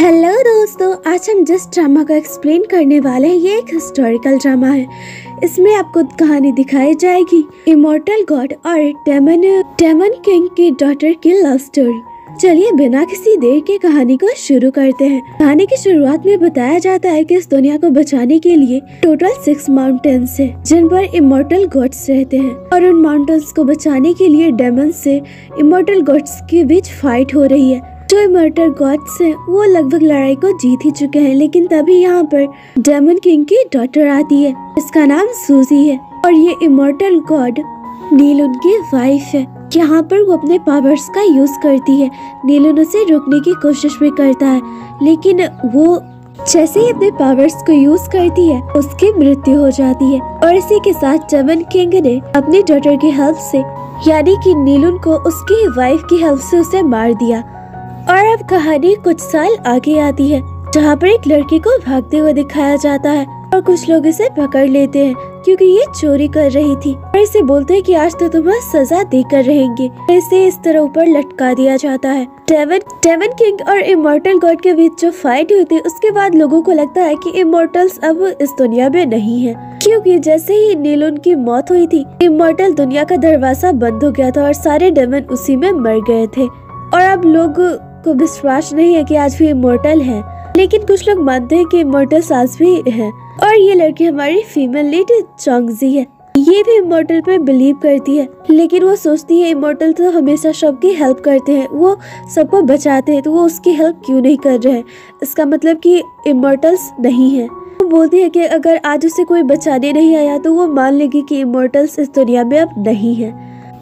Hello दोस्तों, आज हम जिस ड्रामा को एक्सप्लेन करने वाले हैं, ये एक हिस्टोरिकल ड्रामा है। इसमें आपको कहानी दिखाई जाएगी। इमोर्टल गॉड और डेमन डेमन किंग की डॉटर की लव स्टोरी चलिए, बिना किसी देर के कहानी को शुरू करते हैं। कहानी की शुरुआत में बताया जाता है कि इस दुनिया को बचाने के लिए टोटल सिक्स माउंटेन्स है, जिन पर इमोर्टल गॉड्स रहते हैं। और उन माउंटेन्स को बचाने के लिए डेमन से इमोर्टल गॉड्स के बीच फाइट हो रही है। जो इमोर्टल गॉड्स हैं, वो लगभग लड़ाई को जीत ही चुके हैं, लेकिन तभी यहाँ पर डेमन किंग की डॉटर आती है इसका नाम सूजी है, और ये इमोर्टल गॉड नील उनकी वाइफ है, यहाँ पर वो अपने पावर्स का यूज़ करती है नीलन उसे रोकने की कोशिश भी करता है, लेकिन वो जैसे ही अपने पावर्स को यूज़ करती है, उसकी मृत्यु हो जाती है, और इसी के साथ जमन किंग ने अपनी डॉटर की हेल्प से, यानी कि नीलुन को उसकी वाइफ की हेल्प से उसे मार दिया। और अब कहानी कुछ साल आगे आती है, जहाँ पर एक लड़की को भागते हुए दिखाया जाता है और कुछ लोग इसे पकड़ लेते हैं, क्योंकि ये चोरी कर रही थी। और इसे बोलते हैं कि आज तो तुम्हें सजा देकर रहेंगे। इसे इस तरह ऊपर लटका दिया जाता है। डेवन डेवन किंग और इमोर्टल गॉड के बीच जो फाइट हुई थी, उसके बाद लोगों को लगता है कि इमोर्टल्स अब इस दुनिया में नहीं है। क्योंकि जैसे ही नीलुन की मौत हुई थी, इमोर्टल दुनिया का दरवाज़ा बंद हो गया था और सारे डेमन उसी में मर गए थे। और अब लोग को विश्वास नहीं है कि आज भी इमोर्टल है, लेकिन कुछ लोग मानते हैं कि इमोर्टल आज भी है। और ये लड़की हमारी फीमेल लीड चौंगजी है। ये भी इमोर्टल पे बिलीव करती है, लेकिन वो सोचती है इमोर्टल तो हमेशा सबकी हेल्प करते हैं, वो सबको बचाते हैं तो वो उसकी हेल्प क्यों नहीं कर रहे हैं? इसका मतलब कि इमोर्टल्स नहीं है। वो बोलती है कि अगर आज उसे कोई बचाने नहीं आया तो वो मान लेगी कि इमोर्टल्स इस दुनिया में अब नहीं है।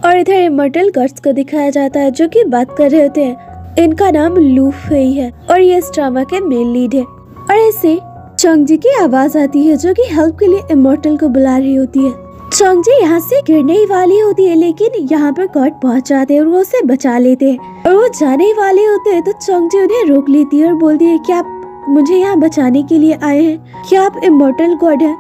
और इधर इमोर्टल गर्ल्स को दिखाया जाता है, जो कि बात कर रहे होते हैं। इनका नाम लू फेई है और ये इस ड्रामा के मेन लीड है। और ऐसे चौंगजी की आवाज़ आती है जो कि हेल्प के लिए इमोटल को बुला रही होती है। चौंगजी यहाँ से गिरने ही वाली होती है, लेकिन यहाँ पर गॉड पहुँच जाते हैं और वो उसे बचा लेते हैं। और वो जाने ही वाले होते हैं तो चौंगजी उन्हें रोक लेती है और बोलती है कि आप मुझे यहाँ बचाने के लिए आए हैं? क्या आप इमोर्टल गॉड हैं?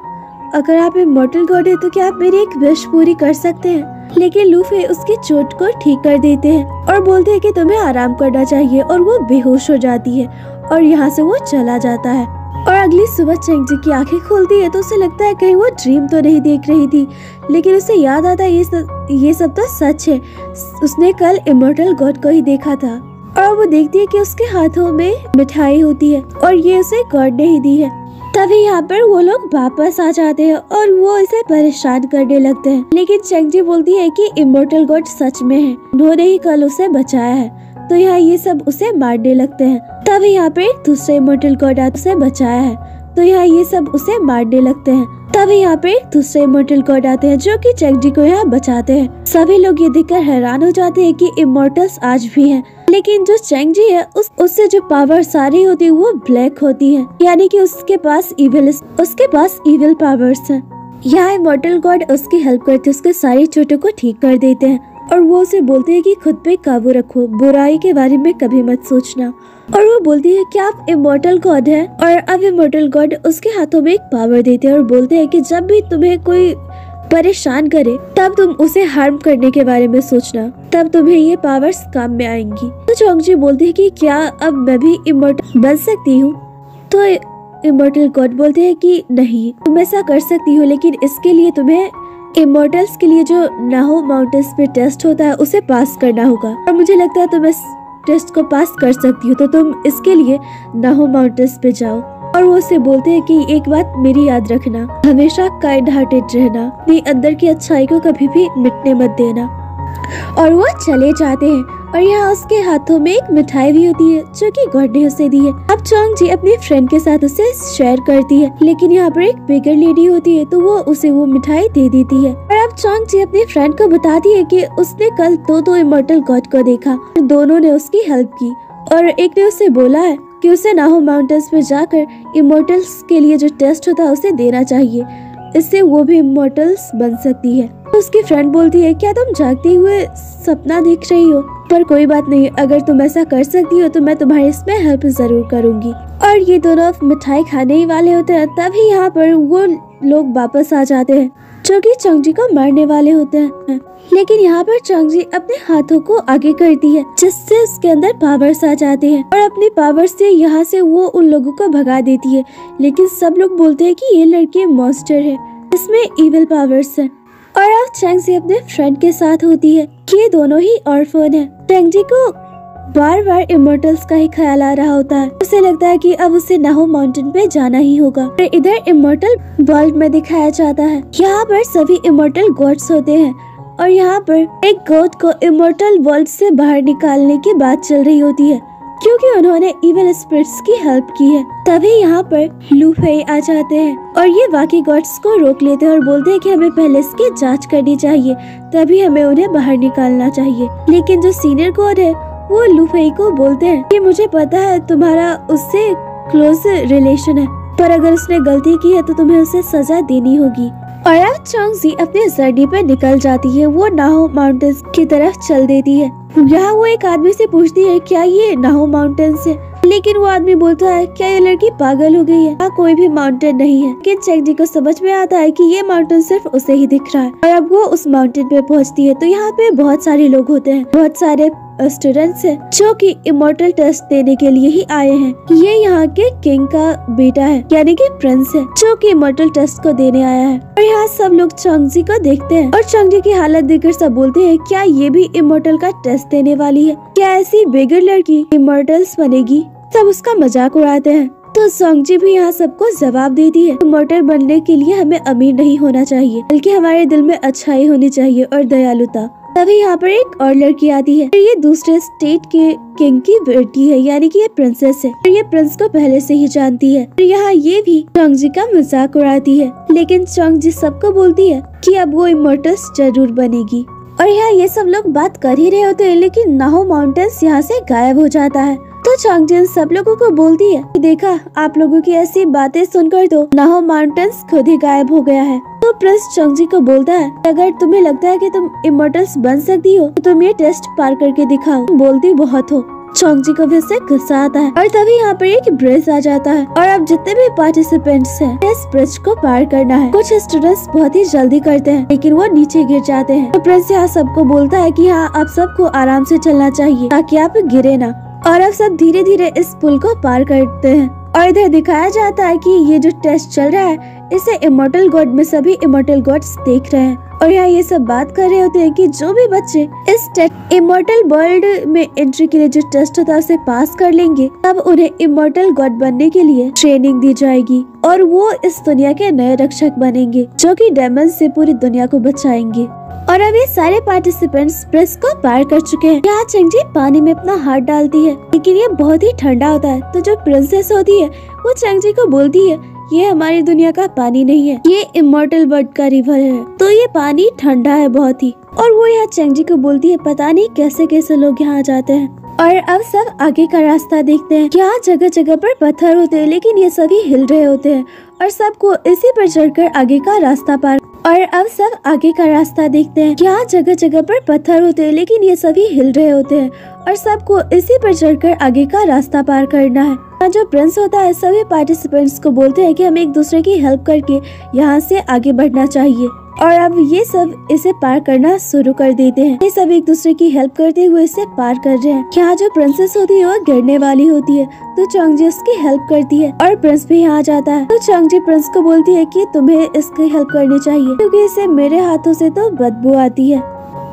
अगर आप इमोर्टल गॉड है तो क्या आप मेरी एक विश पूरी कर सकते हैं? लेकिन लूफे उसकी चोट को ठीक कर देते हैं और बोलते हैं कि तुम्हें आराम करना चाहिए और वो बेहोश हो जाती है और यहाँ से वो चला जाता है। और अगली सुबह चेंग जी की आँखें खोलती है तो उसे लगता है कहीं वो ड्रीम तो नहीं देख रही थी, लेकिन उसे याद आता है ये सब ये सब तो सच है। उसने कल इमोर्टल गॉड को ही देखा था। और वो देखती है कि उसके हाथों में मिठाई होती है और ये उसे गॉड ने ही दी है। तभी यहाँ पर वो लोग वापस आ जाते हैं और वो इसे परेशान करने लगते हैं। लेकिन चेंगजी बोलती है कि इमोटल गॉड सच में है। उन्होंने ही कल उसे बचाया है। तो यहाँ ये सब उसे मारने लगते हैं। तभी यहाँ पे एक दूसरे इमोटल गॉड उसे बचाया है। तो यहाँ ये सब उसे मारने लगते हैं। तभी यहाँ पे दूसरे इमोर्टल गॉड आते हैं, जो कि चेंगजी को यहाँ बचाते हैं। सभी लोग ये देखकर हैरान हो जाते हैं कि इमोर्टल्स आज भी हैं। लेकिन जो चेंगजी है, उस, उससे जो पावर सारी होती है, वो ब्लैक होती है। यानी कि उसके पास इविल उसके पास इविल पावर्स हैं। यहाँ इमोर्टल गॉड उसकी हेल्प करते उसके सारी चोटों को ठीक कर देते हैं। और वो उसे बोलते हैं कि खुद पे काबू रखो, बुराई के बारे में कभी मत सोचना। और वो बोलती है कि आप इमोर्टल गॉड है और अब इमोर्टल गॉड उसके हाथों में एक पावर देते हैं और बोलते हैं कि जब भी तुम्हें कोई परेशान करे, तब तुम उसे हार्म करने के बारे में सोचना। तब तुम्हें ये पावर्स काम में आएँगी। तो चौंगजी बोलती है कि क्या अब मैं भी इमोर्टल बन सकती हूँ? तो इमोर्टल गॉड बोलते हैं कि नहीं, तुम ऐसा कर सकती हो, लेकिन इसके लिए तुम्हें इमोर्टल्स के लिए जो नाहो माउंटेन्स पे टेस्ट होता है, उसे पास करना होगा। और मुझे लगता है तुम इस टेस्ट को पास कर सकती हो तो तुम इसके लिए नाहो माउंटेन्स पे जाओ। और वो उसे बोलते हैं कि एक बात मेरी याद रखना, हमेशा काइंड हार्टेड रहना, अपनी अंदर की अच्छाई को कभी भी मिटने मत देना। और वो चले जाते हैं और यहाँ उसके हाथों में एक मिठाई भी होती है, जो कि गॉड ने उसे दी है। अब चौंग जी अपने फ्रेंड के साथ उसे शेयर करती है, लेकिन यहाँ पर एक बिगर लेडी होती है तो वो उसे वो मिठाई दे देती है। और अब चौंग जी अपने फ्रेंड को बताती है कि उसने कल दो दो इमोर्टल गॉड को देखा, और दोनों ने उसकी हेल्प की। और एक ने उसे बोला है कि उसे नाहो माउंटेन्स पे जाकर इमोर्टल्स के लिए जो टेस्ट होता है, उसे देना चाहिए। इससे वो भी इमोर्टल्स बन सकती है। उसकी फ्रेंड बोलती है, क्या तुम जागते हुए सपना देख रही हो? पर कोई बात नहीं, अगर तुम ऐसा कर सकती हो तो मैं तुम्हारी इसमें हेल्प ज़रूर करूँगी। और ये दोनों मिठाई खाने ही वाले होते हैं, तभी यहाँ पर वो लोग वापस आ जाते हैं, जो कि चंगजी को मारने वाले होते हैं। लेकिन यहाँ पर चंगजी अपने हाथों को आगे करती है, जिससे उसके अंदर पावर्स आ जाते हैं। और अपनी पावर से यहाँ से वो उन लोगों को भगा देती है। लेकिन सब लोग बोलते हैं कि ये लड़की मॉन्स्टर है, इसमें इविल पावर्स है। और अब चैंगजी अपने फ्रेंड के साथ होती है। ये दोनों ही ऑर्फन है। चैंगजी को बार बार इमोटल्स का ही ख्याल आ रहा होता है। उसे लगता है कि अब उसे नाहो माउंटेन पे जाना ही होगा। और इधर इमोटल वर्ल्ड में दिखाया जाता है। यहाँ पर सभी इमोटल गॉड्स होते हैं। और यहाँ पर एक गॉड को इमोटल वर्ल्ड से बाहर निकालने की बात चल रही होती है। क्योंकि उन्होंने इवल स्पिरिट्स की हेल्प की है, तभी यहाँ पर लूफे आ जाते हैं। और ये बाकी गॉड्स को रोक लेते हैं और बोलते हैं कि हमें पहले इसकी जाँच करनी चाहिए, तभी हमें उन्हें बाहर निकालना चाहिए। लेकिन जो सीनियर गॉड है, वो लूफे को बोलते हैं कि मुझे पता है तुम्हारा उससे क्लोज रिलेशन है, पर अगर उसने गलती की है तो तुम्हें उसे सजा देनी होगी। और अब चौंगजी अपने जर्नी पे निकल जाती है, वो नाहो माउंटेन्स की तरफ़ चल देती है। यहाँ वो एक आदमी से पूछती है, क्या ये नाहो माउंटेन्स है? लेकिन वो आदमी बोलता है, क्या ये लड़की पागल हो गई है? यहाँ कोई भी माउंटेन नहीं है। लेकिन चेंगजी को समझ में आता है कि ये माउंटेन सिर्फ़ उसे ही दिख रहा है। और अब वो उस माउंटेन पे पहुँचती है। तो यहाँ पे बहुत सारे लोग होते हैं, बहुत सारे स्टूडेंट्स हैं जो कि इमोर्टल टेस्ट देने के लिए ही आए हैं, ये यहाँ के किंग का बेटा है, यानी कि प्रिंस है, जो कि इमोर्टल टेस्ट को देने आया है। और यहाँ सब लोग चंगजी को देखते हैं और चंगजी की हालत देखकर सब बोलते हैं, क्या ये भी इमोर्टल का टेस्ट देने वाली है? क्या ऐसी बेगर लड़की इमोर्टल्स बनेगी? सब उसका मज़ाक उड़ाते हैं। तो सोंगजी भी यहाँ सबको जवाब देती है इमोर्टल बनने के लिए हमें अमीर नहीं होना चाहिए, बल्कि हमारे दिल में अच्छाई होनी चाहिए और दयालुता। तभी यहाँ पर एक और लड़की आती है। ये दूसरे स्टेट के किंग की बेटी है, यानी कि ये प्रिंसेस है। और ये प्रिंस को पहले से ही जानती है। और यहाँ ये भी चौंगजी का मज़ाक उड़ाती है। लेकिन चौंग जी सबको बोलती है कि अब वो इमोटस ज़रूर बनेगी। और यहाँ ये सब लोग बात कर ही रहे होते हैं, लेकिन नाहो माउंटेन्स यहाँ से गायब हो जाता है। तो चांगजन सब लोगों को बोलती है कि देखा, आप लोगों की ऐसी बातें सुनकर तो नाहो माउंटेन्स खुद ही गायब हो गया है। तो प्रिंस चंगजी को बोलता है अगर तुम्हें लगता है कि तुम इमोटल्स बन सकती हो तो तुम ये टेस्ट पार करके दिखाओ। बोलती बहुत हो। चौंगजी को भी से गुस्सा आता है और तभी यहाँ पर एक ब्रिज आ जाता है और अब जितने भी पार्टिसिपेंट्स हैं, इस ब्रिज को पार करना है। कुछ स्टूडेंट्स बहुत ही जल्दी करते हैं, लेकिन वो नीचे गिर जाते हैं। तो प्रिंस यहाँ सबको बोलता है कि हाँ आप सबको आराम से चलना चाहिए, ताकि आप गिरे ना। और अब सब धीरे धीरे इस पुल को पार करते हैं। और इधर दिखाया जाता है कि ये जो टेस्ट चल रहा है इसे इमोटल गॉड में सभी इमोटल गॉड्स देख रहे हैं। और यहाँ ये सब बात कर रहे होते हैं कि जो भी बच्चे इस इमोटल वर्ल्ड में एंट्री के लिए जो टेस्ट होता है, उसे पास कर लेंगे, तब उन्हें इमोटल गॉड बनने के लिए ट्रेनिंग दी जाएगी। और वो इस दुनिया के नए रक्षक बनेंगे, जो कि डेमन से पूरी दुनिया को बचाएँगे। और अब ये सारे पार्टिसिपेंट्स ब्रिज को पार कर चुके हैं। यहाँ चंगजी पानी में अपना हाथ डालती है, लेकिन ये बहुत ही ठंडा होता है। तो जो प्रिंसेस होती है, वो चंगजी को बोलती है ये हमारी दुनिया का पानी नहीं है। ये इमोर्टल बर्ड का रिवर है। तो ये पानी ठंडा है बहुत ही। और वो यहाँ चंगजी को बोलती है, पता नहीं कैसे कैसे लोग यहाँ जाते हैं। और अब सब आगे का रास्ता देखते हैं। यहाँ जगह जगह पर पत्थर होते हैं, लेकिन ये सभी हिल रहे होते हैं। और सबको इसी पर चढ़कर आगे का रास्ता पार। और अब सब आगे का रास्ता देखते हैं। यहाँ जगह जगह पर पत्थर होते हैं, लेकिन ये सभी हिल रहे होते हैं। और सबको इसी पर चढ़कर आगे का रास्ता पार करना है। यहाँ जो प्रिंस होता है, सभी पार्टिसिपेंट्स को बोलते हैं कि हमें एक दूसरे की हेल्प करके यहाँ से आगे बढ़ना चाहिए। और अब ये सब इसे पार करना शुरू कर देते हैं। ये सब एक दूसरे की हेल्प करते हुए इसे पार कर रहे हैं। यहाँ जो प्रिंसेस होती है, वो गिरने वाली होती है। तो चांगजी उसकी हेल्प करती है और प्रिंस भी यहाँ जाता है। तो चांगजी प्रिंस को बोलती है कि तुम्हें इसकी हेल्प करनी चाहिए, क्योंकि इसे मेरे हाथों से तो बदबू आती है।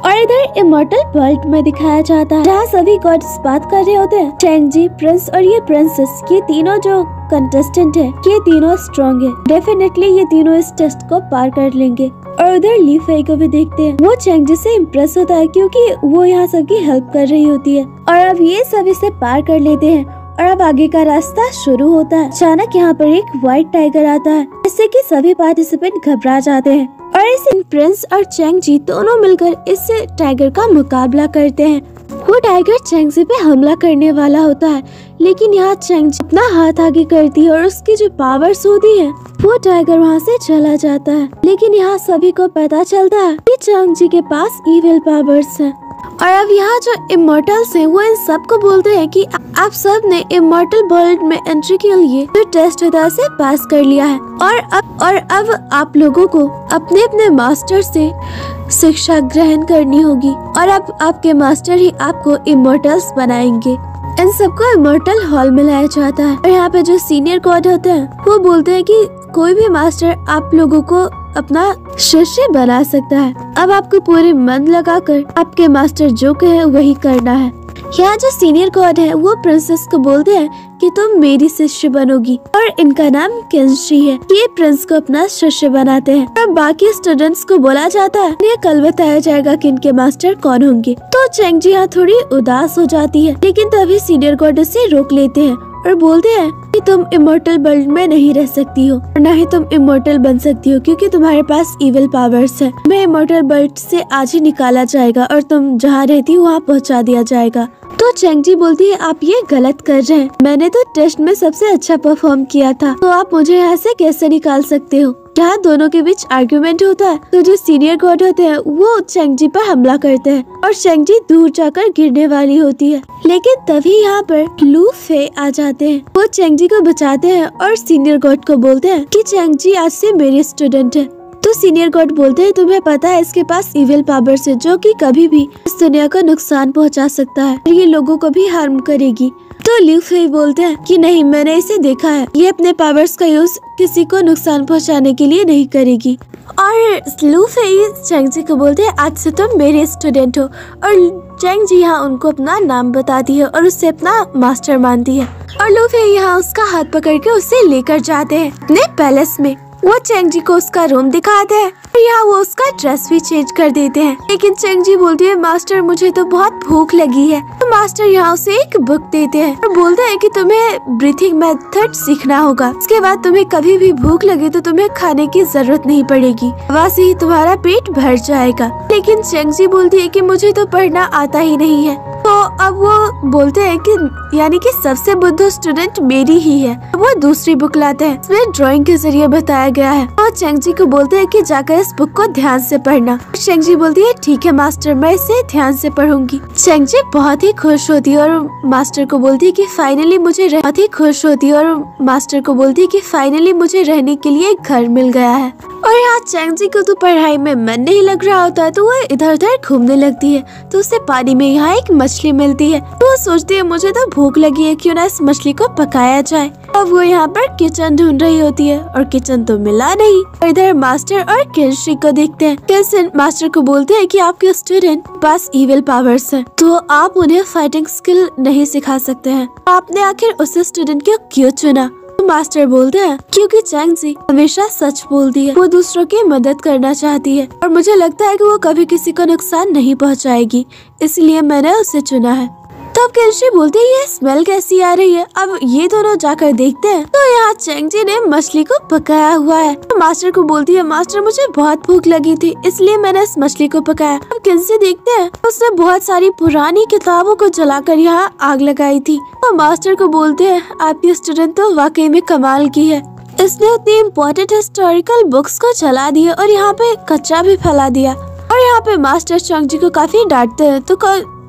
और इधर इमोर्टल वर्ल्ड में दिखाया जाता है, जहाँ सभी गॉड्स बात कर रहे होते हैं। चैंगजी प्रिंस और ये प्रिंसेस ये तीनों जो कंटेस्टेंट है, ये तीनों स्ट्रॉन्ग है। डेफिनेटली ये तीनों इस टेस्ट को पार कर लेंगे। और उधर ली फेई को भी देखते हैं। वो चैंगजी से इम्प्रेस होता है, क्योंकि वो यहाँ सबकी हेल्प कर रही होती है। और अब ये सब इसे पार कर लेते हैं। और अब आगे का रास्ता शुरू होता है। अचानक यहाँ पर एक व्हाइट टाइगर आता है, जिससे कि सभी पार्टिसिपेंट घबरा जाते हैं। और इस प्रिंस और चैंग जी दोनों मिलकर इस टाइगर का मुकाबला करते हैं। वो टाइगर चैंगजी पे हमला करने वाला होता है, लेकिन यहाँ चैंगजी अपना हाथ आगे करती है और उसकी जो पावर्स होती है, वो टाइगर वहाँ से चला जाता है। लेकिन यहाँ सभी को पता चलता है कि चैंगजी के पास इविल पावर्स हैं। और अब यहाँ जो इमोटल्स हैं, वो इन सबको बोलते हैं कि आप सबने इमोर्टल वर्ल्ड में एंट्री के लिए जो टेस्ट होता है पास कर लिया है। और अब और अब आप लोगों को अपने अपने मास्टर से शिक्षा ग्रहण करनी होगी। और अब आपके मास्टर ही आपको इमोर्टल्स बनाएँगे। इन सबको इमोर्टल हॉल में लाया जाता है। और यहाँ पे जो सीनियर गॉड होते हैं, वो बोलते हैं कि कोई भी मास्टर आप लोगों को अपना शिष्य बना सकता है। अब आपको पूरे मन लगाकर आपके मास्टर जो कहे वही करना है। यहाँ जो सीनियर गॉड है, वो प्रिंसेस को बोलते हैं कि तुम मेरी शिष्य बनोगी और इनका नाम केंशी है। ये प्रिंस को अपना शिष्य बनाते हैं। और बाकी स्टूडेंट्स को बोला जाता है ये कल बताया जाएगा कि इनके मास्टर कौन होंगे। तो चेंगजी यहाँ थोड़ी उदास हो जाती है, लेकिन तभी सीनियर गॉड उसे रोक लेते हैं। और बोलते हैं कि तुम इमोर्टल वर्ल्ड में नहीं रह सकती हो, और न ही तुम इमोर्टल बन सकती हो, क्योंकि तुम्हारे पास इविल पावर्स है। मैं इमोर्टल वर्ल्ड से आज ही निकाला जाएगा, और तुम जहाँ रहती हो, वहाँ पहुँचा दिया जाएगा। तो चेंग जी बोलती है, आप ये गलत कर रहे हैं। मैंने तो टेस्ट में सबसे अच्छा परफॉर्म किया था। तो आप मुझे यहाँ से कैसे निकाल सकते हो? यहाँ दोनों के बीच आर्ग्यूमेंट होता है? तो जो सीनियर गॉड होते हैं, वो चेंगजी पर हमला करते हैं और चेंगजी दूर जाकर गिरने वाली होती है। लेकिन तभी यहाँ पर लू फे आ जाते हैं। वो चेंगजी को बचाते हैं और सीनियर गॉड को बोलते हैं कि चेंगजी आज से मेरे स्टूडेंट है। तो सीनियर गॉड बोलते हैं, तुम्हें पता है इसके पास इविल पावर है, जो कि कभी भी इस दुनिया को नुकसान पहुँचा सकता है और ये लोगों को भी हार्म करेगी। तो ल्यू फे बोलते हैं कि नहीं, मैंने इसे देखा है। ये अपने पावर्स का यूज़ किसी को नुकसान पहुँचाने के लिए नहीं करेगी। और लू फे चैंग जी को बोलते हैं, आज से तुम मेरे स्टूडेंट हो। और चैंग जी यहाँ उनको अपना नाम बताती है और उससे अपना मास्टर मानती है। और लू फे यहाँ उसका हाथ पकड़ के उसे लेकर जाते हैं अपने पैलेस में। वो चेंगजी को उसका रूम दिखाते हैं। यहाँ वो उसका ड्रेस भी चेंज कर देते हैं। लेकिन चेंगजी बोलती है, मास्टर, मुझे तो बहुत भूख लगी है। तो मास्टर यहाँ उसे एक बुक देते हैं और बोलते हैं कि तुम्हें ब्रीथिंग मेथड सीखना होगा। उसके बाद तुम्हें कभी भी भूख लगे तो तुम्हें खाने की ज़रूरत नहीं पड़ेगी। वहाँ से ही तुम्हारा पेट भर जाएगा। लेकिन चेंगजी बोलती है की मुझे तो पढ़ना आता ही नहीं है। तो अब वो बोलते हैं कि, यानी कि सबसे बुद्ध स्टूडेंट मेरी ही है। वो दूसरी बुक लाते हैं। इसमें ड्राइंग के ज़रिए बताया गया है। और चेंगजी को बोलते हैं कि जाकर इस बुक को ध्यान से पढ़ना। चेंगजी बोलती है, ठीक है मास्टर मैं इसे ध्यान से पढ़ूँगी। चेंगजी बहुत ही खुश होती है और मास्टर को बोलती है कि फाइनली मुझे बहुत ही खुश होती है और मास्टर को बोलती है कि फाइनली मुझे रहने के लिए घर मिल गया है। और यहाँ चैंगजी को तो पढ़ाई में मन नहीं लग रहा होता है तो वो इधर उधर घूमने लगती है। तो उसे पानी में यहाँ एक मछली मिलती है। तो वो सोचती है, मुझे तो भूख लगी है, क्यों ना इस मछली को पकाया जाए? अब वो यहाँ पर किचन ढूंढ रही होती है और किचन तो मिला नहीं। इधर मास्टर और किलश्री को देखते हैं। किलसन मास्टर को बोलते हैं कि आपके स्टूडेंट पास इविल पावर्स हैं। तो आप उन्हें फाइटिंग स्किल नहीं सिखा सकते हैं। आपने आखिर उस स्टूडेंट को क्यों चुना? मास्टर बोलते हैं, क्योंकि चैंग जी हमेशा सच बोलती है। वो दूसरों की मदद करना चाहती है। और मुझे लगता है कि वो कभी किसी को नुकसान नहीं पहुंचाएगी। इसलिए मैंने उसे चुना है। तब किलशी बोलती है, ये स्मेल कैसी आ रही है? अब ये दोनों जाकर देखते हैं। तो यहाँ चेंगजी ने मछली को पकाया हुआ है। तो मास्टर को बोलती है, मास्टर, मुझे बहुत भूख लगी थी, इसलिए मैंने इस मछली को पकाया। अब किलसी देखते हैं, उसने बहुत सारी पुरानी किताबों को जलाकर यहाँ आग लगाई थी। और मास्टर को बोलते हैं, आपकी स्टूडेंट तो वाकई में कमाल की है। इसने उतनी इम्पोर्टेंट हिस्टोरिकल बुक्स को जला दिया और यहाँ पे कचरा भी फैला दिया। और यहाँ पे मास्टर चंग को काफ़ी डांटते हैं तो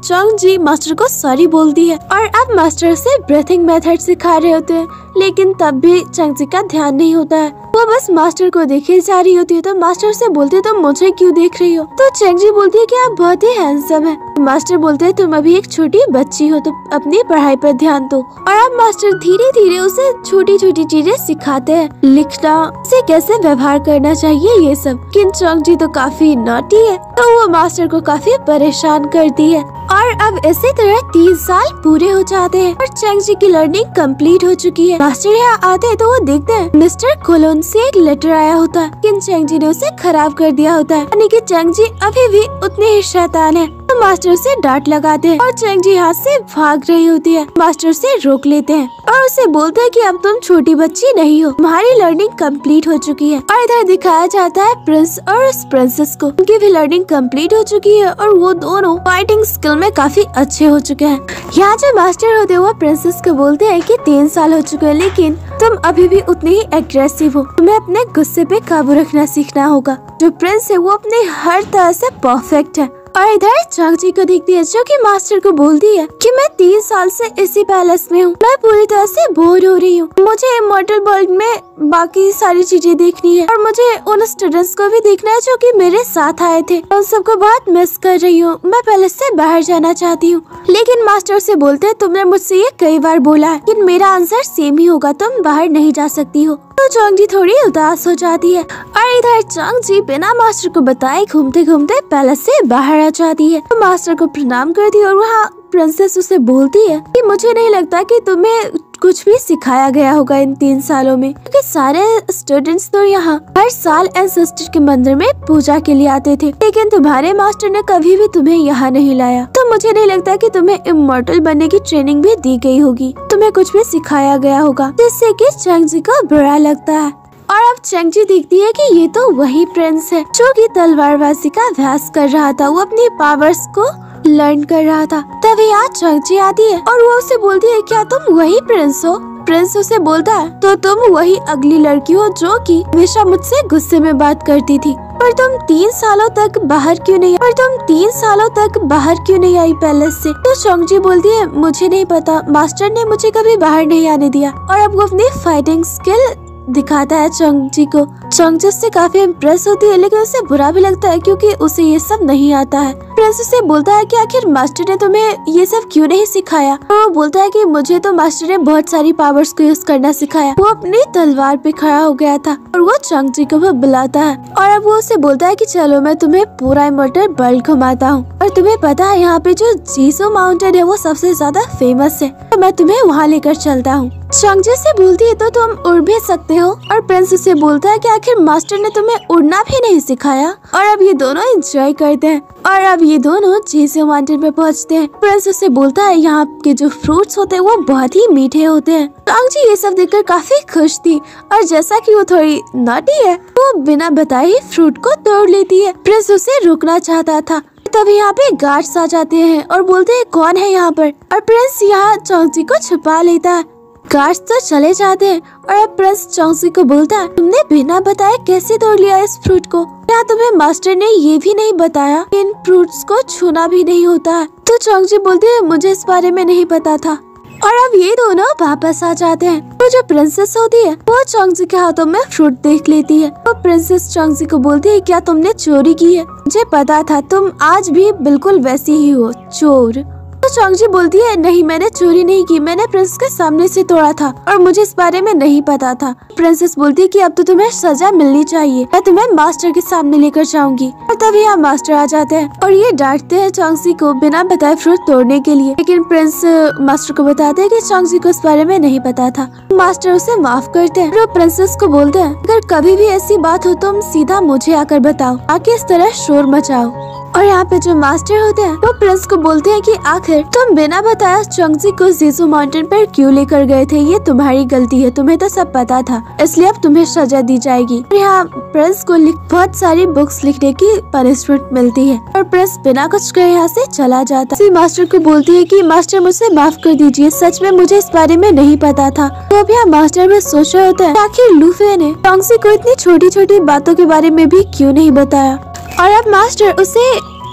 चंग जी मास्टर को सॉरी बोलती है और अब मास्टर से ब्रेथिंग मेथड सिखा रहे होते हैं, लेकिन तब भी चंग जी का ध्यान नहीं होता है। वो बस मास्टर को देखे जा रही होती है तो मास्टर से बोलते तो मुझे क्यों देख रही हो? तो चेंग जी बोलती है कि आप बहुत ही हैंडसम है। मास्टर बोलते हैं, तुम अभी एक छोटी बच्ची हो तो अपनी पढ़ाई पर ध्यान दो। और अब मास्टर धीरे धीरे उसे छोटी छोटी चीज़ें सिखाते हैं। लिखना से कैसे व्यवहार करना चाहिए, ये सब। किन चौंग जी तो काफ़ी नोटी है तो वो मास्टर को काफ़ी परेशान करती है। और अब इसी तरह तीन साल पूरे हो जाते हैं, और चैंग जी की लर्निंग कंप्लीट हो चुकी है। मास्टर यहाँ आते हैं तो वो देखते हैं, मिस्टर कोलोन से एक लेटर आया होता है किन चैंग जी ने उसे खराब कर दिया होता है। यानी कि चैंग जी अभी भी उतने ही शैतान है। तो मास्टर से डांट लगाते हैं और चैंग जी यहाँ से भाग रही होती है। मास्टर से रोक लेते हैं और उसे बोलते हैं कि अब तुम छोटी बच्ची नहीं हो। तुम्हारी लर्निंग कंप्लीट हो चुकी है। और इधर दिखाया जाता है प्रिंस और उस प्रिंसेस को। उनकी भी लर्निंग कंप्लीट हो चुकी है और वो दोनों फाइटिंग स्किल में काफ़ी अच्छे हो चुके हैं। यहाँ जो मास्टर होते वो प्रिंसेस को बोलते हैं कि तीन साल हो चुके हैं, लेकिन तुम अभी भी उतने ही एग्रेसिव हो। तुम्हें अपने गुस्से पे काबू रखना सीखना होगा। जो प्रिंस है, वो अपने हर तरह से परफेक्ट है। और इधर चांगची को देखती है जो कि मास्टर को बोलती है कि मैं तीन साल से इसी पैलेस में हूँ। मैं पूरी तरह से बोर हो रही हूँ। मुझे इमोर्टल वर्ल्ड में बाकी सारी चीज़ें देखनी है और मुझे उन स्टूडेंट्स को भी देखना है जो कि मेरे साथ आए थे। उन सबको बहुत मिस कर रही हूँ। मैं पैलेस से बाहर जाना चाहती हूँ। लेकिन मास्टर से बोलते तुमने मुझसे ये कई बार बोला है, लेकिन मेरा आंसर सेम ही होगा। तुम बाहर नहीं जा सकती हो। तो चौंग जी थोड़ी उदास हो जाती है। और इधर चौंग जी बिना मास्टर को बताए घूमते घूमते पैलेस से बाहर आ जाती है। तो मास्टर को प्रणाम करती है और वहाँ प्रिंसेस उसे बोलती है कि मुझे नहीं लगता कि तुम्हें कुछ भी सिखाया गया होगा इन तीन सालों में। क्योंकि सारे स्टूडेंट्स तो यहाँ हर साल एंसेस्टर के मंदिर में पूजा के लिए आते थे। लेकिन तुम्हारे मास्टर ने कभी भी तुम्हें यहाँ नहीं लाया। तो मुझे नहीं लगता कि तुम्हें इमोर्टल बनने की ट्रेनिंग भी दी गई होगी। तुम्हें कुछ भी सिखाया गया होगा। जिससे कि चैंग जी को बुरा लगता है। और अब चेंगजी देखती है कि ये तो वही प्रिंस है, जो कि तलवारबाजी का अभ्यास कर रहा था। वो अपनी पावर्स को लर्न कर रहा था। तभी आज चेंगजी आती है और वो उसे बोलती है, क्या तुम वही प्रिंस हो? प्रिंस उसे बोलता है तो तुम वही अगली लड़की हो जो कि हमेशा मुझसे गुस्से में बात करती थी। पर तुम तीन सालों तक बाहर क्यों नहीं पर तुम तीन सालों तक बाहर क्यों नहीं आई पैलेस से? तो चोंगजी बोलती है, मुझे नहीं पता। मास्टर ने मुझे कभी बाहर नहीं आने दिया। और अब वो अपनी फाइटिंग स्किल दिखाता है चंगजी को। चंगजी उससे काफ़ी इम्प्रेस होती है, लेकिन उसे बुरा भी लगता है क्योंकि उसे ये सब नहीं आता है। प्रिंस से बोलता है कि आखिर मास्टर ने तुम्हें ये सब क्यों नहीं सिखाया? और वो बोलता है कि मुझे तो मास्टर ने बहुत सारी पावर्स को यूज़ करना सिखाया। वो अपनी तलवार पे खड़ा हो गया था और वो चंगजी को वो बुलाता है। और अब वो उसे बोलता है की चलो मैं तुम्हें पूरा इमोटर वर्ल्ड घुमाता हूँ। और तुम्हें पता है यहाँ पे जो जीसो माउंटेन है, वो सबसे ज़्यादा फ़ेमस है। तो मैं तुम्हें वहाँ लेकर चलता हूँ। चंगजी से बोलती है तो तुम उड़ भी सकते हो। और प्रिंस उसे बोलता है कि आखिर मास्टर ने तुम्हें उड़ना भी नहीं सिखाया। और अब ये दोनों एंजॉय करते हैं। और अब ये दोनों जीसो माउंटेन पे पहुँचते हैं। प्रिंस उसे बोलता है, यहाँ के जो फ्रूट्स होते हैं, वो बहुत ही मीठे होते हैं। चंगजी ये सब देखकर काफ़ी खुश थी। और जैसा कि वो थोड़ी नॉटी है, वो बिना बताए ही फ्रूट को तोड़ लेती है। प्रिंस उसे रुकना चाहता था। तब यहाँ पे गार्ड्स आ जाते हैं और बोलते हैं, कौन है यहाँ पर? और प्रिंस यहाँ चौंगजी को छुपा लेता है। गार्ड्स तो चले जाते हैं और अब प्रिंस चौंसी को बोलता है, तुमने बिना बताए कैसे तोड़ लिया इस फ्रूट को? क्या तुम्हें मास्टर ने ये भी नहीं बताया इन फ्रूट्स को छूना भी नहीं होता है? तो चौंगजी बोलती है, मुझे इस बारे में नहीं पता था। और अब ये दोनों वापस आ जाते हैं। तो जो प्रिंसेस होती है, वो चौंगजी के हाथों में फ्रूट देख लेती है। वो तो प्रिंसेस चौंगजी को बोलती है, क्या तुमने चोरी की है? मुझे पता था तुम आज भी बिल्कुल वैसी ही हो, चोर। तो चौंगजी बोलती है, नहीं, मैंने चोरी नहीं की, मैंने प्रिंस के सामने से तोड़ा था और मुझे इस बारे में नहीं पता था। प्रिंसेस बोलती है कि अब तो तुम्हें सजा मिलनी चाहिए, मैं तुम्हें मास्टर के सामने लेकर जाऊँगी। और तभी यहाँ मास्टर आ जाते हैं और ये डांटते हैं चौंगसी को बिना बताए फ्रूट तोड़ने के लिए। लेकिन प्रिंस मास्टर को बताते हैं कि चौंगसी को इस बारे में नहीं पता था। मास्टर उसे माफ़ करते हैं और प्रिंसेस को बोलते हैं, अगर कभी भी ऐसी बात हो तुम सीधा मुझे आकर बताओ, आके इस तरह शोर मचाओ। और यहाँ पे जो मास्टर होते हैं, वो प्रिंस को बोलते हैं कि आखिर तुम बिना बताया चंगजी को जीजू माउंटेन पर क्यों लेकर गए थे? ये तुम्हारी गलती है, तुम्हें तो सब पता था। इसलिए अब तुम्हें सजा दी जाएगी। और यहाँ प्रिंस को बहुत सारी बुक्स लिखने की पनिशमेंट मिलती है। और प्रिंस बिना कुछ कहे यहाँ से चला जाता है। मास्टर को बोलती है की, मास्टर मुझसे माफ़ कर दीजिए, सच में मुझे इस बारे में नहीं पता था। तो अब यहाँ मास्टर में सोच रहे होता है, आखिर लूफे ने चौंगसी को इतनी छोटी छोटी बातों के बारे में भी क्यों नहीं बताया? और अब मास्टर उसे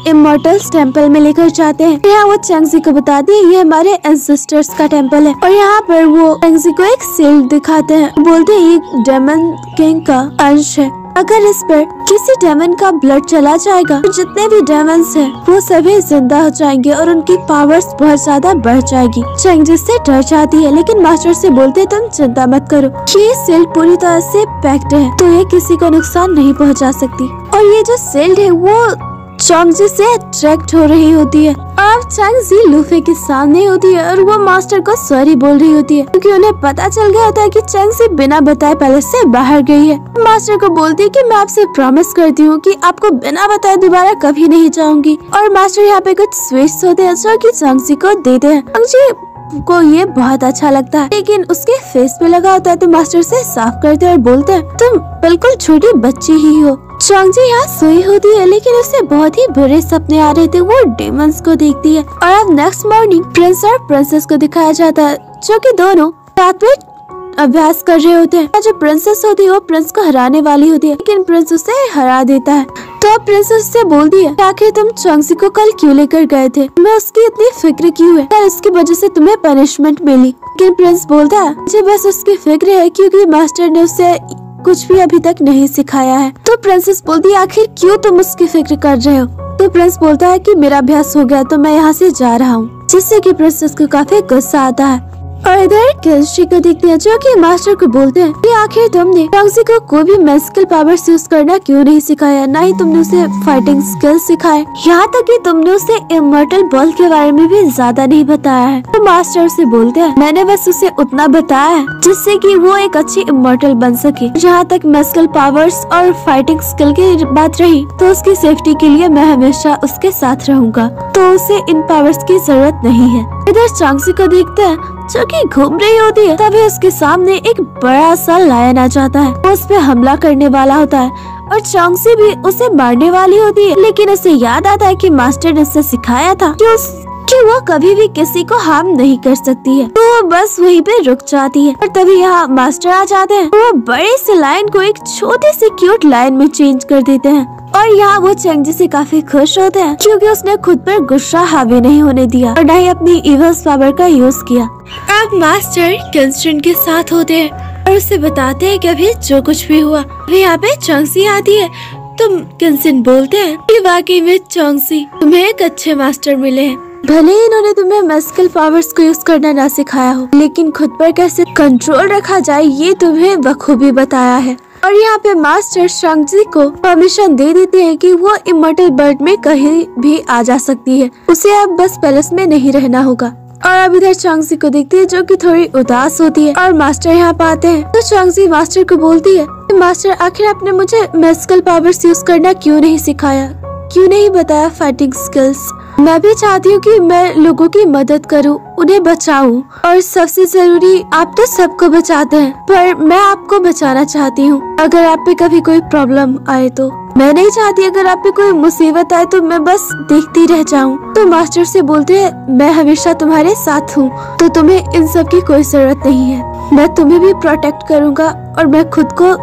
इमोटल्स टेंपल में लेकर जाते हैं। यहाँ वो चैंगजी को बताती है ये हमारे एंसेस्टर्स का टेंपल है। और यहाँ पर वो चैंगजी को एक सील दिखाते हैं। बोलते हैं, ये डेमन किंग का अंश है। अगर इस पर किसी डेमन का ब्लड चला जाएगा तो जितने भी डेमन हैं, वो सभी ज़िंदा हो जाएँगे और उनकी पावर्स बहुत ज़्यादा बढ़ जाएगी। चंगजी से डर जाती है, लेकिन मास्टर से बोलते, तुम चिंता मत करो। ये सेल पूरी तरह से पैक्ड है तो ये किसी को नुकसान नहीं पहुँचा सकती। और ये जो सेल्ड है, वो चौंगजी से अट्रैक्ट हो रही होती है। अब चांगजी लूफे के सामने होती है और वो मास्टर को सॉरी बोल रही होती है, क्योंकि उन्हें पता चल गया होता है कि चांगजी बिना बताए पैलेस से बाहर गई है। मास्टर को बोलती है कि मैं आपसे प्रॉमिस करती हूँ कि आपको बिना बताए दोबारा कभी नहीं जाऊँगी। और मास्टर यहाँ पे कुछ स्वीट्स होते हैं जो की चांगजी को देते हैं। को ये बहुत अच्छा लगता है। लेकिन उसके फेस पे लगा होता है तो मास्टर से साफ़ करते और बोलते हैं, तुम बिल्कुल छोटी बच्ची ही हो। चांगजी यहाँ सोई होती है, लेकिन उसे बहुत ही बुरे सपने आ रहे थे। वो डेमंस को देखती है। और अब नेक्स्ट मॉर्निंग प्रिंस और प्रिंसेस को दिखाया जाता है, जो की दोनों साथ में अभ्यास कर रहे होते हैं। जो प्रिंसेस होती है, वो प्रिंस को हराने वाली होती है। लेकिन प्रिंस उसे हरा देता है। तो अब प्रिंसेस से बोलती है आखिर तुम चौंसी को कल क्यों लेकर गए थे? मैं उसकी इतनी फ़िक्र क्यों है क्या उसकी वजह से तुम्हें पनिशमेंट मिली। लेकिन प्रिंस बोलता है, मुझे बस उसकी फ़िक्र है क्योंकि मास्टर ने उसे कुछ भी अभी तक नहीं सिखाया है। तो प्रिंसेस बोलती है, आखिर क्यों तुम उसकी फ़िक्र कर रहे हो? तो प्रिंस बोलता है कि मेरा अभ्यास हो गया तो मैं यहाँ से जा रहा हूँ। जिससे कि प्रिंसेस को काफ़ी गुस्सा आता है। और इधर केमिस्ट्री को देखते हैं? जो कि मास्टर को बोलते हैं। कि आखिर तुमने टॉक्सी को कोई भी मैजिकल पावर्स यूज़ करना क्यों नहीं सिखाया? ना ही तुमने उसे फाइटिंग स्किल सिखाए। यहाँ तक कि तुमने उसे इमोर्टल बॉल के बारे में भी ज़्यादा नहीं बताया है। तो मास्टर से बोलते हैं, मैंने बस उसे उतना बताया है, जिससे की वो एक अच्छी इमोर्टल बन सके। जहाँ तक मैजिकल पावर्स और फाइटिंग स्किल की बात रही तो उसकी सेफ्टी के लिए मैं हमेशा उसके साथ रहूँगा। तो उसे इन पावर्स की ज़रूरत नहीं है। इधर चांगसी को देखते हैं जो कि घूम रही होती है, तभी उसके सामने एक बड़ा सा लायन आ जाता है। वो उस पर हमला करने वाला होता है और चौंगसी भी उसे मारने वाली होती है। लेकिन उसे याद आता है कि मास्टर ने उसे सिखाया था कि उस, कि वो कभी भी किसी को हार्म नहीं कर सकती है। तो वो बस वहीं पे रुक जाती है और तभी यहाँ मास्टर आ जाते हैं। वो बड़े से लाइन को एक छोटी सी क्यूट लाइन में चेंज कर देते हैं। और यहाँ वो चंगजी से काफ़ी खुश होते हैं, क्योंकि उसने खुद पर गुस्सा हावी नहीं होने दिया और न ही अपनी इवल्स पावर का यूज़ किया। अब मास्टर कंस्टन के साथ होते हैं और उसे बताते हैं कि अभी जो कुछ भी हुआ, अभी यहाँ पे चौंगसी आती है। तुम कंसन बोलते हैं कि वाकई में चौंगसी तुम्हें एक अच्छे मास्टर मिले हैं। भले ही इन्होंने तुम्हें मेस्कल पावर्स को यूज़ करना ना सिखाया हो, लेकिन खुद पर कैसे कंट्रोल रखा जाए, ये तुम्हें बखूबी बताया है। और यहाँ पे मास्टर शंगजी को परमिशन दे देते हैं कि वो इमोटल बर्ड में कहीं भी आ जा सकती है। उसे अब बस पैलेस में नहीं रहना होगा। और अब इधर चांगजी को देखती है, जो कि थोड़ी उदास होती है। और मास्टर यहाँ पे आते हैं। तो चांगजी मास्टर को बोलती है मास्टर आखिर आपने मुझे मेस्कल पावर्स यूज़ करना क्यों नहीं सिखाया? क्यों नहीं बताया फाइटिंग स्किल्स मैं भी चाहती हूँ कि मैं लोगों की मदद करूँ, उन्हें बचाऊं। और सबसे ज़रूरी, आप तो सबको बचाते हैं, पर मैं आपको बचाना चाहती हूँ। अगर आप पे कभी कोई प्रॉब्लम आए तो। मैं नहीं चाहती अगर आप पे कोई मुसीबत आए तो मैं बस देखती रह जाऊँ। तो मास्टर से बोलते हैं, मैं हमेशा तुम्हारे साथ हूँ तो तुम्हें इन सब की कोई ज़रूरत नहीं है। मैं तुम्हें भी प्रोटेक्ट करूँगा, और मैं खुद को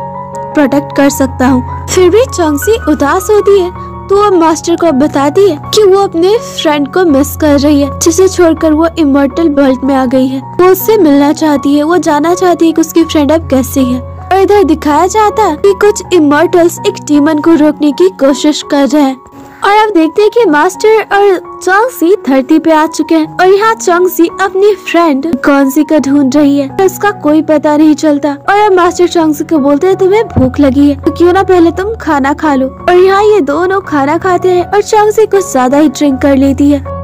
प्रोटेक्ट कर सकता हूँ। फिर भी चौंसी उदास होती है। तो अब मास्टर को बताती है कि वो अपने फ्रेंड को मिस कर रही है, जिसे छोड़कर वो इमोर्टल वर्ल्ड में आ गई है। वो उससे मिलना चाहती है, वो जाना चाहती है कि उसकी फ्रेंड अब कैसी है। और इधर दिखाया जाता है कि कुछ इमोर्टल्स एक डीमन को रोकने की कोशिश कर रहे हैं। और अब देखते हैं कि मास्टर और चौंगसी धरती पे आ चुके हैं। और यहाँ चौंगसी अपनी फ्रेंड गौनसी को ढूंढ रही है? उसका कोई पता नहीं चलता। और अब मास्टर चौंगसी को बोलते हैं, तुम्हें भूख लगी है। तो क्यों ना पहले तुम खाना खा लो। और यहाँ ये दोनों खाना खाते हैं और चौंगसी कुछ ज़्यादा ही ड्रिंक कर लेती है।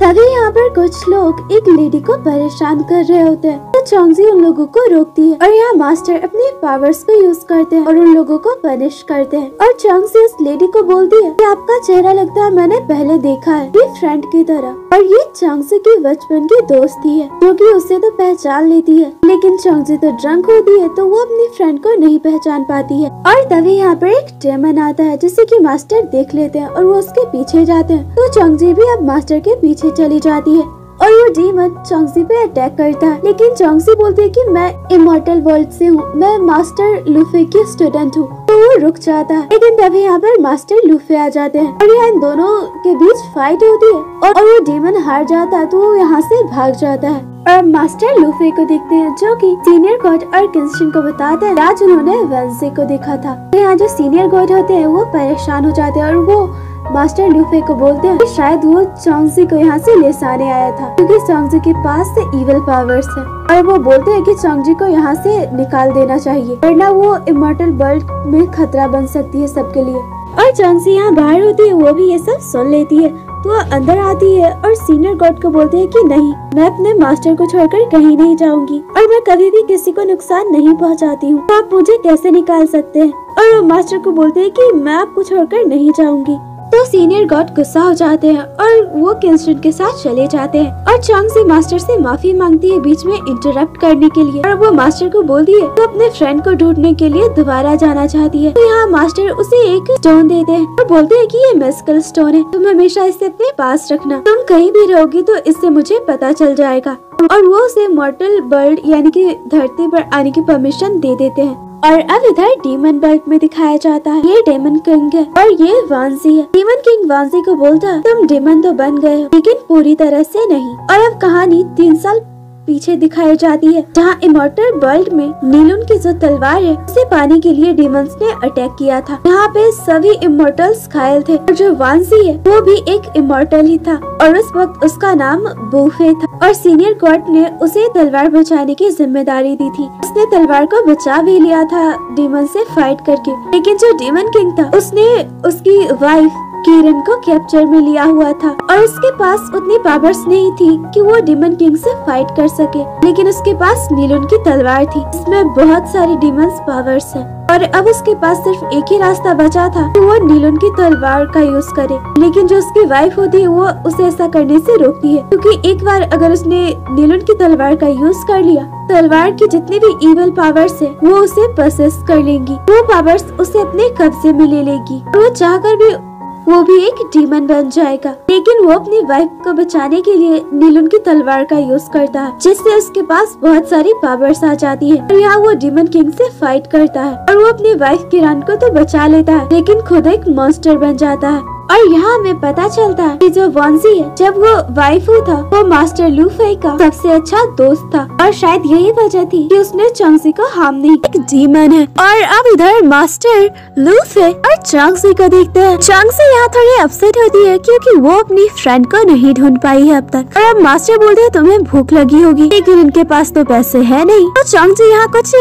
तभी यहाँ पर कुछ लोग एक लेडी को परेशान कर रहे होते हैं। तो चौंगजी उन लोगों को रोकती है और यहाँ मास्टर अपनी पावर्स को यूज़ करते हैं और उन लोगों को पनिश करते हैं। और चौंगजी उस लेडी को बोलती है कि आपका चेहरा लगता है, मैंने पहले देखा है। ये फ्रेंड की तरह। और ये चौंगजी की बचपन की दोस्ती है क्योंकि उसे तो पहचान लेती है। लेकिन चौंगजी तो ड्रंक होती है तो वो अपनी फ्रेंड को नहीं पहचान पाती है। और तभी यहाँ पर एक डेमन आता है, जिसे की मास्टर देख लेते हैं और वो उसके पीछे जाते हैं। तो चौंगजी भी अब मास्टर के पीछे चली जाती है। और वो डीमन चौंगसी पे अटैक करता है। लेकिन चौंगसी बोलती है कि मैं इमोर्टल वर्ल्ड से हूँ। मैं मास्टर लूफे की स्टूडेंट हूँ। तो वो रुक जाता है। लेकिन तभी यहाँ पर मास्टर लूफे आ जाते हैं। और यहाँ इन दोनों के बीच फाइट होती है। और, वो डीमन हार जाता है तो वो यहाँ से भाग जाता है। और मास्टर लूफे को देखते हैं जो कि सीनियर गॉड और किंस्टन को बताते हैं। आज उन्होंने वेंसे को देखा था। यहाँ जो सीनियर गॉड होते हैं वो परेशान हो जाते हैं। और वो मास्टर लूफे को बोलते हैं कि शायद वो चौंगजी को यहाँ से लेसाने आया था, क्योंकि चौंगजी के पास से इवल पावर्स है। और वो बोलते हैं कि चौंगजी को यहाँ से निकाल देना चाहिए, वरना वो इमोटल वर्ल्ड में खतरा बन सकती है सबके लिए। और चौंगजी यहाँ बाहर होती है, वो भी ये सब सुन लेती है। तो वो अंदर आती है और सीनियर गॉड को बोलते है कि नहीं, मैं अपने मास्टर को छोड़कर कहीं नहीं जाऊँगी। और मैं कभी भी किसी को नुकसान नहीं पहुंचाती हूँ। तो आप मुझे कैसे निकाल सकते हैं? और वो मास्टर को बोलते हैं कि मैं आपको छोड़कर नहीं जाऊँगी। तो सीनियर गॉड गुस्सा हो जाते हैं और वो किंगस्टन के साथ चले जाते हैं और चांगसी मास्टर से माफ़ी मांगती है बीच में इंटरप्ट करने के लिए। और वो मास्टर को बोलती है तो अपने फ्रेंड को ढूँढने के लिए दोबारा जाना चाहती है। तो यहाँ मास्टर उसे एक स्टोन देते हैं। और बोलते हैं कि ये मेस्कल स्टोन है। तुम हमेशा इसे अपने पास रखना। तुम कहीं भी रहोगी तो इससे मुझे पता चल जाएगा। और वो उसे मॉर्टल बर्ड यानी कि धरती पर आने की परमिशन दे देते हैं। और अब इधर डेमन बर्ग में दिखाया जाता है। ये डेमन किंग है और ये वांसी है। डेमन किंग वांसी को बोलता है तुम डेमन तो बन गए हो, लेकिन पूरी तरह से नहीं। और अब कहानी तीन साल पीछे दिखाई जाती है, जहाँ इमोर्टल वर्ल्ड में नीलुन की जो तलवार है, उसे पाने के लिए डिमंस ने अटैक किया था। यहाँ पे सभी इमोर्टल्स घायल थे, और जो वांसी है, वो भी एक इमोर्टल ही था, और उस वक्त उसका नाम बूफे था, और सीनियर कोर्ट ने उसे तलवार बचाने की ज़िम्मेदारी दी थी। उसने तलवार को बचा भी लिया था डीमन से फाइट करके। लेकिन जो डीमन किंग था, उसने उसकी वाइफ किरण को कैप्चर में लिया हुआ था। और उसके पास उतनी पावर्स नहीं थी कि वो डिमन किंग से फाइट कर सके। लेकिन उसके पास नीलुन की तलवार थी। इसमें बहुत सारी डिमंस पावर्स हैं। और अब उसके पास सिर्फ़ एक ही रास्ता बचा था कि वो नीलुन की तलवार का यूज़ करे। लेकिन जो उसकी वाइफ होती है, वो उसे ऐसा करने से रोकती है। क्योंकि एक बार अगर उसने नीलुन की तलवार का यूज़ कर लिया, तलवार की जितनी भी इवल पावर्स है, वो उसे प्रोसेस कर लेंगी। वो पावर्स उसे अपने कब्जे में ले लेगी। वो चाहकर भी वो भी एक डीमन बन जाएगा। लेकिन वो अपनी वाइफ को बचाने के लिए नीलुन की तलवार का यूज़ करता है, जिससे उसके पास बहुत सारी पावर्स आ जाती है। और यहाँ वो डीमन किंग से फाइट करता है और वो अपनी वाइफ किरण को तो बचा लेता है, लेकिन खुद एक मॉन्स्टर बन जाता है। और यहाँ हमें पता चलता है कि जो वॉन्सी है, जब वो वाइफू था, वो मास्टर लूफे का सबसे अच्छा दोस्त था। और शायद यही वजह थी कि उसने चंगसी को हार्म नहीं एक डीमन है। और अब इधर मास्टर लूफे और चंगसी को देखते हैं। चंगसी यहाँ थोड़ी अपसेट होती है क्योंकि वो अपनी फ्रेंड को नहीं ढूंढ पाई है अब तक। और अब मास्टर बोलते हैं, तुम्हें भूख लगी होगी। लेकिन इनके पास तो पैसे है नहीं। तो चंगसी यहाँ कुछ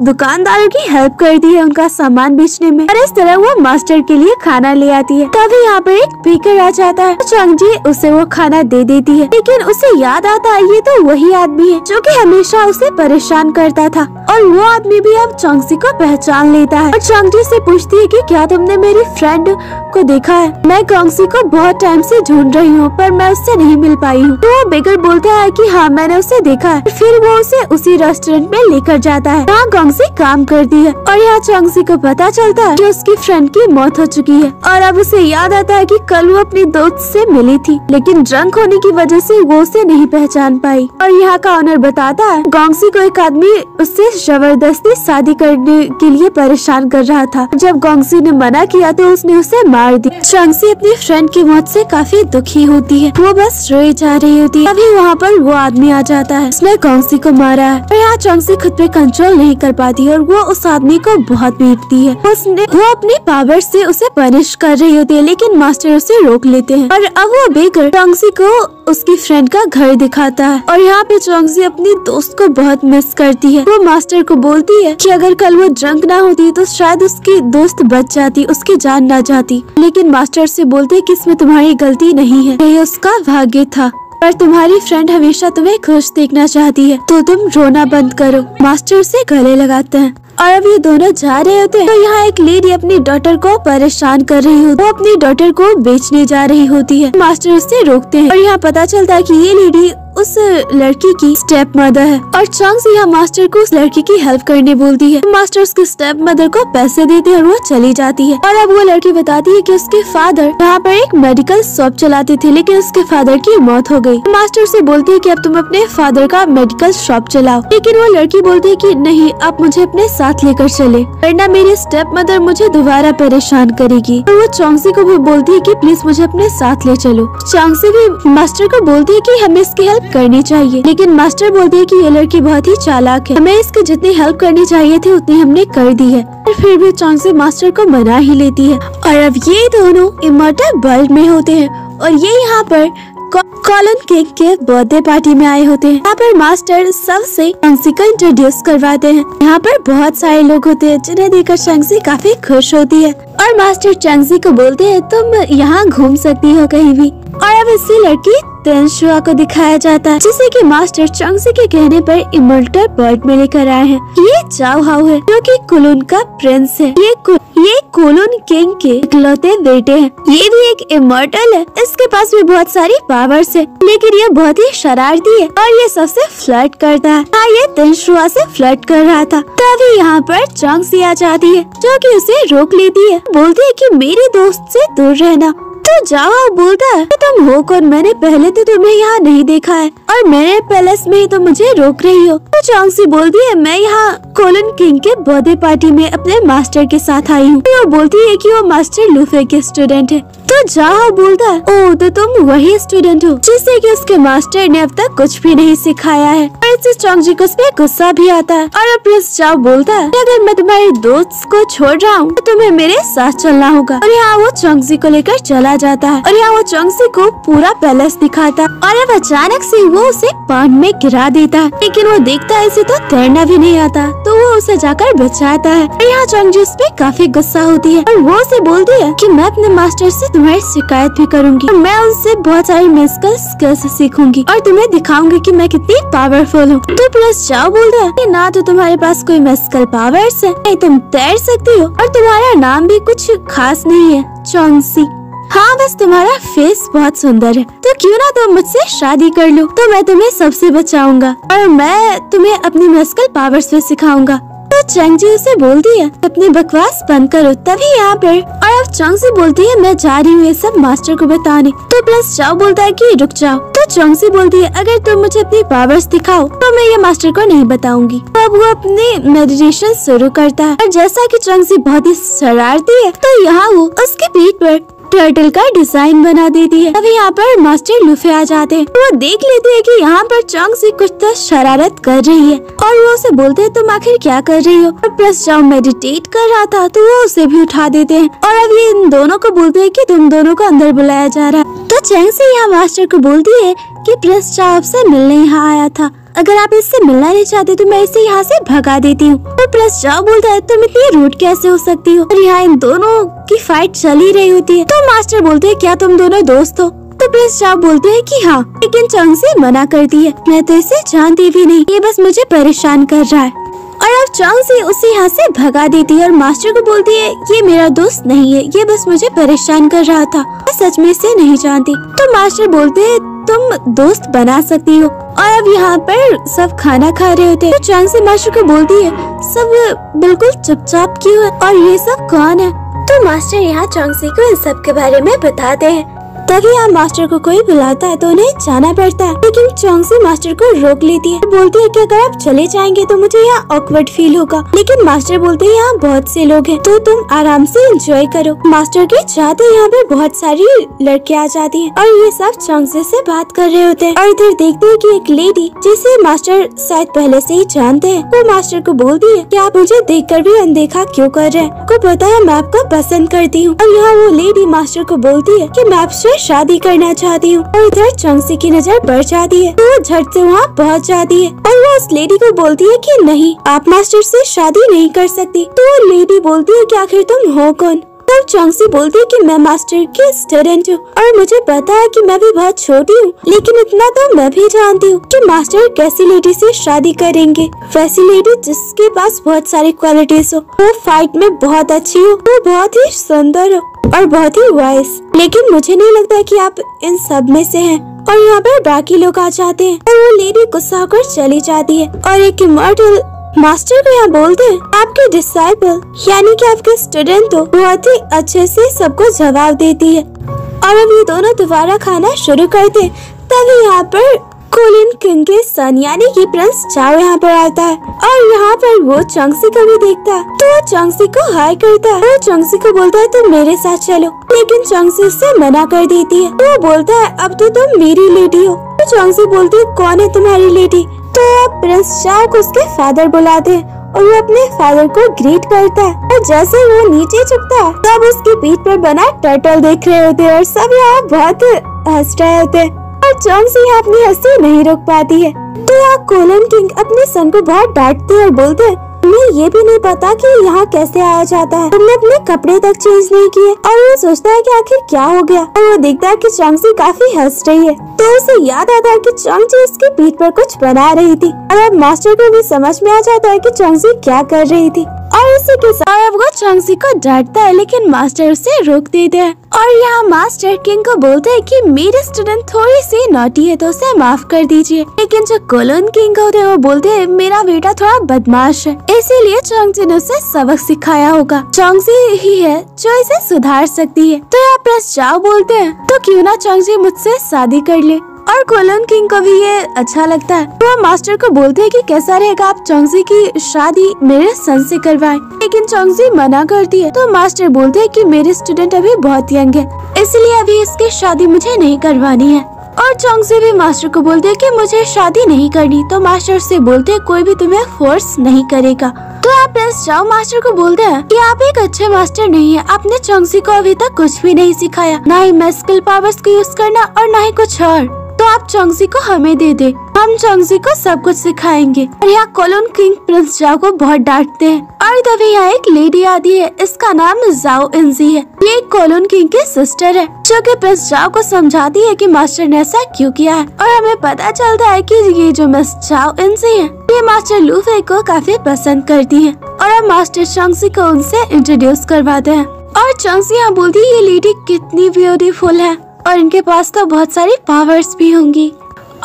दुकानदारों की हेल्प करती है उनका सामान बेचने में। और इस तरह वो मास्टर के लिए खाना ले आती है। तभी यहाँ पर एक पीकर आ जाता है। चंगजी उसे वो खाना दे देती है। लेकिन उसे याद आता है, ये तो वही आदमी है जो कि हमेशा उसे परेशान करता था। और वो आदमी भी अब चंगसी को पहचान लेता है। और चंगजी से पूछती है कि क्या तुमने मेरी फ्रेंड को देखा है? मैं गंगसी को बहुत टाइम से ढूंढ रही हूँ, पर मैं उससे नहीं मिल पाई हूँ। तो वो बेगर बोलता है कि हाँ मैंने उसे देखा है। फिर वो उसे उसी रेस्टोरेंट में लेकर जाता है। जहाँ गंगसी काम करती है और यहाँ चंगसी को पता चलता है कि उसकी फ्रेंड की मौत हो चुकी है। और अब उसे याद आता है कि कल वो अपनी दोस्त से मिली थी, लेकिन ड्रंक होने की वजह से वो उसे नहीं पहचान पाई। और यहाँ का ऑनर बताता है गोंगसी को एक आदमी उससे ज़बरदस्ती शादी करने के लिए परेशान कर रहा था। जब गोंगसी ने मना किया तो उसने उसे मार दी चंगसी अपनी फ्रेंड की मौत से काफ़ी दुखी होती है। वो बस रोई जा रही होती है। अभी वहाँ पर वो आदमी आ जाता है। उसने गोंगसी को मारा है। और यहाँ चंगसी खुद पे कंट्रोल नहीं कर पाती है और वो उस आदमी को बहुत पीटती है। उसने वो अपनी पावर से उसे पनिश कर रही होती है, लेकिन मास्टर उसे रोक लेते हैं। और अब वो बेकर चौंगसी को उसकी फ्रेंड का घर दिखाता है। और यहाँ पे चौंगसी अपनी दोस्त को बहुत मिस करती है। वो मास्टर को बोलती है कि अगर कल वो ड्रंक ना होती तो शायद उसकी दोस्त बच जाती, उसकी जान ना जाती। लेकिन मास्टर से बोलते कि इसमें तुम्हारी गलती नहीं है। यही उसका भाग्य था। पर तुम्हारी फ्रेंड हमेशा तुम्हें खुश देखना चाहती है तो तुम रोना बंद करो। मास्टर से गले लगाते हैं। और अब ये दोनों जा रहे होते हैं तो यहाँ एक लेडी अपनी डॉटर को परेशान कर रही होती है। वो अपनी डॉटर को बेचने जा रही होती है। मास्टर उससे रोकते हैं। और यहाँ पता चलता है कि ये लेडी उस लड़की की स्टेप मदर है और चंग यहाँ मास्टर को उस लड़की की हेल्प करने बोलती है। मास्टर उसके स्टेप मदर को पैसे देते और वो चली जाती है। और अब वो लड़की बताती है कि उसके फादर यहाँ पर एक मेडिकल शॉप चलाते थे, लेकिन उसके फादर की मौत हो गई। मास्टर से बोलती है कि अब तुम अपने फादर का मेडिकल शॉप चलाओ। लेकिन वो लड़की बोलती है कि नहीं आप मुझे अपने साथ लेकर चले, वरना मेरी स्टेप मदर मुझे दोबारा परेशान करेगी। और वो चौंगसी को भी बोलती है की प्लीज़ मुझे अपने साथ ले चलो। चौंगसी भी मास्टर को बोलती है की हमें इसकी हेल्प करनी चाहिए। लेकिन मास्टर बोलते हैं कि ये लड़की बहुत ही चालाक है। हमें इसकी जितनी हेल्प करनी चाहिए थी, उतनी हमने कर दी है। और फिर भी चौंगसी मास्टर को मना ही लेती है। और अब ये दोनों इमोटल वर्ल्ड में होते हैं। और ये यहाँ पर कॉलन केक के बर्थडे पार्टी में आए होते हैं। यहाँ पर मास्टर सबसे शंक्सी को इंट्रोड्यूस करवाते हैं। यहाँ पर बहुत सारे लोग होते हैं, जिन्हें देखकर शंक्सी काफ़ी खुश होती है। और मास्टर चंगसी को बोलते हैं, तुम यहाँ घूम सकती हो कहीं भी। और अब इसी लड़की तेंशुआ को दिखाया जाता है जिसे कि मास्टर चंगसी के कहने पर इमोल्टर बर्ड में लेकर आए हैं। ये चाओ हाउ है जो कि कुलून का प्रिंस है। ये कु, ये कुलून किंग के इकलौते बेटे हैं। ये भी एक इमोर्टल है। इसके पास भी बहुत सारी पावर्स है लेकिन ये बहुत ही शरारती है और ये सबसे फ्लर्ट करता है। हाँ ये तेंशुआ से फ्लर्ट कर रहा था। तभी यहाँ पर चंगसी आ जाती है जो कि उसे रोक लेती है। बोलती है कि मेरे दोस्त से दूर रहना। तो जाओ बोलता है तुम हो कौन? मैंने पहले तो तुम्हें यहाँ नहीं देखा है, और मेरे पैलेस में ही तो मुझे रोक रही हो। तो चौंसी बोलती है, मैं यहाँ कोलन किंग के बर्थडे पार्टी में अपने मास्टर के साथ आई हूँ। वो बोलती है कि वो मास्टर लूफे के स्टूडेंट है। तो जाओ बोलता है, ओ तो तुम वही स्टूडेंट हो, जिससे कि उसके मास्टर ने अब तक कुछ भी नहीं सिखाया है। और इससे चौंगजी को उसपे गुस्सा भी आता है। और अब प्रिंस जाओ, बोलता है अगर मैं तुम्हारे दोस्त को छोड़ रहा हूँ तो तुम्हें मेरे साथ चलना होगा। और यहाँ वो चौंगजी को लेकर चला जाता है। और यहाँ वो चौंगजी को पूरा पैलेस दिखाता है। और अब अचानक से वो उसे पान में गिरा देता है। लेकिन वो देखता है, इसे तो तैरना भी नहीं आता। तो वो उसे जाकर बचाता है। और यहाँ चौंगजी उस पर काफ़ी गुस्सा होती है। और वो उसे बोलती है की मैं अपने मास्टर से तुम्हारी शिकायत भी करूँगी। और मैं उनसे बहुत सारी म्यूजिकल स्किल्स सीखूँगी। और तुम्हें दिखाऊँगी कि मैं कितनी पावरफुल हूँ। तो प्लस जाओ बोलता है ना तो तुम्हारे पास कोई म्यूजिकल पावर्स है, नहीं तुम तैर सकती हो। और तुम्हारा नाम भी कुछ खास नहीं है चौंगसी हाँ बस तुम्हारा फेस बहुत सुंदर है। तो क्यों ना तुम मुझसे शादी कर लो? तो मैं तुम्हें सबसे बचाऊँगा। और मैं तुम्हें अपनी मस्कल पावर्स भी सिखाऊँगा। तो चंग जी उसे बोलती है, अपनी बकवास बंद करो। तभी यहाँ पर, और अब चंग से बोलती है, मैं जा रही हूँ ये सब मास्टर को बताने। तो प्लस चाओ बोलता है कि, रुक जाओ। तो चंग से बोलती है, अगर तुम मुझे अपनी पावर्स दिखाओ तो मैं ये मास्टर को नहीं बताऊँगी। अब वो अपने मेडिटेशन शुरू करता है। और जैसा कि चंग से बहुत ही शरारती है तो यहाँ वो उसके पीठ पर टर्टल का डिज़ाइन बना देती है। अभी यहाँ पर मास्टर लुफे आ जाते हैं। वो देख लेते हैं कि यहाँ पर चौंग से कुछ तो शरारत कर रही है। और वो उसे बोलते हैं, तुम आखिर क्या कर रही हो? और प्लस चौंग मेडिटेट कर रहा था तो वो उसे भी उठा देते हैं। और अब ये इन दोनों को बोलते हैं कि तुम दोनों को अंदर बुलाया जा रहा है। तो चैंग से यहाँ मास्टर को बोलती है कि प्लस चाव से मिलने यहाँ आया था। अगर आप इससे मिलना नहीं चाहते तो मैं इसे यहाँ से भगा देती हूँ। और प्लस साहब बोलता है, तुम इतनी रूट कैसे हो सकती हो? और यहाँ इन दोनों की फाइट चल ही रही होती है। तो मास्टर बोलते है, क्या तुम दोनों दोस्त हो? तो प्रिंस जाओ बोलते हैं कि हाँ लेकिन चंग से मना करती है। मैं तो इसे जानती भी नहीं। ये बस मुझे परेशान कर रहा है। और अब चंग से उसे यहाँ से भगा देती है और मास्टर को बोलती है, ये मेरा दोस्त नहीं है, ये बस मुझे परेशान कर रहा था। मैं सच में इसे नहीं जानती। तो मास्टर बोलते है, तुम दोस्त बना सकती हो। और अब यहाँ पर सब खाना खा रहे होते हैं। तो चांग से मास्टर को बोलती है, सब बिल्कुल चुपचाप क्यों है? और ये सब कौन है? तो मास्टर यहाँ चौंगसी को इन सब के बारे में बताते हैं। तभी यहाँ मास्टर को कोई बुलाता है तो उन्हें जाना पड़ता है। लेकिन चौंगसी मास्टर को रोक लेती है। बोलती है कि अगर आप चले जाएँगे तो मुझे यहाँ ऑकवर्ड फील होगा। लेकिन मास्टर बोलते हैं, यहाँ बहुत से लोग हैं तो तुम आराम से एंजॉय करो। मास्टर के चाहते यहाँ पे बहुत सारी लड़कियाँ आ जाती है और ये सब चौंगसी से बात कर रहे होते हैं। और इधर देखते है की एक लेडी जिसे मास्टर शायद पहले से ही जानते हैं, वो मास्टर को बोलती है की आप मुझे देखकर भी अनदेखा क्यों कर रहे हैं? को पता है, मैं आपको पसंद करती हूँ। और यहाँ वो लेडी मास्टर को बोलती है की, मैं आपसे शादी करना चाहती हूँ। और इधर चंगसी की नज़र बढ़ जाती है। वो झट से वहाँ पहुँच जाती है और वो उस लेडी को बोलती है कि नहीं, आप मास्टर से शादी नहीं कर सकती। तो वो लेडी बोलती है कि आखिर तुम हो कौन? तब चौंगसी बोलती है कि मैं मास्टर की स्टूडेंट हूँ और मुझे पता है कि मैं भी बहुत छोटी हूँ, लेकिन इतना तो मैं भी जानती हूँ कि मास्टर कैसी लेडी से शादी करेंगे। वैसी लेडी जिसके पास बहुत सारी क्वालिटीज हो, वो फाइट में बहुत अच्छी हो, वो बहुत ही सुंदर हो और बहुत ही वाइस लेकिन मुझे नहीं लगता कि आप इन सब में से हैं। और यहाँ पर बाकी लोग आ जाते हैं और वो लेडी गुस्सा होकर चली जाती है और एक इमोर्टल मास्टर को यहाँ बोलते हैं आपके डिसाइपल यानी कि आपके स्टूडेंट तो बहुत ही अच्छे से सबको जवाब देती है। और अब ये दोनों दोबारा खाना शुरू करते तभी यहाँ पर कोलिन किंग के सन यानी कि प्रिंस चाओ यहाँ पर आता है। और यहाँ पर वो चंगसी को भी देखता है। तो वो चंगसी को हाय करता है। वो चंगसी को बोलता है, तुम तो मेरे साथ चलो। लेकिन चंगसी उससे मना कर देती है। वो बोलता है, अब तो तुम मेरी लेडी हो। तो चंगसी बोलती है, कौन है तुम्हारी लेडी तो प्रिंस चाओ को उसके फादर बुलाते और वो अपने फादर को ग्रीट करता है। और जैसे वो नीचे झुकता है, तब उसकी पीठ पर बना टर्टल देख रहे होते हैं और सब यहाँ बहुत हंस रहे होते हैं। और चौंग से यहाँ अपनी हँसी नहीं रोक पाती है। तो यहाँ कोलन किंग अपने सन को बहुत डांटते और बोलते हैं तुम्हें ये भी नहीं पता कि यहाँ कैसे आया जाता है। तुमने अपने कपड़े तक चेंज नहीं किए और वो सोचता है कि आखिर क्या हो गया। और वो देखता है कि चांगसी काफ़ी हंस रही है। तो उसे याद आता है कि चांगसी उसकी पीठ पर कुछ बना रही थी। और अब मास्टर को भी समझ में आ जाता है कि चौंगसी क्या कर रही थी। और उसी के साथ अब वो चांगसी को डांटता है, लेकिन मास्टर उसे रोक देते हैं। और यहाँ मास्टर किंग को बोलते हैं कि, मेरे स्टूडेंट थोड़ी सी नोटी है तो उसे माफ़ कर दीजिए। लेकिन जो कोलोन किंग होते हैं, वो बोलते हैं, मेरा बेटा थोड़ा बदमाश है, इसीलिए चौंगसी ने उसे सबक सिखाया होगा। चौंगसी ही है जो इसे सुधार सकती है। तो यहाँ प्रेस जाओ बोलते हैं। तो क्यों ना चौंगसी मुझसे शादी कर ले। और कोलन किंग को भी ये अच्छा लगता है। तो मास्टर को बोलते हैं कि कैसा रहेगा आप चौंगसी की शादी मेरे सन से करवाएँ। लेकिन चौंगसी मना करती है। तो मास्टर बोलते हैं कि मेरे स्टूडेंट अभी बहुत यंग है। इसलिए अभी इसकी शादी मुझे नहीं करवानी है। और चौंगसी भी मास्टर को बोलते हैं कि मुझे शादी नहीं करनी। तो मास्टर से बोलते हैं, कोई भी तुम्हें फोर्स नहीं करेगा। तो आप प्रेस जाओ, मास्टर को बोलते हैं कि आप एक अच्छे मास्टर नहीं है। आपने चौंगसी को अभी तक कुछ भी नहीं सिखाया। ना ही मैं स्किल पावर्स को यूज़ करना और ना ही कुछ और। तो आप चौंगसी को हमें दे दे। हम चौंगसी को सब कुछ सिखाएँगे। और यहाँ कोलोन किंग प्रिंस जाओ को बहुत डांटते हैं। और तभी यहाँ एक लेडी आती है। इसका नाम जाओ इंजी है। ये कोलोन किंग की सिस्टर है। जो कि प्रिंस जाओ को समझाती है कि मास्टर ने ऐसा क्यों किया है। और हमें पता चलता है कि ये जो मिस जाओ इंजी है, ये मास्टर लूफे को काफ़ी पसंद करती है। और अब मास्टर चौंगसी को उनसे इंट्रोड्यूस करवाते हैं। और चौंगसी यहाँ बोलती है, ये लेडी कितनी ब्यूटीफुल है। और इनके पास तो बहुत सारी पावर्स भी होंगी।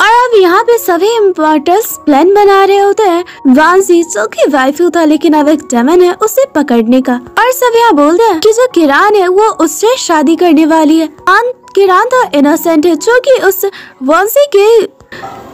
और अब यहाँ पे सभी इम्पोर्टर्स प्लान बना रहे होते हैं। वांसी जो की वाइफू था, लेकिन अब एक डेमन है उसे पकड़ने का। और सब यहाँ बोलते हैं कि जो किरान है, वो उससे शादी करने वाली है। किरान तो इनोसेंट है, जो कि उस वांसी के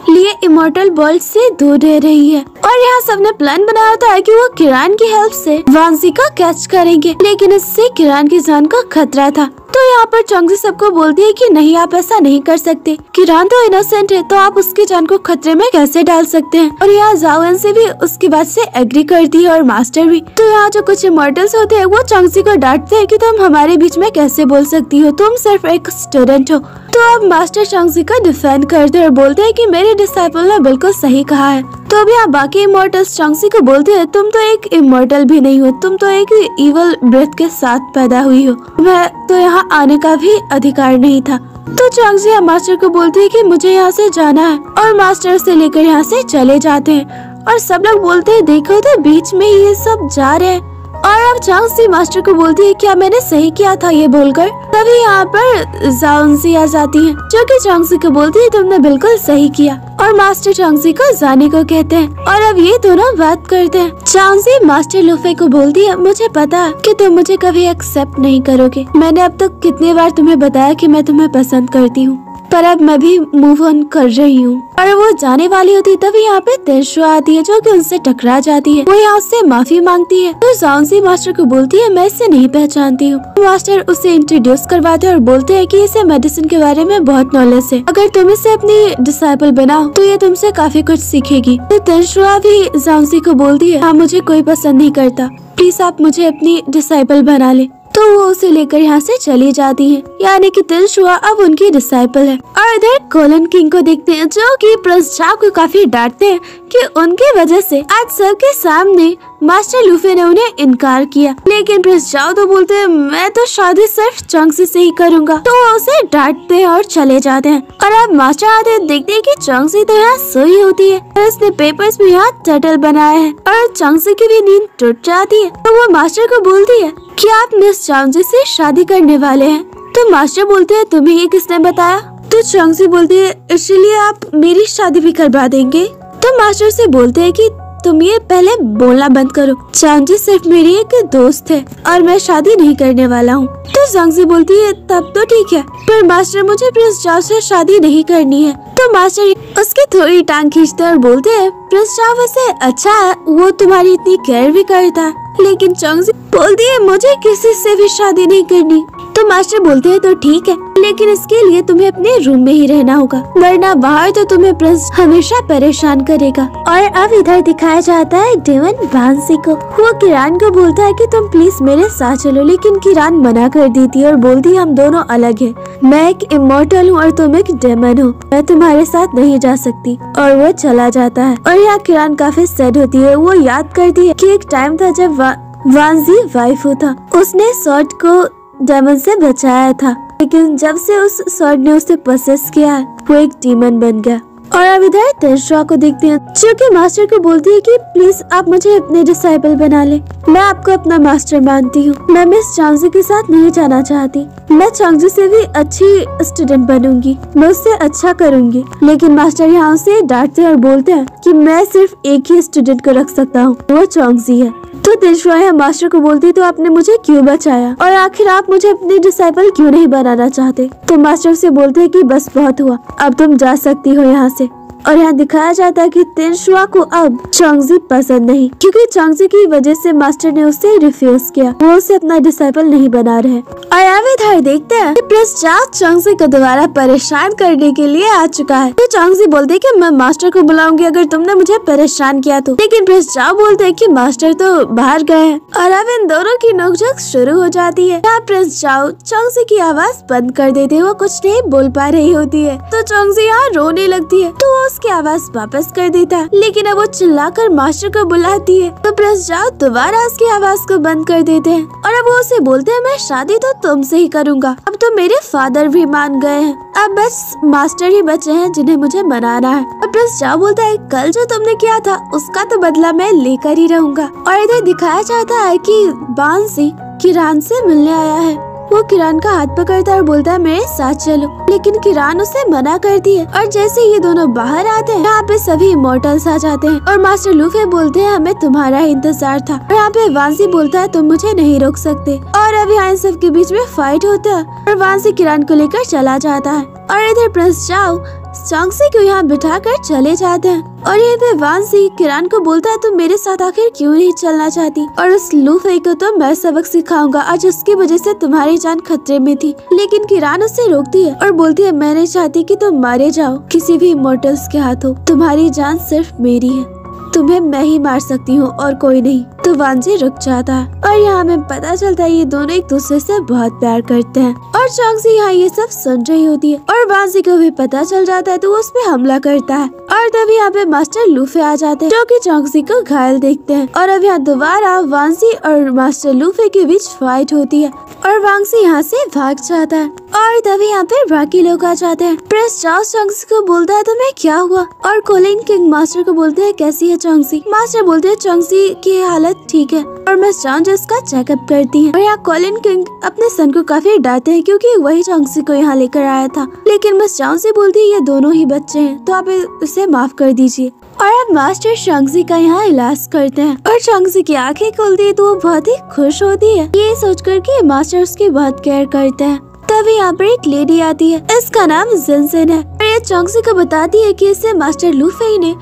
लिए इमोर्टल वर्ल्ड से दूर रह रही है। और यहाँ सबने प्लान बनाया है कि वो किरान की हेल्प से वांसी का कैच करेंगे। लेकिन इससे किरान की जान का खतरा था। तो यहाँ पर चौंगजी सबको बोलती है कि नहीं, आप ऐसा नहीं कर सकते। किरान तो इनोसेंट है तो आप उसकी जान को खतरे में कैसे डाल सकते हैं? और यहाँ जावन से भी उसकी बात से एग्री करती है और मास्टर भी। तो यहाँ जो कुछ इमोर्टल्स होते हैं, वो चौंगजी को डांटते हैं कि तुम हमारे बीच में कैसे बोल सकती हो? तुम सिर्फ़ एक स्टूडेंट हो। तो अब मास्टर चौंगजी का डिफेंड करते हैं और बोलते हैं कि मेरे डिसाइपल ने बिल्कुल सही कहा है। तो अभी आप बाकी इमोर्टल्स चौंगसी को बोलते हैं, तुम तो एक इमोर्टल भी नहीं हो, तुम तो एक इवल ब्रेथ के साथ पैदा हुई हो। मैं तो यहाँ आने का भी अधिकार नहीं था। तो चौंगसी मास्टर को बोलते है कि मुझे यहाँ से जाना है और मास्टर से लेकर यहाँ से चले जाते हैं। और सब लोग बोलते हैं, देखो तो बीच में ये सब जा रहे हैं। और अब चांसी मास्टर को बोलती है, क्या मैंने सही किया था ये बोलकर? तभी यहाँ पर जाउंसी आ जाती है, जो कि चांसी को बोलती है, तुमने बिल्कुल सही किया। और मास्टर चांसी को जाने को कहते हैं। और अब ये दोनों बात करते हैं। चांसी मास्टर लुफे को बोलती है, मुझे पता कि तुम मुझे कभी एक्सेप्ट नहीं करोगे। मैंने अब तक तो कितनी बार तुम्हें बताया कि मैं तुम्हें पसंद करती हूँ। पर अब मैं भी मूव ऑन कर रही हूँ। और वो जाने वाली होती तभी यहाँ पे तेजो आती है जो कि उनसे टकरा जाती है। वो यहाँ उससे माफ़ी मांगती है। तो जाउनसी मास्टर को बोलती है, मैं इसे नहीं पहचानती हूँ। मास्टर उसे इंट्रोड्यूस करवाते हैं और बोलते हैं कि इसे मेडिसिन के बारे में बहुत नॉलेज है। अगर तुम इसे अपनी डिसाइपल बनाओ तो ये तुमसे काफ़ी कुछ सीखेगी। तो तेजुआ भी जाउनसी को बोलती है हाँ मुझे कोई पसंद नहीं करता। प्लीज़ आप मुझे अपनी डिसाइपल बना ले। तो वो उसे लेकर यहाँ से चली जाती है। यानी कि तिलशुआ अब उनकी डिसाइपल है। और इधर कोलन किंग को देखते हैं, जो कि प्रस्ताव को काफ़ी डांटते हैं कि उनकी वजह से आज सबके सामने मास्टर लूफे ने उन्हें इनकार किया। लेकिन प्रिंस जाओ तो बोलते हैं, मैं तो शादी सिर्फ़ चौंगसी से ही करूँगा। तो वो उसे डांटते हैं और चले जाते हैं। और अब मास्टर आते देखते हैं कि चौंगसी तो यहाँ सोई होती है। और उसने पेपर्स में यहाँ टटल बनाया है। और चौंगसी की भी नींद टूट जाती है। तो वो मास्टर को बोलती है कि आप मिस चौंगसी से शादी करने वाले हैं। तो मास्टर बोलते हैं, तुम्हें ये किसने बताया? तो चौंगसी बोलती है, इसलिए आप मेरी शादी भी करवा देंगे? तो मास्टर से बोलते हैं कि तुम ये पहले बोलना बंद करो। चांजी सिर्फ़ मेरी एक दोस्त है और मैं शादी नहीं करने वाला हूँ। तो चांगजी बोलती है, तब तो ठीक है, पर मास्टर मुझे प्रिंस चाव से शादी नहीं करनी है। तो मास्टर उसकी थोड़ी टांग खींचते और बोलते हैं, प्रिंस चाव वैसे अच्छा है, वो तुम्हारी इतनी केयर भी करता है, लेकिन चांगजी बोलती है, मुझे किसी से भी शादी नहीं करनी। तो मास्टर बोलते हैं तो ठीक है लेकिन इसके लिए तुम्हें अपने रूम में ही रहना होगा। वरना बाहर तो तुम्हें प्रिंस हमेशा परेशान करेगा। और अब इधर दिखाया जाता है डेवन बांसी को। वो किरान को बोलता है कि तुम प्लीज़ मेरे साथ चलो लेकिन किरान मना कर देती है और बोलती हम दोनों अलग है। मैं एक इमोर्टल हूँ और तुम एक डेमन हो। मैं तुम्हारे साथ नहीं जा सकती। और वो चला जाता है। और यहाँ किरान काफ़ी सैड होती है। वो याद करती है कि एक टाइम था जब वा, वांजी वाइफ था उसने शॉर्ट को डेमन से बचाया था। लेकिन जब से उस शॉर्ट ने उसे प्रोसेस किया, वो एक डीमन बन गया। और अब इधर तेजरा को देखते हैं, जो कि मास्टर को बोलती है कि प्लीज़ आप मुझे अपने डिसाइबल बना ले। मैं आपको अपना मास्टर मानती हूँ। मैं मिस चांगजी के साथ नहीं जाना चाहती। मैं चांगजी से भी अच्छी स्टूडेंट बनूँगी। मैं उससे अच्छा करूँगी। लेकिन मास्टर यहाँ से डांटते और बोलते हैं कि मैं सिर्फ़ एक ही स्टूडेंट को रख सकता हूँ। वो चांगजी है। तो दिलशुआ मास्टर को बोलती तो आपने मुझे क्यों बचाया? और आखिर आप मुझे अपने डिसाइपल क्यों नहीं बनाना चाहते? तो मास्टर से बोलते हैं कि बस बहुत हुआ। अब तुम जा सकती हो यहाँ से। और यहाँ दिखाया जाता है कि तेनशुआ को अब चौंगजी पसंद नहीं, क्योंकि चौंगजी की वजह से मास्टर ने उसे रिफ्यूज किया। वो उसे अपना डिसाइपल नहीं बना रहे। और अब इधर देखते हैं कि प्रिंस चाओ चौंगजी को दोबारा परेशान करने के लिए आ चुका है। तो चौंगजी बोलते कि मैं मास्टर को बुलाऊँगी, अगर तुमने मुझे परेशान किया तो। लेकिन प्रिंस चाओ बोलते हैं कि मास्टर तो बाहर गए हैं। और अब इन दोनों की नोकझोंक शुरू हो जाती है। यहाँ प्रिंस चाओ चौंगजी की आवाज़ बंद कर देते वो कुछ नहीं बोल पा रही होती है। तो चौंगजी यहाँ रोने लगती है। तो वो उसकी आवाज़ वापस कर देता। लेकिन अब वो चिल्लाकर मास्टर को बुलाती है। तो प्रिंस जाओ, दोबारा उसकी आवाज़ को बंद कर देते हैं। और अब वो उसे बोलते हैं, मैं शादी तो तुम तुमसे ही करूँगा। अब तो मेरे फादर भी मान गए हैं। अब बस मास्टर ही बचे हैं जिन्हें मुझे मनाना है। और जाओ बोलता है, कल जो तुमने किया था, उसका तो बदला मैं लेकर ही रहूँगा। और इधर दिखाया जाता है की बांसी किरान से मिलने आया है। वो किरण का हाथ पकड़ता है और बोलता है, मेरे साथ चलो। लेकिन किरान उसे मना करती है। और जैसे ये दोनों बाहर आते हैं, यहाँ पे सभी इमोटल्स आ जाते हैं। और मास्टर लूफे बोलते हैं, हमें तुम्हारा इंतज़ार था। और यहाँ पे वांसी बोलता है, तुम मुझे नहीं रोक सकते। और अब यहाँ सब के बीच में फाइट होता है। और वांसी किरान को लेकर चला जाता है। और इधर प्रिंस जाओ। चौंगसी को यहाँ बिठा कर चले जाते हैं? और ये पे वानसी किरान को बोलता है तुम मेरे साथ आखिर क्यों नहीं चलना चाहती? और उस लूफे को तो मैं सबक सिखाऊँगा। आज उसकी वजह से तुम्हारी जान खतरे में थी। लेकिन किरान उसे रोकती है और बोलती है, मैं नहीं चाहती कि तुम मारे जाओ। किसी भी मोटर्स के हाथों तुम्हारी जान सिर्फ़ मेरी है। तुम्हें मैं ही मार सकती हूँ और कोई नहीं। तो वांजे रुक जाता है और यहाँ हमें पता चलता है ये दोनों एक दूसरे से बहुत प्यार करते हैं। और चौंगसी यहाँ ये सब सुन रही होती है और वांसी को भी पता चल जाता है तो वो उस पर हमला करता है। और तभी यहाँ पे मास्टर लूफे आ जाते हैं जो की चौंगसी को घायल देखते हैं। और अब यहाँ दोबारा वांसी और मास्टर लूफे के बीच फाइट होती है और वांसी यहाँ से भाग जाता है। और तभी यहाँ पे बाकी लोग आ जाते हैं। प्रेस चार्ल्स चौंगसी को बोलता है, तुम्हें क्या हुआ? और कोलिन किंग मास्टर को बोलते हैं, कैसी है चौंगसी। मास्टर बोलते हैं, चौंगसी की हालत ठीक है और मिस चांस इसका चेकअप करती है। और यहाँ कोलिन किंग अपने सन को काफ़ी डरते हैं क्योंकि वही चौंगसी को यहाँ लेकर आया था। लेकिन मिस चांसी बोलती है, ये दोनों ही बच्चे हैं तो आप इसे माफ़ कर दीजिए। और अब मास्टर शंगजी का यहाँ इलाज करते हैं। और शंगजी की आँखें खुलती है तो वो बहुत ही खुश होती है। ये सोचकर कि मास्टर उसकी बहुत केयर करते हैं। तभी यहाँ पर एक लेडी आती है। इसका नाम जिनसेन है। और ये चौंगसी को बताती है कि इसे मास्टर लूफे ने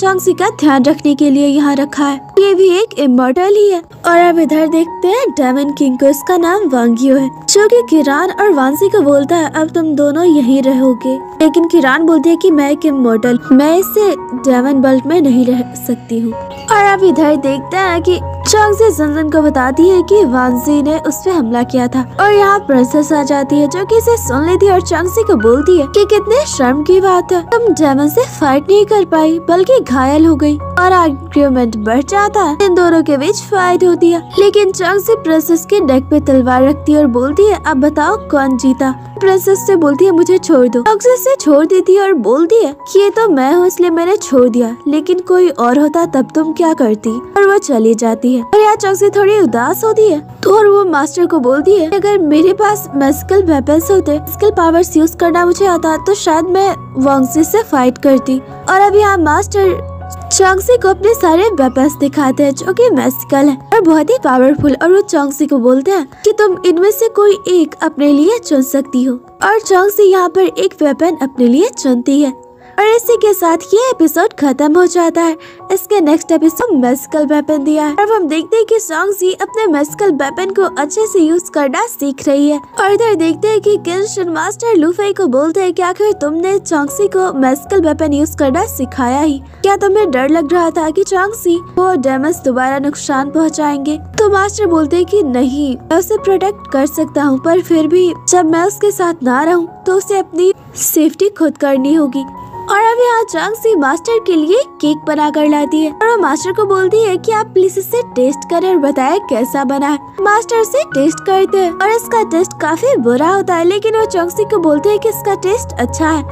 चौंगसी का ध्यान रखने के लिए यहाँ रखा है। ये भी एक इमोर्टल ही है। और अब इधर देखते हैं डेमन किंग को इसका नाम वांगियो है, जो कि किरान और वांसी को बोलता है, अब तुम दोनों यहीं रहोगे। लेकिन किरान बोलती है कि मैं एक इमोर्टल मैं इससे डेमन बल्ट में नहीं रह सकती हूँ। और अब इधर देखते हैं कि चौंग से जनजन को बताती है कि वांसी ने उस पर हमला किया था। और यहाँ प्रिंसेस आ जाती है, जो कि इसे सुन लेती है और चौंगसी को बोलती है कि कितने शर्म की बात है। तुम डेमन से फाइट नहीं कर पाई, बल्कि घायल हो गई और आर्ग्यूमेंट बढ़ जाता है। इन दोनों के बीच फाइट होती है। लेकिन चौंगसी प्रिंसेस के डेक पे तलवार रखती है और बोलती है, अब बताओ कौन जीता? प्रिंसेस से बोलती है, मुझे छोड़ दो। चौंगसी से छोड़ देती है और बोलती है कि ये तो मैं हूँ, इसलिए मैंने छोड़ दिया। लेकिन कोई और होता, तब तुम क्या करती? और वो चली जाती है। और यहाँ चौंगसी थोड़ी उदास होती है तो और वो मास्टर को बोलती है, अगर मेरे पास मैजिकल वेपन्स होते मैजिकल पावर्स यूज़ करना मुझे आता तो शायद मैं वांगसी से फाइट करती। और अब यहाँ मास्टर चौंगसी को अपने सारे वेपन्स दिखाते हैं, जो कि मैजिकल है, और बहुत ही पावरफुल और वो चौंगसी को बोलते हैं कि तुम इनमें से कोई एक अपने लिए चुन सकती हो। और चौंगसी यहाँ पर एक वेपन अपने लिए चुनती है। और इसी के साथ ये एपिसोड खत्म हो जाता है। इसके नेक्स्ट एपिसोड मेस्कल वेपन दिया है। अब हम देखते हैं कि सॉन्गसी अपने मेस्कल वेपन को अच्छे से यूज़ करना सीख रही है। और इधर देखते हैं कि किंशन मास्टर लूफे को बोलते हैं कि आखिर तुमने चौंगसी को मेस्कल वेपन यूज़ करना सिखाया ही। क्या तुम्हें डर लग रहा था कि चौंगसी वो डेमस दोबारा नुकसान पहुँचाएँगे? तो मास्टर बोलते हैं कि नहीं, मैं उसे प्रोटेक्ट कर सकता हूँ, पर फिर भी जब मैं उसके साथ ना रहूँ तो उसे अपनी सेफ्टी खुद करनी होगी। और अब यहाँ चांग सी मास्टर के लिए केक बना कर लाती है। और वो मास्टर को बोलती है कि आप प्लीज़ इसे टेस्ट करें और बताएँ कैसा बना है। मास्टर इसे टेस्ट करते हैं और इसका टेस्ट काफ़ी बुरा होता है, लेकिन वो चौंगसी को बोलते हैं कि इसका टेस्ट अच्छा है।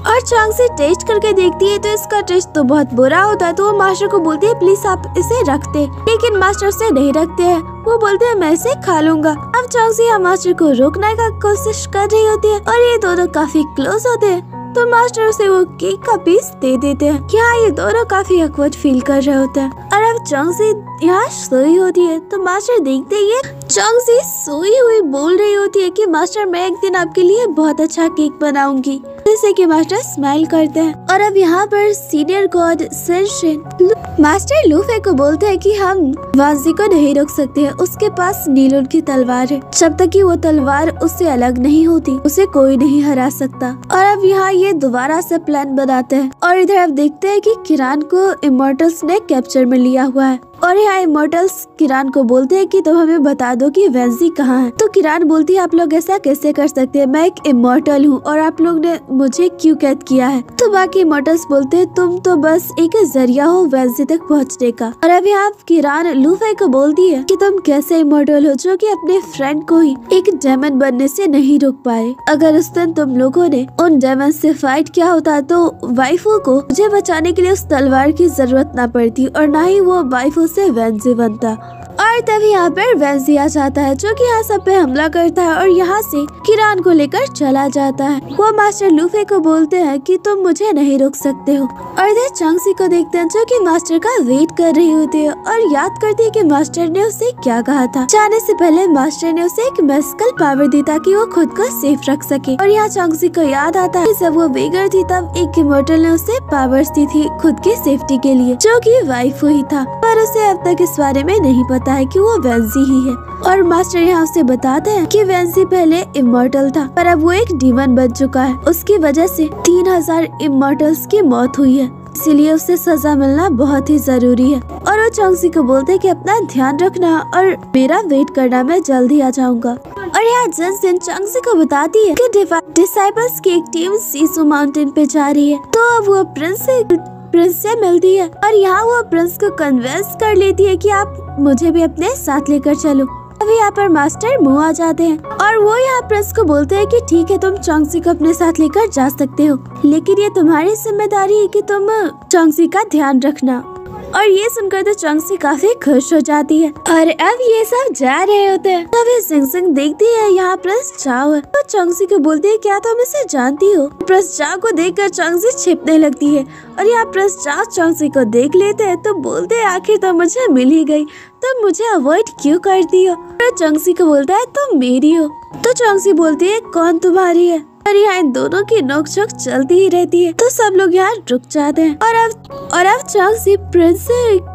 और चांगसी टेस्ट करके देखती है तो इसका टेस्ट तो बहुत बुरा होता है तो वो मास्टर को बोलती है, प्लीज़ आप इसे रखते लेकिन मास्टर उसे नहीं रखते हैं। वो बोलते हैं, मैं इसे खा लूँगा। अब चांगसी मास्टर को रोकने का कोशिश कर रही होती है और ये दोनों काफ़ी क्लोज होते हैं। तो मास्टर उसे वो केक का पीस दे देते हैं। यहाँ ये दोनों काफ़ी अकवर्ड फील कर रहे होते हैं। और अब चौंगसी यहाँ सोई होती है। तो मास्टर देखते ही चौंगसी सोई हुई बोल रही होती है कि, मास्टर, मैं एक दिन आपके लिए बहुत अच्छा केक बनाऊँगी। जैसे कि मास्टर स्माइल करते हैं। और अब यहाँ पर सीनियर गॉड सेंशन मास्टर लूफे को बोलते हैं कि, हम वाजी को नहीं रोक सकते हैं। उसके पास नीलोन की तलवार है। जब तक कि वो तलवार उससे अलग नहीं होती, उसे कोई नहीं हरा सकता। और अब यहाँ ये दोबारा से प्लान बनाते हैं। और इधर आप देखते हैं कि किरान को इमोर्टल्स ने कैप्चर में लिया हुआ है। और यहाँ इमोर्टल्स किरान को बोलते हैं कि तुम हमें बता दो कि वेंजी कहाँ है। तो किरान बोलती है, आप लोग ऐसा कैसे कर सकते हैं? मैं एक इमोटल हूँ और आप लोग ने मुझे क्यों कैद किया है? तो बाकी इमोर्टल्स बोलते हैं, तुम तो बस एक ज़रिया हो वेंजी तक पहुँचने का। और अभी आप किरान लूफे को बोलती है की तुम कैसे इमोटल हो, जो की अपने फ्रेंड को ही एक डेमन बनने से नहीं रोक पाए। अगर उस दिन तुम लोगों ने उन डेमन से फाइट किया होता तो वाइफो को मुझे बचाने के लिए उस तलवार की ज़रूरत ना पड़ती और ना ही वो वाइफो से वेंजी बनता। और तभी यहाँ पर वेंजी आ जाता है, जो कि यहाँ सब पे हमला करता है और यहाँ से किरान को लेकर चला जाता है। वो मास्टर लूफे को बोलते हैं कि तुम मुझे नहीं रोक सकते हो। और इधर चंगसी को देखते हैं, जो कि मास्टर का वेट कर रही होती है और याद करती है कि मास्टर ने उसे क्या कहा था। जाने से पहले मास्टर ने उसे एक मेस्कल पावर दी ताकि वो खुद को सेफ़ रख सके। और यहाँ चांगसी को याद आता है जब वो बेगर थी, तब एक इमोटल ने उसे पावर्स दी थी खुद की सेफ्टी के लिए, जो की वाइफ हुई था। पर उसे अब तक इस बारे में नहीं पता है कि वो वेंजी ही है। और मास्टर यहाँ उसे बताते हैं कि वेंसी पहले इमोर्टल था, पर अब वो एक डीमन बन चुका है। उसकी वजह से तीन हज़ार इमोर्टल्स की मौत हुई है। इसीलिए उसे सजा मिलना बहुत ही ज़रूरी है। और वो चौंगसी को बोलते हैं कि अपना ध्यान रखना और मेरा वेट करना, मैं जल्दी आ जाऊँगा। और यहाँ जिस दिन चौंगसी को बताती है कि डिसाइबल्स की एक टीम सीसू माउंटेन पे जा रही है तो अब वो प्रिंस प्रिंस से मिलती है और यहाँ वो प्रिंस को कन्विंस कर लेती है कि आप मुझे भी अपने साथ लेकर चलो। अभी यहाँ पर मास्टर मुँह आ जाते हैं और वो यहाँ प्रिंस को बोलते हैं कि ठीक है, तुम चौंगसी को अपने साथ लेकर जा सकते हो। लेकिन ये तुम्हारी ज़िम्मेदारी है कि तुम चौंगसी का ध्यान रखना। और ये सुनकर तो चंगसी काफ़ी खुश हो जाती है। और अब ये सब जा रहे होते हैं। तभी सिंह सिंह देखती है यहाँ प्रेस चाव है तो चंगसी को बोलती है, क्या तुम तो इसे जानती हो? प्रेस चाव को देखकर चंगसी छिपने लगती है। और यहाँ प्रेस चाव चंगसी को देख लेते हैं तो बोलते हैं, आखिर तो मुझे मिल ही गई। तुम मुझे अवॉइड क्यों करती हो? तो चंगसी को बोलता है, तुम मेरी हो। तो चौंगसी बोलती है, कौन तुम्हारी है? और यहाँ इन दोनों की नोक झोंक चलती ही रहती है। तो सब लोग यहाँ रुक जाते हैं। और अब और अब चौंगसी प्रिंस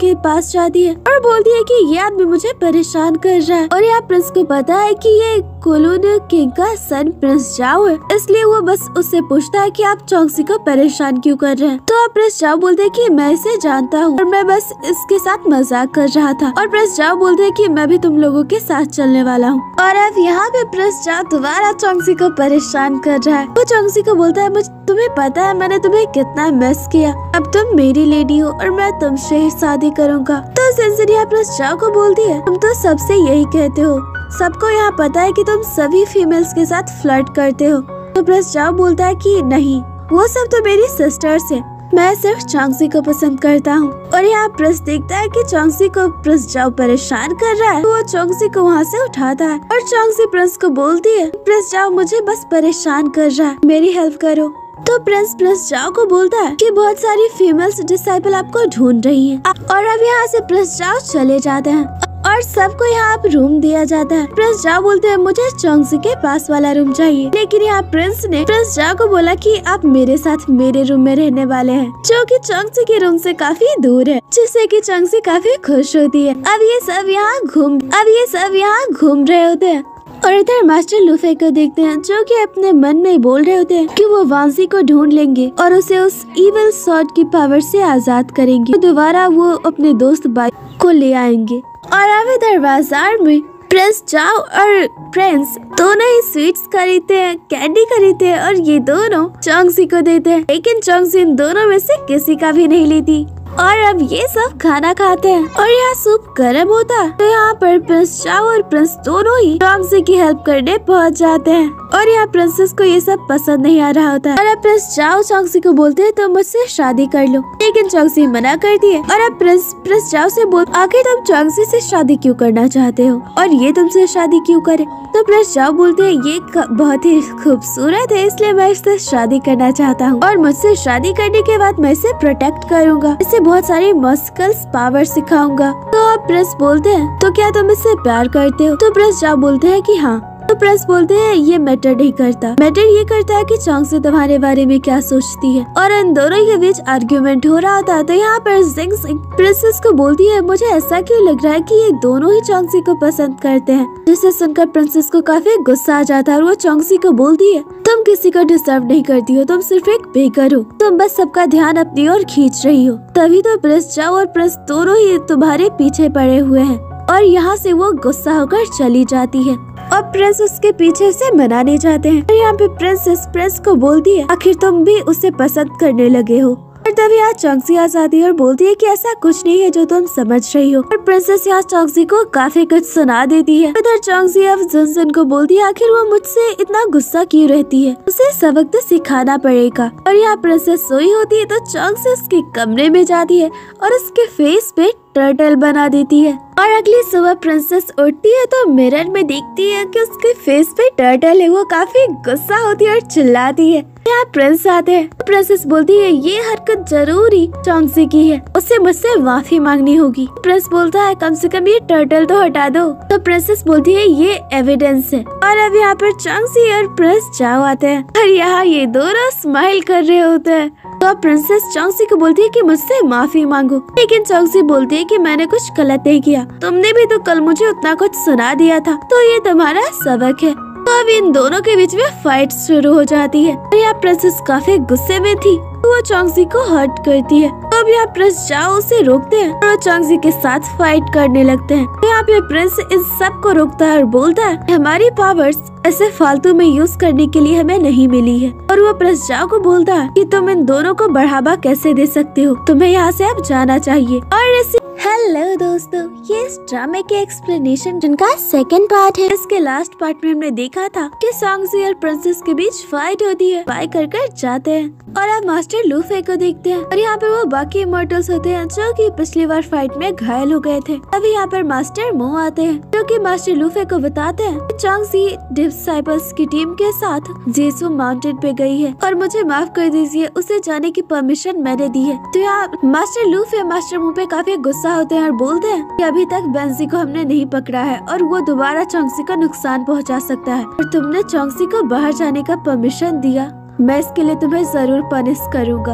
के पास जाती है और बोलती है कि ये आदमी मुझे परेशान कर रहा है। और यहाँ प्रिंस को पता है कि ये कोलोन किंग का सन प्रिंस जाओ है। इसलिए वो बस उससे पूछता है कि आप चौकसी को परेशान क्यों कर रहे हैं? तो अब प्रिंस जाओ बोलते हैं कि मैं इसे जानता हूँ। और मैं बस इसके साथ मज़ाक कर रहा था। और प्रिंस जाओ बोलते हैं कि मैं भी तुम लोगों के साथ चलने वाला हूँ। और अब यहाँ पे प्रिंस जाओ दोबारा चौकसी को परेशान कर रहा है। वो चौंगसी को बोलता है, मुझे तुम्हें पता है मैंने तुम्हें कितना मिस किया। अब तुम मेरी लेडी हो और मैं तुमसे ही शादी करूँगा। तो सेंसरिया प्लस चाव को बोलती है, तुम तो सबसे यही कहते हो। सबको यहाँ पता है कि तुम सभी फीमेल्स के साथ फ्लर्ट करते हो। तो जाओ बोलता है कि नहीं, वो सब तो मेरी सिस्टर्स हैं। मैं सिर्फ़ चौंगसी को पसंद करता हूँ। और यहाँ प्रस देखता है कि चौंगसी को प्रस जाओ परेशान कर रहा है। तो वो चौंगसी को वहाँ से उठाता है और चौंगसी प्रस को बोलती है, प्रस जाओ, मुझे बस परेशान कर रहा है। मेरी हेल्प करो। तो प्रिंस प्रिंस जाओ को बोलता है कि बहुत सारी फीमेल्स डिसाइपल आपको ढूंढ रही हैं। और अब यहाँ से प्रिंस जाओ चले जाते हैं। और सबको यहाँ आप रूम दिया जाता है। प्रिंस जाओ बोलते हैं, मुझे चौंगसी के पास वाला रूम चाहिए। लेकिन यहाँ प्रिंस ने, प्रिंस जाओ को बोला कि आप मेरे साथ मेरे रूम में रहने वाले हैं, जो कि चौंगसी के रूम से काफ़ी दूर है, जिससे कि चौंगसी काफ़ी खुश होती है। अब ये सब यहाँ घूम, अब ये सब यहाँ घूम रहे होते हैं। और इधर मास्टर लूफे को देखते हैं, जो कि अपने मन में बोल रहे होते हैं कि वो वांसी को ढूंढ लेंगे और उसे उस इवल सॉर्ड की पावर से आज़ाद करेंगे। तो दोबारा वो अपने दोस्त बाई को ले आएँगे। और अब इधर बाज़ार में प्रिंस चाओ और प्रिंस दोनों ही स्वीट्स खरीदते हैं कैंडी खरीदते हैं और ये दोनों चौंगसी को देते हैं। लेकिन चौंगसी इन दोनों में से किसी का भी नहीं लेती। और अब ये सब खाना खाते हैं। और यहाँ सूप गर्म होता है तो यहाँ पर प्रिंस चाओ और प्रिंस दोनों ही चौंगसी की हेल्प करने पहुँच जाते हैं। और यहाँ प्रिंसेस को ये सब पसंद नहीं आ रहा होता। और अब प्रिंस चाओ चौंगसी को बोलते हैं तो मुझसे शादी कर लो। लेकिन चौकसी मना करती है। और अब प्रिंस प्रिंस चाओ से बोल, आखिर तुम चौकसी से शादी क्यों करना चाहते हो? और ये तुमसे शादी क्यों करे? तो प्रिंस चाओ बोलते हैं, ये बहुत ही खूबसूरत है, इसलिए मैं इससे शादी करना चाहता हूँ। और मुझसे शादी करने के बाद मैं इसे प्रोटेक्ट करूँगा। इसे बहुत सारी मस्कल्स पावर सिखाऊँगा। तो आप ब्रश बोलते हैं तो क्या तुम इससे प्यार करते हो? तो ब्रश जा बोलते हैं कि हाँ। तो प्रेस बोलते हैं, ये मैटर नहीं करता। मैटर ये करता है कि चौंग से तुम्हारे बारे में क्या सोचती है। और इन दोनों के बीच आर्ग्यूमेंट हो रहा था तो यहाँ पर जिंग प्रिंसेस को बोलती है, मुझे ऐसा क्यों लग रहा है कि ये दोनों ही चौंगसी को पसंद करते हैं? जिसे सुनकर प्रिंसेस को काफ़ी गुस्सा आ जाता है और वो चौंगसी को बोलती है, तुम किसी को डिस्टर्ब नहीं करती हो, तुम सिर्फ़ एक बेकर हो। तुम बस सबका ध्यान अपनी ओर खींच रही हो। तभी तो प्रिंस जाओ और प्रिंस दोनों ही तुम्हारे पीछे पड़े हुए हैं। और यहाँ से वो गुस्सा होकर चली जाती है और प्रिंस उसके पीछे से मनाने जाते हैं। और यहाँ पे प्रिंसेस प्रिंस को बोलती है, आखिर तुम भी उसे पसंद करने लगे हो। और तभी यहाँ चौंगसी आ जाती है और बोलती है कि ऐसा कुछ नहीं है जो तुम समझ रही हो। और प्रिंसेस यहाँ चौंगसी को काफ़ी कुछ सुना देती है। इधर चौंगसी अब जुनजुन को बोलती है, आखिर वो मुझसे इतना गुस्सा क्यों रहती है? उसे सबक तो सिखाना पड़ेगा। और यहाँ प्रिंसेस सोई होती है तो चौंगसी उसके कमरे में जाती है और उसके फेस पे टर्टल बना देती है। और अगली सुबह प्रिंसेस उठती है तो मिरर में देखती है कि उसके फेस पे टर्टल है। वो काफ़ी गुस्सा होती है और चिल्लाती है। यहाँ प्रिंस आते हैं। प्रिंसेस बोलती है, ये हरकत ज़रूरी चौंगसी की है। उसे मुझसे माफ़ी मांगनी होगी। प्रिंस बोलता है, कम से कम ये टर्टल तो हटा दो। तो प्रिंसेस बोलती है, ये एविडेंस है। और अब यहाँ पर चौंगसी और प्रिंस जाओ आते हैं। और यहाँ ये दोनों स्माइल कर रहे होते हैं। तो प्रिंसेस चौंगसी को बोलती है कि मुझसे माफ़ी मांगो। लेकिन चौंगसी बोलती है कि मैंने कुछ गलत नहीं किया। तुमने भी तो कल मुझे उतना कुछ सुना दिया था। तो ये तुम्हारा सबक है। तो अब इन दोनों के बीच में फाइट शुरू हो जाती है। और यहाँ प्रिंसेस काफ़ी गुस्से में थी। वो चौंगसी को हर्ट करती है। अब यहाँ प्रिंस जाओ, उसे रोकते हैं और वो चौंगसी के साथ फाइट करने लगते हैं। यहाँ पे प्रिंस इन सबको रोकता है और बोलता है, हमारी पावर्स ऐसे फालतू में यूज़ करने के लिए हमें नहीं मिली है। और वो प्रिंस जाओ को बोलता है कि, तुम इन दोनों को बढ़ावा कैसे दे सकते हो? तुम्हें यहाँ से अब जाना चाहिए। और इस हेलो दोस्तों, ये इस ड्रामे के एक्सप्लेनेशन जिनका सेकंड पार्ट है। इसके लास्ट पार्ट में हमने देखा था कि सॉन्गजी और प्रिंसेस के बीच फाइट होती है। बाय कर कर जाते हैं। और अब मास्टर लूफे को देखते हैं और यहाँ पर वो बाकी इमोटल्स होते हैं जो कि पिछली बार फाइट में घायल हो गए थे। अभी यहाँ पर मास्टर मो आते हैं, जो कि मास्टर लूफे को बताते हैं चौंगसी डिसाइपल्स की टीम के साथ जेसु माउंटेन पे गई है। और मुझे माफ़ कर दीजिए, उसे जाने की परमिशन मैंने दी है। तो यहाँ मास्टर लूफे मास्टर मुँह पे काफ़ी गुस्सा होते हैं और बोलते हैं कि अभी तक बेंसी को हमने नहीं पकड़ा है और वो दोबारा चौंगसी को नुकसान पहुँचा सकता है। और तुमने चौंगसी को बाहर जाने का परमिशन दिया। मैं इसके लिए तुम्हें ज़रूर पनिश करूँगा।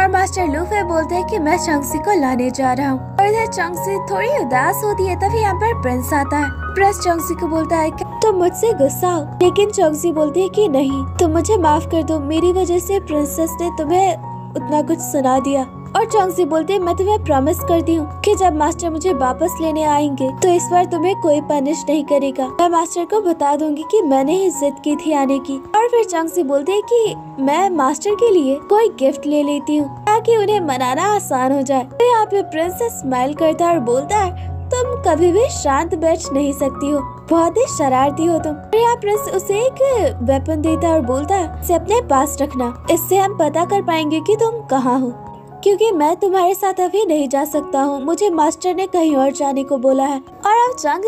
और मास्टर लूफे बोलते हैं कि मैं चंगसी को लाने जा रहा हूँ। और इधर चंगसी थोड़ी उदास होती है तभी यहाँ पर प्रिंस आता है। प्रिंस चंगसी को बोलता है कि तुम मुझसे गुस्सा हो लेकिन चंगसी बोलती है कि नहीं। तुम मुझे माफ़ कर दो मेरी वजह से प्रिंसेस ने तुम्हें उतना कुछ सुना दिया। और चौंगसी बोलती है मैं तुम्हें प्रॉमिस करती हूँ कि जब मास्टर मुझे वापस लेने आएँगे तो इस बार तुम्हें कोई पनिश नहीं करेगा। मैं मास्टर को बता दूँगी कि मैंने ही जिद की थी आने की। और फिर चौंगसी बोलती है कि, मैं मास्टर के लिए कोई गिफ्ट ले लेती हूँ, ताकि उन्हें मनाना आसान हो जाए। तो यहाँ पे प्रिंसेस स्माइल करता है और बोलता है, तुम कभी भी शांत बैठ नहीं सकती हो। बहुत ही शरारती हो तुम। और यहाँ प्रिंस उसे एक वेपन देता है और बोलता है, इसे अपने पास रखना। इससे हम पता कर पाएँगे कि तुम कहाँ हो। क्योंकि मैं तुम्हारे साथ अभी नहीं जा सकता हूँ। मुझे मास्टर ने कहीं और जाने को बोला है। और अब जंग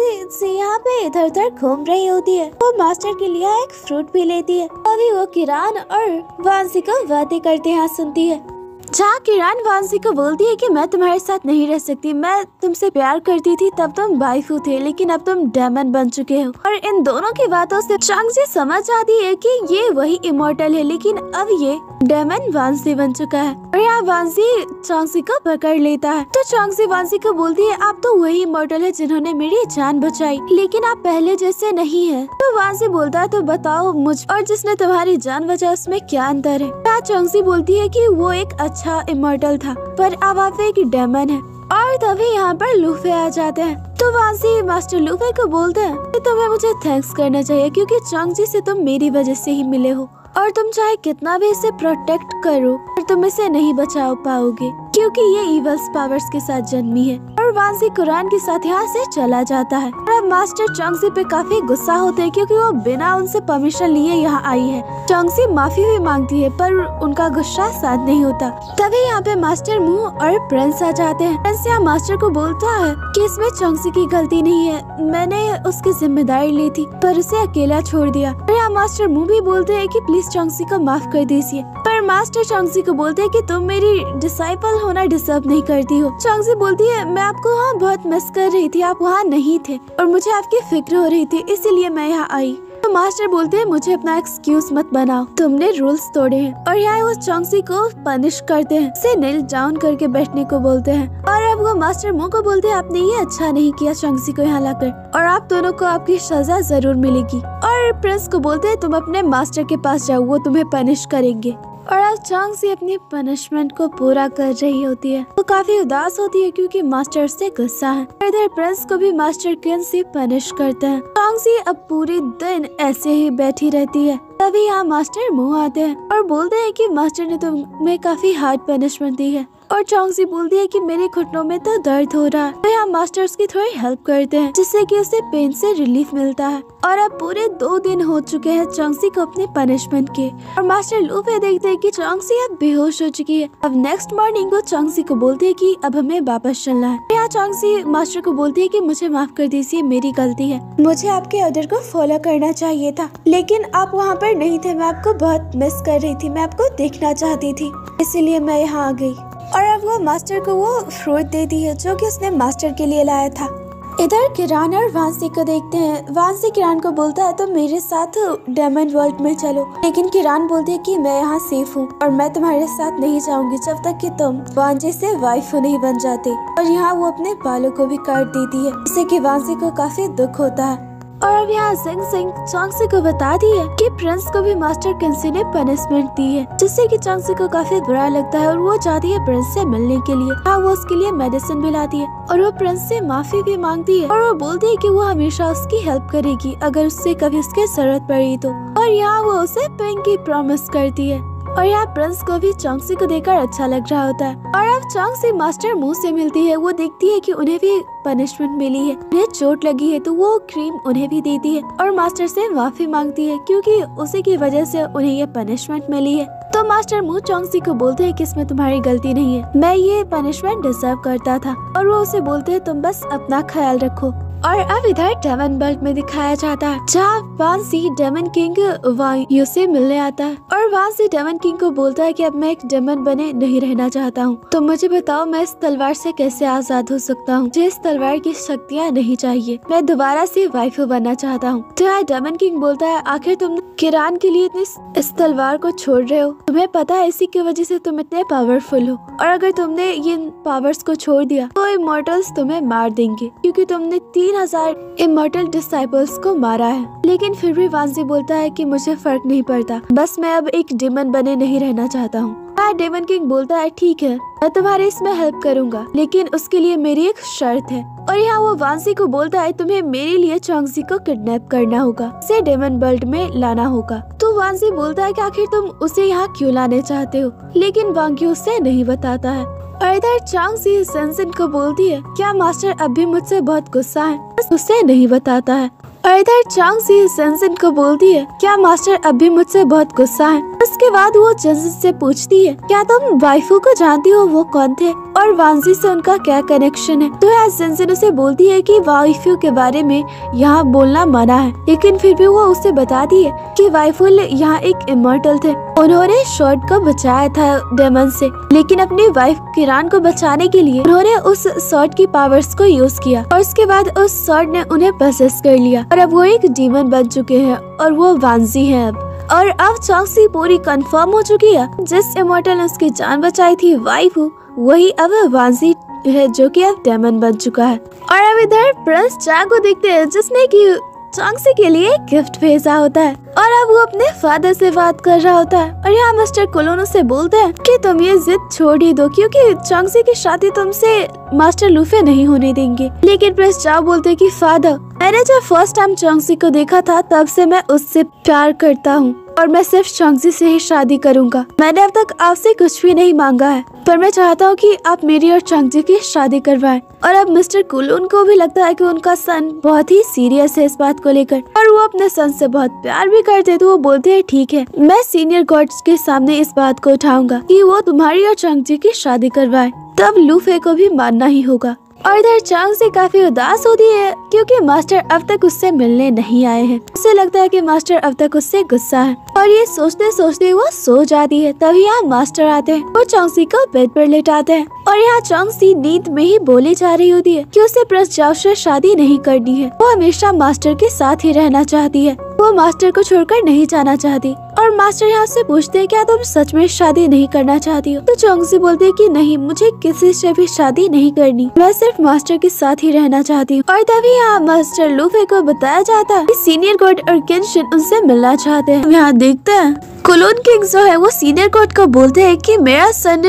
यहाँ पे इधर उधर घूम रही होती है। वो मास्टर के लिए एक फ्रूट भी लेती है। अभी वो किरान और वांसी को बातें करते हैं सुनती है। जहाँ किरान वांसी को बोलती है कि मैं तुम्हारे साथ नहीं रह सकती। मैं तुमसे प्यार करती थी, तब तुम वाइफू थे, लेकिन अब तुम डेमन बन चुके हो। और इन दोनों की बातों से चांगजी समझ आती है कि ये वही इमोर्टल है, लेकिन अब ये डेमन वांसी बन चुका है। और यहाँ वांसी चांगसी को पकड़ लेता है। तो चांगसी वांसी को बोलती है, आप तो वही इमोर्टल है जिन्होंने मेरी जान बचाई, लेकिन आप पहले जैसे नहीं है। तो वांसी बोलता है तो बताओ मुझ, और जिसने तुम्हारी जान बचाई, उसमें क्या अंतर है? चांगसी बोलती है कि वो एक अच्छा इमोर्टल था, पर अब एक डेमन है, और तभी यहाँ पर लूफे आ जाते हैं। तो वहाँ से मास्टर लूफे को बोलते हैं कि तुम्हें मुझे थैंक्स करना चाहिए, क्योंकि चांगजी से तुम मेरी वजह से ही मिले हो, और तुम चाहे कितना भी इसे प्रोटेक्ट करो, पर तुम इसे नहीं बचा पाओगे। क्योंकि ये इवल्स पावर्स के साथ जन्मी है और वांसी कुरान के साथ यहाँ से चला जाता है। और अब मास्टर चौंगसी पे काफ़ी गुस्सा होते हैं क्योंकि वो बिना उनसे परमिशन लिए यहाँ आई है। चौंगसी माफ़ी भी मांगती है, पर उनका गुस्सा साथ नहीं होता। तभी यहाँ पे मास्टर मुँह और प्रिंस आ जाते हैं। प्रिंस यहाँ मास्टर को बोलता है कि इसमें चौंगसी की गलती नहीं है। मैंने उसकी ज़िम्मेदारी ली थी, पर उसे अकेला छोड़ दिया। और यहाँ मास्टर मुँह भी बोलते है की प्लीज़ चौंगसी को माफ़ कर दीजिए। पर मास्टर चौंगसी को बोलते है की तुम मेरी डिसाइपल होना डिजर्व नहीं करती हो। चौंगसी बोलती है, मैं आपको वहाँ बहुत मिस कर रही थी, आप वहाँ नहीं थे और मुझे आपकी फ़िक्र हो रही थी, इसीलिए मैं यहाँ आई। तो मास्टर बोलते हैं, मुझे अपना एक्सक्यूज मत बनाओ। तुमने रूल्स तोड़े हैं और यहाँ वो चौंगसी को पनिश करते हैं। उसे नील डाउन करके बैठने को बोलते हैं। और अब वो मास्टर मुँह को बोलते हैं, आपने ये अच्छा नहीं किया चौंगसी को यहाँ लाकर और आप दोनों को आपकी सजा ज़रूर मिलेगी। और प्रिंस को बोलते हैं, तुम अपने मास्टर के पास जाओ, वो तुम्हें पनिश करेंगे। और आज चांग चांगसी अपनी पनिशमेंट को पूरा कर रही होती है। वो काफ़ी उदास होती है क्योंकि मास्टर से गुस्सा है। इधर प्रिंस को भी मास्टर किन से पनिश करते हैं। चांगसी अब पूरे दिन ऐसे ही बैठी रहती है। तभी यहाँ मास्टर मुँह आते हैं और बोलते हैं कि मास्टर ने तुम्हें काफ़ी हार्ड पनिशमेंट दी है। और चौंगसी बोलती है कि मेरे घुटनों में तो दर्द हो रहा है। तो यहाँ मास्टर उसकी थोड़ी हेल्प करते हैं जिससे कि उसे पेन से रिलीफ मिलता है। और अब पूरे दो दिन हो चुके हैं चौंगसी को अपने पनिशमेंट के। और मास्टर लूफे देखते हैं कि चौंगसी अब बेहोश हो चुकी है। अब नेक्स्ट मॉर्निंग वो चौंगसी को बोलते है की अब हमें वापस चलना है। यहाँ चौंगसी मास्टर को बोलती है की मुझे माफ़ कर दीजिए, मेरी गलती है। मुझे आपके ऑर्डर को फॉलो करना चाहिए था, लेकिन आप वहाँ पर नहीं थे। मैं आपको बहुत मिस कर रही थी, मैं आपको देखना चाहती थी, इसीलिए मैं यहाँ आ गई। और अब वो मास्टर को वो फ्रूट देती है, जो कि उसने मास्टर के लिए लाया था। इधर किरान और वांसी को देखते हैं। वांसी किरान को बोलता है तो मेरे साथ डायमंड वर्ल्ड में चलो। लेकिन किरान बोलती है कि, मैं यहाँ सेफ़ हूँ और मैं तुम्हारे साथ नहीं जाऊँगी जब तक कि तुम वांजे से वाइफ नहीं बन जाते। और यहाँ वो अपने बालों को भी काट देती है, जिससे कि वांसी को काफ़ी दुख होता है। और अब यहाँ सिंह सिंह चौंगसी को बता दी है कि प्रिंस को भी मास्टर किंसी ने पनिशमेंट दी है, जिससे कि चौंगसी को काफ़ी बुरा लगता है और वो चाहती है प्रिंस से मिलने के लिए। हाँ वो उसके लिए मेडिसिन भी लाती है और वो प्रिंस से माफ़ी भी मांगती है और वो बोलती है कि वो हमेशा उसकी हेल्प करेगी, अगर उससे कभी उसकी ज़रूरत पड़ी तो। और यहाँ वो उसे पिंकी प्रॉमिस करती है। और यहाँ प्रिंस को भी चौंगसी को देखकर अच्छा लग रहा होता है। और अब चौंगसी मास्टर मुँह से मिलती है, वो देखती है कि उन्हें भी पनिशमेंट मिली है। उन्हें चोट लगी है तो वो क्रीम उन्हें भी देती है। और मास्टर से माफ़ी मांगती है, क्योंकि उसी की वजह से उन्हें ये पनिशमेंट मिली है। तो मास्टर मुँह चौंगसी को बोलते हैं कि इसमें तुम्हारी गलती नहीं है। मैं ये पनिशमेंट डिजर्व करता था, और वो उसे बोलते हैं, तुम बस अपना ख्याल रखो। और अब इधर डेमन बल्ट में दिखाया जाता है, जहाँ वांसी डेमन किंग वायु से मिलने आता है। और वांसी डेमन किंग को बोलता है कि अब मैं एक डेमन बने नहीं रहना चाहता हूँ। तो मुझे बताओ, मैं इस तलवार से कैसे आज़ाद हो सकता हूँ मुझे इस तलवार की शक्तियाँ नहीं चाहिए। मैं दोबारा से वाइफ बनना चाहता हूँ। तो यहाँ डेमन किंग बोलता है, आखिर तुम किरान के लिए इतनी इस तलवार को छोड़ रहे हो? तुम्हें पता है इसी की वजह से तुम इतने पावरफुल हो। और अगर तुमने ये पावर्स को छोड़ दिया तो इमोटल्स तुम्हें मार देंगे, क्योंकि तुमने तीन हज़ार इमोटल डिसाइपल्स को मारा है। लेकिन फिर भी वांसी बोलता है कि मुझे फ़र्क नहीं पड़ता। बस मैं अब एक डिमन बने नहीं रहना चाहता हूँ। हाँ डेमन किंग बोलता है, ठीक है, मैं तुम्हारे इसमें हेल्प करूँगा, लेकिन उसके लिए मेरी एक शर्त है। और यहाँ वो वांसी को बोलता है, तुम्हें मेरे लिए चौंगसी को किडनैप करना होगा, उसे डेमन बल्ट में लाना होगा। तो वांसी बोलता है कि आखिर तुम उसे यहाँ क्यों लाने चाहते हो? लेकिन वांगी उसे नहीं बताता है। और इधर चांग सी सेंसन को बोलती है, क्या मास्टर अब भी मुझसे बहुत गुस्सा है? उसे नहीं बताता है। और इधर चांग सी सेंसन को बोलती है, क्या मास्टर अब भी मुझसे बहुत गुस्सा है? उसके बाद वो जंजिन से पूछती है, क्या तुम वाइफू को जानती हो वो कौन थे? और वांजी से उनका क्या कनेक्शन है? तो यार जंजिन उसे बोलती है कि वाइफू के बारे में यहाँ बोलना मना है, लेकिन फिर भी वो उसे बताती है कि वाइफुल यहाँ एक इमोर्टल थे। उन्होंने शॉर्ट को बचाया था डेमन से, लेकिन अपनी वाइफ किरान को बचाने के लिए उन्होंने उस शॉर्ट की पावर्स को यूज़ किया और उसके बाद उस शॉर्ट ने उन्हें प्रोसेस कर लिया। और अब वो एक डीमन बन चुके हैं और वो वांसी है अब। और अब चौकसी पूरी कंफर्म हो चुकी है। जिस इमोटल ने उसकी जान बचाई थी वाइफ वही अब वांसी है जो कि अब डेमन बन चुका है। और अब इधर प्रिंस चा को देखते हैं, जिसने की चौंगसी के लिए गिफ्ट भेजा होता है। और अब वो अपने फादर से बात कर रहा होता है। और यहाँ मिस्टर कोलोनो से बोलते हैं कि तुम ये जिद छोड़ ही दो, क्योंकि चौंगसी की शादी तुमसे मास्टर लूफे नहीं होने देंगे। लेकिन प्रेस चाव बोलते कि, फादर, मैंने जब फ़र्स्ट टाइम चौंगसी को देखा था, तब से मैं उससे प्यार करता हूँ। और मैं सिर्फ़ चौंगसी से ही शादी करूँगा। मैंने अब तक आपसे कुछ भी नहीं मांगा है, पर मैं चाहता हूँ कि आप मेरी और चौंगजी की शादी करवाएँ। और अब मिस्टर कुलून को भी लगता है कि उनका सन बहुत ही सीरियस है इस बात को लेकर। और वो अपने सन से बहुत प्यार भी करते तो वो बोलते हैं, ठीक है, मैं सीनियर गॉड्स के सामने इस बात को उठाऊँगा कि वो तुम्हारी और चौंगजी की शादी करवाए। तब लूफे को भी मानना ही होगा। और इधर चांग से काफ़ी उदास होती है, क्योंकि मास्टर अब तक उससे मिलने नहीं आए हैं। उसे लगता है कि मास्टर अब तक उससे गुस्सा है, और ये सोचते सोचते वो सो जाती है। तभी यहाँ मास्टर आते हैं और चौंगसी को बेड पर लेटाते हैं, और यहाँ चौंगसी नींद में ही बोली जा रही होती है कि उसे प्रेस जाओ शादी नहीं करनी है। वो हमेशा मास्टर के साथ ही रहना चाहती है। वो मास्टर को छोड़कर नहीं जाना चाहती। और मास्टर यहाँ से पूछते हैं क्या तुम सच में शादी नहीं करना चाहती हो? तो चौंगसी बोलते हैं कि नहीं, मुझे किसी से भी शादी नहीं करनी। मैं सिर्फ़ मास्टर के साथ ही रहना चाहती हूँ। और तभी यहाँ मास्टर लूफे को बताया जाता है सीनियर गॉड और केंशन उनसे मिलना चाहते हैं। यहाँ देखते हैं। कुलोन किंग जो है, वो सीनियर कोर्ट को बोलते हैं कि मेरा सन,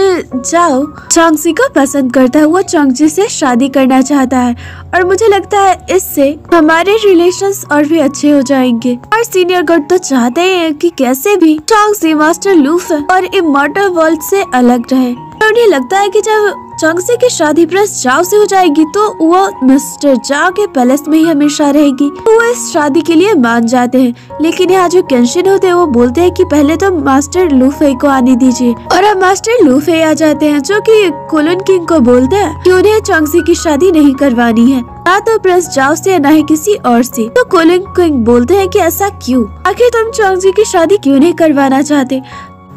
जाओ। चौंगसी को पसंद करता है, वो चौंगजी से शादी करना चाहता है। और मुझे लगता है, इससे हमारे रिलेशंस और भी अच्छे हो जाएँगे। और सीनियर गॉड तो चाहते हैं कि कैसे भी चौंगसी मास्टर लूफ और इमोटल वर्ल्ड से अलग रहे। उन्हें लगता है कि जब चौंगसी की शादी प्रेस जाओ से हो जाएगी तो वो मिस्टर जाओ के पैलेस में ही हमेशा रहेगी। वो इस शादी के लिए मान जाते हैं, लेकिन यहाँ जो कैंशन होते हैं, वो बोलते हैं कि पहले तो मास्टर लूफे को आने दीजिए। और अब मास्टर लूफे आ जाते हैं, जो कि कोलन किंग को बोलते हैं कि उन्हें चौंगसी की शादी नहीं करवानी है। ना तो प्रेस जाओ से, न ही किसी और से। तो कोलिंग किंग बोलते हैं कि ऐसा क्यों? आखिर तुम चौंगसी की शादी क्यों नहीं करवाना चाहते?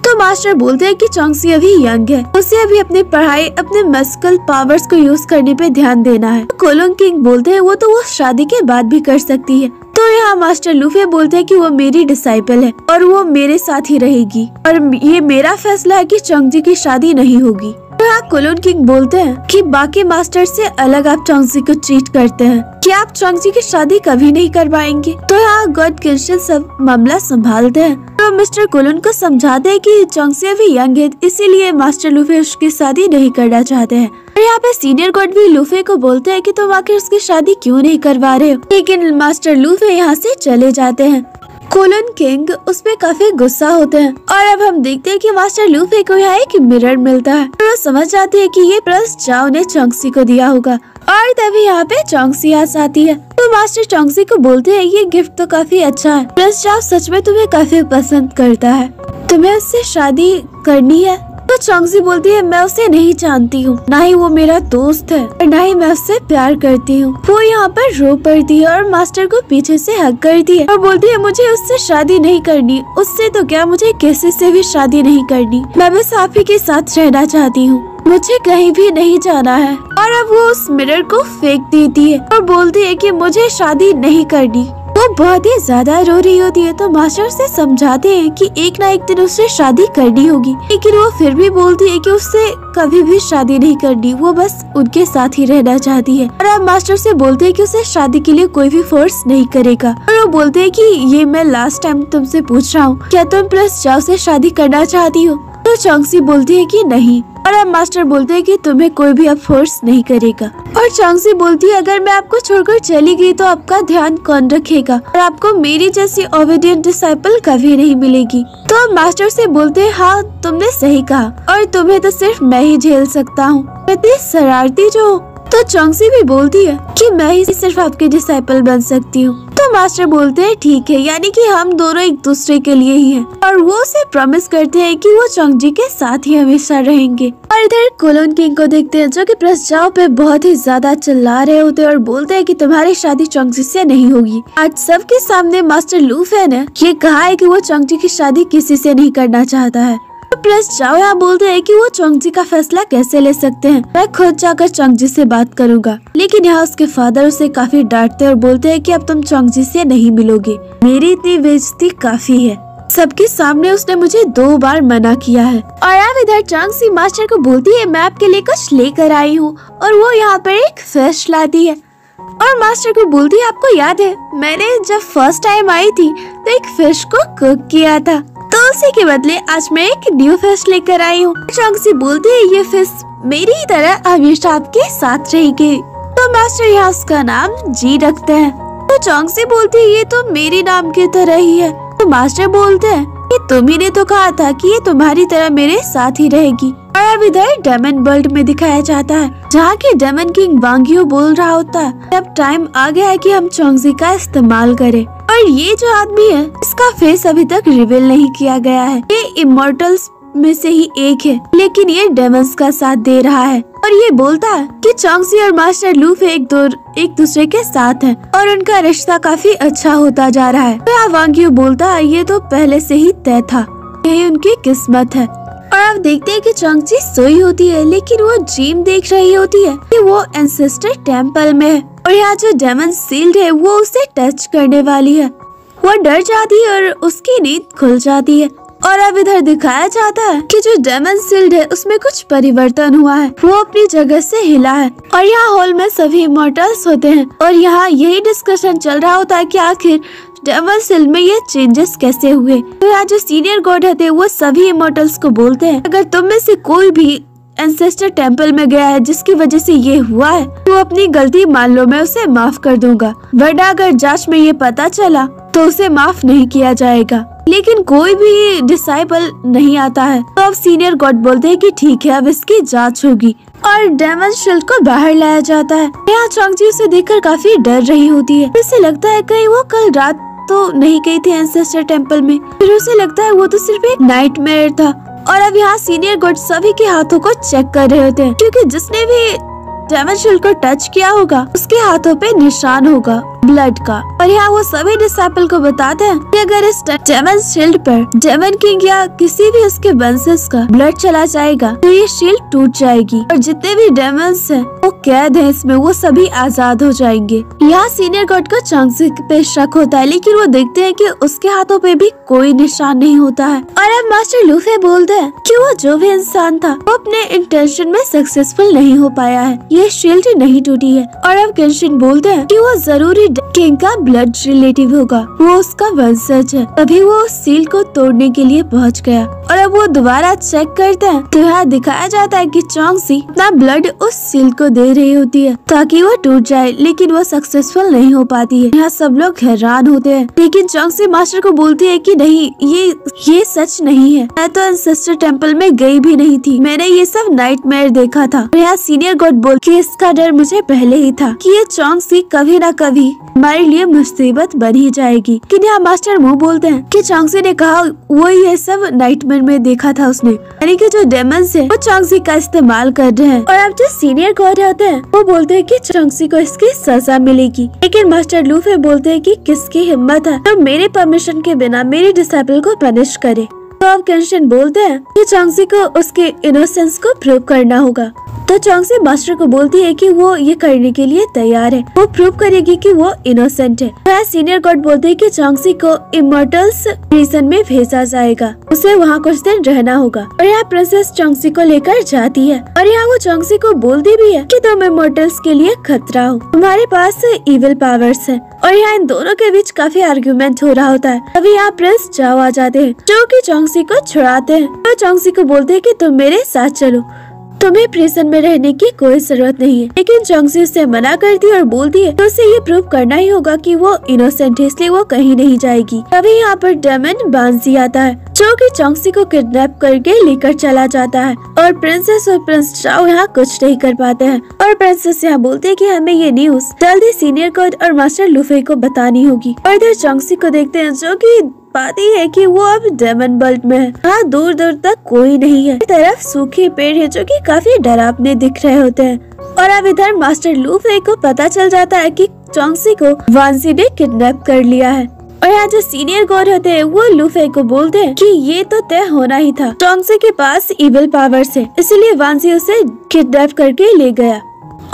तो मास्टर बोलते हैं कि चौंगसी अभी यंग है। उसे अभी अपनी पढ़ाई, अपने मस्कल पावर्स को यूज़ करने पे ध्यान देना है। कोलोंग किंग बोलते हैं, वो तो वो शादी के बाद भी कर सकती है। तो यहाँ मास्टर लूफे बोलते हैं कि वो मेरी डिसाइपल है और वो मेरे साथ ही रहेगी। और ये मेरा फैसला है कि चौंगजी की शादी नहीं होगी। कोलोन किंग बोलते हैं कि बाकी मास्टर से अलग आप चौंगजी को ट्रीट करते हैं। कि आप चौंगजी की शादी कभी नहीं कर पाएँगे तो यहाँ गॉड क्रिश्चियन सब मामला संभालते हैं। तो मिस्टर कोलोन को समझाते हैं कि चौंगसी अभी यंग है, इसीलिए मास्टर लूफे उसकी शादी नहीं करना चाहते हैं। और यहाँ पे सीनियर गॉड भी लूफे को बोलते हैं कि तुम आखिर उसकी शादी क्यों नहीं करवा रहे हो? लेकिन मास्टर लूफे यहाँ से चले जाते हैं। कोलन किंग उसमें काफ़ी गुस्सा होते हैं। और अब हम देखते हैं कि मास्टर लूफे को यहाँ एक मिरर मिलता है। और वो समझ जाते है कि ये प्रस चाओ ने चौंगसी को दिया होगा। और तभी यहाँ पे चौंकसी आस आती है। तो मास्टर चौंगसी को बोलते हैं, ये गिफ्ट तो काफ़ी अच्छा है। प्रस चाओ सच में तुम्हें काफ़ी पसंद करता है। तुम्हें उससे शादी करनी है? तो चौंगसी बोलती है, मैं उसे नहीं जानती हूँ। ना ही वो मेरा दोस्त है और ना ही मैं उससे प्यार करती हूँ। वो यहाँ पर रो पड़ती है और मास्टर को पीछे से हक करती है और बोलती है, मुझे उससे शादी नहीं करनी। उससे तो क्या मुझे किसी से भी शादी नहीं करनी। मैं बस आप ही के साथ रहना चाहती हूँ। मुझे कहीं भी नहीं जाना है। और अब वो उस मिरर को फेंक देती है और बोलती है कि मुझे शादी नहीं करनी। वो बहुत ही ज़्यादा रो रही होती है तो मास्टर से समझाते हैं कि एक ना एक दिन उससे शादी करनी होगी। लेकिन वो फिर भी बोलती है कि उससे कभी भी शादी नहीं करनी, वो बस उनके साथ ही रहना चाहती है। और अब मास्टर से बोलते हैं कि उसे शादी के लिए कोई भी फोर्स नहीं करेगा। और वो बोलते हैं कि ये मैं लास्ट टाइम तुमसे पूछ रहा हूँ, क्या तुम प्लस जाओ से शादी करना चाहती हो? तो चौंगसी बोलती है कि नहीं, और अब मास्टर बोलते हैं कि तुम्हें कोई भी अब फोर्स नहीं करेगा। और चौंगसी बोलती है, अगर मैं आपको छोड़कर चली गई तो आपका ध्यान कौन रखेगा? और आपको मेरी जैसी ओबीडियंट डिसाइपल कभी नहीं मिलेगी। तो अब मास्टर से बोलते हैं हाँ तुमने सही कहा। और तुम्हें तो सिर्फ़ मैं ही झेल सकता हूँ। इतनी शरारती जो तो चौंगसी भी बोलती है कि मैं ही सिर्फ़ आपके डिसाइपल बन सकती हूँ। तो मास्टर बोलते हैं, ठीक है, यानी कि हम दोनों एक दूसरे के लिए ही हैं। और वो उसे प्रॉमिस करते हैं कि वो चौंगजी के साथ ही हमेशा रहेंगे। और इधर कोलोन किंग को देखते हैं, जो कि प्रस्ताव पे बहुत ही ज़्यादा चिल्ला रहे होते हैं और बोलते हैं कि तुम्हारी शादी चौंगजी से नहीं होगी। आज सबके सामने मास्टर लूफे ने ये कहा है कि वो चौंगजी की शादी किसी से नहीं करना चाहता है। जाओ यहाँ बोलते हैं कि वो चौंगजी का फैसला कैसे ले सकते हैं? मैं खुद जाकर चौंगजी से बात करूँगा। लेकिन यहाँ उसके फादर उसे काफ़ी डांटते और बोलते हैं कि अब तुम चौंगजी से नहीं मिलोगे। मेरी इतनी बेइज्जती काफ़ी है। सबके सामने उसने मुझे दो बार मना किया है। और अब इधर चौंगसी मास्टर को बोलती है, मैं आपके लिए कुछ लेकर आई हूँ। और वो यहाँ पर एक फ़िश लाती है। और मास्टर को बोलती है, आपको याद है, मैंने जब फ़र्स्ट टाइम आई थी तो एक फ़िश को कुक किया था। उसी के बदले आज मैं एक न्यू फ़िश लेकर आई हूँ। शौक ऐसी बोलते है ये फ़िश मेरी तरह हमेशा आपके साथ रहेगी। तो मास्टर यहाँ उसका नाम जी रखते हैं। तो चौंगसी बोलती है, ये तो मेरी नाम की तरह ही है। तो मास्टर बोलते हैं कि तुम ही ने तो कहा था कि ये तुम्हारी तरह मेरे साथ ही रहेगी। और अब इधर डेमन वर्ल्ड में दिखाया जाता है, जहाँ के डेमन किंग वांगियो बोल रहा होता है अब टाइम आ गया है कि हम चौंगजी का इस्तेमाल करें। और ये जो आदमी है, इसका फेस अभी तक रिवील नहीं किया गया है। ये इमोर्टल्स में से ही एक है, लेकिन ये डेमंस का साथ दे रहा है। और ये बोलता है कि चौंगसी और मास्टर लूफ एक दो एक दूसरे के साथ हैं और उनका रिश्ता काफ़ी अच्छा होता जा रहा है। तो वांगियो बोलता है ये तो पहले से ही तय था। यही उनकी किस्मत है। और आप देखते हैं कि चौंगची सोई होती है, लेकिन वो ड्रीम देख रही होती है कि वो एंसेस्टर टेंपल में है। और यहाँ जो डेमन सील्ड है, वो उसे टच करने वाली है। वो डर जाती है और उसकी नींद खुल जाती है। और अब इधर दिखाया जाता है कि जो डेमन सील्ड है, उसमें कुछ परिवर्तन हुआ है। वो अपनी जगह से हिला है। और यहाँ हॉल में सभी मॉडल्स होते हैं। और यहाँ यही डिस्कशन चल रहा होता है कि आखिर डेमन सील्ड में ये चेंजेस कैसे हुए? तो यहाँ जो सीनियर गॉड है, वो सभी इमोटल्स को बोलते हैं। अगर तुम में से कोई भी एंसेस्टर टेंपल में गया है, जिसकी वजह से ये हुआ है तो अपनी गलती मान लो, मैं उसे माफ़ कर दूँगा। वरना अगर जाँच में ये पता चला तो उसे माफ़ नहीं किया जाएगा। लेकिन कोई भी डिसाइबल नहीं आता है। तो अब सीनियर गॉड बोलते हैं कि ठीक है, अब इसकी जाँच होगी। और डेमन शिल्ड को बाहर लाया जाता है। यहाँ चौंगजी उसे देखकर काफ़ी डर रही होती है। उसे लगता है कहीं वो कल रात तो नहीं गई थी एंसेस्टर टेंपल में। फिर उसे लगता है वो तो सिर्फ़ एक नाइट था। और अब यहाँ सीनियर गुड सभी के हाथों को चेक कर रहे होते हैं। क्योंकि जिसने भी शिल्ड को टच किया होगा, उसके हाथों पे निशान होगा। ब्लड का। और यहाँ वो सभी डिसाइपल को बताते हैं कि अगर इस डेमन शील्ड पर डेमन किंग या किसी भी उसके बंसेस का ब्लड चला जाएगा तो ये शील्ड टूट जाएगी। और जितने भी डेमंस हैं, वो कैद हैं इसमें, वो सभी आज़ाद हो जाएँगे। यहाँ सीनियर गॉड को चांसी पे शक होता है, लेकिन वो देखते हैं कि उसके हाथों पे भी कोई निशान नहीं होता है। और अब मास्टर लूफे बोलते हैं कि वो जो भी इंसान था, वो अपने इंटेंशन में सक्सेसफुल नहीं हो पाया है। ये शील्ड नहीं टूटी है। और अब केंशिन बोलते हैं कि वो ज़रूरी किंग का ब्लड रिलेटिव होगा। वो उसका वंशज है। तभी वो उस सील को तोड़ने के लिए पहुँच गया। और अब वो दोबारा चेक करते हैं। तो यहाँ दिखाया जाता है कि चौंगसी अपना ब्लड उस सील को दे रही होती है, ताकि वो टूट जाए, लेकिन वो सक्सेसफुल नहीं हो पाती है। यहाँ सब लोग हैरान होते हैं। लेकिन चौंगसी मास्टर को बोलती है की नहीं, ये ये सच नहीं है। मैं तो सिस्टर टेंपल में गई भी नहीं थी। मैंने ये सब नाइट देखा था। यहाँ सीनियर गॉड बोल की इसका डर मुझे पहले ही था की ये चौंगसी कभी ना कभी हमारे लिए मुसीबत बन ही जाएगी। कि यहाँ मास्टर मुँह बोलते हैं? कि चांगसी ने कहा वो ये सब नाइटमेयर में देखा था उसने। यानी कि जो डेमंस है, वो चांगसी का इस्तेमाल कर रहे हैं। और अब जो सीनियर गॉड होते हैं, वो बोलते हैं कि चांगसी को इसकी सजा मिलेगी। लेकिन मास्टर लूफे बोलते हैं कि किसकी हिम्मत है? तो मेरे परमिशन के बिना मेरे डिसाइपल को पनिश करे। तो कैंशन बोलते हैं कि चांगसी को उसके इनोसेंस को प्रूव करना होगा। तो चौंगसी मास्टर को बोलती है कि वो ये करने के लिए तैयार है। वो प्रूव करेगी कि वो इनोसेंट है। तो सीनियर गॉड बोलते हैं कि चौंगसी को इमोटल्स प्रिजन में भेजा जाएगा। उसे वहाँ कुछ दिन रहना होगा। और यहाँ प्रिंसेस चौंगसी को लेकर जाती है। और यहाँ वो चौंगसी को बोलती भी है कि तुम इमोटल्स के लिए खतरा हो। तुम्हारे पास इविल पावर्स है। और यहाँ इन दोनों के बीच काफ़ी आर्ग्यूमेंट हो रहा होता है। अभी यहाँ प्रिंस जाओ आ जाते हैं, जो की चौंगसी को छुड़ाते हैं। तो चौंगसी को बोलते हैं कि तुम मेरे साथ चलो। तुम्हें प्रिजन में रहने की कोई ज़रूरत नहीं है। लेकिन चौंगसी उसे मना करती और बोलती है तो उसे ये प्रूव करना ही होगा कि वो इनोसेंट है, इसलिए वो कहीं नहीं जाएगी। तभी यहाँ पर डेमन बांसी आता है, जो कि चौंगसी को किडनैप करके लेकर चला जाता है। और प्रिंसेस और प्रिंस चाओ यहाँ कुछ नहीं कर पाते हैं। और प्रिंसेस यहाँ बोलते हैं कि हमें ये न्यूज़ जल्दी सीनियर कोड और मास्टर लुफे को बतानी होगी। और इधर चौंगसी को देखते हैं, जो कि बात ही कि वो अब डेमन बल्ट में है। हाँ दूर दूर तक कोई नहीं है। तरफ़ सूखे पेड़ है जो कि काफ़ी डरावने दिख रहे होते हैं। और अब इधर मास्टर लूफे को पता चल जाता है कि चौंगसी को वांसी ने किडनैप कर लिया है। और यहाँ जो सीनियर गौर होते हैं, वो लूफे को बोलते हैं कि ये तो तय होना ही था। चौंगसी के पास इविल पावर्स है, इसलिए वांसी उसे किडनैप करके ले गया।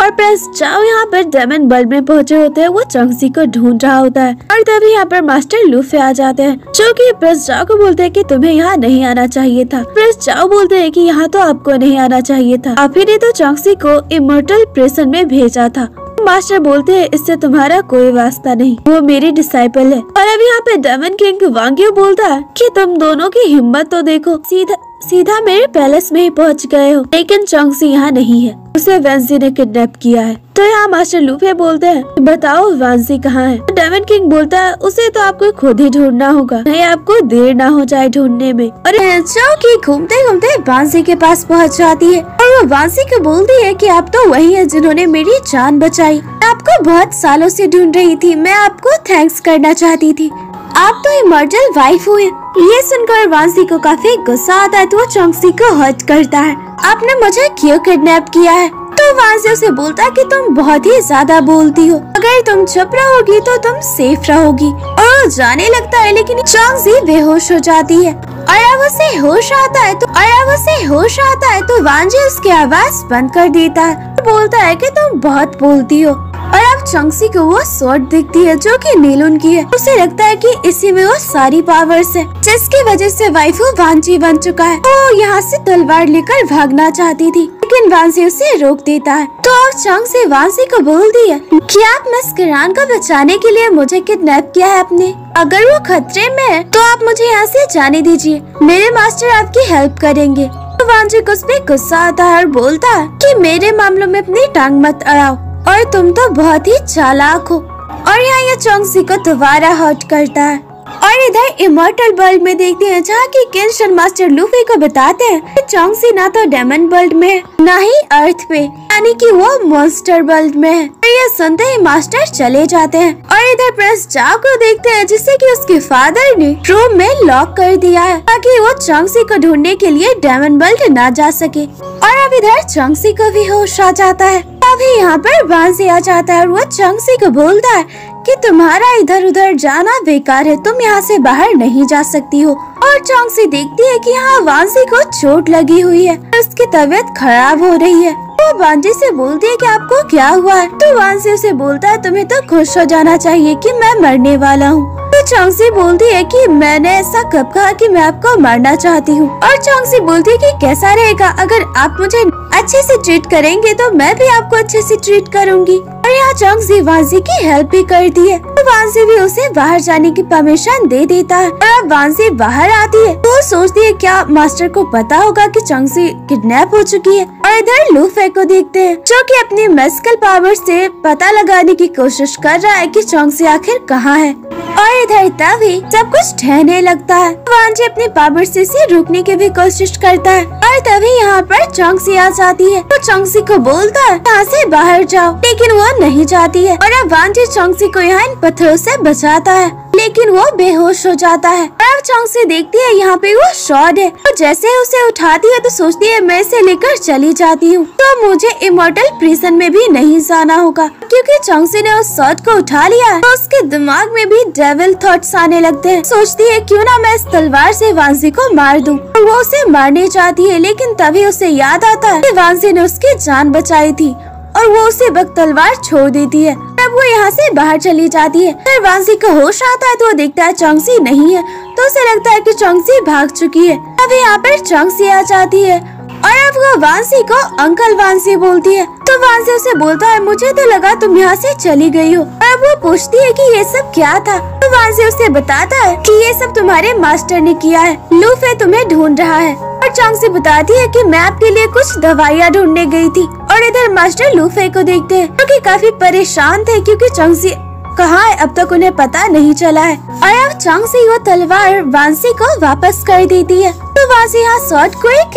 और प्रिंस चाओ यहाँ पर डेमन बल्ब में पहुँचे होते हैं, वो चंगसी को ढूंढ रहा होता है। और तभी यहाँ पर मास्टर लूफे आ जाते हैं, जो कि प्रिंस चाओ को बोलते हैं कि तुम्हें यहाँ नहीं आना चाहिए था। प्रिंस चाओ बोलते हैं कि यहाँ तो आपको नहीं आना चाहिए था। आप ही ने तो चौंगसी को इमोटल प्रेसन में भेजा था। मास्टर बोलते हैं, इससे तुम्हारा कोई वास्ता नहीं। वो मेरी डिसाइपल है। और अब यहाँ पे डेमन किंग वांग्यू बोलता है कि तुम दोनों की हिम्मत तो देखो। सीधा सीधा मेरे पैलेस में ही पहुँच गए हो। लेकिन चौंगसी यहाँ नहीं है। उसे वेंसी ने किडनैप किया है। तो यहाँ मास्टर लूफे बोलते हैं, बताओ वांसी कहाँ है? डेवन किंग बोलता है, उसे तो आपको खुद ही ढूंढना होगा। नहीं, आपको देर ना हो जाए ढूँढने में। और चौकी घूमते घूमते वांसी के पास पहुँच जाती है। और वो वांसी को बोलती है की आप तो वही है जिन्होंने मेरी जान बचाई। आपको बहुत सालों से ढूंढ रही थी। मैं आपको थैंक्स करना चाहती थी। आप तो इमर्जल वाइफ हुए। ये सुनकर वांसी को काफ़ी गुस्सा आता है तो वो चौंकसी को हर्ट करता है। आपने मुझे क्यों किडनैप किया है? तो वांसी उसे बोलता कि तुम बहुत ही ज़्यादा बोलती हो। अगर तुम चुप रहोगी तो तुम सेफ़ रहोगी। और जाने लगता है लेकिन चौंगसी बेहोश हो जाती है। और अब उसे होश आता है तो और अब उसे होश आता है तो वांजी उसकी आवाज़ बंद कर देता है। तो बोलता है कि तुम बहुत बोलती हो। और अब चंगसी को वो स्वॉर्ड दिखती है जो कि नीलुन की है। उसे लगता है कि इसी में वो सारी पावर्स है, जिसकी वजह से वाइफू वांची बन चुका है। वो यहाँ से तलवार लेकर भागना चाहती थी। लेकिन वांसी उसे रोक देता है। तो चंग से वांसी को बोल दिया, कि आप मस्करान को बचाने के लिए मुझे किडनैप किया है आपने। अगर वो खतरे में है तो आप मुझे यहाँ से जाने दीजिए। मेरे मास्टर आपकी हेल्प करेंगे। तो वांची को उसमें गुस्सा आता है और बोलता है, कि मेरे मामलों में अपनी टांग मत अड़ाओ, और तुम तो बहुत ही चालाक हो। और यहाँ ये चौंगसी को दोबारा हर्ट करता है। और इधर इमोर्टल वर्ल्ड में देखते हैं जहाँ की किंशन मास्टर लूफी को बताते हैं कि चौंगसी ना तो डेमन वर्ल्ड में न ही अर्थ पे, यानी कि वो मॉन्स्टर वर्ल्ड में है। और ये सुनते ही मास्टर चले जाते हैं। और इधर प्रेस चाव को देखते हैं, जिससे कि उसके फादर ने रूम में लॉक कर दिया है, ताकि वो चौंगसी को ढूँढने के लिए डेमन वर्ल्ड ना जा सके। और अब इधर चौंगसी को भी होश आ जाता है। अभी यहाँ पर बांसी आ जाता है और वो चंगसी को बोलता है कि तुम्हारा इधर उधर जाना बेकार है, तुम यहाँ से बाहर नहीं जा सकती हो। और चौंगसी देखती है कि यहाँ वांसी को चोट लगी हुई है। उसकी तबीयत खराब हो रही है। वो बांजी से बोलती है कि आपको क्या हुआ है? तो वांसी उसे बोलता है, तुम्हें तो खुश हो जाना चाहिए कि मैं मरने वाला हूँ। तो चौंगसी बोलती है कि मैंने ऐसा कब कहा कि मैं आपको मारना चाहती हूँ? और चौंगसी बोलती है कि कैसा रहेगा? अगर आप मुझे अच्छे से ट्रीट करेंगे तो मैं भी आपको अच्छे से ट्रीट करूँगी। और यहाँ चौंगसी वांसी की हेल्प भी करती है। तो वांसी भी उसे बाहर जाने की परमिशन दे देता है। और अब वांसी बाहर आती है। तो सोचती है, क्या मास्टर को पता होगा कि चौंगसी किडनैप हो चुकी है? और इधर लूफे को देखते हैं, जो कि अपनी मेस्कल पावर से पता लगाने की कोशिश कर रहा है कि चौंगसी आखिर कहाँ है। और इधर तभी सब कुछ ठहरने लगता है। वांजी अपने पावर से रोकने की भी कोशिश करता है। और तभी यहाँ पर चौंगसी आ जाती है। तो चौंगसी को बोलता है, यहाँ से बाहर जाओ। लेकिन वो नहीं जाती है। और अब वांजी चौंगसी को यहाँ इन पत्थरों से बचाता है। लेकिन वो बेहोश हो जाता है। अब चौंक से देखती है, यहाँ पे वो शॉर्ड है। और जैसे उसे उठाती है तो सोचती है, मैं इसे लेकर चली जाती हूँ। तो मुझे इमोटल प्रिजन में भी नहीं जाना होगा। क्योंकि चौंगसी ने उस शॉर्ट को उठा लिया। तो उसके दिमाग में भी डेविल थॉट्स आने लगते हैं। सोचती है, क्यों ना मैं इस तलवार से वांसी को मार दूँ? और वो उसे मारने जाती है, लेकिन तभी उसे याद आता है कि वांसी ने उसकी जान बचाई थी और वो उसे बक तलवार छोड़ देती है। तब वो यहाँ से बाहर चली जाती है। फिर वांसी को होश आता है तो वो देखता है चौंगसी नहीं है तो उसे लगता है कि चौंगसी भाग चुकी है। अब यहाँ पर चौंगसी आ जाती है। और अब वो वांसी को अंकल वांसी बोलती है। तो वांसी उसे बोलता है, मुझे तो लगा तुम यहाँ से चली गई हो। और अब वो पूछती है कि ये सब क्या था? तो वांसी उसे बताता है कि ये सब तुम्हारे मास्टर ने किया है। लूफे तुम्हें ढूंढ रहा है। और और चांगसी बताती है कि मैं आपके लिए कुछ दवाइयाँ ढूँढने गई थी। और इधर मास्टर लूफे को देखते हैं क्योंकि काफ़ी परेशान थे, क्योंकि चांगसी कहाँ है, अब तक उन्हें पता नहीं चला है। और अब चांगसी वो तलवार वांसी को वापस कर देती है। वांसी यहाँ शॉर्ट को एक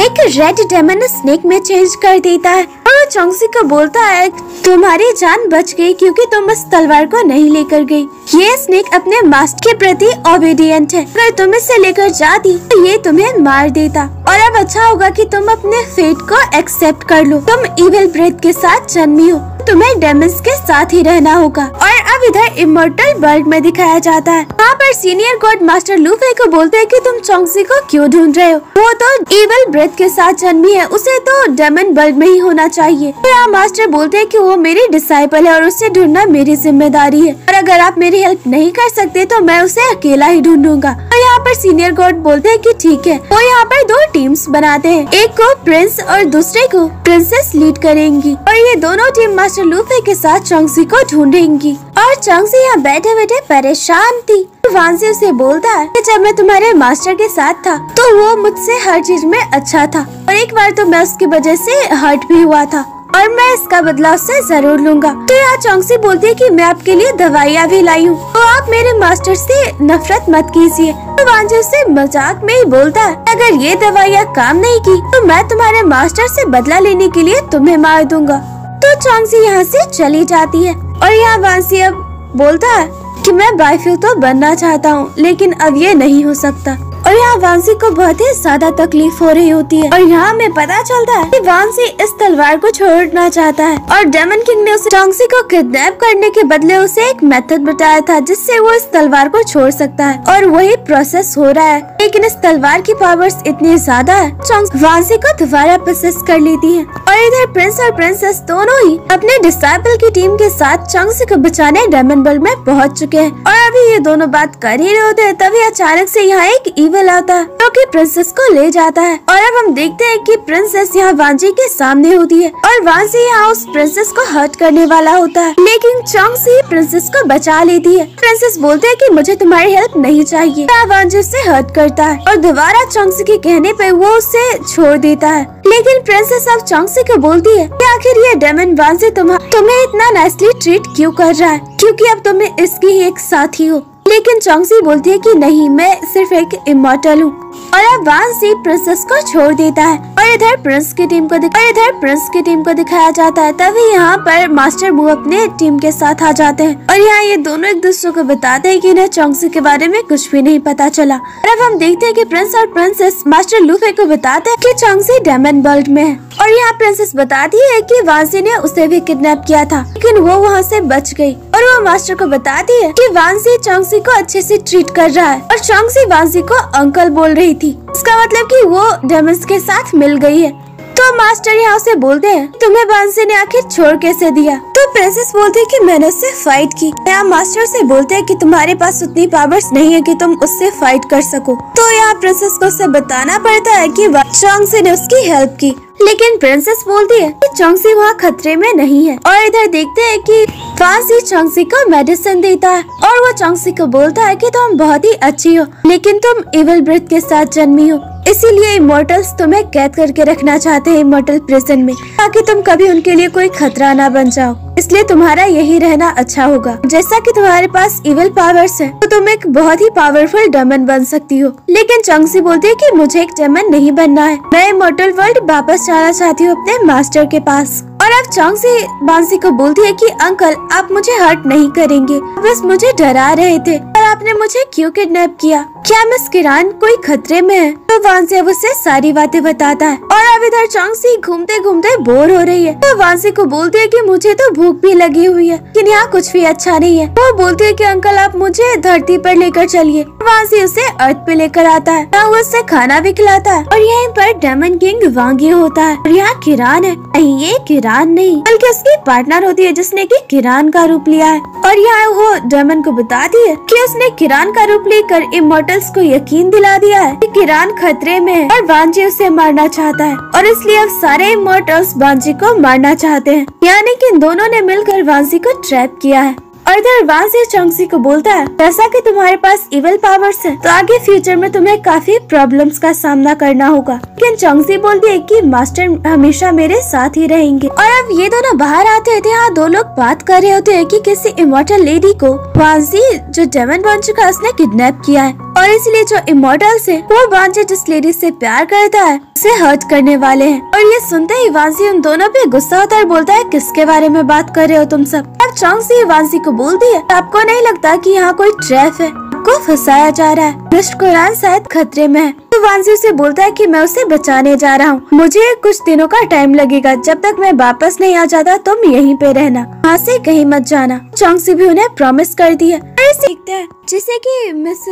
एक रेड डेमन स्नेक में चेंज कर देता है। और वो चांगसी को बोलता है, तुम्हारी जान बच गई क्योंकि तुम उस तलवार को नहीं लेकर गई। ये स्नेक अपने मास्टर के प्रति ओबीडियंट है। अगर तुम इसे लेकर जाती तो ये तुम्हें मार देता। और अब अच्छा होगा कि तुम अपने फेट को एक्सेप्ट कर लो। तुम इविल ब्रेथ के साथ जन्मी हो। तुम्हें डेमन्स के साथ ही रहना होगा। और अब इधर इमोर्टल वर्ल्ड में दिखाया जाता है। वहाँ पर सीनियर गॉड मास्टर लूफे को बोलते हैं कि तुम चौंगसी को क्यों ढूंढ रहे हो? वो तो इवल ब्रेथ के साथ जन्मी है, उसे तो डेमन वर्ल्ड में ही होना चाहिए। यहाँ मास्टर बोलते हैं कि वो मेरी डिसाइपल है और उसे ढूंढना मेरी ज़िम्मेदारी है। और अगर आप मेरी हेल्प नहीं कर सकते तो मैं उसे अकेला ही ढूंढूँगा। और यहाँ पर सीनियर गॉड बोलते हैं कि ठीक है। वो यहाँ पर दो टीम्स बनाते हैं। एक को प्रिंस और दूसरे को प्रिंसेस लीड करेंगी। और ये दोनों टीम मास्टर लूफे के साथ चौंगसी को ढूंढेंगी। और चौंगसी यहाँ बैठे बैठे परेशान थी। वांसी उसे बोलता है कि जब मैं तुम्हारे मास्टर के साथ था तो वो मुझसे हर चीज़ में अच्छा था। और एक बार तो मैं उसकी वजह से हर्ट भी हुआ था। और मैं इसका बदला उससे ज़रूर लूँगा। तो यहाँ चौंगसी बोलती है कि मैं आपके लिए दवाइयाँ भी लाई हूँ। तो आप मेरे मास्टर से नफरत मत कीजिए। तो वांझे उससे मज़ाक में ही बोलता है, अगर ये दवाइयाँ काम नहीं की तो मैं तुम्हारे मास्टर से बदला लेने के लिए तुम्हें मार दूँगा। तो चौंगसी यहाँ से चली जाती है। और यहाँ वांसी अब बोलता है कि मैं बायफ्यू तो बनना चाहता हूँ लेकिन अब ये नहीं हो सकता। और यहाँ वांसी को बहुत ही ज़्यादा तकलीफ़ हो रही होती है। और यहाँ हमें पता चलता है कि वांसी इस तलवार को छोड़ना चाहता है। और डेमन किंग ने उसे चौंगसी को किडनैप करने के बदले उसे एक मेथड बताया था, जिससे वो इस तलवार को छोड़ सकता है। और वही प्रोसेस हो रहा है। लेकिन इस तलवार की पावर्स इतनी ज़्यादा है वांसी को दोबारा प्रोसेस कर लेती है। और इधर प्रिंस और प्रिंसेस दोनों ही अपने डिसाइपल की टीम के साथ चौंगसी को बचाने डायमंड बर्ग में पहुँच चुके हैं। और अभी ये दोनों बात कर ही रहे होते हैं, तभी अचानक से यहाँ एक इवल आता है, जो प्रिंसेस को ले जाता है। और अब हम देखते हैं कि प्रिंसेस यहाँ वांजी के सामने होती है और वांजी यहाँ उस प्रिंसेस को हर्ट करने वाला होता है। लेकिन चौंग चौंगसी प्रिंसेस को बचा लेती है। प्रिंसेस बोलते हैं कि मुझे तुम्हारी हेल्प नहीं चाहिए। वांजी उससे हर्ट करता है? और दोबारा चौंगसी के कहने पे वो उसे छोड़ देता है। लेकिन प्रिंसेस अब चौंगसी को बोलती है? कि आखिर ये डेमन वांजी तुम्हें इतना नाइसली ट्रीट क्यों कर रहा है? क्योंकि अब तुम्हें इसकी ही एक साथी हो। लेकिन चौंगसी बोलती है कि नहीं, मैं सिर्फ़ एक इमोटल हूँ। और अब वांसी प्रिंसेस को छोड़ देता है। और इधर प्रिंस की टीम को और इधर प्रिंस की टीम को दिखाया जाता है। तभी यहाँ पर मास्टर मू अपने टीम के साथ आ जाते हैं। और यहाँ ये दोनों एक दूसरे को बताते हैं कि इन्हें चौंगसी के बारे में कुछ भी नहीं पता चला। और अब हम देखते हैं कि प्रिंस और प्रिंसेस मास्टर लूफे को बताते हैं कि चौंगसी डेमन वर्ल्ड में है। और यहाँ प्रिंसेस बताती है कि वांसी ने उसे भी किडनैप किया था। लेकिन वो वहाँ से बच गई। और वो मास्टर को बताती है कि वांसी चौंगसी को अच्छे से ट्रीट कर रहा है और चौंगसी वांसी को अंकल बोल रही थी। इसका मतलब कि वो डेमस के साथ मिल गई है। तो मास्टर यहाँ से बोलते हैं, तुम्हें वांसी ने आखिर छोड़ कैसे दिया? तो प्रिंसेस बोलती है कि मैंने उससे फाइट की। यहाँ मास्टर से बोलते हैं कि तुम्हारे पास उतनी पावर्स नहीं है कि तुम उससे फाइट कर सको। तो यहाँ प्रिंसेस को उससे बताना पड़ता है कि चौंगसी ने उसकी हेल्प की। लेकिन प्रिंसेस बोलती है कि चौंगसी वहाँ खतरे में नहीं है। और इधर देखते हैं कि फांसी चौंगसी को मेडिसिन देता है। और वो चौंगसी को बोलता है कि तुम बहुत ही अच्छी हो, लेकिन तुम इवल ब्रिथ के साथ जन्मी हो। इसीलिए इमोटल्स तुम्हें कैद करके रखना चाहते हैं इमोटल प्रिजन में, ताकि तुम कभी उनके लिए कोई खतरा ना बन जाओ। इसलिए तुम्हारा यही रहना अच्छा होगा। जैसा कि तुम्हारे पास इवल पावर्स है तो तुम एक बहुत ही पावरफुल डमन बन सकती हो। लेकिन चंगसी बोलती है कि मुझे एक डमन नहीं बनना है। मैं इमोटल वर्ल्ड वापस जाना चाहती हूँ अपने मास्टर के पास। और अब चौंगसी बांसी को बोलती है कि, अंकल, आप मुझे हर्ट नहीं करेंगे। बस मुझे डरा रहे थे और आपने मुझे क्यों किडनैप किया? क्या मिस किरान कोई खतरे में है? तो वांसी अब उसे सारी बातें बताता है और अब इधर चौंगसी घूमते घूमते बोर हो रही है। तो वांसी को बोलती है कि मुझे तो भूख भी लगी हुई है, लेकिन यहाँ कुछ भी अच्छा नहीं है। वो बोलती है कि, अंकल, आप मुझे धरती पर लेकर चलिए। वांसी उसे अर्थ पे लेकर आता है। वो उसे खाना भी खिलाता है और यहीं पर डेमन किंग वांगी होता है। और यहाँ किरान है। ये किरान नहीं, बल्कि उसकी पार्टनर होती है जिसने की किरान का रूप लिया है। और यहाँ वो डेमन को बताती है कि उसने किरान का रूप लेकर इमोटल्स को यकीन दिला दिया है कि किरान खतरे में है और बांजी उसे मारना चाहता है और इसलिए अब सारे इमोटल्स बांजी को मारना चाहते हैं। यानी कि दोनों ने मिलकर बांजी को ट्रैप किया है। और इधर वांसी चौंगसी को बोलता है, जैसा कि तुम्हारे पास इवल पावर्स है तो आगे फ्यूचर में तुम्हें काफ़ी प्रॉब्लम्स का सामना करना होगा। लेकिन चौंगसी बोलती है कि मास्टर हमेशा मेरे साथ ही रहेंगे। और अब ये दोनों बाहर आते थे यहाँ दो लोग बात कर रहे होते हैं कि किसी इमोटल लेडी को, वांसी, जो डेमन बन चुका उसने किडनैप किया है। और इसलिए जो इमोटल्स है, वो वांसी जिस लेडी से प्यार करता है, उसे हर्ट करने वाले हैं। और ये सुनते ही वांसी उन दोनों पे गुस्सा होता है बोलता है, किसके बारे में बात कर रहे हो तुम सब? अब चौंगसी वांसी को बोलती है आपको नहीं लगता कि यहाँ कोई ट्रैप है? को फंसाया जा रहा है। मिस्टर कुरान शायद खतरे में है। तो वांसी उसे बोलता है कि मैं उसे बचाने जा रहा हूँ। मुझे कुछ दिनों का टाइम लगेगा। जब तक मैं वापस नहीं आ जाता, तुम यहीं पे रहना। वहाँ से कहीं मत जाना। चौंगसी भी उन्हें प्रॉमिस कर दी है सीखते हैं। जिसे कि मिस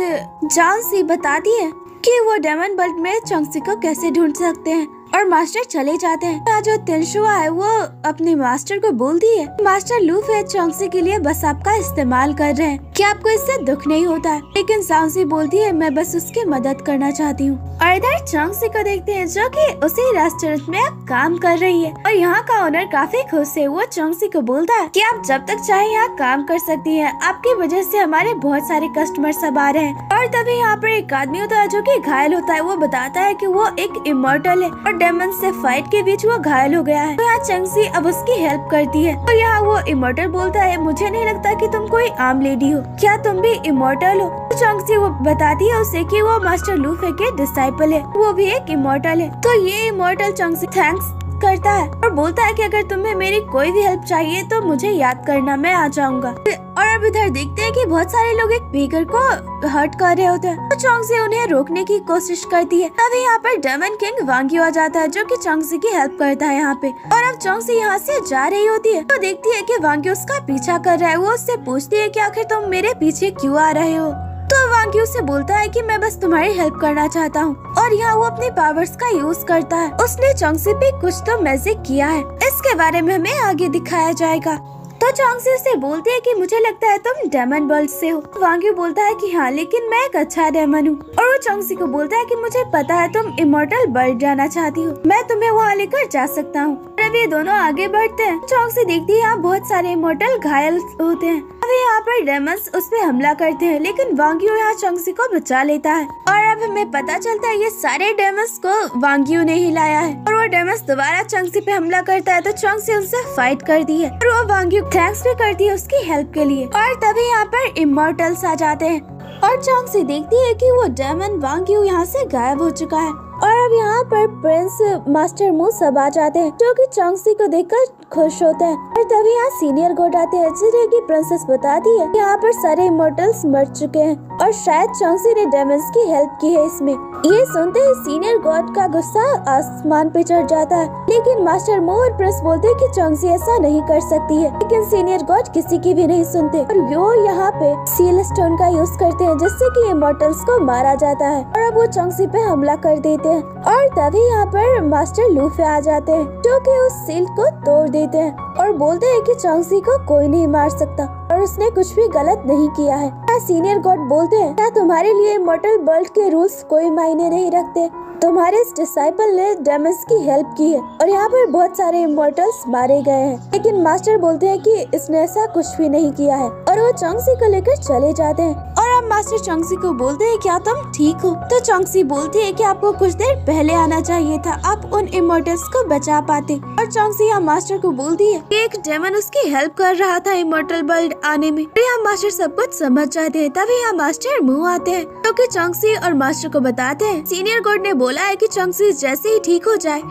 जानसी बताती है कि वो डायमंड बल्ट में चौंगसी को कैसे ढूंढ सकते हैं। और मास्टर चले जाते हैं। जो तिनशुआ है, वो अपने मास्टर को बोलती है, मास्टर लूफ चौंगसी के लिए बस आपका इस्तेमाल कर रहे हैं। क्या आपको इससे दुख नहीं होता? लेकिन सांसी बोलती है, मैं बस उसकी मदद करना चाहती हूँ। और इधर चौंगसी को देखते हैं, जो कि उसी रेस्टोरेंट में अब काम कर रही है। और यहाँ का ओनर काफ़ी खुश है, वो चौंगसी को बोलता है कि आप जब तक चाहे यहाँ काम कर सकती हैं, आपकी वजह से हमारे बहुत सारे कस्टमर सब आ रहे हैं। और तभी यहाँ पर एक आदमी होता है, जो कि घायल होता है, वो बताता है कि वो एक इमोर्टल है। और डेमन से फाइट के बीच वो घायल हो गया है। तो यहाँ चंगसी अब उसकी हेल्प करती है। और यहाँ वो इमोटल बोलता है, मुझे नहीं लगता कि तुम कोई आम लेडी हो। क्या तुम भी इमोटल हो? तो चंगसी वो बताती है उसे कि वो मास्टर लूफे के डिसाइपल है। वो भी एक इमोटल है। तो ये इमोटल चंगसी थैंक्स करता है और बोलता है कि अगर तुम्हें मेरी कोई भी हेल्प चाहिए तो मुझे याद करना, मैं आ जाऊँगा। और अब इधर देखते हैं कि बहुत सारे लोग एक बेगर को हर्ट कर रहे होते हैं। तो चौंगसी उन्हें रोकने की कोशिश करती है। तभी यहाँ पर डेमन किंग वांगी आ जाता है, जो कि चौंगसी की हेल्प करता है यहाँ पे। और अब चौंगसी यहाँ से जा रही होती है। तो देखती है कि वांगी उसका पीछा कर रहा है। वो उससे पूछती है कि आखिर तुम मेरे पीछे क्यों आ रहे हो? तो वांगी उससे बोलता है कि मैं बस तुम्हारी हेल्प करना चाहता हूँ। और यहाँ वो अपनी पावर्स का यूज़ करता है। उसने चौंगसी पे कुछ तो मैजिक किया है। इसके बारे में हमें आगे दिखाया जाएगा। तो चौंगसी उससे बोलती है कि मुझे लगता है तुम डेमन वर्ल्ड से हो। वांगी बोलता है कि हाँ लेकिन मैं एक अच्छा डेमन हूँ। और वो चौंगसी को बोलता है कि मुझे पता है तुम इमोर्टल वर्ल्ड जाना चाहती हो। मैं तुम्हें वहाँ लेकर जा सकता हूँ। अब ये दोनों आगे बढ़ते हैं। चौंगसी देखती है यहाँ बहुत सारे इमोर्टल घायल होते हैं। अभी यहाँ पर डेमंस उस पर हमला करते हैं, लेकिन वांगियो यहाँ चंगसी को बचा लेता है। और अब हमें पता चलता है, ये सारे डेमंस को वांगियो ने ही लाया है। और वो डेमंस दोबारा चंगसी पे हमला करता है तो चौंगसी उनसे फाइट करती है। और वो वांगियो थैंक्स भी करती है उसकी हेल्प के लिए। और तभी यहाँ पर इमोर्टल्स आ जाते हैं। और चौंगसी देखती है कि वो डेमन वांगियो यहाँ से गायब हो चुका है। और अब यहाँ पर प्रिंस मास्टर मुँह सब आ जाते हैं, जो कि चौंगसी को देखकर खुश होते हैं। और तभी यहाँ सीनियर गोट आते हैं, जिन्हें की प्रिंसेस बताती है यहाँ पर सारे इमोर्टल्स मर चुके हैं। और शायद चौंगसी ने डेमंस की हेल्प की है इसमें। ये सुनते ही सीनियर गॉड का गुस्सा आसमान पे चढ़ जाता है। लेकिन मास्टर मो और प्रिंस बोलते हैं कि चौंगसी ऐसा नहीं कर सकती है। लेकिन सीनियर गॉड किसी की भी नहीं सुनते। और वो यहाँ पे सील स्टोन का यूज़ करते हैं, जिससे कि इमोर्टल्स को मारा जाता है। और अब वो चौंगसी पे हमला कर देते हैं और तभी यहाँ पर मास्टर लूफे आ जाते हैं, जो कि उस सील को तोड़ देते हैं और बोलते हैं कि चौंगसी को कोई नहीं मार सकता और उसने कुछ भी गलत नहीं किया है। सीनियर गॉड बोलते हैं, क्या तुम्हारे लिए मोटल वर्ल्ड के रूल्स कोई मायने नहीं रखते? तुम्हारे इस डिसाइपल ने डेमस की हेल्प की है और यहाँ पर बहुत सारे इमोर्टल्स मारे गए हैं। लेकिन मास्टर बोलते हैं कि इसने ऐसा कुछ भी नहीं किया है और वो चौंगसी को लेकर चले जाते हैं। और अब मास्टर चौंगसी को बोलते हैं, क्या तुम ठीक हो? तो चौंगसी बोलती है कि आपको कुछ देर पहले आना चाहिए था, आप उन इमोर्टल्स को बचा पाते। और चौंगसी यहाँ मास्टर को बोलती है कि एक डेमन उसकी हेल्प कर रहा था इमोर्टल वर्ल्ड आने में। तो यहाँ मास्टर सब कुछ समझ जाते हैं, तभी यहाँ मास्टर मुँह आते हैं। क्योंकि चौंगसी और मास्टर को बताते हैं। सीनियर गोड ने बोला है कि चंगसी जैसे ही ठीक हो जाए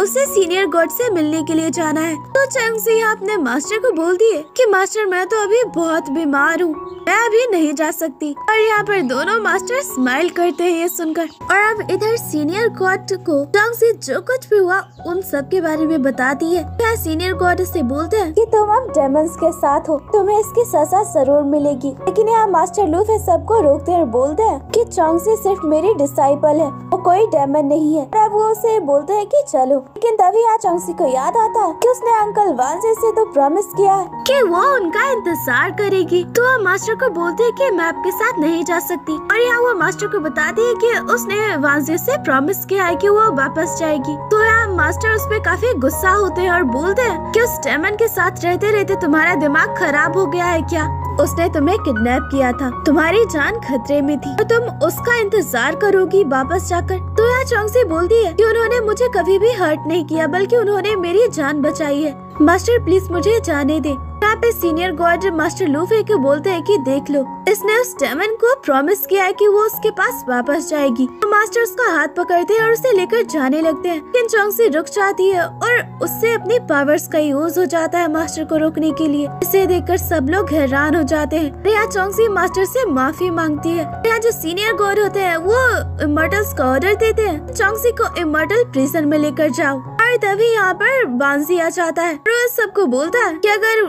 उसे सीनियर गॉड से मिलने के लिए जाना है। तो चंग सिंह अपने मास्टर को बोल दिए कि, मास्टर, मैं तो अभी बहुत बीमार हूँ। मैं अभी नहीं जा सकती। और यहाँ पर दोनों मास्टर स्माइल करते हैं ये सुनकर। और अब इधर सीनियर गॉड को चंग से जो कुछ भी हुआ, उन सब के बारे में बताती है। क्या सीनियर गॉड से बोलते हैं कि, तुम अब डेमंस के साथ हो। तुम्हें इसकी सजा ज़रूर मिलेगी। लेकिन यहाँ मास्टर लूफ है सबको रोकते हैं बोलते हैं कि, चौंग सिर्फ़ मेरी डिसाइपल है। वो कोई डेमन नहीं है। अब वो उसे बोलते हैं कि, चलो लेकिन तभी चौंगसी को याद आता कि उसने अंकल वांसे से तो प्रॉमिस किया कि वो उनका इंतज़ार करेगी। तो वो मास्टर को बोलते कि मैं आपके साथ नहीं जा सकती। और यहाँ वो मास्टर को बताती है कि उसने वांसे से प्रॉमिस किया है कि वो वापस जाएगी। तो यहाँ मास्टर उस पर काफ़ी गुस्सा होते हैं और बोलते हैं कि उस डेमन के साथ रहते रहते तुम्हारा दिमाग खराब हो गया है क्या? उसने तुम्हें किडनैप किया था। तुम्हारी जान खतरे में थी। तो तुम उसका इंतज़ार करोगी वापस जाकर। तो यहाँ चौंग बोलती है कि उन्होंने मुझे कभी भी हर्ट नहीं किया बल्कि उन्होंने मेरी जान बचाई है। मास्टर, प्लीज़ मुझे जाने दे। यहाँ पे सीनियर गॉड मास्टर लूफे को बोलते हैं कि देख लो, इसने उस डेमन को प्रॉमिस किया है कि वो उसके पास वापस जाएगी। तो मास्टर उसका हाथ पकड़ते हैं और उसे लेकर जाने लगते हैं। लेकिन चौंगसी रुक जाती है और उससे अपनी पावर्स का यूज़ हो जाता है मास्टर को रोकने के लिए। इसे देखकर सब लोग हैरान हो जाते हैं। यहाँ चौंगसी मास्टर से माफ़ी मांगती है। यहाँ जो सीनियर गॉड होते हैं, वो इमर्टल्स का ऑर्डर देते हैं। चौंगसी को इमर्टल प्रिजन में लेकर जाओ। और तभी यहाँ पर बांसी आ जाता है। रोज सबको बोलता है कि अगर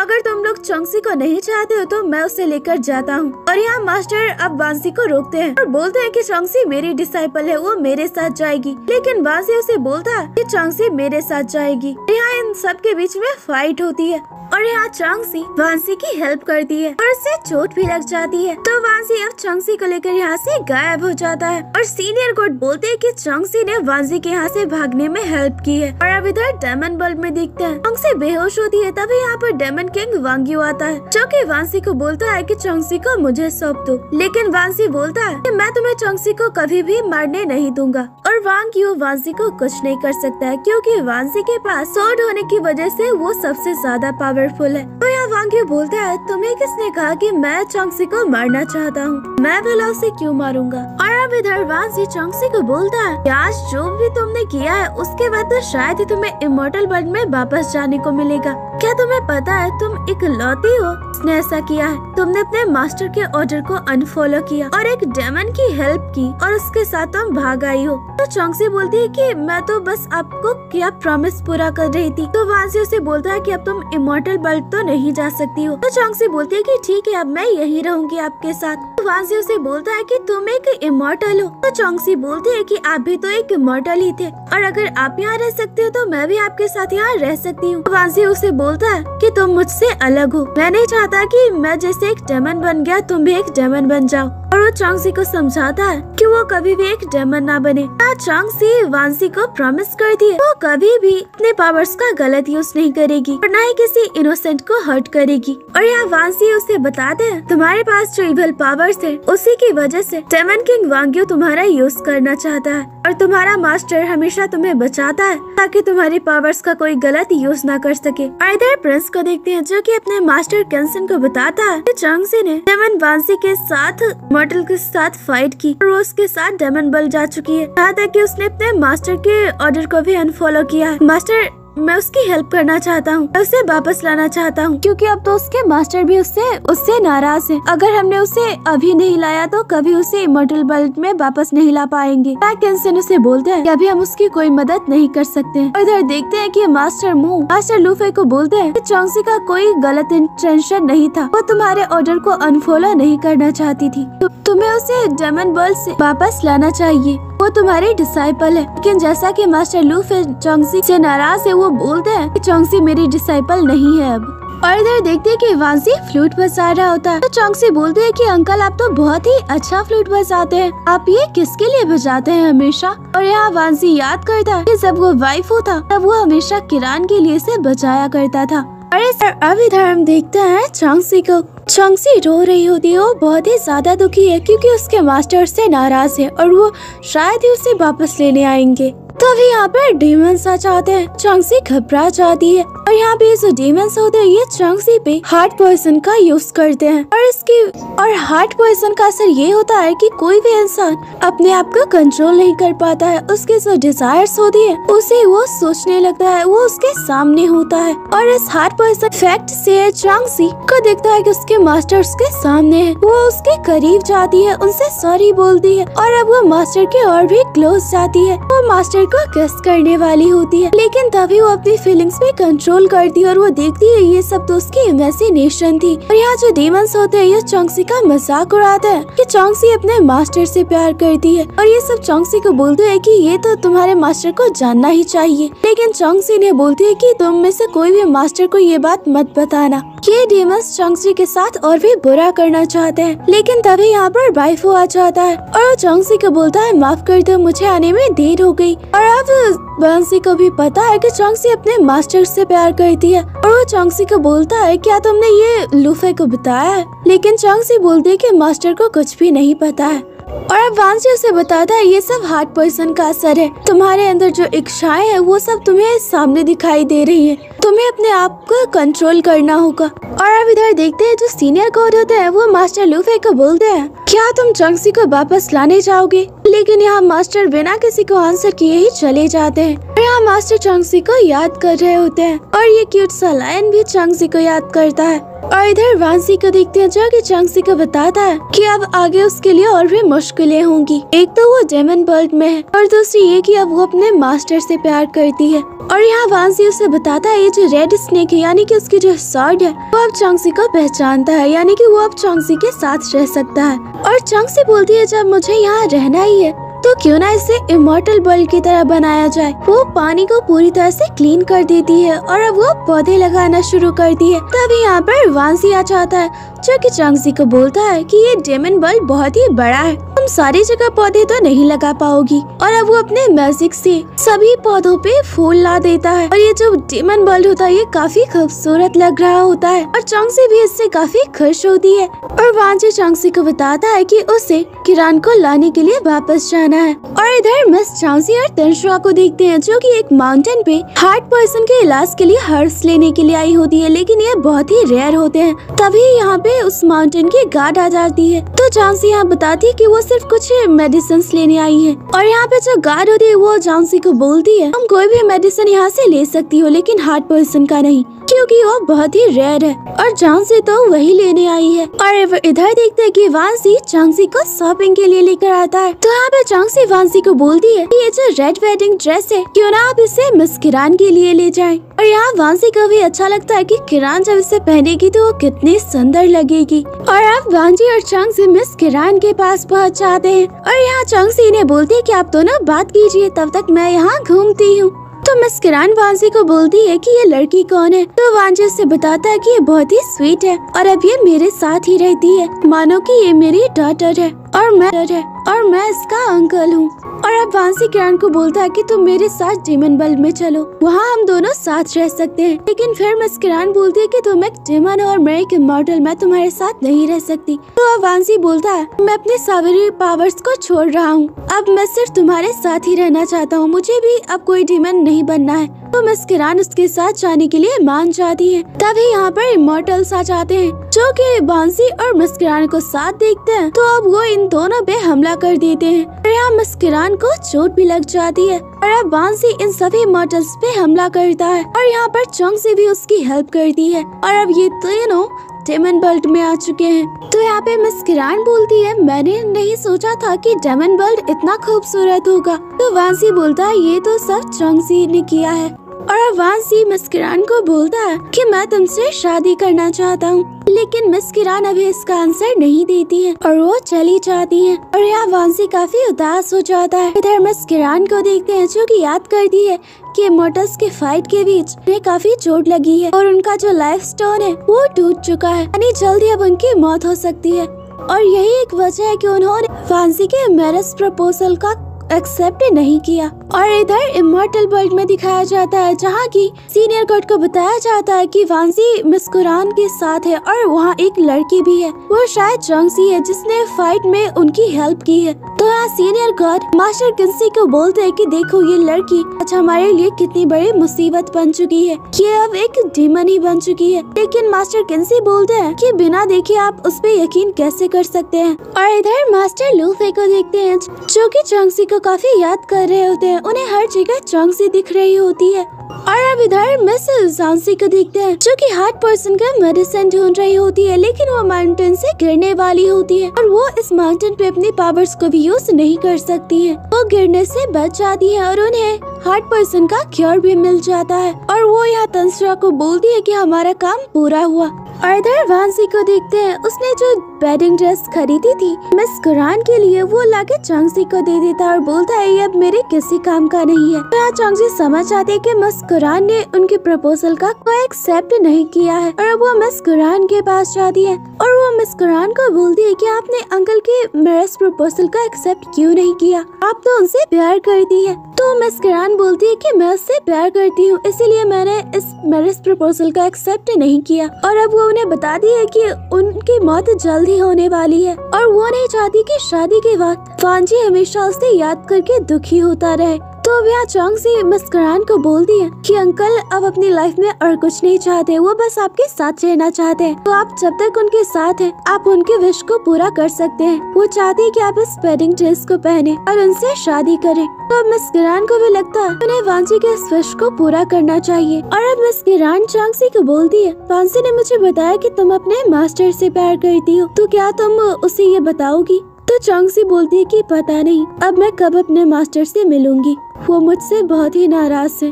अगर तुम लोग चौंगसी को नहीं चाहते हो तो मैं उसे लेकर जाता हूँ। और यहाँ मास्टर अब बांसी को रोकते हैं और बोलते हैं कि चौंगसी मेरी डिसाइपल है, वो मेरे साथ जाएगी। लेकिन बांसी उसे बोलता है कि चौंगसी मेरे साथ जाएगी। यहाँ इन सब के बीच में फाइट होती है। और यहाँ चौंगसी वांसी की हेल्प करती है और उससे चोट भी लग जाती है। तो वांसी अब चौंगसी को लेकर यहाँ से गायब हो जाता है। और सीनियर कोर्ट बोलते हैं कि चौंगसी ने वांसी के यहाँ से भागने में हेल्प की है। और अब इधर डायमंड बल्ब में देखते हैं। चौंगसी बेहोश होती है, तभी यहाँ पर डेमन किंग वांग्यू आता है, जो की वांसी को बोलता है की चौंगसी को मुझे सौंप दो। लेकिन वांसी बोलता है की मैं तुम्हें चौंगसी को कभी भी मारने नहीं दूँगा। और वांग्यू वांसी को कुछ नहीं कर सकता है, क्योंकि वांसी के पास सोड होने की वजह से वो सबसे ज़्यादा पावरफुल है। तो यहाँ वांग्यू बोलता है, तुम्हें किसने कहा कि मैं चौंगसी को मारना चाहता हूँ? मैं भला उसे क्यों मारूँगा? और अब इधर वांसी चौंगसी को बोलता है आज जो भी तुमने किया है, उसके बाद तो शायद ही तुम्हें इमोटल वर्ल्ड में वापस जाने को मिलेगा। क्या तुम्हें पता है तुम एक लौती हो? उसने ऐसा किया है। तुमने अपने मास्टर के ऑर्डर को अनफॉलो किया और एक डेमन की हेल्प की और उसके साथ तुम भाग आई हो। तो चौंगसी बोलती है कि मैं तो बस आपको क्या प्रॉमिस पूरा कर रही थी? तो वांसी उसे बोलता है कि अब तुम इमोटल वर्ल्ड तो नहीं जा सकती हो। तो चौंगसी बोलती है कि ठीक है, अब मैं यही रहूँगी आपके साथ। तो वांसी उसे बोलता है कि तुम एक इमोटल हो। तो चौंगसी बोलती है कि आप भी तो एक इमोटल ही थे। और अगर आप यहाँ रह सकते हो तो मैं भी आपके साथ यहाँ रह सकती हूँ। वांसी उसे बोलता है कि तुम मुझसे अलग हो। मैं नहीं चाहता कि मैं जैसे एक डेमन बन गया, तुम भी एक डेमन बन जाओ। और वो चांगसी को समझाता है कि वो कभी भी एक डेमन ना बने। चांगसी वांसी को प्रॉमिस करती है। वो कभी भी अपने पावर्स का गलत यूज़ नहीं करेगी और न ही किसी इनोसेंट को हर्ट करेगी। और यहाँ वांसी उसे बताते हैं, तुम्हारे पास जो इवल पावर्स है, उसी की वजह से डेमन किंग वांग्यू तुम्हारा यूज़ करना चाहता है। और तुम्हारा मास्टर हमेशा तुम्हें बचाता है, ताकि तुम्हारी पावर्स का कोई गलत यूज़ ना कर सके। और इधर प्रिंस को देखते हैं जो कि अपने मास्टर कैंसन को बताता है। कि चांगसी ने डेमन बांसी के साथ मॉडल के साथ फाइट की और उसके साथ डेमन बल जा चुकी है। यहाँ तक कि उसने अपने मास्टर के ऑर्डर को भी अनफॉलो किया मास्टर मैं उसकी हेल्प करना चाहता हूँ उसे वापस लाना चाहता हूँ। क्योंकि अब तो उसके मास्टर भी उससे उससे नाराज़ है। अगर हमने उसे अभी नहीं लाया तो कभी उसे इमोटल वर्ल्ड में वापस नहीं ला पाएँगे। कैंसन उसे बोलते हैं कि अभी हम उसकी कोई मदद नहीं कर सकते। और इधर देखते हैं कि मास्टर मुँह मास्टर लूफे को बोलते हैं कि चौंसी का कोई गलत इंटेंशन नहीं था। वो तुम्हारे ऑर्डर को अनफॉलो नहीं करना चाहती थी। तो तुम्हें उसे डेमन वर्ल्ड से वापस लाना चाहिए। वो तुम्हारी डिसाइपल है। लेकिन जैसा कि मास्टर लूफे चौंगसी से नाराज़ है वो बोलते हैं कि चौंगसी मेरी डिसाइपल नहीं है अब। और इधर देखते हैं कि वांसी फ्लूट बजा रहा होता है। तो चौंगसी बोलते हैं कि अंकल आप तो बहुत ही अच्छा फ्लूट बजाते हैं। आप ये किसके लिए बजाते हैं हमेशा? और यहाँ वांसी याद करता है कि जब वो वाइफ होता, तब वो हमेशा किरान के लिए से बचाया करता था। अरे सर अब इधर हम देखते हैं चौंगसी को। चौंगसी रो रही होती है। वो बहुत ही ज़्यादा दुखी है क्योंकि उसके मास्टर से नाराज़ है और वो शायद ही उसे वापस लेने आएँगे। तभी यहाँ पे डेमंस आ जाते हैं। चौंगसी घबरा जाती है। और यहाँ पे जो डेमंस होते हैं, ये चौंगसी पे हार्ट पॉइजन का यूज़ करते हैं। और इसकी, और हार्ट पॉइजन का असर ये होता है कि कोई भी इंसान अपने आप को कंट्रोल नहीं कर पाता है। उसके जो डिजायर्स होती है, उसे वो सोचने लगता है। वो उसके सामने होता है। और इस हार्ट पॉइजन फैक्ट से चौंगसी को देखता है कि उसके मास्टर उसके सामने है। वो उसके करीब जाती है, उनसे सॉरी बोलती है। और अब वो मास्टर के और भी क्लोज जाती है। वो मास्टर को किस करने वाली होती है। लेकिन तभी वो अपनी फीलिंग्स में कंट्रोल करती है और वो देखती है ये सब तो उसकी इमेजिनेशन थी। और यहाँ जो डेमंस होते हैं, ये चौंगसी का मज़ाक उड़ाता है कि चौंगसी अपने मास्टर से प्यार करती है। और ये सब चौंगसी को बोलते है कि ये तो तुम्हारे मास्टर को जानना ही चाहिए। लेकिन चौंगसी ने बोलती है कि तुम में से कोई भी मास्टर को ये बात मत बताना। ये डेमंस चौंगसी के साथ और भी बुरा करना चाहते हैं। लेकिन तभी यहाँ पर बाइफो आ जाता है। और वो चौंगसी को बोलता है, माफ़ कर दो, मुझे आने में देर हो गई। और अब बंसी को भी पता है कि चौंगसी अपने मास्टर से प्यार करती है। और वो चौंगसी को बोलता है, क्या तुमने ये लूफे को बताया है? लेकिन चौंगसी बोलती है कि मास्टर को कुछ भी नहीं पता है। और अब वांसी उसे बताता है ये सब हार्ट पर्सन का असर है। तुम्हारे अंदर जो इच्छाएँ हैं, वो सब तुम्हें सामने दिखाई दे रही है। तुम्हें अपने आप को कंट्रोल करना होगा। और अब इधर देखते हैं, जो सीनियर कोड होते हैं, वो मास्टर लूफे को बोलते हैं, क्या तुम चंगसी को वापस लाने जाओगे? लेकिन यहाँ मास्टर बिना किसी को आंसर किए ही चले जाते हैं। और यहाँ मास्टर चंगसी को याद कर रहे होते हैं। और ये क्यूट सा लायन भी चंगसी को याद करता है। और इधर वांसी को देखते हैं, जो कि चांगसी को बताता है कि अब आगे उसके लिए और भी मुश्किलें होंगी। एक तो वो डेमन वर्ल्ड में है, और दूसरी ये कि अब वो अपने मास्टर से प्यार करती है। और यहाँ वांसी उसे बताता है, ये जो रेड स्नेक है, यानी कि उसकी जो सॉर्ड है, वो अब चांगसी को पहचानता है, यानी कि वो अब चांगसी के साथ रह सकता है। और चांगसी बोलती है, जब मुझे यहाँ रहना ही है तो क्यों ना इसे इमोर्टल बल्ब की तरह बनाया जाए? वो पानी को पूरी तरह से क्लीन कर देती है और अब वो पौधे लगाना शुरू करती है। तभी यहाँ पर वांसी आ जाता है, जो कि चंगसी को बोलता है कि ये डेमन बल्ब बहुत ही बड़ा है। तुम सारी जगह पौधे तो नहीं लगा पाओगी। और अब वो अपने मैजिक से सभी पौधों पे फूल ला देता है। और ये जो डेमन बल्ब होता है, ये काफ़ी खूबसूरत लग रहा होता है। और चौंगसी भी इससे काफ़ी खुश होती है। और वांची चौंगसी को बताता है कि उसे किरान को लाने के लिए वापस जाना है। और इधर मिस चांसी और तनशुआ को देखते हैं, जो कि एक माउंटेन पे हार्ट पर्सन के इलाज के लिए हर्स लेने के लिए आई होती है, लेकिन ये बहुत ही रेयर होते हैं। तभी यहाँ पे उस माउंटेन की गार्ड आ जाती है। तो चांसी यहाँ बताती है कि वो सिर्फ़ कुछ मेडिसिन लेने आई है। और यहाँ पे जो गार्ड होती है, वो चांसी को बोलती है, तुम कोई भी मेडिसिन यहाँ से ले सकती हो, लेकिन हार्ट पर्सन का नहीं, क्योंकि वो बहुत ही रेयर है। और चांसी तो वही लेने आई है। और इधर देखते हैं कि वांसी चांसी को शॉपिंग के लिए लेकर आता है। तो यहाँ पे चांसी वांसी को बोलती है कि ये जो रेड वेडिंग ड्रेस है, क्यों ना आप इसे मिस किरान के लिए ले जाएँ? और यहाँ वांसी को भी अच्छा लगता है कि किरान जब इसे पहनेगी तो वो कितनी सुंदर लगेगी। और अब वांजी और चांसी मिस किरान के पास पहुँच जाते हैं। और यहाँ चांसी इन्हें बोलती है की आप दोनों बात कीजिए, तब तक मैं यहाँ घूमती हूँ। तो मिस किरान वांसी को बोलती है कि ये लड़की कौन है? तो वांजी उससे बताता है कि ये बहुत ही स्वीट है। और अब ये मेरे साथ ही रहती है। मानो कि ये मेरी डॉटर है। और मैं है, और मैं इसका अंकल हूँ। और अब वांसी किरण को बोलता है कि तुम मेरे साथ डेमन बल्ब में चलो। वहाँ हम दोनों साथ रह सकते हैं। लेकिन फिर मिस किरण बोलती है कि तुम एक डेमन और मैं एक इमोर्टल मैं तुम्हारे साथ नहीं रह सकती। तो अब वांसी बोलता है, मैं अपने सावरी पावर्स को छोड़ रहा हूँ। अब मैं सिर्फ़ तुम्हारे साथ ही रहना चाहता हूँ। मुझे भी अब कोई डेमन नहीं बनना है। तो मिस किरान उसके साथ जाने के लिए मान जाती है। तभी यहाँ पर इमोर्टल्स आ जाते हैं, जो कि बांसी और मुस्कुरान को साथ देखते हैं। तो अब वो दोनों पे हमला कर देते हैं। और यहाँ मुस्कुरान को चोट भी लग जाती है। और अब बांसी इन सभी मॉडल्स पे हमला करता है। और यहाँ पर चौंग से भी उसकी हेल्प करती है। और अब ये तीनों डेमन बल्ट में आ चुके हैं। तो यहाँ पे मिस किरान बोलती है, मैंने नहीं सोचा था कि डेमन बल्ट इतना खूबसूरत होगा। तो वांसी बोलता है, ये तो सब चौंगसी ने किया है। और वांसी मुस्कुरान को बोलता है कि मैं तुमसे शादी करना चाहता हूँ, लेकिन मुस्कुरान अभी इसका आंसर नहीं देती है और वो चली जाती है। और यहाँ वांसी काफ़ी उदास हो जाता है। इधर मुस्कुरान को देखते हैं, जो कि याद करती है कि मोटर्स के फाइट के बीच उन्हें काफ़ी चोट लगी है और उनका जो लाइफ स्टोन है, वो टूट चुका है। यानी जल्दी अब उनकी मौत हो सकती है। और यही एक वजह है कि उन्होंने फांसी के मैरिज प्रपोजल का एक्सेप्ट नहीं किया। और इधर इमोर्टल वर्ल्ड में दिखाया जाता है, जहाँ की सीनियर गॉड को बताया जाता है कि वांसी मुस्कुरान के साथ है और वहाँ एक लड़की भी है। वो शायद चौंगसी है, जिसने फाइट में उनकी हेल्प की है। तो यहाँ सीनियर गॉड मास्टर किंसी को बोलते हैं कि देखो ये लड़की आज हमारे लिए कितनी बड़ी मुसीबत बन चुकी है। ये अब एक डीमन ही बन चुकी है। लेकिन मास्टर किन्सी बोलते हैं कि बिना देखे आप उस पर यकीन कैसे कर सकते हैं? और इधर मास्टर लूफे को देखते हैं, जो कि चौंगसी को काफ़ी याद कर रहे होते हैं। उन्हें हर जगह चौंग सी दिख रही होती है। और अब इधर मिस जानसी को देखते हैं, जो कि हार्ट पर्सन का मेडिसिन ढूंढ रही होती है, लेकिन वो माउंटेन से गिरने वाली होती है। और वो इस माउंटेन पे अपनी पावर्स को भी यूज़ नहीं कर सकती है। वो गिरने से बच जाती है और उन्हें हार्ट पर्सन का क्योर भी मिल जाता है। और वो यहाँ तंसरा को बोलती है कि हमारा काम पूरा हुआ। और इधर वांसी को देखते हैं, उसने जो वेडिंग ड्रेस खरीदी थी। मिस कुरान के लिए वो लाके चांगसी को दे देता और बोलता है, ये अब मेरे किसी काम का नहीं है। तो चांगसी समझ आती कि मिस कुरान ने उनके प्रपोजल का कोई एक्सेप्ट नहीं किया है? और वो मिस कुरान के पास जाती है और वो मिस कुरान को बोलती है कि आपने अंकल के मैरिज प्रपोजल का एक्सेप्ट क्यों नहीं किया? आप तो उनसे प्यार करती है। तो मिस कुरान बोलती है कि मैं उससे प्यार करती हूँ, इसीलिए मैंने इस मैरिज प्रपोजल का एक्सेप्ट नहीं किया। और अब वो उन्हें बता दी है कि उनकी मौत जल्द ही होने वाली है और वो नहीं चाहती कि शादी के वक्त फांजी हमेशा उसे याद करके दुखी होता रहे। तो यहाँ चौंग से मुस्कुरान को बोल दिया कि अंकल, अब अपनी लाइफ में और कुछ नहीं चाहते, वो बस आपके साथ रहना चाहते हैं। तो आप जब तक उनके साथ हैं, आप उनके विश को पूरा कर सकते हैं। वो चाहते हैं कि आप इस वेडिंग ड्रेस को पहने और उनसे शादी करें। तो अब मुस्कुरान को भी लगता है उन्हें वांसी के इस विश को पूरा करना चाहिए। और अब मुस्कुरान चांगसी को बोलती है वांसी ने मुझे बताया कि तुम अपने मास्टर से प्यार करती हो। तो क्या तुम उसे ये बताओगी तो चांगसी बोलती है कि पता नहीं, अब मैं कब अपने मास्टर से मिलूँगी। वो मुझसे बहुत ही नाराज़ है।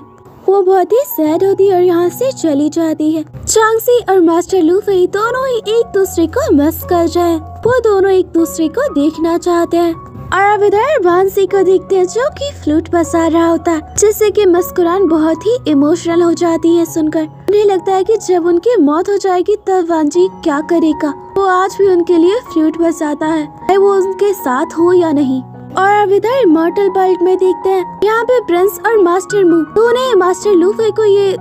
वो बहुत ही सैड होती है और यहाँ से चली जाती है। चांगसी और मास्टर लूफी दोनों ही एक दूसरे को मस्त कर जाए वो दोनों एक दूसरे को देखना चाहते हैं। और अब इधर बांसी को देखते हैं जो कि फ्लूट बसा रहा होता है, जिससे कि मस्कुरान बहुत ही इमोशनल हो जाती है सुनकर। उन्हें लगता है कि जब उनकी मौत हो जाएगी, तब वांजी क्या करेगा? वो आज भी उनके लिए फ्लूट बजाता है वो उनके साथ हो या नहीं। और अब इधर मॉर्टल वर्ल्ड में देखते हैं। यहाँ पे प्रिंस और मास्टर मू दोनों मास्टर लूफे को ये,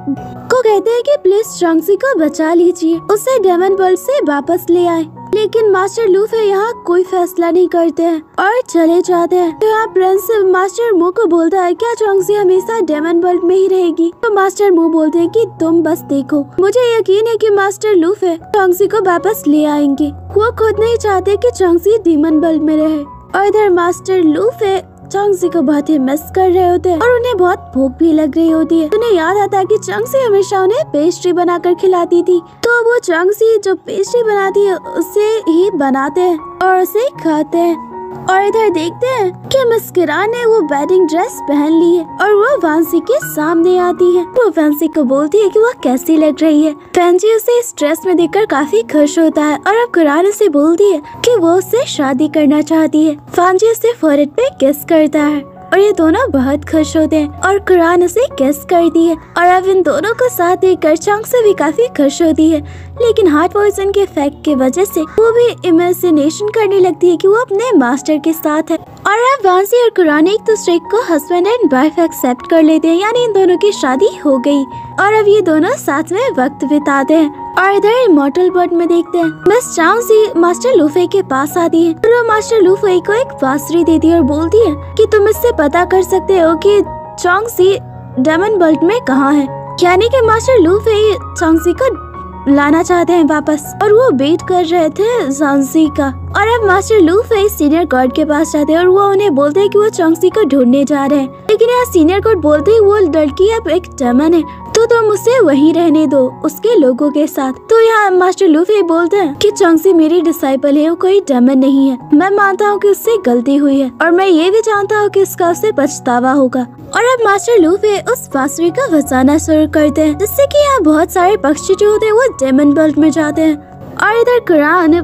को कहते हैं कि प्लीज़ स्ट्रॉन्गसी को बचा लीजिए। उसे डेमन वर्ल्ड से वापस ले आए। लेकिन मास्टर लूफे यहाँ कोई फैसला नहीं करते हैं और चले जाते हैं। तो यहाँ प्रिंस मास्टर मू को बोलता है, क्या चौंगसी हमेशा डेमन वर्ल्ड में ही रहेगी? तो मास्टर मू बोलते हैं कि, तुम बस देखो। मुझे यकीन है कि मास्टर लूफे चौंगसी को वापस ले आएँगे। वो खुद नहीं चाहते कि चौंगसी डीमन वर्ल्ड में रहे। और इधर मास्टर लूफे चंगसी को बहुत ही मिस कर रहे होते हैं और उन्हें बहुत भूख भी लग रही होती है। उन्हें याद आता है कि चंगसी हमेशा उन्हें पेस्ट्री बनाकर खिलाती थी। तो वो चंगसी जो पेस्ट्री बनाती है, उसे ही बनाते हैं और उसे खाते हैं। और इधर देखते हैं कि मस्करा ने वो वेडिंग ड्रेस पहन ली है और वो वांसी के सामने आती है। वो वांसी को बोलती है कि वो कैसी लग रही है। फैंसी उसे इस ड्रेस में देखकर काफ़ी खुश होता है और अब कुरान उसे बोलती है कि वो उससे शादी करना चाहती है। फांजी उसे फोरेट पे किस करता है और ये दोनों बहुत खुश होते हैं और कुरान उसे किस करती है और अब इन दोनों को साथ देखकर चंग से भी काफ़ी खुश होती है। लेकिन हार्ट पॉइजन के इफ़ेक्ट की वजह से वो भी इमेजिनेशन करने लगती है कि वो अपने मास्टर के साथ है। और अब वांसी और कुरान एक दूसरे को हस्बैंड एंड वाइफ एक्सेप्ट कर लेते हैं, यानी इन दोनों की शादी हो गई। और अब ये दोनों साथ में वक्त बिताते हैं। और इधर इमोटल बर्ड में देखते हैं। बस चांसी मास्टर लूफे के पास आती है। और वो मास्टर लूफे को एक बांसुरी देती है और बोलती है कि तुम इससे पता कर सकते हो कि चौंगसी डेमन बल्ट में कहाँ है। यानी कि मास्टर लूफे चौंगसी को लाना चाहते हैं वापस। और वो वेट कर रहे थे जानसी का। और अब मास्टर लू फेस सीनियर गार्ड के पास जाते हैं और वो उन्हें बोलते हैं कि वो चौंगसी को ढूँढने जा रहे हैं। लेकिन यहाँ सीनियर गार्ड बोलते हैं वो लड़की अब एक डेमन है। तो तुम उसे वहीं रहने दो, उसके लोगों के साथ। तो यहाँ मास्टर लूफी बोलते हैं कि चौंगसी मेरी डिसाइपल है, वो कोई डेमन नहीं है। मैं मानता हूँ कि उससे गलती हुई है, और मैं ये भी जानता हूँ कि उसका उसे पछतावा होगा। और अब मास्टर लूफे उस बांसुरी का बचाना शुरू करते हैं, जिससे कि यहाँ बहुत सारे पक्षी जो होते हैं, वो डेमन बल्ट में जाते हैं। और इधर कुरान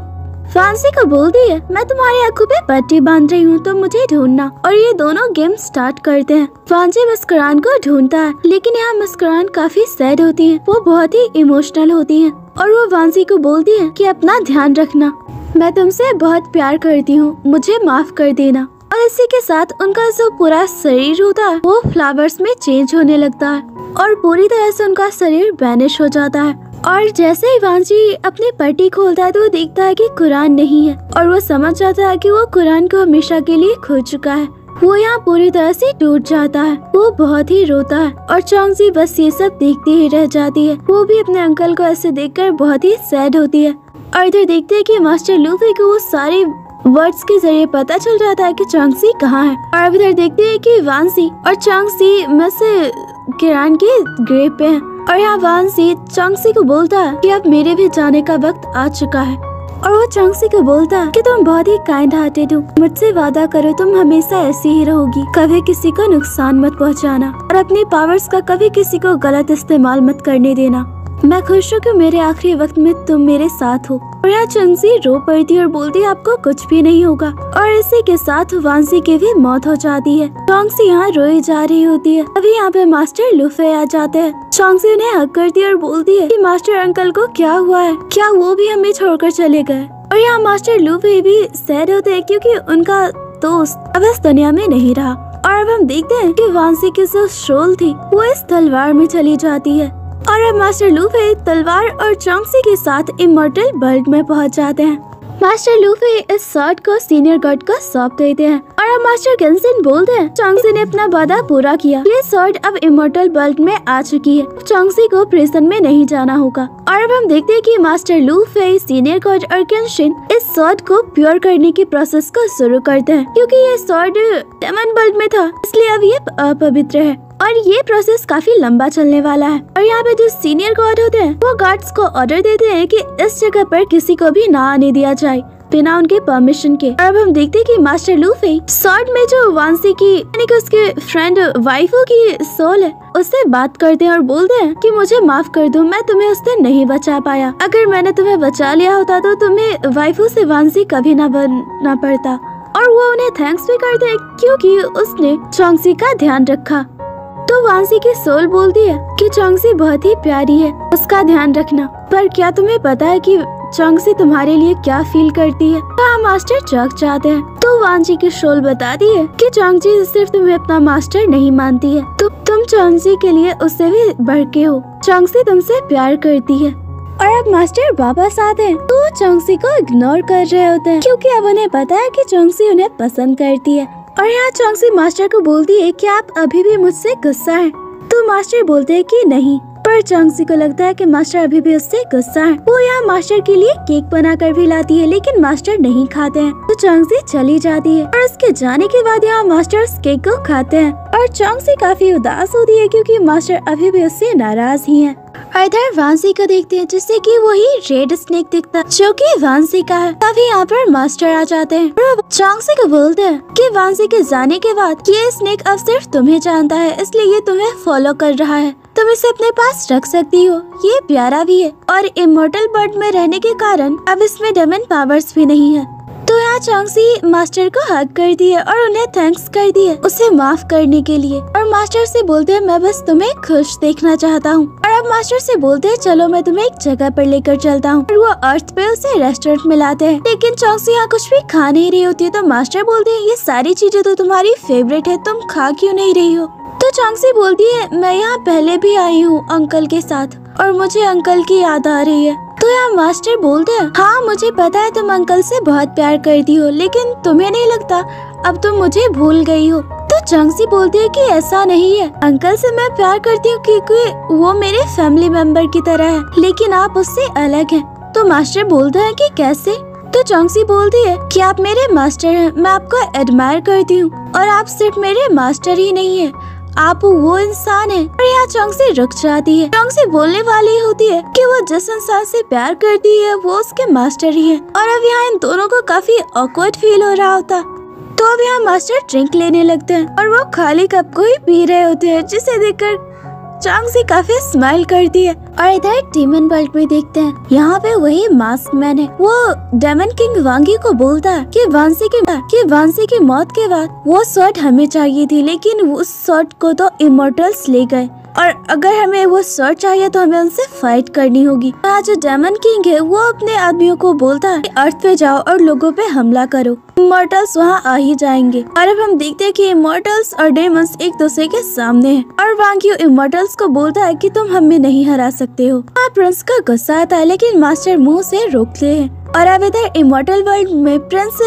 फ्रांसी को बोलती है मैं तुम्हारी आँखों पे पट्टी बाँध रही हूँ तो मुझे ढूंढना। और ये दोनों गेम स्टार्ट करते हैं। फ्रांसी मुस्कुरान को ढूंढता है, लेकिन यहाँ मुस्कुरान काफ़ी सैड होती है। वो बहुत ही इमोशनल होती है। और वो वांसी को बोलती है कि, अपना ध्यान रखना। मैं तुमसे बहुत प्यार करती हूँ, मुझे माफ़ कर देना। और इसी के साथ उनका जो पूरा शरीर होता है, वो फ्लावर्स में चेंज होने लगता है। और पूरी तरह से उनका शरीर बैनिश हो जाता है। और जैसे ही वांची अपनी पट्टी खोलता है तो वो देखता है कि कुरान नहीं है और वो समझ जाता है कि वो कुरान को हमेशा के लिए खो चुका है। वो यहाँ पूरी तरह से टूट जाता है। वो बहुत ही रोता है और चौंगजी बस ये सब देखती ही रह जाती है। वो भी अपने अंकल को ऐसे देखकर बहुत ही सैड होती है। और इधर देखते हैं कि मास्टर लूफी को वो सारे वर्ड्स के ज़रिए पता चल जाता है कि चांगसी कहाँ है। और अब इधर देखते हैं कि वांसी और चांगसी में किरान के ग्रेव पे हैं। और यहाँ वान सी चांगसी को बोलता है कि अब मेरे भी जाने का वक्त आ चुका है। और वो चांगसी को बोलता है कि तुम बहुत ही काइंड हार्टेड हो। मुझसे वादा करो, तुम हमेशा ऐसी ही रहोगी। कभी किसी को नुकसान मत पहुँचाना और अपनी पावर्स का कभी किसी को गलत इस्तेमाल मत करने देना। मैं खुश हूँ कि मेरे आखिरी वक्त में तुम मेरे साथ हो। और यहाँ चंगसी रो पड़ती और बोलती, आपको कुछ भी नहीं होगा। और इसी के साथ वांसी की भी मौत हो जाती है। चौंगसी यहाँ रोई जा रही होती है। अभी यहाँ पे मास्टर लुफे आ जाते हैं। चौंगसी उन्हें हक करती और बोलती है कि, मास्टर अंकल को क्या हुआ है? क्या वो भी हमें छोड़कर चले गए? और यहाँ मास्टर लुफे भी सैड होते हैं क्योंकि उनका दोस्त अब इस दुनिया में नहीं रहा। और अब हम देखते हैं कि वांसी की जो शोल थी। वो इस तलवार में चली जाती है। और अब मास्टर लूफे तलवार और चौंगसी के साथ इमोर्टल वर्ल्ड में पहुँच जाते हैं। मास्टर लूफे इस शॉट को सीनियर गार्ड को सौंप देते हैं और अब मास्टर गेंसिन बोलते हैं चौंगसी ने अपना वादा पूरा किया। ये शॉट अब इमोर्टल वर्ल्ड में आ चुकी है। चौंगसी को प्रिजन में नहीं जाना होगा। और अब हम देखते हैं कि मास्टर लूफे, सीनियर गार्ड और केंशिन इस शॉट को प्योर करने की प्रोसेस को शुरू करते हैं, क्योंकि ये शॉट डेमन वर्ल्ड में था, इसलिए अब ये अपवित्र है। और ये प्रोसेस काफ़ी लंबा चलने वाला है। और यहाँ पे जो सीनियर गार्ड होते हैं, वो गार्ड्स को ऑर्डर देते हैं कि इस जगह पर किसी को भी ना आने दिया जाए, बिना उनके परमिशन के। अब हम देखते हैं कि मास्टर लूफे शॉर्ट में जो वांसी की, यानी कि उसके फ्रेंड वाइफो की सोल है, उससे बात करते हैं और बोलते हैं कि मुझे माफ़ कर दो, मैं तुम्हें उस दिन नहीं बचा पाया। अगर मैंने तुम्हें बचा लिया होता तो तुम्हें वाइफो से वांसी कभी ना बनना पड़ता। और वो उन्हें थैंक्स भी करते हैं, क्योंकि उसने चौंगसी का ध्यान रखा। तो वांसी की सोल बोलती है कि चौंगसी बहुत ही प्यारी है, उसका ध्यान रखना। पर क्या तुम्हें पता है कि चौंगसी तुम्हारे लिए क्या फील करती है? तो मास्टर चौक चाहते हैं? तो वांसी की सोल बताती है कि चौंगसी सिर्फ़ तुम्हें अपना मास्टर नहीं मानती है। तो तुम चौंगसी के लिए उससे भी बढ़ के हो चौंगसी तुमसे प्यार करती है। और अब मास्टर वापस आते हैं। तो चौंगसी को इग्नोर कर रहे होते हैं, क्योंकि अब उन्हें पता है कि चौंगसी उन्हें पसंद करती है। और यहाँ चौंगसी मास्टर को बोलती है कि आप अभी भी मुझसे गुस्सा हैं। तो मास्टर बोलते हैं कि नहीं, पर चौंगसी को लगता है कि मास्टर अभी भी उससे गुस्सा है। वो यहाँ मास्टर के लिए केक बना कर भी लाती है, लेकिन मास्टर नहीं खाते हैं। तो चौंगसी चली जाती है और उसके जाने के बाद यहाँ मास्टर उस केक को खाते हैं। और चौंगसी काफ़ी उदास होती है क्योंकि मास्टर अभी भी उससे नाराज़ ही है। इधर वांसी को देखते हैं, जिससे कि वही रेड स्नेक दिखता जो कि वांसी का है। तभी यहाँ पर मास्टर आ जाते हैं। और चौंगसी को बोलते हैं कि वांसी के जाने के बाद ये स्नेक अब सिर्फ़ तुम्हें जानता है, इसलिए ये तुम्हें फॉलो कर रहा है। तुम इसे अपने पास रख सकती हो, ये प्यारा भी है। और इमोर्टल बर्ड में रहने के कारण अब इसमें डेमन पावर्स भी नहीं है। तो यहाँ चौंगसी मास्टर को हक कर दिए और उन्हें थैंक्स कर दिए उसे माफ़ करने के लिए। और मास्टर से बोलते हैं मैं बस तुम्हें खुश देखना चाहता हूँ। और अब मास्टर से बोलते हैं, चलो मैं तुम्हें एक जगह पर लेकर चलता हूँ। और वो अर्थ पे उसे रेस्टोरेंट में लाते हैं। लेकिन चौंगसी यहाँ कुछ भी खा नहीं रही होती है तो मास्टर बोलते हैं, ये सारी चीज़ें तो तुम्हारी फेवरेट है, तुम खा क्यों नहीं रही हो? तो चौंगसी बोलती है, मैं यहाँ पहले भी आई हूँ अंकल के साथ और मुझे अंकल की याद आ रही है। तो यहाँ मास्टर बोलते हैं हाँ मुझे पता है तुम अंकल से बहुत प्यार करती हो, लेकिन तुम्हें नहीं लगता, अब तुम मुझे भूल गई हो। तो चंगसी बोलती है कि ऐसा नहीं है। अंकल से मैं प्यार करती हूँ क्योंकि वो मेरे फैमिली मेंबर की तरह है, लेकिन आप उससे अलग हैं। तो मास्टर बोलते हैं कि कैसे? तो चौंगसी बोलती है कि आप मेरे मास्टर हैं, मैं आपको एडमायर करती हूँ, और आप सिर्फ़ मेरे मास्टर ही नहीं है। आप वो इंसान है, और यहाँ चौंगसी रुक जाती है। चौंगसी बोलने वाली होती है कि वो जिस इंसान से प्यार करती है, वो उसके मास्टर ही है। और अब यहाँ इन दोनों को काफ़ी ऑकवर्ड फील हो रहा होता। तो अब यहाँ मास्टर ड्रिंक लेने लगते हैं, और वो खाली कप को ही पी रहे होते हैं, जिसे देखकर चांग से काफ़ी स्माइल करती है। और इधर डीमन वर्ल्ड में देखते हैं। यहाँ पे वही मास्क मैन है। वो डेमन किंग वांगी को बोलता है कि वांसी की, कि वांसी की मौत के बाद वो शॉट हमें चाहिए थी, लेकिन उस शॉट को तो इमोटल्स ले गए। और अगर हमें वो शॉट चाहिए तो हमें उनसे फाइट करनी होगी। आज जो डेमन किंग है, वो अपने आदमियों को बोलता है अर्थ पे जाओ और लोगों पे हमला करो। इमोर्टल्स वहाँ आ ही जाएँगे। और अब हम देखते हैं कि इमोर्टल्स और डेमंस एक दूसरे के सामने हैं। और वांगियो इमोर्टल्स को बोलता है कि तुम हमें नहीं हरा सकते हो। प्रिंस का गुस्सा आता है, लेकिन मास्टर मुँह से रोकते हैं। और अब इधर इमोर्टल वर्ल्ड में प्रिंस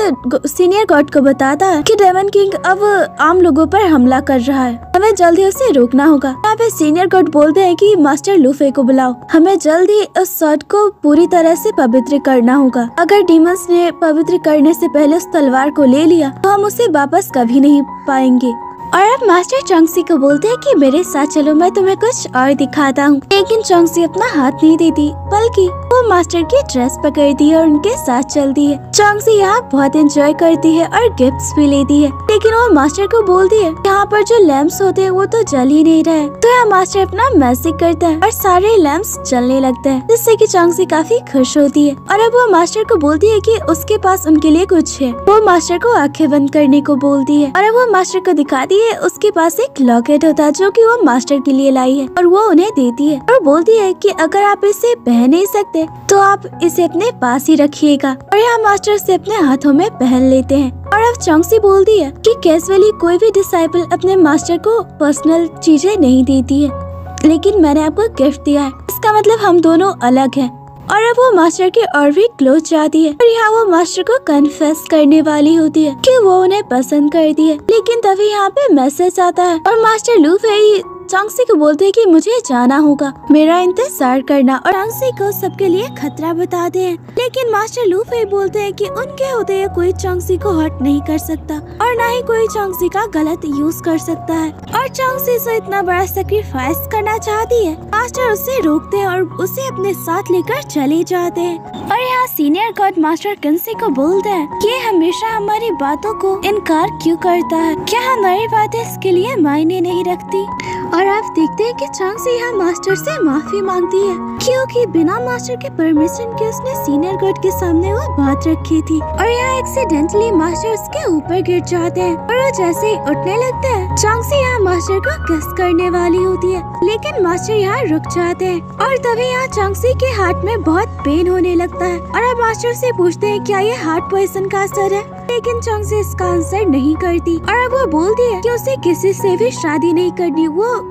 सीनियर गॉड को बताता है कि डेमन किंग अब आम लोगों पर हमला कर रहा है। हमें जल्दी उसे रोकना होगा। यहाँ पे सीनियर गॉड बोलते हैं कि मास्टर लूफे को बुलाओ। हमें जल्दी उस शॉट को पूरी तरह से पवित्र करना होगा। अगर डीमंस ने पवित्र करने से पहले उस तलवार को ले लिया तो हम उसे वापस कभी नहीं पाएँगे। और अब मास्टर चौंगसी को बोलते हैं कि मेरे साथ चलो, मैं तुम्हें कुछ और दिखाता हूँ। लेकिन चौंगसी अपना हाथ नहीं देती, बल्कि वो मास्टर की ड्रेस पकड़ती है और उनके साथ चलती है। चौंगसी यहाँ बहुत एंजॉय करती है और गिफ्ट्स भी लेती है। लेकिन वो मास्टर को बोलती है, यहाँ पर जो लैंप्स होते हैं, वो तो जल ही नहीं रहे तो यहाँ मास्टर अपना मैजिक करता है और सारे लैंप्स जलने लगते हैं, जिससे की चौंगसी काफ़ी खुश होती है। और अब वो मास्टर को बोलती है की उसके पास उनके लिए कुछ है। वो मास्टर को आँखें बंद करने को बोलती है। और अब वो मास्टर को दिखाती है उसके पास एक लॉकेट होता है जो कि वो मास्टर के लिए लाई है और वो उन्हें देती है और बोलती है कि अगर आप इसे पहन नहीं सकते तो आप इसे अपने पास ही रखिएगा। और यहाँ मास्टर से अपने हाथों में पहन लेते हैं। और अब चौंगसी बोलती है कि कैजुअली कोई भी डिसाइपल अपने मास्टर को पर्सनल चीज़ें नहीं देती है। लेकिन मैंने आपको गिफ्ट दिया है। इसका मतलब हम दोनों अलग हैं। और अब वो मास्टर के और भी क्लोज जाती है। और यहाँ वो मास्टर को कन्फेस करने वाली होती है कि वो उन्हें पसंद कर दी है। लेकिन तभी यहाँ पे मैसेज आता है और मास्टर लूफ चांगसी को बोलते हैं कि मुझे जाना होगा। मेरा इंतज़ार करना और चांगसी को सबके लिए खतरा बताते हैं लेकिन मास्टर लूफे बोलते हैं कि उनके होते हुए कोई चांगसी को हर्ट नहीं कर सकता और न ही कोई चांगसी का गलत यूज़ कर सकता है। और चांगसी से इतना बड़ा सेक्रीफाइस करना चाहती है। मास्टर उसे रोकते हैं और उसे अपने साथ लेकर चले जाते हैं। और यहाँ सीनियर गॉड मास्टर कंसी को बोलते हैं कि हमेशा हमारी बातों को इनकार क्यों करता है? क्या हमारी बातें इसके लिए मायने नहीं रखती? और आप देखते हैं कि चांग से यहाँ मास्टर से माफ़ी मांगती है, क्योंकि बिना मास्टर के परमिशन के उसने सीनियर गार्ड के सामने वो बात रखी थी। और यहाँ एक्सीडेंटली मास्टर उसके ऊपर गिर जाते हैं, और वो जैसे ही उठने लगता है चांग से यहाँ मास्टर को किस करने वाली होती है। लेकिन मास्टर यहाँ रुक जाते हैं, और तभी यहाँ चांगसी के हाथ में बहुत पेन होने लगता है। और अब मास्टर से पूछते हैं, क्या ये हार्ट पॉइजन का असर है? लेकिन चांगसी इसका आंसर नहीं करती। और अब वो बोलती है कि उसे किसी से भी शादी नहीं करनी, वो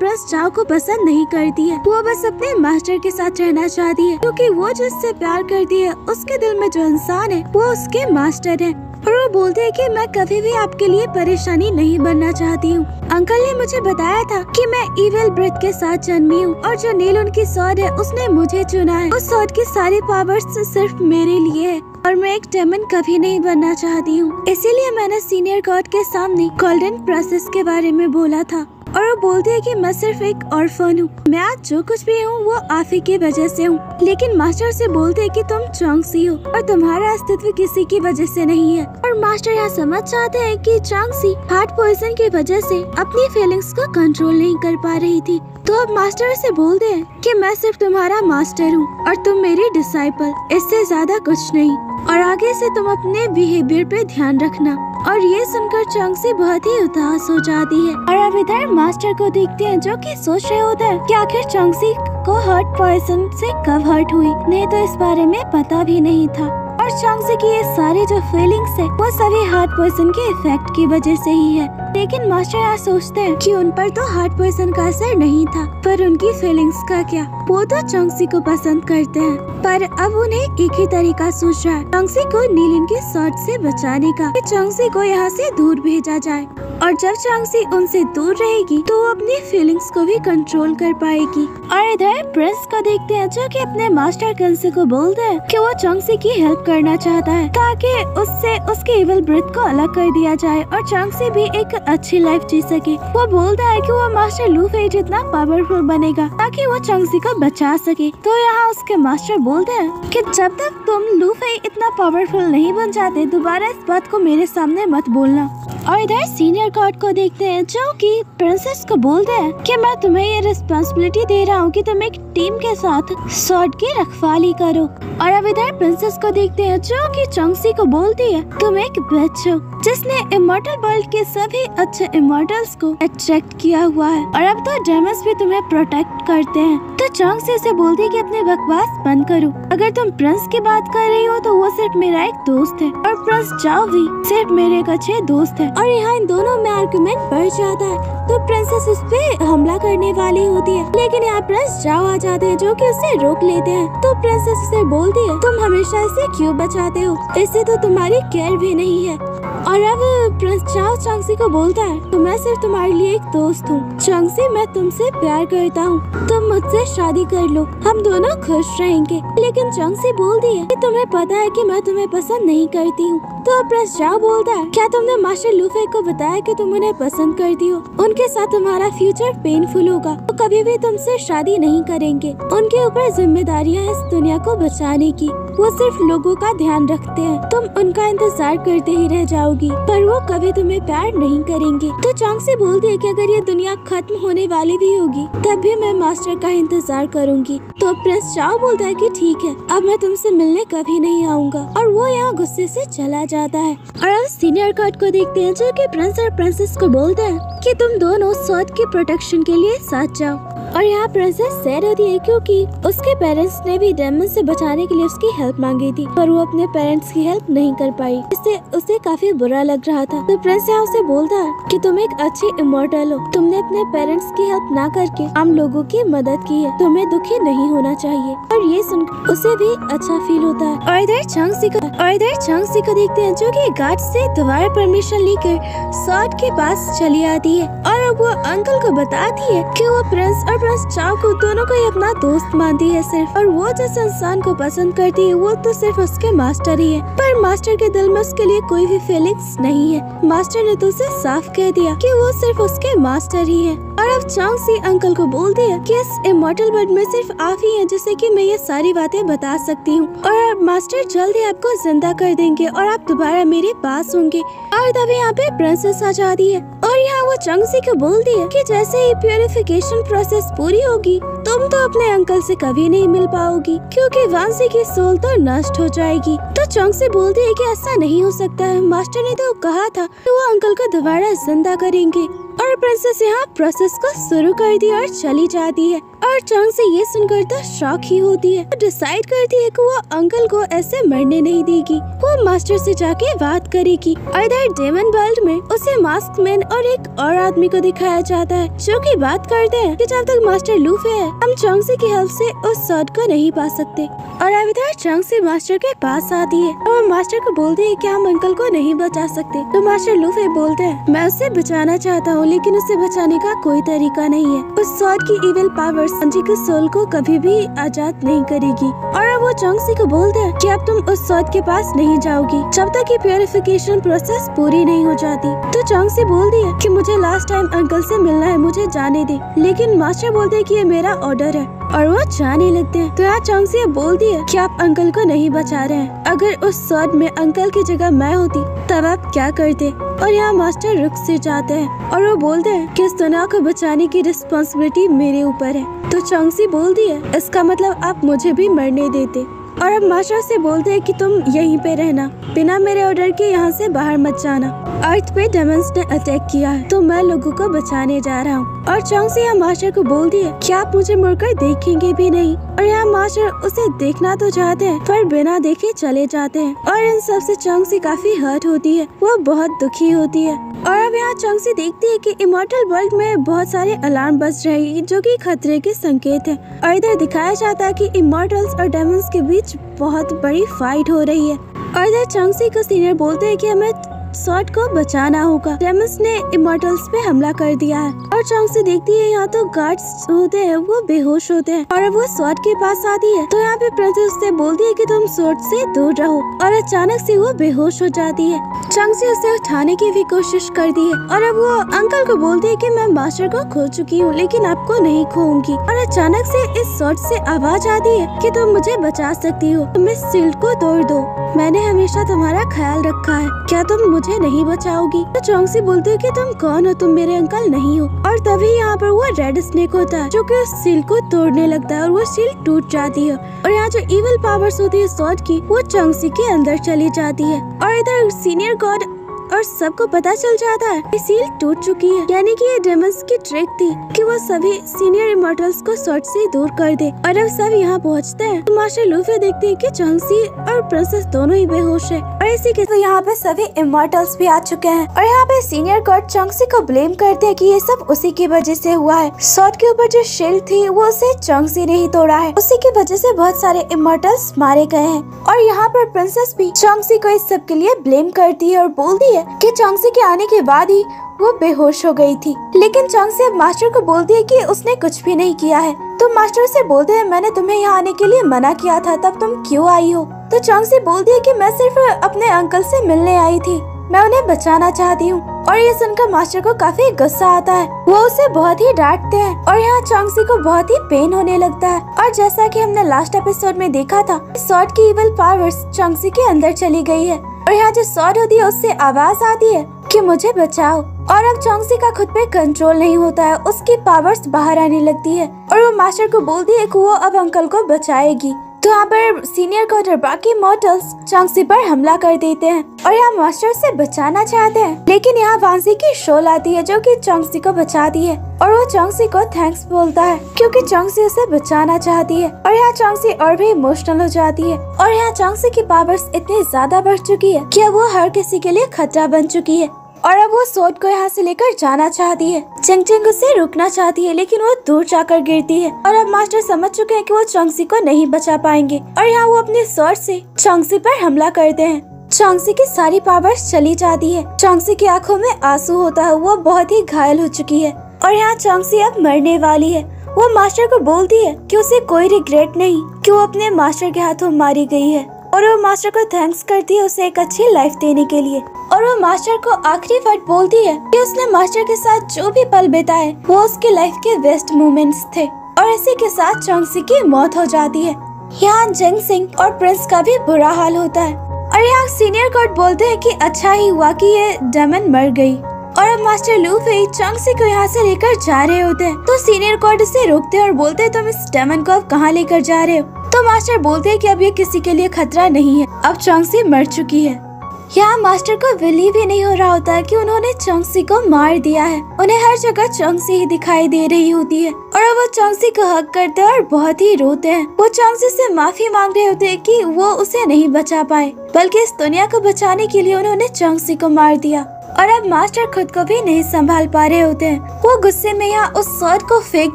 प्रेस चाव को पसंद नहीं करती है। वो बस अपने मास्टर के साथ रहना चाहती है, क्योंकि वो जिससे प्यार करती है, उसके दिल में जो इंसान है, वो उसके मास्टर है। और वो बोलते हैं कि मैं कभी भी आपके लिए परेशानी नहीं बनना चाहती हूँ। अंकल ने मुझे बताया था कि मैं इविल ब्रेथ के साथ जन्मी हूँ, और जो नील उनकी सौर है, उसने मुझे चुना है। उस सौर की सारी पावर्स सिर्फ़ मेरे लिए है, और मैं एक डेमन कभी नहीं बनना चाहती हूँ। इसीलिए मैंने सीनियर गॉड के सामने गोल्डन प्रोसेस के बारे में बोला था। और वो बोलते है कि मैं सिर्फ़ एक ऑर्फन हूँ। मैं आज जो कुछ भी हूँ, वो ही की वजह से हूँ। लेकिन मास्टर से बोलते हैं कि तुम चौंगसी हो और तुम्हारा अस्तित्व किसी की वजह से नहीं है। और मास्टर यहाँ समझ चाहते हैं कि चौंगसी हार्ट पॉइजन की वजह से अपनी फीलिंग्स को कंट्रोल नहीं कर पा रही थी। तो अब मास्टर से बोलते हैं कि मैं सिर्फ़ तुम्हारा मास्टर हूँ और तुम मेरी डिसाइपल इससे ज़्यादा कुछ नहीं। और आगे से तुम अपने बिहेवियर पे ध्यान रखना। और ये सुनकर चौंगसी बहुत ही उदास हो जाती है। और अब इधर मास्टर को देखते हैं जो कि सोच रहे होते हैं कि आखिर चौंगसी को हर्ट पॉइजन से कब हर्ट हुई। नहीं तो इस बारे में पता भी नहीं था। और चौंगसी की ये सारी जो फीलिंग्स है, वो सभी हार्ट पॉइजन के इफ़ेक्ट की वजह से ही है। लेकिन मास्टर यहाँ सोचते हैं कि उन पर तो हार्ट पॉइजन का असर नहीं था, पर उनकी फीलिंग्स का क्या? वो तो चौंगसी को पसंद करते हैं। पर अब उन्हें एक ही तरीका सोच रहा है चौंगसी को नीलिन के शॉट से बचाने का, कि चौंगसी को यहाँ से दूर भेजा जाए। और जब चौंगसी उनसे दूर रहेगी तो वो अपनी फीलिंग्स को भी कंट्रोल कर पाएगी। और इधर प्रिंस को देखते हैं, जो कि अपने मास्टर कंसे को बोलते हैं कि वो चौंगसी की हेल्प करना चाहता है ताकि उससे उसके इवल ब्रेथ को अलग कर दिया जाए और चौंगसी भी एक अच्छी लाइफ जी सके। वो बोलता है कि वो मास्टर लूफे जितना पावरफुल बनेगा, ताकि वो चौंगसी को बचा सके। तो यहाँ उसके मास्टर बोलते हैं कि जब तक तुम लूफे इतना पावरफुल नहीं बन जाते, दोबारा इस बात को मेरे सामने मत बोलना। और इधर सीनियर गॉड को देखते हैं, जो कि प्रिंसेस को बोलते हैं कि मैं तुम्हें ये रिस्पॉन्सिबिलिटी दे रहा हूँ कि तुम एक टीम के साथ सॉर्ड की रखवाली करो। और अब इधर प्रिंसेस को देखते हैं, जो कि चौंगसी को बोलती है, तुम एक बच हो, जिसने इमोर्टल वर्ल्ड के सभी अच्छे इमोर्टल्स को अट्रैक्ट किया हुआ है। और अब तो डेमस भी तुम्हें प्रोटेक्ट करते हैं। तो चौंगसी से बोलती है कि अपने बकवास बंद करो। अगर तुम प्रिंस की बात कर रही हो तो वो सिर्फ़ मेरा एक दोस्त है। और प्रिंस जाओ भी, सिर्फ़ मेरे एक अच्छे दोस्त है। और यहाँ इन दोनों में आर्गुमेंट बढ़ जाता है। तो प्रिंसेस उस पर हमला करने वाली होती है। लेकिन यहाँ प्रिंस जाओ आ जाते हैं, जो कि उसे रोक लेते हैं। तो प्रिंसेस उसे बोलती है, तुम हमेशा इसे क्यों बचाते हो? इससे तो तुम्हारी केयर भी नहीं है। और अब प्रिंस चाओ चांगसी को बोलता है तो मैं सिर्फ़ तुम्हारे लिए एक दोस्त हूँ। चांगसी, मैं तुमसे प्यार करता हूँ। तुम मुझसे शादी कर लो। हम दोनों खुश रहेंगे। लेकिन चांगसी बोलती है कि तुम्हें पता है कि मैं तुम्हें पसंद नहीं करती हूँ। तो प्रिंस चाओ बोलता है, क्या तुमने मास्टर लूफे को बताया कि तुम उन्हें पसंद करती हो? उनके साथ तुम्हारा फ्यूचर पेनफुल होगा। वो कभी भी तुमसे शादी नहीं करेंगे। उनके ऊपर जिम्मेदारियाँ इस दुनिया को बचाने की। वो सिर्फ़ लोगों का ध्यान रखते हैं। तुम उनका इंतज़ार करते ही रह जाओगी, पर वो कभी तुम्हें प्यार नहीं करेंगे। तो चौंक से बोलती है कि अगर ये दुनिया खत्म होने वाली भी होगी, तब भी मैं मास्टर का इंतज़ार करूँगी। तो प्रिंस चाओ बोलता है कि ठीक है, अब मैं तुमसे मिलने कभी नहीं आऊँगा। और वो यहाँ गुस्से से चला जाता है। और अब सीनियर कार्ड को देखते हैं, जो कि प्रिंस और प्रिंसेस को बोलते हैं कि तुम दोनों स्वत की प्रोटेक्शन के लिए साथ जाओ। और यहाँ प्रिंसेस सैड होती है, क्योंकि उसके पेरेंट्स ने भी डेमन से बचाने के लिए उसकी हेल्प मांगी थी। पर वो अपने पेरेंट्स की हेल्प नहीं कर पाई। इससे, उसे काफ़ी बुरा लग रहा था। तो प्रिंस यहाँ उसे बोलता कि तुम एक अच्छी इमोर्टल हो। तुमने अपने पेरेंट्स की हेल्प ना करके आम लोगों की मदद की है। तुम्हें दुखी नहीं होना चाहिए। और ये सुन, उसे भी अच्छा फील होता है। और इधर चांगसी को, और इधर चांगसी को देखते हैं, जो कि गार्ड से दोबारा परमिशन लेकर सॉट के पास चली आती है। और अब वो अंकल को बताती है कि वो प्रिंस और प्रिंस चाओ को दोनों को ही अपना दोस्त मानती है सिर्फ़। और वो जिस इंसान को पसंद करती है, वो तो सिर्फ़ उसके मास्टर ही है। पर मास्टर के दिल में उसके लिए कोई भी फीलिंग्स नहीं है। मास्टर ने तो उसे साफ़ कह दिया कि वो सिर्फ़ उसके मास्टर ही है। और अब चांग सी अंकल को बोलती है कि इस इमोटल वर्ल्ड में सिर्फ़ आप ही हैं, जिससे कि मैं ये सारी बातें बता सकती हूँ। और मास्टर जल्द ही आपको ज़िंदा कर देंगे और आप दोबारा मेरे पास होंगे। और तभी यहाँ पे प्रिंसेस आ जाती है। और यहाँ वो चंगसी को बोलती है कि जैसे ही प्योरिफिकेशन प्रोसेस पूरी होगी, तुम तो अपने अंकल से कभी नहीं मिल पाओगी, क्योंकि वांसी की सोल तो नष्ट हो जाएगी। तो चंगसी बोलती है कि ऐसा नहीं हो सकता है। मास्टर ने तो कहा था कि वो अंकल को दोबारा ज़िंदा करेंगे। और प्रिंसेस यहाँ प्रोसेस को शुरू कर दी और चली जाती है। और चंग से ये सुनकर तो शॉक ही होती है। डिसाइड करती है कि वो अंकल को ऐसे मरने नहीं देगी। वो मास्टर से जाके बात करेगी। और इधर डेमन वर्ल्ड में उसे मास्क मैन और एक और आदमी को दिखाया जाता है, जो कि बात करते हैं कि जब तक मास्टर लूफे है, हम चौंगसी की हेल्प से उस शॉट को नहीं पा सकते। और अब इधर चौंगसी मास्टर के पास आती है। वो मास्टर को बोलती है कि हम अंकल को नहीं बचा सकते। तो मास्टर लूफे बोलते हैं, मैं उसे बचाना चाहता हूँ, लेकिन उसे बचाने का कोई तरीका नहीं है। उस शॉट की इवेल पावर संजी के सोल को कभी भी आज़ाद नहीं करेगी। और अब वो चौंगसी को बोलते हैं कि अब तुम उस शॉट के पास नहीं जाओगी। जब तक ये प्योरिफिकेशन प्रोसेस पूरी नहीं हो जाती तो चौंगसी बोलती है कि मुझे लास्ट टाइम अंकल से मिलना है, मुझे जाने दे। लेकिन मास्टर बोलते हैं कि ये मेरा ऑर्डर है, और वो जाने लगते हैं। तो यहाँ चौंगसी बोलती है कि आप अंकल को नहीं बचा रहे हैं। अगर उस शॉट में अंकल की जगह मैं होती, तब आप क्या करते? और यहाँ मास्टर रुक से जाते हैं और वो बोलते हैं कि दुनिया को बचाने की रिस्पॉन्सिबिलिटी मेरे ऊपर है। तो चौंगसी बोलती है, इसका मतलब आप मुझे भी मरने देते। और अब मास्टर से बोलते हैं कि तुम यहीं पे रहना। बिना मेरे ऑर्डर के यहाँ से बाहर मत जाना। अर्थ पे डेमंस ने अटैक किया है। तो मैं लोगों को बचाने जा रहा हूँ। और चौंगसी यहाँ मास्टर को बोलती है कि आप मुझे मुड़कर देखेंगे भी नहीं? और यहाँ मास्टर उसे देखना तो चाहते हैं, पर बिना देखे चले जाते हैं। और इन सबसे चौंगसी काफ़ी हर्ट होती है। वो बहुत दुखी होती है। और अब यहाँ चौंगसी देखती है कि इमोटल वर्ल्ड में बहुत सारे अलार्म बज रहे हैं, जो कि खतरे के संकेत हैं। और इधर दिखाया जाता है कि इमोटल्स और डेमंस के बीच बहुत बड़ी फाइट हो रही है। और इधर चंगसी को सीनियर बोलते हैं कि हमें सॉट को बचाना होगा। रेमस ने इमोटल्स पे हमला कर दिया है। और चौंगसी देखती है, यहाँ तो गार्ड्स होते हैं, वो बेहोश होते हैं। और अब वो सॉट के पास आती है। तो यहाँ पे प्रिंसेस से बोलती है कि तुम सॉट से दूर रहो। और अचानक से वो बेहोश हो जाती है। चौंगसी उसे उठाने की भी कोशिश करती है। और अब वो अंकल को बोलती है कि मैं मास्टर को खो चुकी हूँ, लेकिन आपको नहीं खोऊँगी। और अचानक से इस सॉट से आवाज़ आती है कि तुम मुझे बचा सकती हो। तुम इस सील्ड को तोड़ दो। मैंने हमेशा तुम्हारा ख्याल रखा है। क्या तुम मुझे नहीं बचाओगी। तो चौंगसी बोलते है कि तुम कौन हो? तुम मेरे अंकल नहीं हो। और तभी यहाँ पर वो रेड स्नेक होता है, जो की उस सील को तोड़ने लगता है और वो सील टूट जाती है। और यहाँ जो इवल पावर्स होती है सोच की, वो चौंगसी के अंदर चली जाती है। और इधर सीनियर गॉड और सबको पता चल जाता है कि सील टूट चुकी है। यानी कि ये डेमंस की ट्रिक थी कि वो सभी सीनियर इमोटल्स को शॉर्ट से दूर कर दे। और अब सब यहाँ पहुँचते हैं तो मास्टर लूफे देखते हैं कि चौंगसी और प्रिंसेस दोनों ही बेहोश है। और इसी के तो यहाँ पे सभी इमोटल्स भी आ चुके हैं। और यहाँ पे सीनियर गॉड चौंगसी को ब्लेम करते हैं कि ये सब उसी की वजह से हुआ है। शॉर्ट के ऊपर जो शील्ड थी, वो उसे चौंगसी ने ही तोड़ा है। उसी की वजह से बहुत सारे इमोटल्स मारे गए हैं। और यहाँ पर प्रिंसेस भी चौंगसी को इस सब के लिए ब्लेम करती है और बोलती है कि चौंगसी के आने के बाद ही वो बेहोश हो गई थी। लेकिन चौंगसी अब मास्टर को बोलती है कि उसने कुछ भी नहीं किया है। तो मास्टर से बोलते हैं, मैंने तुम्हें यहाँ आने के लिए मना किया था, तब तुम क्यों आई हो? तो चौंगसी बोलती है कि मैं सिर्फ़ अपने अंकल से मिलने आई थी। मैं उन्हें बचाना चाहती हूँ। और ये सुनकर मास्टर को काफ़ी गुस्सा आता है। वो उसे बहुत ही डांटते हैं और यहाँ चौंगसी को बहुत ही पेन होने लगता है। और जैसा कि हमने लास्ट एपिसोड में देखा था सॉर्ड की इवल पावर्स चौंगसी के अंदर चली गई है। और यहाँ जो सॉर्ड होती है, उससे आवाज़ आती है कि मुझे बचाओ। और अब चौंगसी का खुद पे कंट्रोल नहीं होता है, उसकी पावर्स बाहर आने लगती है। और वो मास्टर को बोलती है कि वो अब अंकल को बचाएगी। तो यहाँ पर सीनियर और बाकी मॉडल्स चौंगसी पर हमला कर देते हैं और यहाँ मास्टर से बचाना चाहते हैं। लेकिन यहाँ वांसी की शोल आती है जो कि चौंगसी को बचाती है और वो चौंगसी को थैंक्स बोलता है क्योंकि चौंगसी उसे बचाना चाहती है और यहाँ चौंगसी और भी इमोशनल हो जाती है और यहाँ चौंगसी की पावर्स इतनी ज़्यादा बढ़ चुकी है कि वो हर किसी के लिए खतरा बन चुकी है। और अब वो सोट को यहाँ से लेकर जाना चाहती है। चंग चंग उसे रुकना चाहती है, लेकिन वो दूर जाकर गिरती है। और अब मास्टर समझ चुके हैं कि वो चौंगसी को नहीं बचा पाएँगे। और यहाँ वो अपने सोट से चौंगसी पर हमला करते हैं। चौंगसी की सारी पावर्स चली जाती है। चौंगसी की आँखों में आँसू होता है, वो बहुत ही घायल हो चुकी है। और यहाँ चौंगसी अब मरने वाली है। वो मास्टर को बोलती है कि उसे कोई रिग्रेट नहीं कि वो अपने मास्टर के हाथों मारी गई है। और वो मास्टर को थैंक्स करती है उसे एक अच्छी लाइफ देने के लिए। और वो मास्टर को आखिरी वर्ड बोलती है कि उसने मास्टर के साथ जो भी पल बिताए, वो उसकी लाइफ के बेस्ट मोमेंट्स थे। और इसी के साथ चौंगसी की मौत हो जाती है। यहाँ जंग सिंह और प्रिंस का भी बुरा हाल होता है। और यहाँ सीनियर कोर्ट बोलते हैं कि अच्छा ही हुआ कि ये डेमन मर गई। और अब मास्टर लूफे चौंगसी को यहाँ से लेकर जा रहे होते हैं। तो सीनियर कोर्ट से रोकते और बोलते हैं, तुम इस डेमन को अब कहाँ लेकर जा रहे हो? तो मास्टर बोलते हैं कि अब ये किसी के लिए खतरा नहीं है। अब चौंगसी मर चुकी है। यहाँ मास्टर को बिलीव ही नहीं हो रहा होता कि उन्होंने चौंगसी को मार दिया है। उन्हें हर जगह चौंगसी ही दिखाई दे रही होती है। और वो चौंगसी को हक करते हैं और बहुत ही रोते हैं। वो चौंगसी से माफ़ी मांग रहे होते हैं कि वो उसे नहीं बचा पाए। बल्कि इस दुनिया को बचाने के लिए उन्होंने चौंगसी को मार दिया। और अब मास्टर खुद को भी नहीं संभाल पा रहे होते हैं। वो गुस्से में यहाँ उस शर्ट को फेंक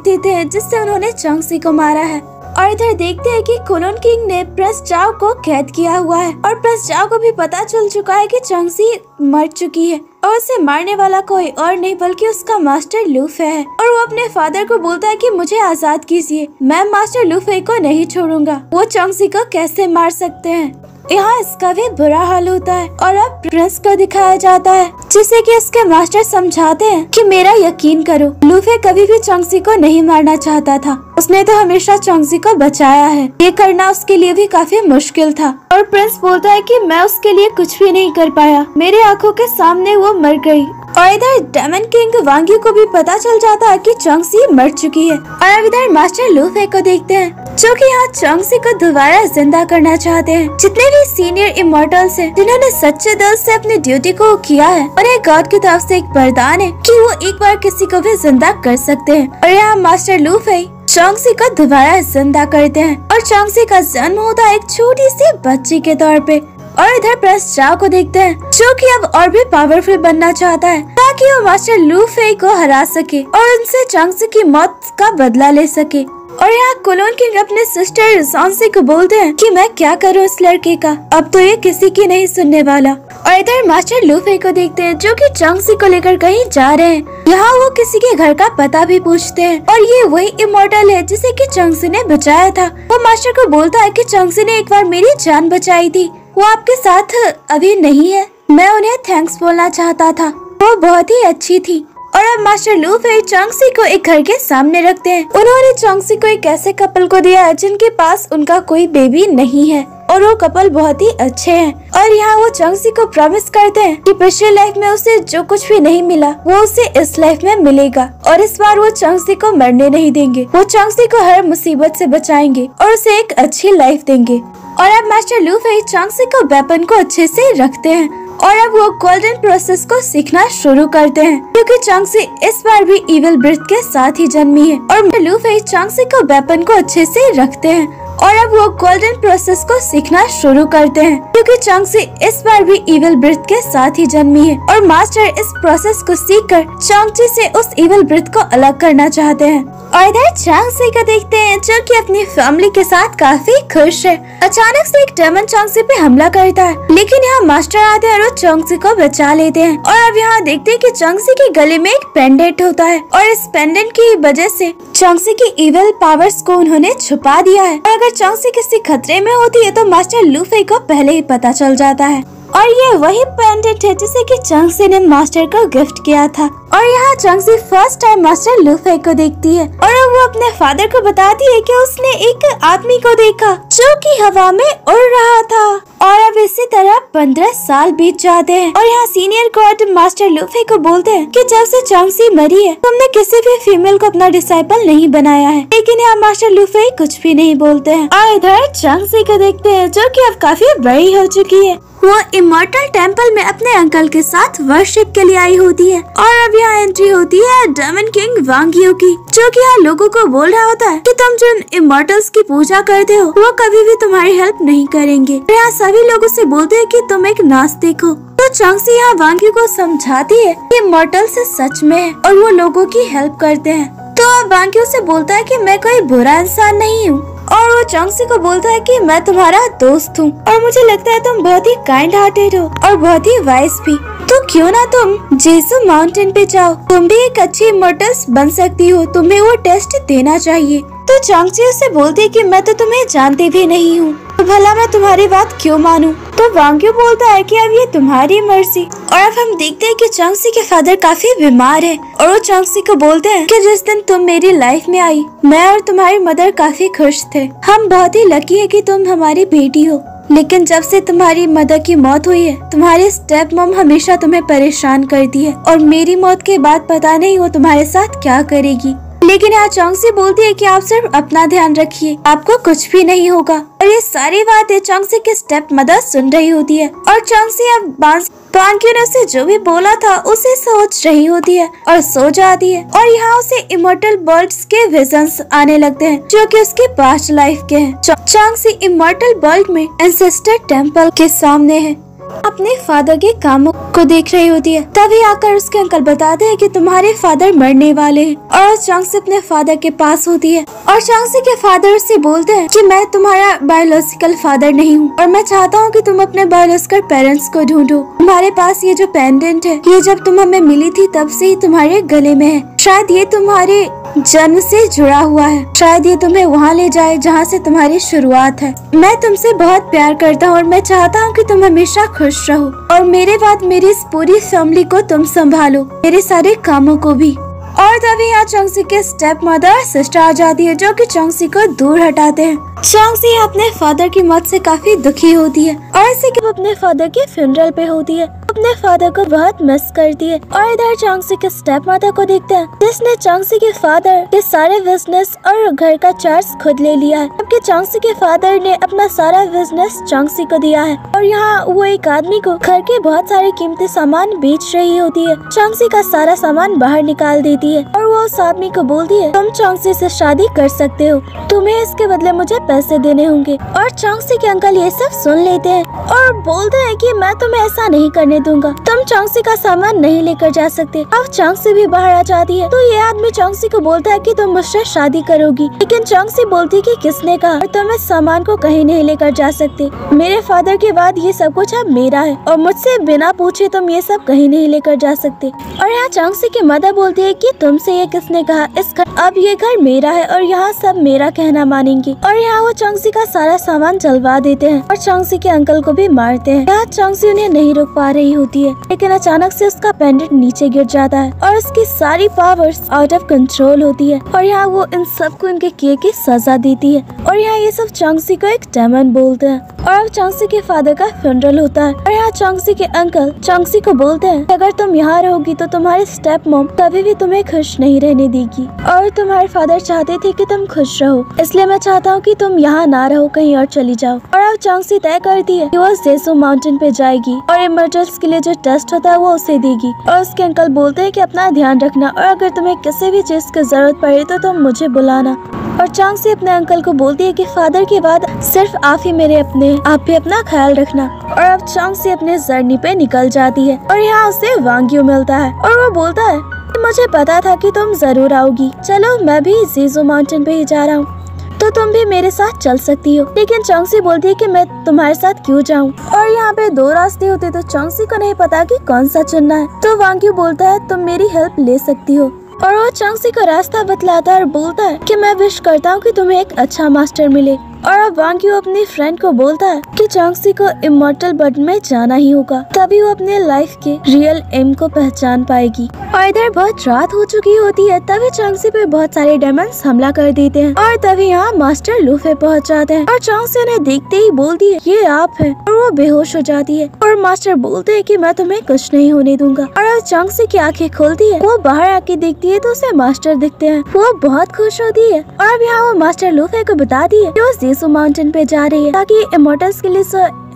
देते हैं जिससे उन्होंने चौंगसी को मारा है। और इधर देखते हैं कि कोलोन किंग ने प्रेस चाव को कैद किया हुआ है और प्रेस चाव को भी पता चल चुका है कि चंगसी मर चुकी है और उसे मारने वाला कोई और नहीं, बल्कि उसका मास्टर लूफे है और वो अपने फादर को बोलता है कि मुझे आज़ाद कीजिए। मैं मास्टर लूफे को नहीं छोड़ूँगा। वो चंगसी को कैसे मार सकते हैं? यहाँ इसका भी बुरा हाल होता है और अब प्रिंस को दिखाया जाता है, जिसे कि उसके मास्टर समझाते हैं कि मेरा यकीन करो, लूफे कभी भी चौंगसी को नहीं मारना चाहता था। उसने तो हमेशा चौंगसी को बचाया है। ये करना उसके लिए भी काफ़ी मुश्किल था। और प्रिंस बोलता है कि मैं उसके लिए कुछ भी नहीं कर पाया। मेरे आँखों के सामने वो मर गई। और इधर डेमन किंग वांगी को भी पता चल जाता है कि चौंगसी मर चुकी है। और अब इधर मास्टर लूफे को देखते हैं। जो कि यहाँ चौंगसी को दोबारा ज़िंदा करना चाहते हैं। जितने भी सीनियर इमोर्टल्स हैं, जिन्होंने सच्चे दिल से अपनी ड्यूटी को किया है, और एक गॉड की तरफ़ से एक वरदान है कि वो एक बार किसी को भी ज़िंदा कर सकते हैं। और यहाँ मास्टर लूफे चौंगसी को दोबारा ज़िंदा करते हैं, और चौंगसी का जन्म होता है एक छोटी सी बच्ची के तौर पे। और इधर प्रेस चाव को देखते हैं, जो कि अब और भी पावरफुल बनना चाहता है, ताकि वो मास्टर लू फेई को हरा सके, और उनसे चौंगसी की मौत का बदला ले सके। और यहाँ कोलोन किंग अपने सिस्टर सॉन्सी को बोलते हैं कि मैं क्या करूँ इस लड़के का? अब तो ये किसी की नहीं सुनने वाला। और इधर मास्टर लूफे को देखते हैं, जो कि चौंगसी को लेकर कहीं जा रहे हैं। यहाँ वो किसी के घर का पता भी पूछते हैं। और ये वही इमोर्टल है, जिसे कि चौंगसी ने बचाया था। वो मास्टर को बोलता है कि चौंगसी ने एक बार मेरी जान बचाई थी। वो आपके साथ अभी नहीं है। मैं उन्हें थैंक्स बोलना चाहता था। वो बहुत ही अच्छी थी। और अब मास्टर लू फिर चौंगसी को एक घर के सामने रखते हैं। उन्होंने चौंगसी को एक ऐसे कपल को दिया है जिनके पास उनका कोई बेबी नहीं है। और वो कपल बहुत ही अच्छे हैं। और यहाँ वो चौंगसी को प्रॉमिस करते हैं कि पिछले लाइफ में उसे जो कुछ भी नहीं मिला, वो उसे इस लाइफ में मिलेगा। और इस बार वो चौंगसी को मरने नहीं देंगे। वो चौंगसी को हर मुसीबत से बचाएँगे और उसे एक अच्छी लाइफ देंगे। और अब मास्टर लूफे चौंगसी को वेपन को अच्छे से रखते हैं। और अब वो गोल्डन प्रोसेस को सीखना शुरू करते हैं क्योंकि चांगसी इस बार भी इविल ब्रिथ के साथ ही जन्मी है। और लूफे चांगसी को वेपन को अच्छे से रखते हैं। और अब वो गोल्डन प्रोसेस को सीखना शुरू करते हैं, क्योंकि चौंगसी इस बार भी इविल ब्रिथ के साथ ही जन्मी है। और मास्टर इस प्रोसेस को सीखकर चौंगची से उस इविल ब्रिथ को अलग करना चाहते हैं। और इधर चौंगसी को देखते हैं, जो कि अपनी फैमिली के साथ काफ़ी खुश है। अचानक से एक डेमन चौंगसी पे हमला करता है, लेकिन यहाँ मास्टर आते हैं और चौंगसी को बचा लेते हैं। और अब यहाँ देखते हैं कि चौंगसी के गले में एक पेंडेंट होता है, और इस पेंडेंट की वजह से चौंगसी की इवल पावर्स को उन्होंने छुपा दिया है। और अगर चौंगसी किसी खतरे में होती है तो मास्टर लूफे को पहले ही पता चल जाता है। और ये वही पेंडेंट है जिसे कि चंगसी ने मास्टर को गिफ्ट किया था। और यहाँ चंगसी फ़र्स्ट टाइम मास्टर लूफे को देखती है। और अब वो अपने फादर को बताती है कि उसने एक आदमी को देखा, जो कि हवा में उड़ रहा था। और अब इसी तरह पंद्रह साल बीत जाते हैं। और यहाँ सीनियर गॉड मास्टर लूफे को बोलते हैं कि जब से चंगसी मरी है, तुमने किसी भी फीमेल को अपना डिसाइपल नहीं बनाया है। लेकिन यहाँ मास्टर लूफे कुछ भी नहीं बोलते हैं। और इधर चंगसी को देखते हैं, जो कि अब काफ़ी बड़ी हो चुकी है। वो इमोर्टल टेंपल में अपने अंकल के साथ वर्शिप के लिए आई होती है। और अब यहाँ एंट्री होती है डेमन किंग वांगियो की, जो कि यहाँ लोगों को बोल रहा होता है कि तुम जिन इमोर्टल्स की पूजा करते हो, वो कभी भी तुम्हारी हेल्प नहीं करेंगे। यहाँ सभी लोगों से बोलते हैं कि तुम एक नाच देखो तो चंगसी यहाँ वांगियो को समझाती है कि इमोर्टल से सच में है और वो लोगों की हेल्प करते हैं। तो अब से बोलता है कि मैं कोई बुरा इंसान नहीं हूँ और वो चंगसी को बोलता है कि मैं तुम्हारा दोस्त हूँ और मुझे लगता है तुम बहुत ही काइंड हार्टेड हो और बहुत ही वाइस भी। तो क्यों ना तुम जेसु माउंटेन पे जाओ। तुम भी एक अच्छी इमोटल्स बन सकती हो। तुम्हें वो टेस्ट देना चाहिए। तो चांगची उससे बोलती कि मैं तो तुम्हें जानती भी नहीं हूँ। तो भला मैं तुम्हारी बात क्यों मानूं? तो वांग्यू बोलता है कि अब ये तुम्हारी मर्ज़ी। और अब हम देखते हैं कि चांगसी के फादर काफ़ी बीमार है और वो चांगसी को बोलते हैं कि जिस दिन तुम मेरी लाइफ में आई, मैं और तुम्हारी मदर काफ़ी खुश थे। हम बहुत ही लकी है कि तुम हमारी बेटी हो। लेकिन जब से तुम्हारी मदर की मौत हुई है, तुम्हारी स्टेप मम हमेशा तुम्हें परेशान करती है। और मेरी मौत के बाद पता नहीं वो तुम्हारे साथ क्या करेगी। लेकिन यहाँ चौंगसी बोलती है कि आप सिर्फ़ अपना ध्यान रखिए, आपको कुछ भी नहीं होगा। और ये सारी बातें चौंगसी की स्टेप मदर सुन रही होती है? और चौंगसी अब बाँस बांकियो ने उसे जो भी बोला था, उसे सोच रही होती है और सो जाती है। और यहाँ उसे इमोर्टल बर्ड्स के विजन्स आने लगते हैं, जो कि उसके पास्ट लाइफ के हैं। चांगसी इमोर्टल बर्ड में एंसेस्टर टेंपल के सामने है। अपने फादर के कामों को देख रही होती है। तभी आकर उसके अंकल बताते हैं कि तुम्हारे फादर मरने वाले हैं और चांगसी अपने फादर के पास होती है। और चांगसी के फादर उससे बोलते हैं कि मैं तुम्हारा बायोलॉजिकल फादर नहीं हूँ और मैं चाहता हूँ कि तुम अपने बायोलॉजिकल पेरेंट्स को ढूंढो। तुम्हारे पास ये जो पेंडेंट है, ये जब तुम हमें मिली थी तब से ही तुम्हारे गले में है। शायद ये तुम्हारे जन्म से जुड़ा हुआ है। शायद ये तुम्हें वहाँ ले जाए जहाँ से तुम्हारी शुरुआत है। मैं तुमसे बहुत प्यार करता हूँ और मैं चाहता हूँ कि तुम हमेशा खुश रहो। और मेरे बाद मेरी इस पूरी फैमिली को तुम संभालो। मेरे सारे कामों को भी। और तभी यहाँ चौंगसी के स्टेप मदर सिस्टर आ जाती है, जो कि चौंगसी को दूर हटाते हैं। चौंगसी अपने फादर की मौत से काफ़ी दुखी होती है। और ऐसे कि अपने फादर के फ्यूनरल पे होती है। अपने फादर को बहुत मिस करती है। और इधर चांगसी के स्टेप माता को देखते हैं, जिसने चांगसी के फादर के सारे बिज़नेस और घर का चार्ज खुद ले लिया है। जबकि चांगसी के फादर ने अपना सारा बिज़नेस चांगसी को दिया है। और यहाँ वो एक आदमी को घर के बहुत सारे कीमती सामान बेच रही होती है। चांगसी का सारा सामान बाहर निकाल देती है और वो उस आदमी को बोलती है, तुम चांगसी से शादी कर सकते हो। तुम्हें इसके बदले मुझे पैसे देने होंगे। और चांगसी के अंकल ये सब सुन लेते हैं और बोलते हैं कि, मैं तुम्हें ऐसा नहीं करने दूँगा। तुम चौंगसी का सामान नहीं लेकर जा सकते। अब चौंगसी भी बाहर आ जाती है। तो ये आदमी चौंगसी को बोलता है कि, तुम मुझसे शादी करोगी। लेकिन चौंगसी बोलती कि, किसने कहा? तुम इस सामान को कहीं नहीं लेकर जा सकते। मेरे फादर के बाद ये सब कुछ अब मेरा है और मुझसे बिना पूछे तुम ये सब कहीं नहीं लेकर जा सकते। और यहाँ चौंगसी की मदर बोलती है की तुमसे ये किसने कहा? इस घर अब ये घर मेरा है और यहाँ सब मेरा कहना मानेंगे। और यहाँ वो चौंगसी का सारा सामान जलवा देते हैं और चौंगसी के अंकल को भी मारते हैं। यहाँ चौंगसी उन्हें नहीं रोक पा रही होती है, लेकिन अचानक से उसका पेंडेंट नीचे गिर जाता है और उसकी सारी पावर्स आउट ऑफ़ कंट्रोल होती है। और यहाँ वो इन सबको इनके किए की सजा देती है। और यहाँ ये सब चौंगसी को एक डेमन बोलते हैं। और अब चौंगसी के फादर का फ्यूनरल होता है। और यहाँ चौंगसी के अंकल चौंगसी को बोलते हैं अगर तुम यहाँ रहोगी तो तुम्हारे स्टेप मोम कभी भी तुम्हें खुश नहीं रहने देगी। और तुम्हारे फादर चाहते थे कि तुम खुश रहो। इसलिए मैं चाहता हूँ कि तुम यहाँ ना रहो, कहीं और चली जाओ। और अब चौंगसी तय करती है कि वो जेसो माउंटेन पे जाएगी। और इमरजेंस के लिए जो टेस्ट होता है, वो उसे देगी। और उसके अंकल बोलते हैं कि अपना ध्यान रखना। और अगर तुम्हें किसी भी चीज़ की ज़रूरत पड़े तो तुम मुझे बुलाना। और चांग से अपने अंकल को बोलती है कि फादर के बाद सिर्फ़ आप ही मेरे अपने, आप भी अपना ख्याल रखना। और अब चांग से अपने जर्नी पे निकल जाती है। और यहाँ उसे वांग्यू मिलता है। और वो बोलता है मुझे पता था कि तुम ज़रूर आओगी। चलो, मैं भी जीजो माउंटेन पे ही जा रहा हूँ। तो तुम भी मेरे साथ चल सकती हो। लेकिन चौंगसी बोलती है कि मैं तुम्हारे साथ क्यों जाऊँ? और यहाँ पे दो रास्ते होते तो चौंगसी को नहीं पता कि कौन सा चुनना है। तो वांग्यू बोलता है, तुम मेरी हेल्प ले सकती हो। और वो चौंगसी को रास्ता बतलाता है और बोलता है कि मैं विश करता हूँ कि तुम्हें एक अच्छा मास्टर मिले। और अब वांग यू अपनी फ्रेंड को बोलता है कि चांगसी को इमोर्टल बर्ड में जाना ही होगा। तभी वो अपने लाइफ के रियल एम को पहचान पाएगी। और इधर बहुत रात हो चुकी होती है, तभी चांगसी पे बहुत सारे डायमंड्स हमला कर देते हैं। और तभी यहाँ मास्टर लूफे पहुँच जाते हैं। और चांगसी उन्हें देखते ही बोलती है, ये आप है। और वो बेहोश हो जाती है। और मास्टर बोलते है की मैं तुम्हें कुछ नहीं होने दूँगा। और अब चांगसी की आँखें खोलती है। वो बाहर आके देखती है तो उसे मास्टर दिखते हैं। वो बहुत खुश होती है। और अब यहाँ वो मास्टर लूफे को बताती है जीसू माउंटेन पे जा रही है ताकि इमोटल्स के लिए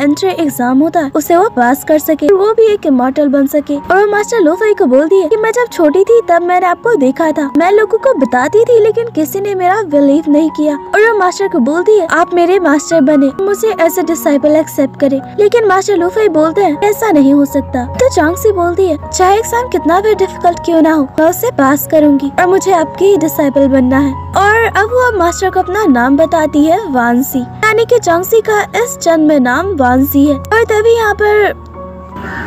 एंट्री एग्ज़ाम होता है उसे वो पास कर सके, वो भी एक इमोटल बन सके। और वो मास्टर लोफाई को बोल है कि मैं जब छोटी थी, तब मैंने आपको देखा था। मैं लोगों को बताती थी, लेकिन किसी ने मेरा बिलीव नहीं किया। और वो मास्टर को बोलती है आप मेरे मास्टर बने, मुझे एज ए डिसाइबल एक्सेप्ट करे। लेकिन मास्टर लोफाई बोलते हैं, ऐसा नहीं हो सकता। तो चांगसी बोलती है चाहे एग्ज़ाम कितना भी डिफ़िकल्ट क्यों ना हो, मैं उसे पास करूँगी, और मुझे आपकी ही डिसाइबल बनना है। और अब वो मास्टर को अपना नाम बताती है वानसी यानी कि चांगसी का इस जन्म नाम वानसी है। और तभी यहाँ पर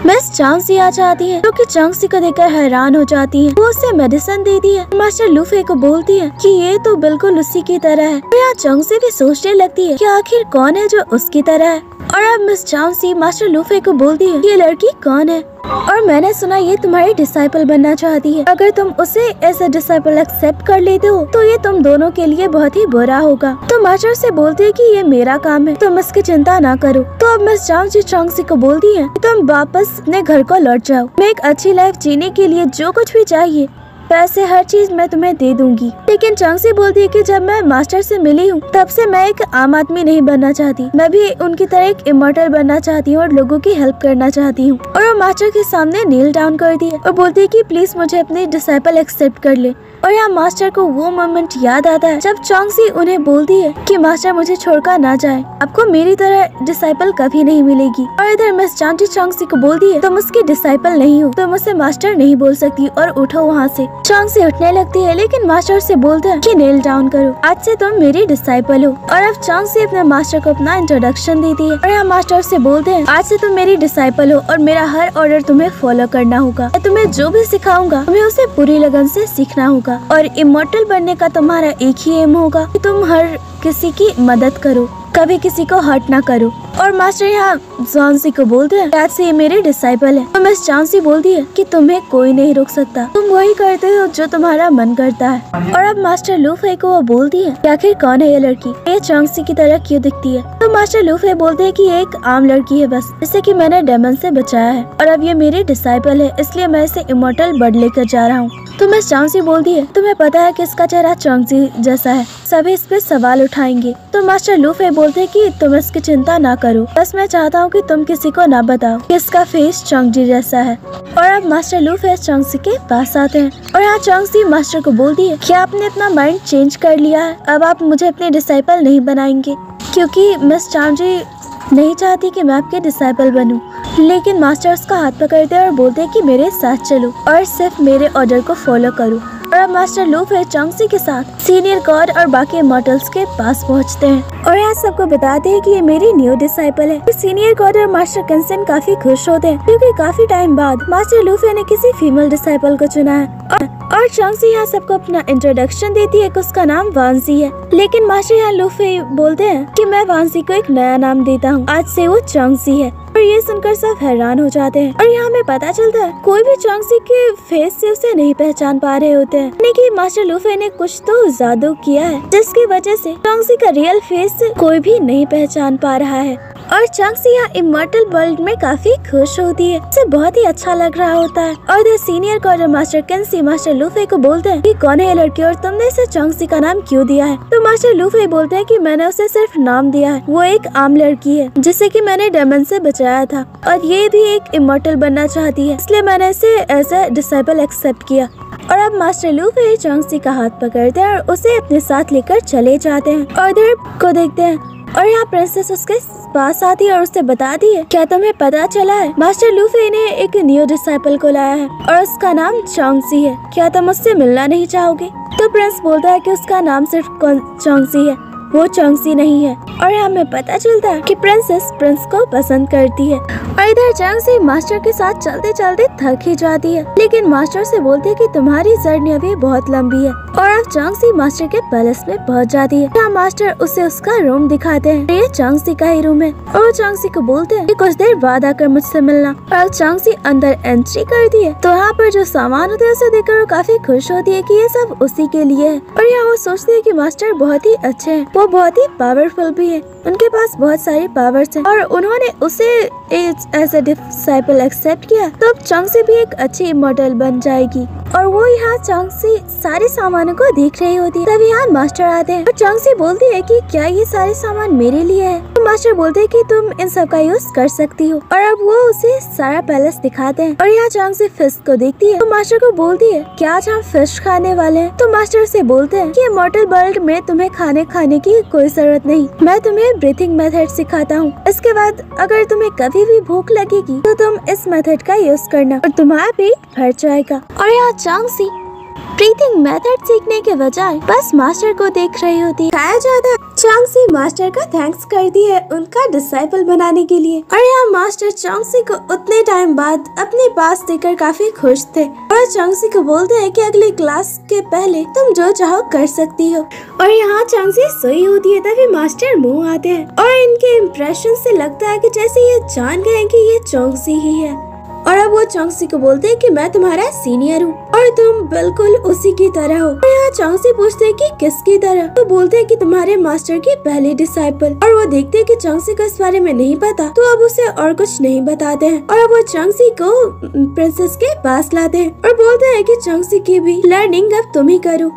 मिस चांसी आ जाती है, जो कि चांसी को देखकर हैरान हो जाती है। वो उसे मेडिसिन देती है। मास्टर लूफे को बोलती है कि ये तो बिल्कुल उसी की तरह है। और यहाँ चांसी भी सोचने लगती है कि आखिर कौन है जो उसकी तरह है? और अब मिस चांसी मास्टर लूफे को बोलती है, ये लड़की कौन है? और मैंने सुना ये तुम्हारी डिसाइपल बनना चाहती है। अगर तुम उसे एज ए डिसाइपल एक्सेप्ट कर लेते हो तो ये तुम दोनों के लिए बहुत ही बुरा होगा। तो मास्टर से बोलते है कि ये मेरा काम है। तुम इसकी चिंता ना करो। तो अब मिस चांगसी चांगसी को बोलती है तुम वापस अपने घर को लौट जाओ। मैं एक अच्छी लाइफ जीने के लिए जो कुछ भी चाहिए पैसे हर चीज़ मैं तुम्हें दे दूँगी। लेकिन चांगसी बोलती है कि जब मैं मास्टर से मिली हूँ, तब से मैं एक आम आदमी नहीं बनना चाहती। मैं भी उनकी तरह एक इमोटल बनना चाहती हूँ और लोगों की हेल्प करना चाहती हूँ। और वो मास्टर के सामने नील डाउन कर दी और बोलती है की प्लीज़ मुझे अपनी डिसाइपल एक्सेप्ट कर ले। और यहाँ मास्टर को वो मोमेंट याद आता है, जब चौंगसी उन्हें बोलती है कि मास्टर मुझे छोड़कर ना जाए। आपको मेरी तरह डिसाइपल कभी नहीं मिलेगी। और इधर मिस चांटी चौंगसी को बोलती है, तुम उसकी डिसाइपल नहीं हो, तुम उसे मास्टर नहीं बोल सकती और उठो वहाँ से। चौंगसी उठने लगती है, लेकिन मास्टर से बोलते हैं कि नेल डाउन करो। आज से तुम मेरी डिसाइपल हो। और अब चौंगसी अपने मास्टर को अपना इंट्रोडक्शन देती है। और यहाँ मास्टर से बोलते हैं, आज से तुम मेरी डिसाइपल हो और मेरा हर ऑर्डर तुम्हें फॉलो करना होगा। मैं तुम्हें जो भी सिखाऊँगा, तुम्हें उसे पूरी लगन से सीखना होगा। और इमोर्टल बनने का तुम्हारा एक ही एम होगा कि तुम हर किसी की मदद करो। कभी किसी को हर्ट ना करो। और मास्टर यहाँ जॉन्सी को बोलते हैं आज से ये मेरे डिसाइपल है। तो मिस चांसी बोलती है कि तुम्हें कोई नहीं रोक सकता। तुम वही करते हो जो तुम्हारा मन करता है। और अब मास्टर लूफे को वो बोलती है कि आखिर कौन है ये लड़की? ये चांसी की तरह क्यों दिखती है? तो मास्टर लूफे बोलते है की एक आम लड़की है बस, जिसे की मैंने डेमन से बचाया है। और अब ये मेरी डिसाइपल है, इसलिए मैं इसे इमोटल बर्ड लेकर जा रहा हूँ। तो मिस चांसी बोलती है, तुम्हें पता है कि इसका चेहरा चांसी जैसा है। सभी इस पे सवाल उठाएँगे। तो मास्टर लूफे बोलते हैं कि तुम इसकी चिंता ना करो। बस मैं चाहता हूँ कि तुम किसी को ना बताओ। कि इसका फेस चौंगजी जैसा है। और अब मास्टर लूफे चौंगसी के पास आते हैं। और यहाँ चौंगसी मास्टर को बोलती है कि आपने अपना माइंड चेंज कर लिया है। अब आप मुझे अपने डिसाइपल नहीं बनाएँगे। क्योंकि मिस चांगजी नहीं चाहती कि मैं आपके डिसाइपल बनूं। लेकिन मास्टर उसका हाथ पकड़ते और बोलते हैं कि मेरे साथ चलो। और सिर्फ़ मेरे ऑर्डर को फॉलो करो। और अब मास्टर लूफे चौंगसी के साथ सीनियर गॉड और बाकी मॉडल्स के पास पहुँचते हैं। और यहाँ सबको बताते हैं कि ये मेरी न्यू डिसाइपल है। सीनियर गॉड और मास्टर कंसन काफ़ी खुश होते हैं, क्योंकि काफ़ी टाइम बाद मास्टर लूफे ने किसी फीमेल डिसाइपल को चुना है। और और चांगसी यहाँ सबको अपना इंट्रोडक्शन देती है कि उसका नाम वांसी है। लेकिन मास्टर यहाँ लूफे बोलते हैं कि मैं वांसी को एक नया नाम देता हूँ। आज से वो चांगसी है। और ये सुनकर सब हैरान हो जाते हैं। और यहाँ हमें पता चलता है, कोई भी चांगसी के फेस से उसे नहीं पहचान पा रहे होते हैं यानी कि मास्टर लूफे ने कुछ तो जादू किया है, जिसकी वजह से चांगसी का रियल फेस कोई भी नहीं पहचान पा रहा है। और चांगसी यहाँ इमोर्टल वर्ल्ड में काफ़ी खुश होती है, उसे बहुत ही अच्छा लग रहा होता है। और द सीनियर कॉर्डर मास्टर केंसी मास्टर लूफे को बोलते हैं कि, कौन है लड़की और तुमने इसे चांगसी का नाम क्यों दिया है? तो मास्टर लूफे बोलते हैं कि, मैंने उसे सिर्फ़ नाम दिया है, वो एक आम लड़की है, जिसे कि मैंने डेमन से बचाया था, और ये भी एक इमोर्टल बनना चाहती है, इसलिए मैंने इसे एज ए डिसाइबल एक्सेप्ट किया। और अब मास्टर लूफे चौंगसी का हाथ पकड़ते हैं और उसे अपने साथ लेकर चले जाते हैं। और इधर को देखते हैं और यहाँ प्रिंसेस उसके पास आती है और उससे बताती है, क्या तुम्हें पता चला है? मास्टर लूफे ने एक न्यू डिसाइपल को लाया है और उसका नाम चौंगसी है। क्या तुम उससे मिलना नहीं चाहोगे? तो प्रिंस बोलता है कि उसका नाम सिर्फ़ चौंगसी है। वो चौंगसी नहीं है। और हमें पता चलता है कि प्रिंसेस प्रिंस को पसंद करती है। और इधर चौंगसी मास्टर के साथ चलते चलते थक ही जाती है। लेकिन मास्टर से बोलते है कि तुम्हारी जर्नी अभी बहुत लंबी है। और अब चौंगसी मास्टर के पैलेस में पहुँच जाती है। यहाँ मास्टर उसे उसका रूम दिखाते हैं। ये चौंगसी का ही रूम है। और वो चौंगसी को बोलते हैं कि कुछ देर बाद आकर मुझसे मिलना। और चौंगसी अंदर एंट्री करती है। तो यहाँ पर जो सामान होते हैं उसे देखकर वो काफ़ी खुश होती है की ये सब उसी के लिए है। और यहाँ वो सोचती है की मास्टर बहुत ही अच्छे हैं। बहुत ही पावरफुल भी है। उनके पास बहुत सारी पावर्स हैं। और उन्होंने उसे डिसाइपल एक्सेप्ट किया तो अब चौंगसी भी एक अच्छी मॉडल बन जाएगी। और वो यहाँ चौंगसी सारे सामानों को देख रही होती है। तभी यहाँ मास्टर आते हैं। और चौंगसी बोलती है कि, क्या ये सारे सामान मेरे लिए है? तो मास्टर बोलते हैं कि, तुम इन सब का यूज़ कर सकती हो। और अब वो उसे सारा पैलेस दिखाते हैं। और यहाँ चौंगसी फ़िश को देखती है। तो मास्टर को बोलती है कि आज हम फ़िश खाने वाले हैं? तो मास्टर से बोलते हैं कि मॉडल वर्ल्ड में तुम्हें खाने खाने की कोई ज़रूरत नहीं। मैं तुम्हें ब्रीथिंग मेथड सिखाता हूँ। इसके बाद अगर तुम्हें कभी भी भूख लगेगी तो तुम इस मेथड का यूज़ करना और तुम्हारा पेट भर जाएगा। और यहाँ चांग चांगसी ब्रीथिंग मेथड सीखने के बजाय बस मास्टर को देख रही होती। है। है चांगसी मास्टर का थैंक्स करती है उनका डिसाइपल बनाने के लिए। और यहाँ मास्टर चांगसी को उतने टाइम बाद अपने पास देखकर काफ़ी खुश थे। और चांगसी को बोलते हैं कि अगली क्लास के पहले तुम जो चाहो कर सकती हो। और यहाँ चांगसी सोई होती है तभी मास्टर मुँह आते हैं। और इनके इम्प्रेशन से लगता है कि जैसे ये जान गए कि ये चांगसी ही है। और अब वो चौंगसी को बोलते हैं कि मैं तुम्हारा सीनियर हूँ और तुम बिल्कुल उसी की तरह हो। यहाँ चौंगसी पूछते हैं कि किसकी तरह? तो बोलते हैं कि तुम्हारे मास्टर की पहली डिसाइपल और वो देखते हैं कि चौंगसी को इस बारे में नहीं पता तो अब उसे और कुछ नहीं बताते हैं। और अब वो चौंगसी को प्रिंसेस के पास लाते हैं और बोलते हैं कि चौंगसी की भी लर्निंग अब तुम ही करो।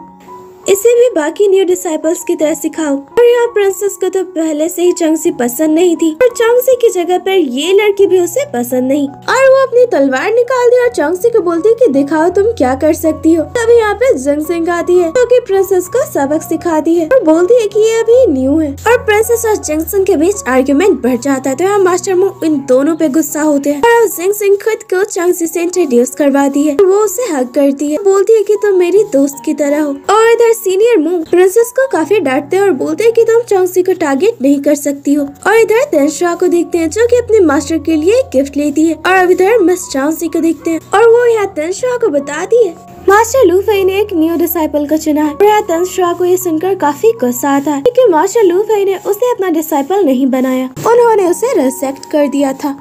इसे भी बाकी न्यू डिसाइपल्स की तरह सिखाओ। और यहाँ प्रिंसेस को तो पहले से ही चंगसी पसंद नहीं थी। और चंगसी की जगह पर ये लड़की भी उसे पसंद नहीं। और वो अपनी तलवार निकाल दी और चंगसी को बोलती कि दिखाओ तुम क्या कर सकती हो। तभी यहाँ पे जंग सिंह आती है, जो कि प्रिंसेस को सबक सिखाती है। और बोलती है कि ये अभी न्यू है। और प्रिंसेस और जंग सिंह के बीच आर्ग्यूमेंट बढ़ जाता है तो यहाँ मास्टर मुँह इन दोनों पे गुस्सा होते हैं। और जंग सिंह खुद को चंगसी से इंट्रोड्यूस करवाती है। वो उसे हक करती है। बोलती है की तुम मेरी दोस्त की तरह हो। और इधर सीनियर मूव प्रिंसेस को काफ़ी डांटते हैं और बोलते हैं कि तुम चौंसी को टारगेट नहीं कर सकती हो। और इधर तेंशुआ को देखते हैं, जो कि अपने मास्टर के लिए गिफ्ट लेती है। और अब इधर मिस चौंसी को देखते हैं, और वो यहाँ तेंशुआ को बताती है। मास्टर लूफाई ने एक न्यू डिसाइपल को चुना है तंशुआ को ये सुनकर काफ़ी गुस्सा आता है, क्योंकि मास्टर लूफाई ने उसे अपना डिसाइपल नहीं बनाया। उन्होंने उसे रिजेक्ट कर दिया था।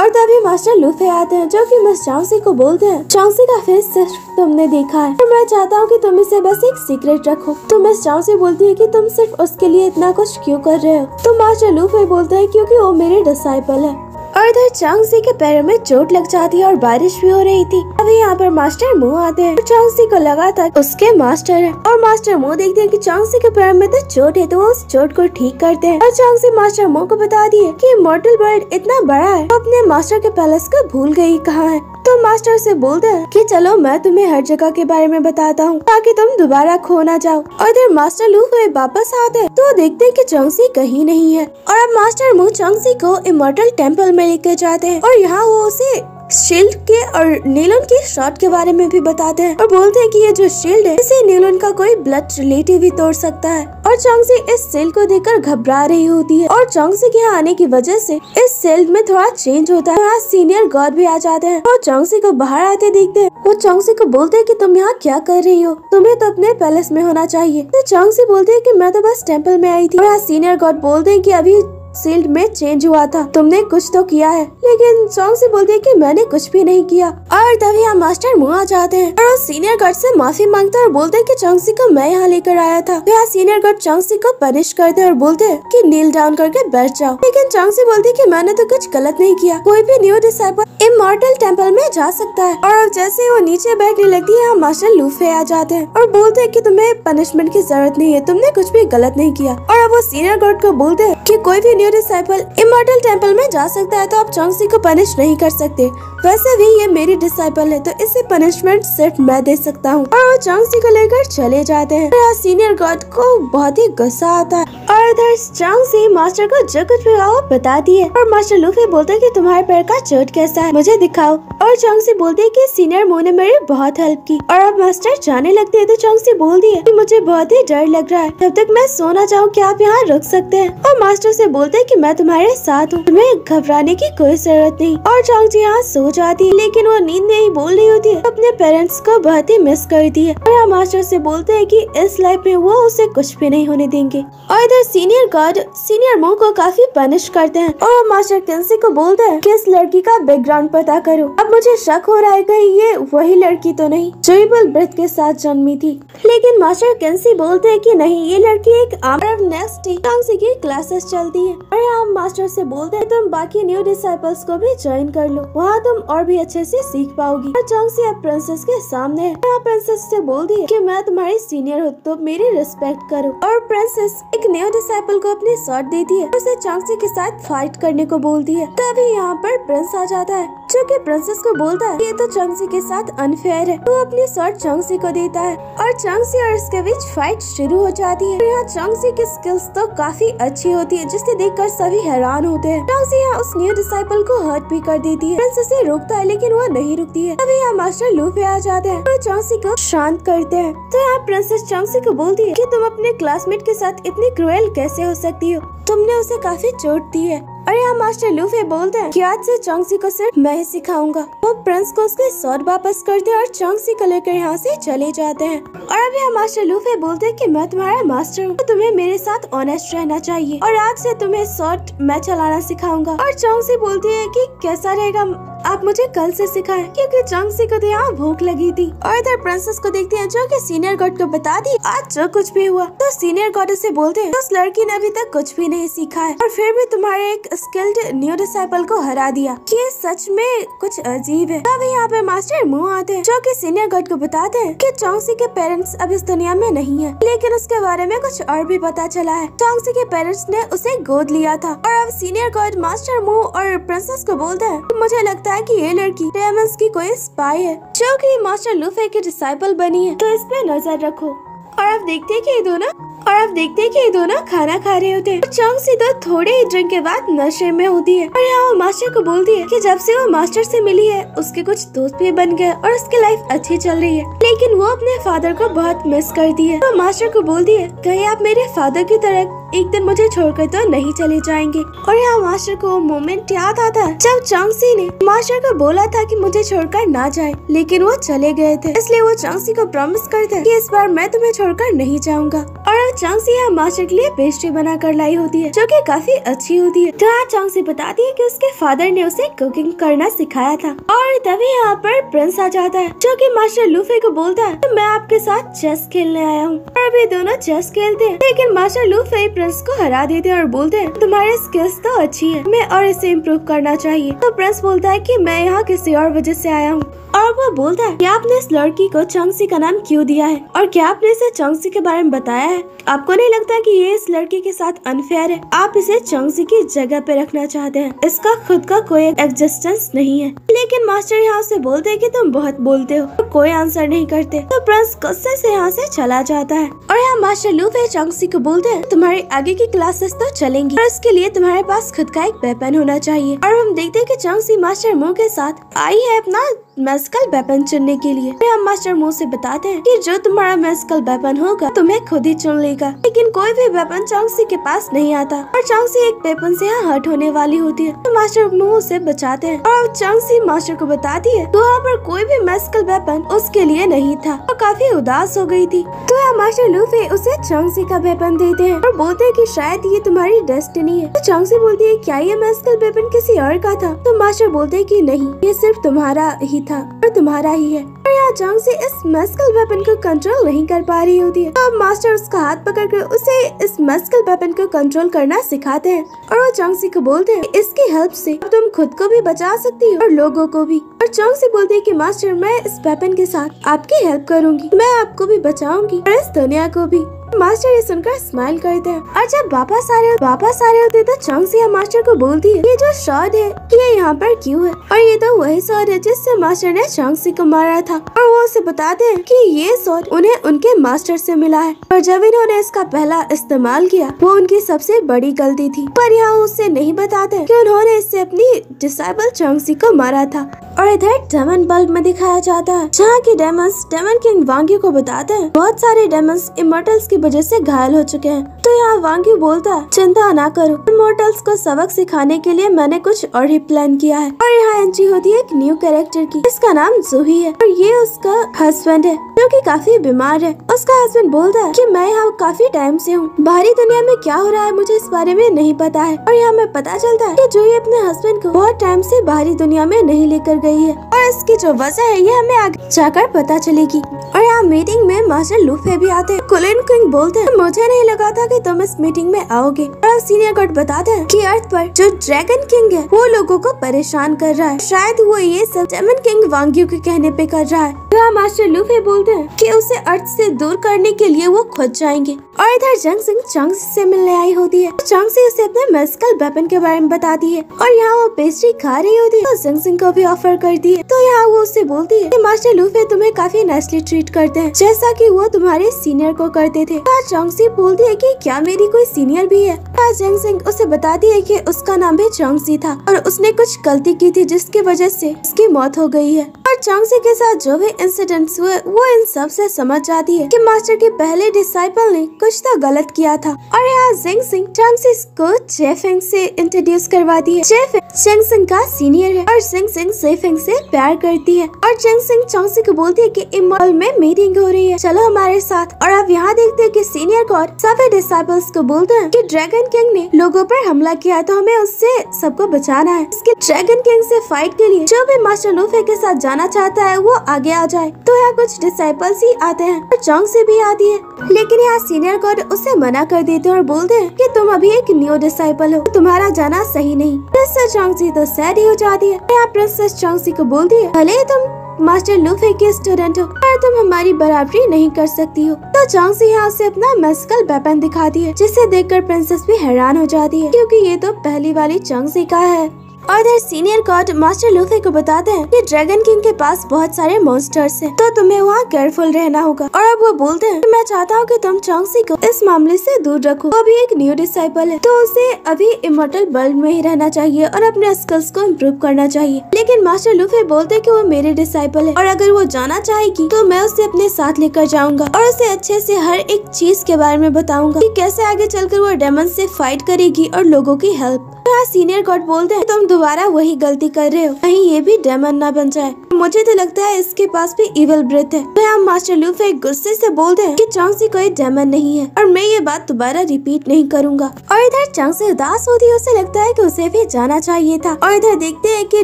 और तभी मास्टर लूफे आते हैं, जो कि मिस चांसी को बोलते हैं चांसी का फेस सिर्फ़ तुमने देखा है। और मैं चाहता हूँ कि तुम इसे बस एक सीक्रेट रखो। तो मिस चांसी बोलती है कि तुम सिर्फ़ उसके लिए इतना कुछ क्यों कर रहे हो? तो मास्टर लूफे बोलते हैं, क्योंकि वो मेरे डिसाइपल है। और इधर चांगसी के पैरों में चोट लग जाती है और बारिश भी हो रही थी। अभी यहाँ पर मास्टर मुँह आते हैं। चांगसी को लगा था उसके मास्टर है। और मास्टर मुँह देखते हैं कि चांगसी के पैर में तो चोट है तो वो उस चोट को ठीक करते हैं। और चांगसी मास्टर मुँह को बता दिए कि मॉडल वर्ल्ड इतना बड़ा है तो अपने मास्टर के पैलेस का भूल गई कहाँ है? तो मास्टर से बोलते हैं कि चलो मैं तुम्हें हर जगह के बारे में बताता हूँ, ताकि तुम दोबारा खो ना जाओ। और इधर मास्टर लू हुए वापस आते तो देखते कि चौंगसी कहीं नहीं है। और अब मास्टर मुँह चौंगसी को इमोटल टेंपल में लेकर जाते हैं, और यहाँ वो उसे शील्ड के और नीलन के शॉट के बारे में भी बताते हैं और बोलते हैं कि ये जो शील्ड है, इसे नीलन का कोई ब्लड रिलेटिव भी तोड़ सकता है। और चौंगसी इस सेल को देखकर घबरा रही होती है और चौंगसी के यहाँ आने की वजह से इस सेल में थोड़ा चेंज होता है यहाँ सीनियर गॉड भी आ जाते हैं। और चौंगसी को बाहर आते देखते हैं। वो चौंगसी को बोलते हैं कि तुम यहाँ क्या कर रही हो? तुम्हें तो अपने पैलेस में होना चाहिए। तो चौंगसी बोलते है की मैं तो बस टेंपल में आई थी और यहाँ सीनियर गॉड बोलते हैं कि अभी सील्ड में चेंज हुआ था। तुमने कुछ तो किया है, लेकिन सॉन्ग से बोलते हैं कि मैंने कुछ भी नहीं किया। और तभी हम मास्टर मुँह आ जाते हैं और सीनियर गार्ड से माफ़ी मांगते हैं और बोलते हैं कि चौंगसी को मैं यहाँ लेकर आया था। तो यहाँ सीनियर गार्ड चौंगसी को पनिश करते और बोलते हैं कि नील डाउन करके बैठ जाओ। लेकिन चौंगसी बोलती है कि मैंने तो कुछ गलत नहीं किया। कोई भी न्यू डिसाइपल इमोर्टल टेंपल में जा सकता है। और जैसे वो नीचे बैठने लगती है, यहाँ मास्टर लूफे आ जाते हैं और बोलते हैं कि तुम्हें पनिशमेंट की ज़रूरत नहीं है, तुमने कुछ भी गलत नहीं किया। और अब वो सीनियर गार्ड को बोलते हैं कि कोई भी न्यू डिसाइपल इमोर्टल टेंपल में जा सकता है तो आप चौंगसी को पनिश नहीं कर सकते। वैसे भी ये मेरी डिसाइपल है तो इसे पनिशमेंट सिर्फ़ मैं दे सकता हूँ। और वो चौंगसी को लेकर चले जाते हैं। यहाँ सीनियर गॉड को बहुत ही गुस्सा आता है। और इधर चौंगसी मास्टर को जो कुछ भी हुआ बताती है। और मास्टर लूफी बोलते है कि तुम्हारे पैर का चोट कैसा है, मुझे दिखाओ। और चौंगसी बोलती है की सीनियर मो ने मेरी बहुत हेल्प की। और अब मास्टर जाने लगते है तो चौंगसी बोलती है कि मुझे बहुत ही डर लग रहा है। जब तक मैं सोना चाहूँ की आप यहाँ रुक सकते हैं? और मास्टर से बोलते हैं कि मैं तुम्हारे साथ हूँ। तुम्हें घबराने की कोई ज़रूरत नहीं। और चौंगसी यहाँ सो जाती है, लेकिन वो नींद में ही बोल रही होती है। अपने पेरेंट्स को बहुत ही मिस करती है। और मास्टर से बोलते हैं कि इस लाइफ में वो उसे कुछ भी नहीं होने देंगे। और इधर सीनियर गॉड सीनियर मो को काफ़ी पनिश करते हैं। और मास्टर किंसी को बोलते हैं कि इस लड़की का बैकग्राउंड पता करो। अब मुझे शक हो रहा है कहीं ये वही लड़की तो नहीं इबल ब्रथ के साथ जन्मी थी। लेकिन मास्टर किंसी बोलते हैं कि नहीं, ये लड़की एक आमर नेक्स्ट की क्लासेस चलती है। और यहाँ मास्टर से बोलते हैं, तुम बाकी न्यू डिसाइपल्स को भी ज्वाइन कर लो। वहाँ तुम और भी अच्छे से सीख पाओगी। और चांगसी अब प्रिंसेस के सामने प्रिंसेस से बोलती है कि मैं तुम्हारी सीनियर हूँ तो मेरी रिस्पेक्ट करो। और प्रिंसेस एक न्यू डिसाइपल को अपनी शर्ट देती है। उसे चांगसी के साथ फाइट करने को बोलती है। तभी यहाँ पर प्रिंस आ जाता है, जो कि प्रिंसेस को बोलता है, ये तो चंगसी के साथ अनफेयर है। वो अपनी शर्ट चंगसी को देता है। और चंगसी और इसके बीच फाइट शुरू हो जाती है। यहाँ चंगसी की स्किल्स तो काफ़ी अच्छी होती है जिसे देखकर सभी हैरान होते हैं। चंगसी यहाँ उस न्यू डिसाइपल को हर्ट भी कर देती है। प्रिंस उसे रोकता है, लेकिन वो नहीं रुकती है। तभी यहाँ मास्टर लूफे आ जाते हैं। और चौंसी को शांत करते हैं। तो यहाँ प्रिंसेस चौंसी को बोलती है कि तुम अपने क्लासमेट के साथ इतनी क्रूएल कैसे हो सकती हो? तुमने उसे काफ़ी चोट दी है। और यहाँ मास्टर लूफे बोलते हैं कि आज से चौंगसी को सिर्फ़ मैं ही सिखाऊँगा। वो प्रिंस को उसके सौर वापस करते हैं और चौंगसी को लेकर यहाँ से चले जाते हैं। और अब यहाँ मास्टर लूफे बोलते हैं कि मैं तुम्हारा मास्टर हूँ तो तुम्हें मेरे साथ ऑनेस्ट रहना चाहिए। और आज से तुम्हें शॉर्ट मैं चलाना सिखाऊँगा। और चौंगसी बोलती है की कैसा रहेगा, आप मुझे कल से सिखाएँ, क्योंकि चंगसी को तो यहाँ भूख लगी थी। और इधर प्रिंसेस को देखते हैं जो कि सीनियर गॉड को बता दी, आज जो कुछ भी हुआ तो सीनियर गॉड से बोलते हैं, उस लड़की ने अभी तक कुछ भी नहीं सीखा है। और फिर भी तुम्हारे एक स्किल्ड न्यू डिसाइपल को हरा दिया। ये सच में कुछ अजीब है। तभी यहाँ पे मास्टर मुँह आते हैं, जो कि सीनियर गॉड को बताते हैं कि चौंगसी के पेरेंट्स अब इस दुनिया में नहीं है। लेकिन उसके बारे में कुछ और भी पता चला है। चौंगसी के पेरेंट्स ने उसे गोद लिया था। और अब सीनियर गॉड मास्टर मुँह और प्रिंसेस को बोलता है मुझे लगता है की ये लड़की डेमंस की कोई स्पाई है, जो की मास्टर लूफे की डिसाइपल बनी है। तो इस पे नज़र रखो। और अब देखते हैं कि ये दोनों, और अब देखते हैं कि ये दोनों खाना खा रहे होते हैं। चौंग सी तो थोड़े ही ड्रिंक के बाद नशे में होती है। और यहाँ वो मास्टर को बोलती है कि जब से वो मास्टर से मिली है, उसके कुछ दोस्त भी बन गए और उसकी लाइफ अच्छी चल रही है। लेकिन वो अपने फादर को बहुत मिस करती है। तो मास्टर को बोलती है, कहीं आप मेरे फादर की तरह एक दिन मुझे छोड़कर तो नहीं चले जाएँगे। और यहाँ मास्टर को वो मोमेंट याद आता, जब चौंगसी ने मास्टर को बोला था कि मुझे छोड़कर ना जाए, लेकिन वो चले गए थे। इसलिए वो चांगसी को प्रॉमिस करता कि इस बार मैं तुम्हें छोड़कर नहीं जाऊँगा। और चौंगसी यहाँ मास्टर के लिए पेस्ट्री बना कर लाई होती है, जो की काफ़ी अच्छी होती है। तो यहाँ चौंगसी बताती है की उसके फादर ने उसे कुकिंग करना सिखाया था। और तभी यहाँ पर प्रिंस आ जाता है, जो की मास्टर लूफे को बोलता है, मैं आपके साथ चेस खेलने आया हूँ। और अभी दोनों चेस खेलते हैं, लेकिन मास्टर लूफे प्रिंस को हरा देते और बोलते हैं, तुम्हारी स्किल्स तो अच्छी है। मैं और इसे इम्प्रूव करना चाहिए। तो प्रिंस बोलता है कि मैं यहाँ किसी और वजह से आया हूँ। और वो बोलता है, क्या आपने इस लड़की को चंगसी का नाम क्यों दिया है? और क्या आपने इसे चंगसी के बारे में बताया है? आपको नहीं लगता कि ये इस लड़की के साथ अनफेयर है? आप इसे चंगसी की जगह पे रखना चाहते हैं। इसका खुद का कोई एग्जिस्टेंस नहीं है। लेकिन मास्टर यहाँ से बोलते हैं कि तुम बहुत बोलते हो तो कोई आंसर नहीं करते। तो प्रिंस गुस्से से यहाँ से चला जाता है। और यहाँ मास्टर लूफे चंगसी को बोलते हैं, तुम्हारी आगे की क्लासेस तो चलेंगी। और इसके लिए तुम्हारे पास खुद का एक वेपन होना चाहिए। और हम देखते हैं कि चंगसी मास्टर मुँह के साथ आई है अपना मैजिकल वेपन चुनने के लिए। फिर हम मास्टर मुँह से बताते हैं कि जो तुम्हारा मैजिकल वेपन होगा, तुम्हें खुद ही चुन लेगा। लेकिन कोई भी वेपन चौंगसी के पास नहीं आता। और चौंगसी एक वेपन से यहाँ हर्ट होने वाली होती है। तो मास्टर मुँह से बचाते हैं। और चौंगसी मास्टर को बताती है तो वहाँ पर कोई भी मैजिकल वेपन उसके लिए नहीं था। और काफ़ी उदास हो गई थी। तो यहाँ मास्टर लूफे उसे चौंगसी का वेपन देते हैं। और बोलते हैं कि शायद ये तुम्हारी डेस्टिनी है। तो चौंगसी बोलती है, क्या ये मैजिकल वेपन किसी और का था? तो मास्टर बोलते हैं कि नहीं, ये सिर्फ़ तुम्हारा ही था, और तुम्हारा ही है। और यहाँ जंग से इस मैजिकल वेपन को कंट्रोल नहीं कर पा रही होती है। तो अब मास्टर उसका हाथ पकड़कर उसे इस मैजिकल वेपन को कंट्रोल करना सिखाते हैं। और वो जंगसी को बोलते हैं इसकी हेल्प से तुम खुद को भी बचा सकती हो, और लोगों को भी। और चौंग से बोलती है कि मास्टर मैं इस वेपन के साथ आपकी हेल्प करूँगी। मैं आपको भी बचाऊँगी, और इस दुनिया को भी। मास्टर ये सुनकर स्माइल करते हैं। और जब वापस आ रहे वापस आ रहे होते तो चौंगसिया मास्टर को बोलती है, ये जो शॉट है, ये यहाँ पर क्यों है? और ये तो वही शॉट है जिससे मास्टर ने चौंगसी को मारा था। और वो उसे बताते हैं कि ये शॉट उन्हें उनके मास्टर से मिला है। और जब इन्होंने इसका पहला इस्तेमाल किया, वो उनकी सबसे बड़ी गलती थी। पर यहाँ उससे नहीं बताते की उन्होंने इससे अपनी डिसाइबल चौंगसी को मारा था। और इधर डेमन बल्ब में दिखाया जाता है, जहाँ की डेमंस डेमन किंग वांगी को बताते हैं। बहुत सारे डेमंस इमोटल्स की वजह से घायल हो चुके हैं। तो यहाँ वांगी बोलता है, चिंता ना करो। इमोटल्स को सबक सिखाने के लिए मैंने कुछ और ही प्लान किया है। और यहाँ एंट्री होती है एक न्यू कैरेक्टर की इसका नाम जूही है। और ये उसका हस्बैंड है, जो कि काफ़ी बीमार है। उसका हस्बैंड बोलता है कि मैं यहाँ काफ़ी टाइम से हूँ। बाहरी दुनिया में क्या हो रहा है मुझे इस बारे में नहीं पता है। और यहाँ में पता चलता है की जूही अपने हस्बैंड को बहुत टाइम से बाहरी दुनिया में नहीं लेकर गई है। और इसकी जो वजह है, ये हमें आगे जाकर पता चलेगी। और यहाँ मीटिंग में मास्टर लूफे भी आते हैं। कुलिन किंग बोलते हैं, मुझे नहीं लगा था कि तुम इस मीटिंग में आओगे। और सीनियर गॉड बताते हैं कि अर्थ पर जो ड्रैगन किंग है, वो लोगों को परेशान कर रहा है। शायद वो ये सब डेमन किंग वांग्यू के कहने पे कर रहा है। यहाँ मास्टर लूफे बोलते हैं कि उसे अर्थ से दूर करने के लिए वो खुद जाएँगे। और इधर जंग सिंह चंग से मिलने आई होती है। चंग से उसे अपने मेडिकल वेपन के बारे में बताती है। और यहाँ वो पेस्ट्री खा रही होती है। तो जंग सिंह को भी ऑफ़र करती है। तो यहाँ वो उससे बोलती है मास्टर लूफे तुम्हें काफ़ी नाइसली ट्रीट करते हैं। जैसा कि वो तुम्हारे सीनियर को करते थे। चौंगसी बोलती है कि क्या मेरी कोई सीनियर भी है? जंग सिंह उसे बताती है कि उसका नाम भी चौंगसी था और उसने कुछ गलती की थी जिसकी वजह से उसकी मौत हो गई है। और चौंगसी के साथ जो भी इंसिडेंट्स हुए, वो इन सबसे समझ जाती है कि मास्टर के पहले डिसाइपल ने कुछ तो गलत किया था। और यहाँ जिंग सिंह चौंगसी को जेफिंग से इंट्रोड्यूस करवाती है। जेफिंग चंग सिंह का सीनियर है और जिंग सिंह जेफिंग से प्यार करती है। और चंग सिंह चौंगसी को बोलती है कि इमोल में मीटिंग हो रही है। चलो हमारे साथ और आप यहाँ देखते हैं कि सीनियर गॉड सभी डिसाइपल्स को बोलते हैं कि ड्रैगन किंग ने लोगों पर हमला किया तो हमें उससे सबको बचाना है। इसके ड्रैगन किंग से फाइट के लिए जो भी मास्टर लूफे के साथ जाना चाहता है, वो आगे आ जाए। तो यहाँ कुछ डिसाइपल्स ही आते हैं और चौंग से भी आती है। लेकिन यहाँ सीनियर गॉड उसे मना कर देते और बोलते हैं कि तुम अभी एक न्यू डिसाइपल हो, तुम्हारा जाना सही नहीं। प्रिंसेस चौंगसी तो सैड ही हो जाती है। यहाँ प्रिंसेस चौंगसी को बोलती है, भले तुम मास्टर लूफे के स्टूडेंट हो, पर तुम हमारी बराबरी नहीं कर सकती हो। तो चौंगसी यहाँ ऐसी अपना मेस्कल वेपन दिखाती है, जिसे देखकर प्रिंसेस भी हैरान हो जाती है, क्योंकि ये तो पहली वाली चौंगसी का है। और इधर सीनियर गॉड मास्टर लूफे को बताते हैं कि ड्रैगन किंग के पास बहुत सारे मॉन्स्टर्स हैं, तो तुम्हें वहाँ केयरफुल रहना होगा। और अब वो बोलते हैं कि मैं चाहता हूँ कि तुम चौंगसी को इस मामले से दूर रखो। वो अभी एक न्यू डिसाइपल है तो उसे अभी इमोटल वर्ल्ड में ही रहना चाहिए और अपने स्किल्स को इम्प्रूव करना चाहिए। लेकिन मास्टर लूफे बोलते कि वो मेरे डिसाइपल है और अगर वो जाना चाहेगी तो मैं उसे अपने साथ लेकर जाऊँगा और उसे अच्छे से हर एक चीज़ के बारे में बताऊँगा कि कैसे आगे चलकर वो डेमन से फाइट करेगी और लोगों की हेल्प सीनियर गॉड बोलते हैं तुम दोबारा वही गलती कर रहे हो। कहीं ये भी डेमन ना बन जाए। मुझे तो लगता है इसके पास भी इवल ब्रेथ है। तो यहाँ मास्टर लूफे गुस्से से बोलते हैं कि चौंगसी कोई डेमन नहीं है और मैं ये बात दोबारा रिपीट नहीं करूँगा। और इधर चौंगसी उदास होती है, उसे लगता है कि उसे भी जाना चाहिए था। और इधर देखते हैं कि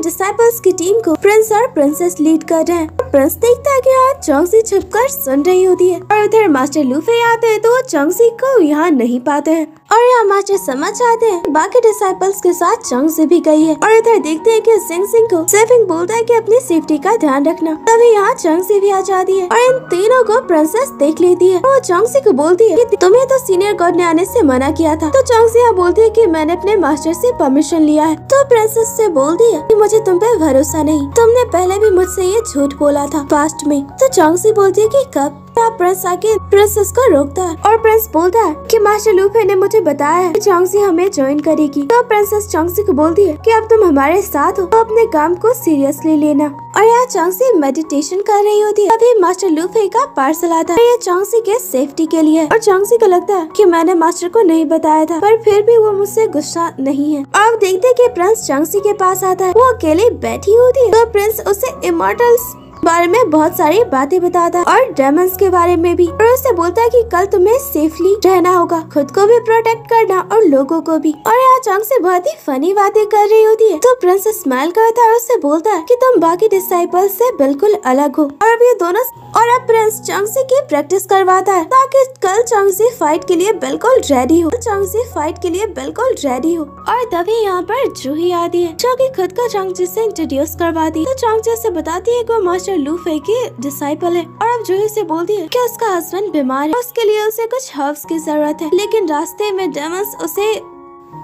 डिसाइपल्स की टीम को प्रिंस और प्रिंसेस लीड कर रहे हैं। प्रिंस देखता है कि यहाँ चौंगसी छुपकर सुन रही होती है। और इधर मास्टर लूफे आते हैं तो वो चौंगसी को यहाँ नहीं पाते हैं। और यहाँ मास्टर समझ जाते हैं, बाकी डिसाइपल्स के साथ चंग से भी गई है। और इधर देखते हैं कि सिंह सिंह को सेफिंग बोलता है कि अपनी सेफ्टी का ध्यान रखना। तभी यहाँ चंग से भी आ जाती है। और इन तीनों को प्रिंसेस देख लेती है। और चंग से को बोलती है कि तुम्हें तो सीनियर गॉड ने आने से मना किया था। तो चंग से यहाँ बोलती है कि मैंने अपने मास्टर से परमिशन लिया है। तो प्रिंसेस से बोलती है कि मुझे तुम पे भरोसा नहीं। तुमने पहले भी मुझसे ये झूठ बोला था पास्ट में। तो चंग से बोलती है कि कब यहाँ प्रिंस आके प्रिंसेस को रोकता है। और प्रिंस बोलता है कि मास्टर लूफे ने मुझे बताया है चौंगसी हमें ज्वाइन करेगी। तो प्रिंसेस चौंगसी को बोलती है कि अब तुम हमारे साथ हो तो अपने काम को सीरियसली लेना। और यहाँ चौंगसी मेडिटेशन कर रही होती है। अभी मास्टर लूफे का पार्सल आता है। ये चौंगसी के सेफ्टी के लिए और चौंगसी को लगता है की मैंने मास्टर को नहीं बताया था, पर फिर भी वो मुझसे गुस्सा नहीं है। अब देखते कि प्रिंस चौंगसी के पास आता है। वो अकेले बैठी होती है। तो प्रिंस उसे इमोटल्स बारे में बहुत सारी बातें बताता है और डेमंस के बारे में भी। और उससे बोलता है कि कल तुम्हें सेफली रहना होगा। खुद को भी प्रोटेक्ट करना और लोगों को भी। और यहाँ चंग से बहुत ही फनी बातें कर रही होती है। तो प्रिंस स्माइल करता है और उससे बोलता है कि तुम बाकी डिसाइपल से बिल्कुल अलग हो। और अब ये दोनों और अब प्रिंस चंगसी की प्रैक्टिस करवाता है। ताकि कल चंगसी फाइट के लिए बिल्कुल रेडी हो। चंगसी फाइट के लिए बिल्कुल रेडी हो। और तभी यहाँ पर जूही आती है। जो की खुद को चंगजी से इंट्रोड्यूस करवाती है। तो चंगजी से बताती है कि वो मास्टर लूफे की डिसाइपल है और अब जूही से बोलती है कि उसका हस्बैंड बीमार है उसके लिए उसे कुछ हर्ब्स की ज़रूरत है। लेकिन रास्ते में डेमंस उसे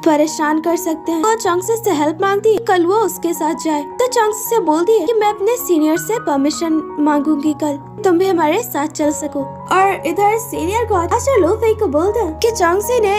परेशान कर सकते हैं। और चंगसी से हेल्प मांगती है कल वो उसके साथ जाए। तो चंगसी से बोलती है कि मैं अपने सीनियर से परमिशन मांगूँगी कल। तुम भी हमारे साथ चल सको। और इधर सीनियर गॉड मास्टर लोफे को बोलते कि चंगसी ने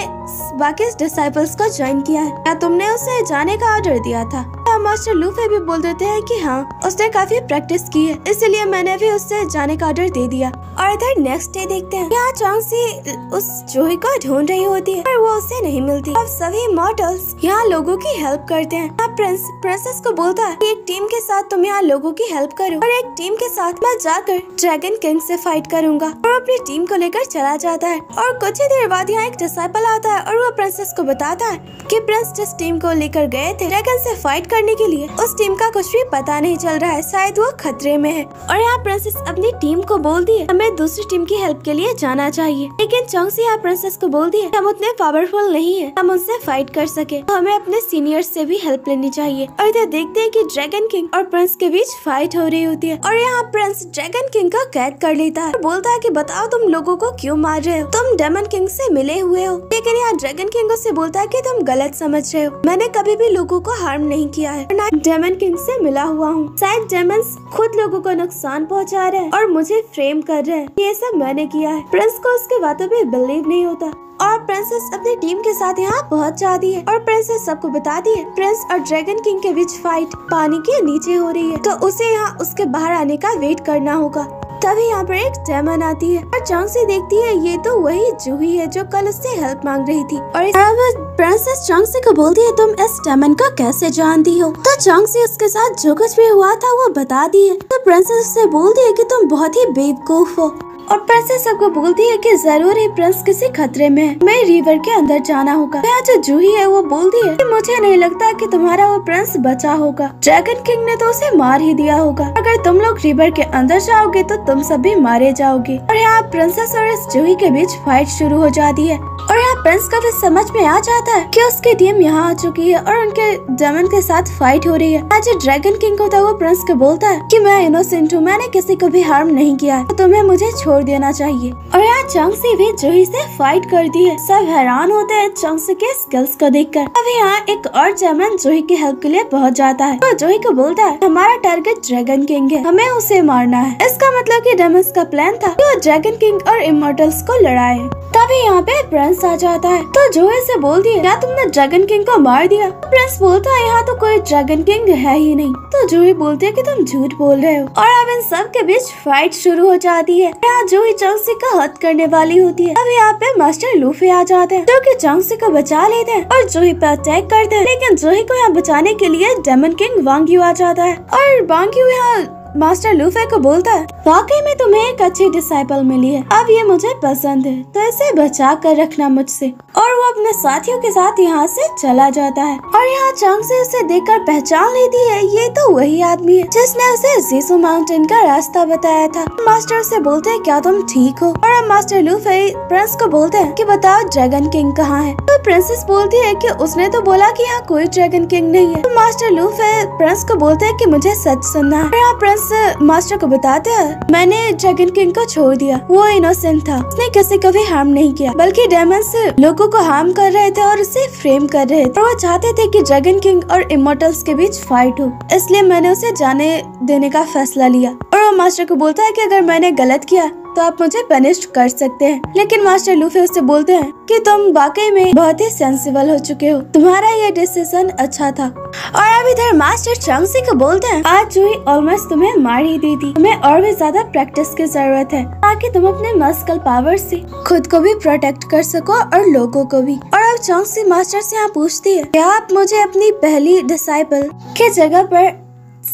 बाकी डिसाइपल्स को ज्वाइन किया है। क्या तुमने उसे जाने का ऑर्डर दिया था? मास्टर लूफे भी बोल देते हैं कि हाँ उसने काफ़ी प्रैक्टिस की है, इसलिए मैंने भी उससे जाने का ऑर्डर दे दिया। और इधर नेक्स्ट डे देखते हैं, यहाँ चौंसी उस जोही को ढूंढ रही होती है, पर वो उसे नहीं मिलती। अब सभी मॉडल्स यहाँ लोगों की हेल्प करते हैं। अब प्रिंस प्रिंसेस को बोलता है कि एक टीम के साथ तुम यहाँ लोगों की हेल्प करो, और एक टीम के साथ मैं जाकर ड्रैगन किंग से फाइट करूँगा। और अपनी टीम को लेकर चला जाता है और कुछ ही देर बाद यहाँ एक डिसाइपल आता है और वो प्रिंसेस को बताता है कि प्रिंस जिस टीम को लेकर गए थे ड्रैगन से फाइट करने के लिए, उस टीम का कुछ भी पता नहीं चल रहा है, शायद वो खतरे में है। और यहाँ प्रिंसेस अपनी टीम को बोलती है हमें दूसरी टीम की हेल्प के लिए जाना चाहिए। लेकिन चौंसी यहाँ प्रिंसेस को बोलती है हम उतने पावरफुल नहीं है, हम उनसे फाइट कर सके तो हमें अपने सीनियर से भी हेल्प लेनी चाहिए। और इधर देखते हैं कि ड्रैगन किंग और प्रिंस के बीच फाइट हो रही होती है और यहाँ प्रिंस ड्रैगन किंग का कैद कर लेता है बोलता है कि बताओ तुम लोगों को क्यों मार रहे हो? तुम डेमन किंग से मिले हुए हो। लेकिन यहाँ ड्रैगन किंग उससे बोलता है कि तुम गलत समझ रहे हो। मैंने कभी भी लोगों को हार्म नहीं किया है। ना डेमन किंग से मिला हुआ हूँ। शायद डेमन खुद लोगों को नुकसान पहुँचा रहे हैं और मुझे फ्रेम कर रहे हैं। ये सब मैंने किया है। प्रिंस को उसके बातों पे बिलीव नहीं होता। और प्रिंसेस अपनी टीम के साथ यहाँ पहुँच जाती है। और प्रिंसेस सबको बताती है। प्रिंस और ड्रैगन किंग के बीच फाइट पानी के नीचे हो रही है। तो उसे यहाँ उसके बाहर आने का वेट करना होगा। तभी यहाँ पर एक डेमन आती है और चांगसी देखती है, ये तो वही जूही है जो कल उससे हेल्प मांग रही थी। और अब प्रिंसेस चांगसी को बोलती है, तुम इस डेमन को कैसे जानती हो? तो चांगसी उसके साथ जो कुछ भी हुआ था, वो बता दी है। तो प्रिंसेस उससे बोलती है की तुम बहुत ही बेवकूफ़ हो। और प्रिंसेस सबको बोलती है कि ज़रूर ही प्रिंस किसी खतरे में है। मैं रिवर के अंदर जाना होगा। यहाँ जो जूही है, वो बोलती है कि मुझे नहीं लगता कि तुम्हारा वो प्रिंस बचा होगा। ड्रैगन किंग ने तो उसे मार ही दिया होगा। अगर तुम लोग रिवर के अंदर जाओगे तो तुम सभी मारे जाओगे। और यहाँ प्रिंसेस और इस जूही के बीच फाइट शुरू हो जाती है। और यहाँ प्रिंस का भी समझ में आ जाता है कि उसकी टीम यहाँ आ चुकी है और उनके डेमन के साथ फाइट हो रही है। आज ड्रैगन किंग होता है वो प्रिंस को बोलता है की मैं इनोसेंट हूँ, मैंने किसी को भी हार्म नहीं किया तो तुम्हें मुझे छोड़ देना चाहिए। और यहाँ चंगसी भी जूही से फाइट करती है। सब हैरान होते हैं चंगसी के स्किल्स को देखकर। अब यहाँ एक और डेमन जूही की हेल्प के लिए पहुँच जाता है। तो जूही को बोलता है, हमारा टारगेट ड्रैगन किंग है। हमें उसे मारना है। इसका मतलब की डेमस का प्लान था कि वो ड्रैगन किंग और इमोटल्स को लड़ाए। तभी यहाँ पे प्रिंस आ जाता है। तो जोए से बोलती है, क्या तुमने ड्रैगन किंग को मार दिया? प्रिंस बोलता है, यहाँ तो कोई ड्रैगन किंग है ही नहीं। तो जूही बोलती है कि तुम झूठ बोल रहे हो। और अब इन सब के बीच फाइट शुरू हो जाती है। यहाँ जूही चौंसी का हद करने वाली होती है। अब यहाँ पे मास्टर लूफी आ जाते हैं, जो कि चौंसी को बचा लेते हैं और जूही पे अटैक करते हैं, लेकिन जूही को यहाँ बचाने के लिए डेमन किंग वांग्यू आ जाता है। और वांग्यू यहाँ मास्टर लूफे को बोलता है, वाकई में तुम्हें एक अच्छी डिसाइपल मिली है। अब ये मुझे पसंद है तो इसे बचा कर रखना मुझसे। और वो अपने साथियों के साथ यहाँ से चला जाता है। और यहाँ चांग से उसे देखकर पहचान लेती है, ये तो वही आदमी है, जिसने उसे जीसू माउंटेन का रास्ता बताया था। मास्टर उसे बोलते हैं, क्या तुम ठीक हो? और अब मास्टर लूफे प्रिंस को बोलते हैं कि, बताओ, ड्रैगन किंग कहाँ है? तो प्रिंसेस बोलती है कि, उसने तो बोला कि यहाँ कोई ड्रैगन किंग नहीं है। तो मास्टर लूफे प्रिंस को बोलते हैं कि, मुझे सच सुनना है। प्रिंस मास्टर को बताते हैं, मैंने ड्रैगन किंग को छोड़ दिया। वो इनोसेंट था। उसने किसी को भी हार्म नहीं किया, बल्कि डेमंस लोगों को हार्म कर रहे थे और उसे फ्रेम कर रहे थे। और वो चाहते थे कि ड्रैगन किंग और इमोटल्स के बीच फाइट हो। इसलिए मैंने उसे जाने देने का फैसला लिया। और वो मास्टर को बोलता है की अगर मैंने गलत किया तो आप मुझे पनिश कर सकते हैं। लेकिन मास्टर लूफे उससे बोलते हैं कि तुम वाकई में बहुत ही सेंसिबल हो चुके हो। तुम्हारा ये डिसीज़न अच्छा था। और अब इधर मास्टर चांगसी को बोलते हैं, आज जो ही ऑलमोस्ट तुम्हें मार ही दी थी। तुम्हें और भी ज़्यादा प्रैक्टिस की ज़रूरत है। ताकि तुम अपने मस्कल पावर से खुद को भी प्रोटेक्ट कर सको और लोगों को भी। और अब चांगसी मास्टर से यहाँ पूछती है, क्या आप मुझे अपनी पहली डिसाइपल के जगह पर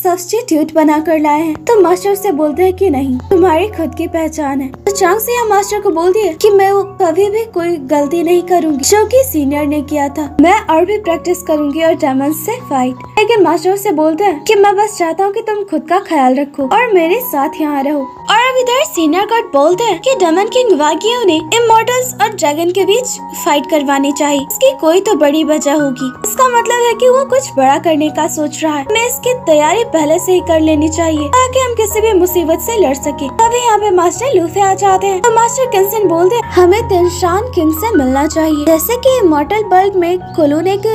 सब्सटीट्यूट बना कर लाए हैं। तो मास्टर से बोलते हैं कि नहीं, तुम्हारी खुद की पहचान है। तो चांग से यहाँ मास्टर को बोल दिया कि मैं वो कभी भी कोई गलती नहीं करूँगी। जो कि सीनियर ने किया था। मैं और भी प्रैक्टिस करूँगी और डेमन से फाइट लेकिन मास्टर से बोलते हैं कि मैं बस चाहता हूँ कि तुम खुद का ख्याल रखो और मेरे साथ यहाँ रहो। और अब इधर सीनियर गार्ड बोलते हैं कि डेमन किंग वागियों ने इमोटल्स और ड्रैगन के बीच फाइट करवानी चाहिए। इसकी कोई तो बड़ी वजह होगी। इसका मतलब है कि वो कुछ बड़ा करने का सोच रहा है। मैं इसकी तैयारी पहले से ही कर लेनी चाहिए, ताकि हम किसी भी मुसीबत से लड़ सके। तभी यहाँ पे मास्टर लूफे आ जाते हैं। तो मास्टर किंसन बोलते हैं, हमें तिनशान किंग से मिलना चाहिए। जैसे कि मॉडल बल्ब में कुलून एक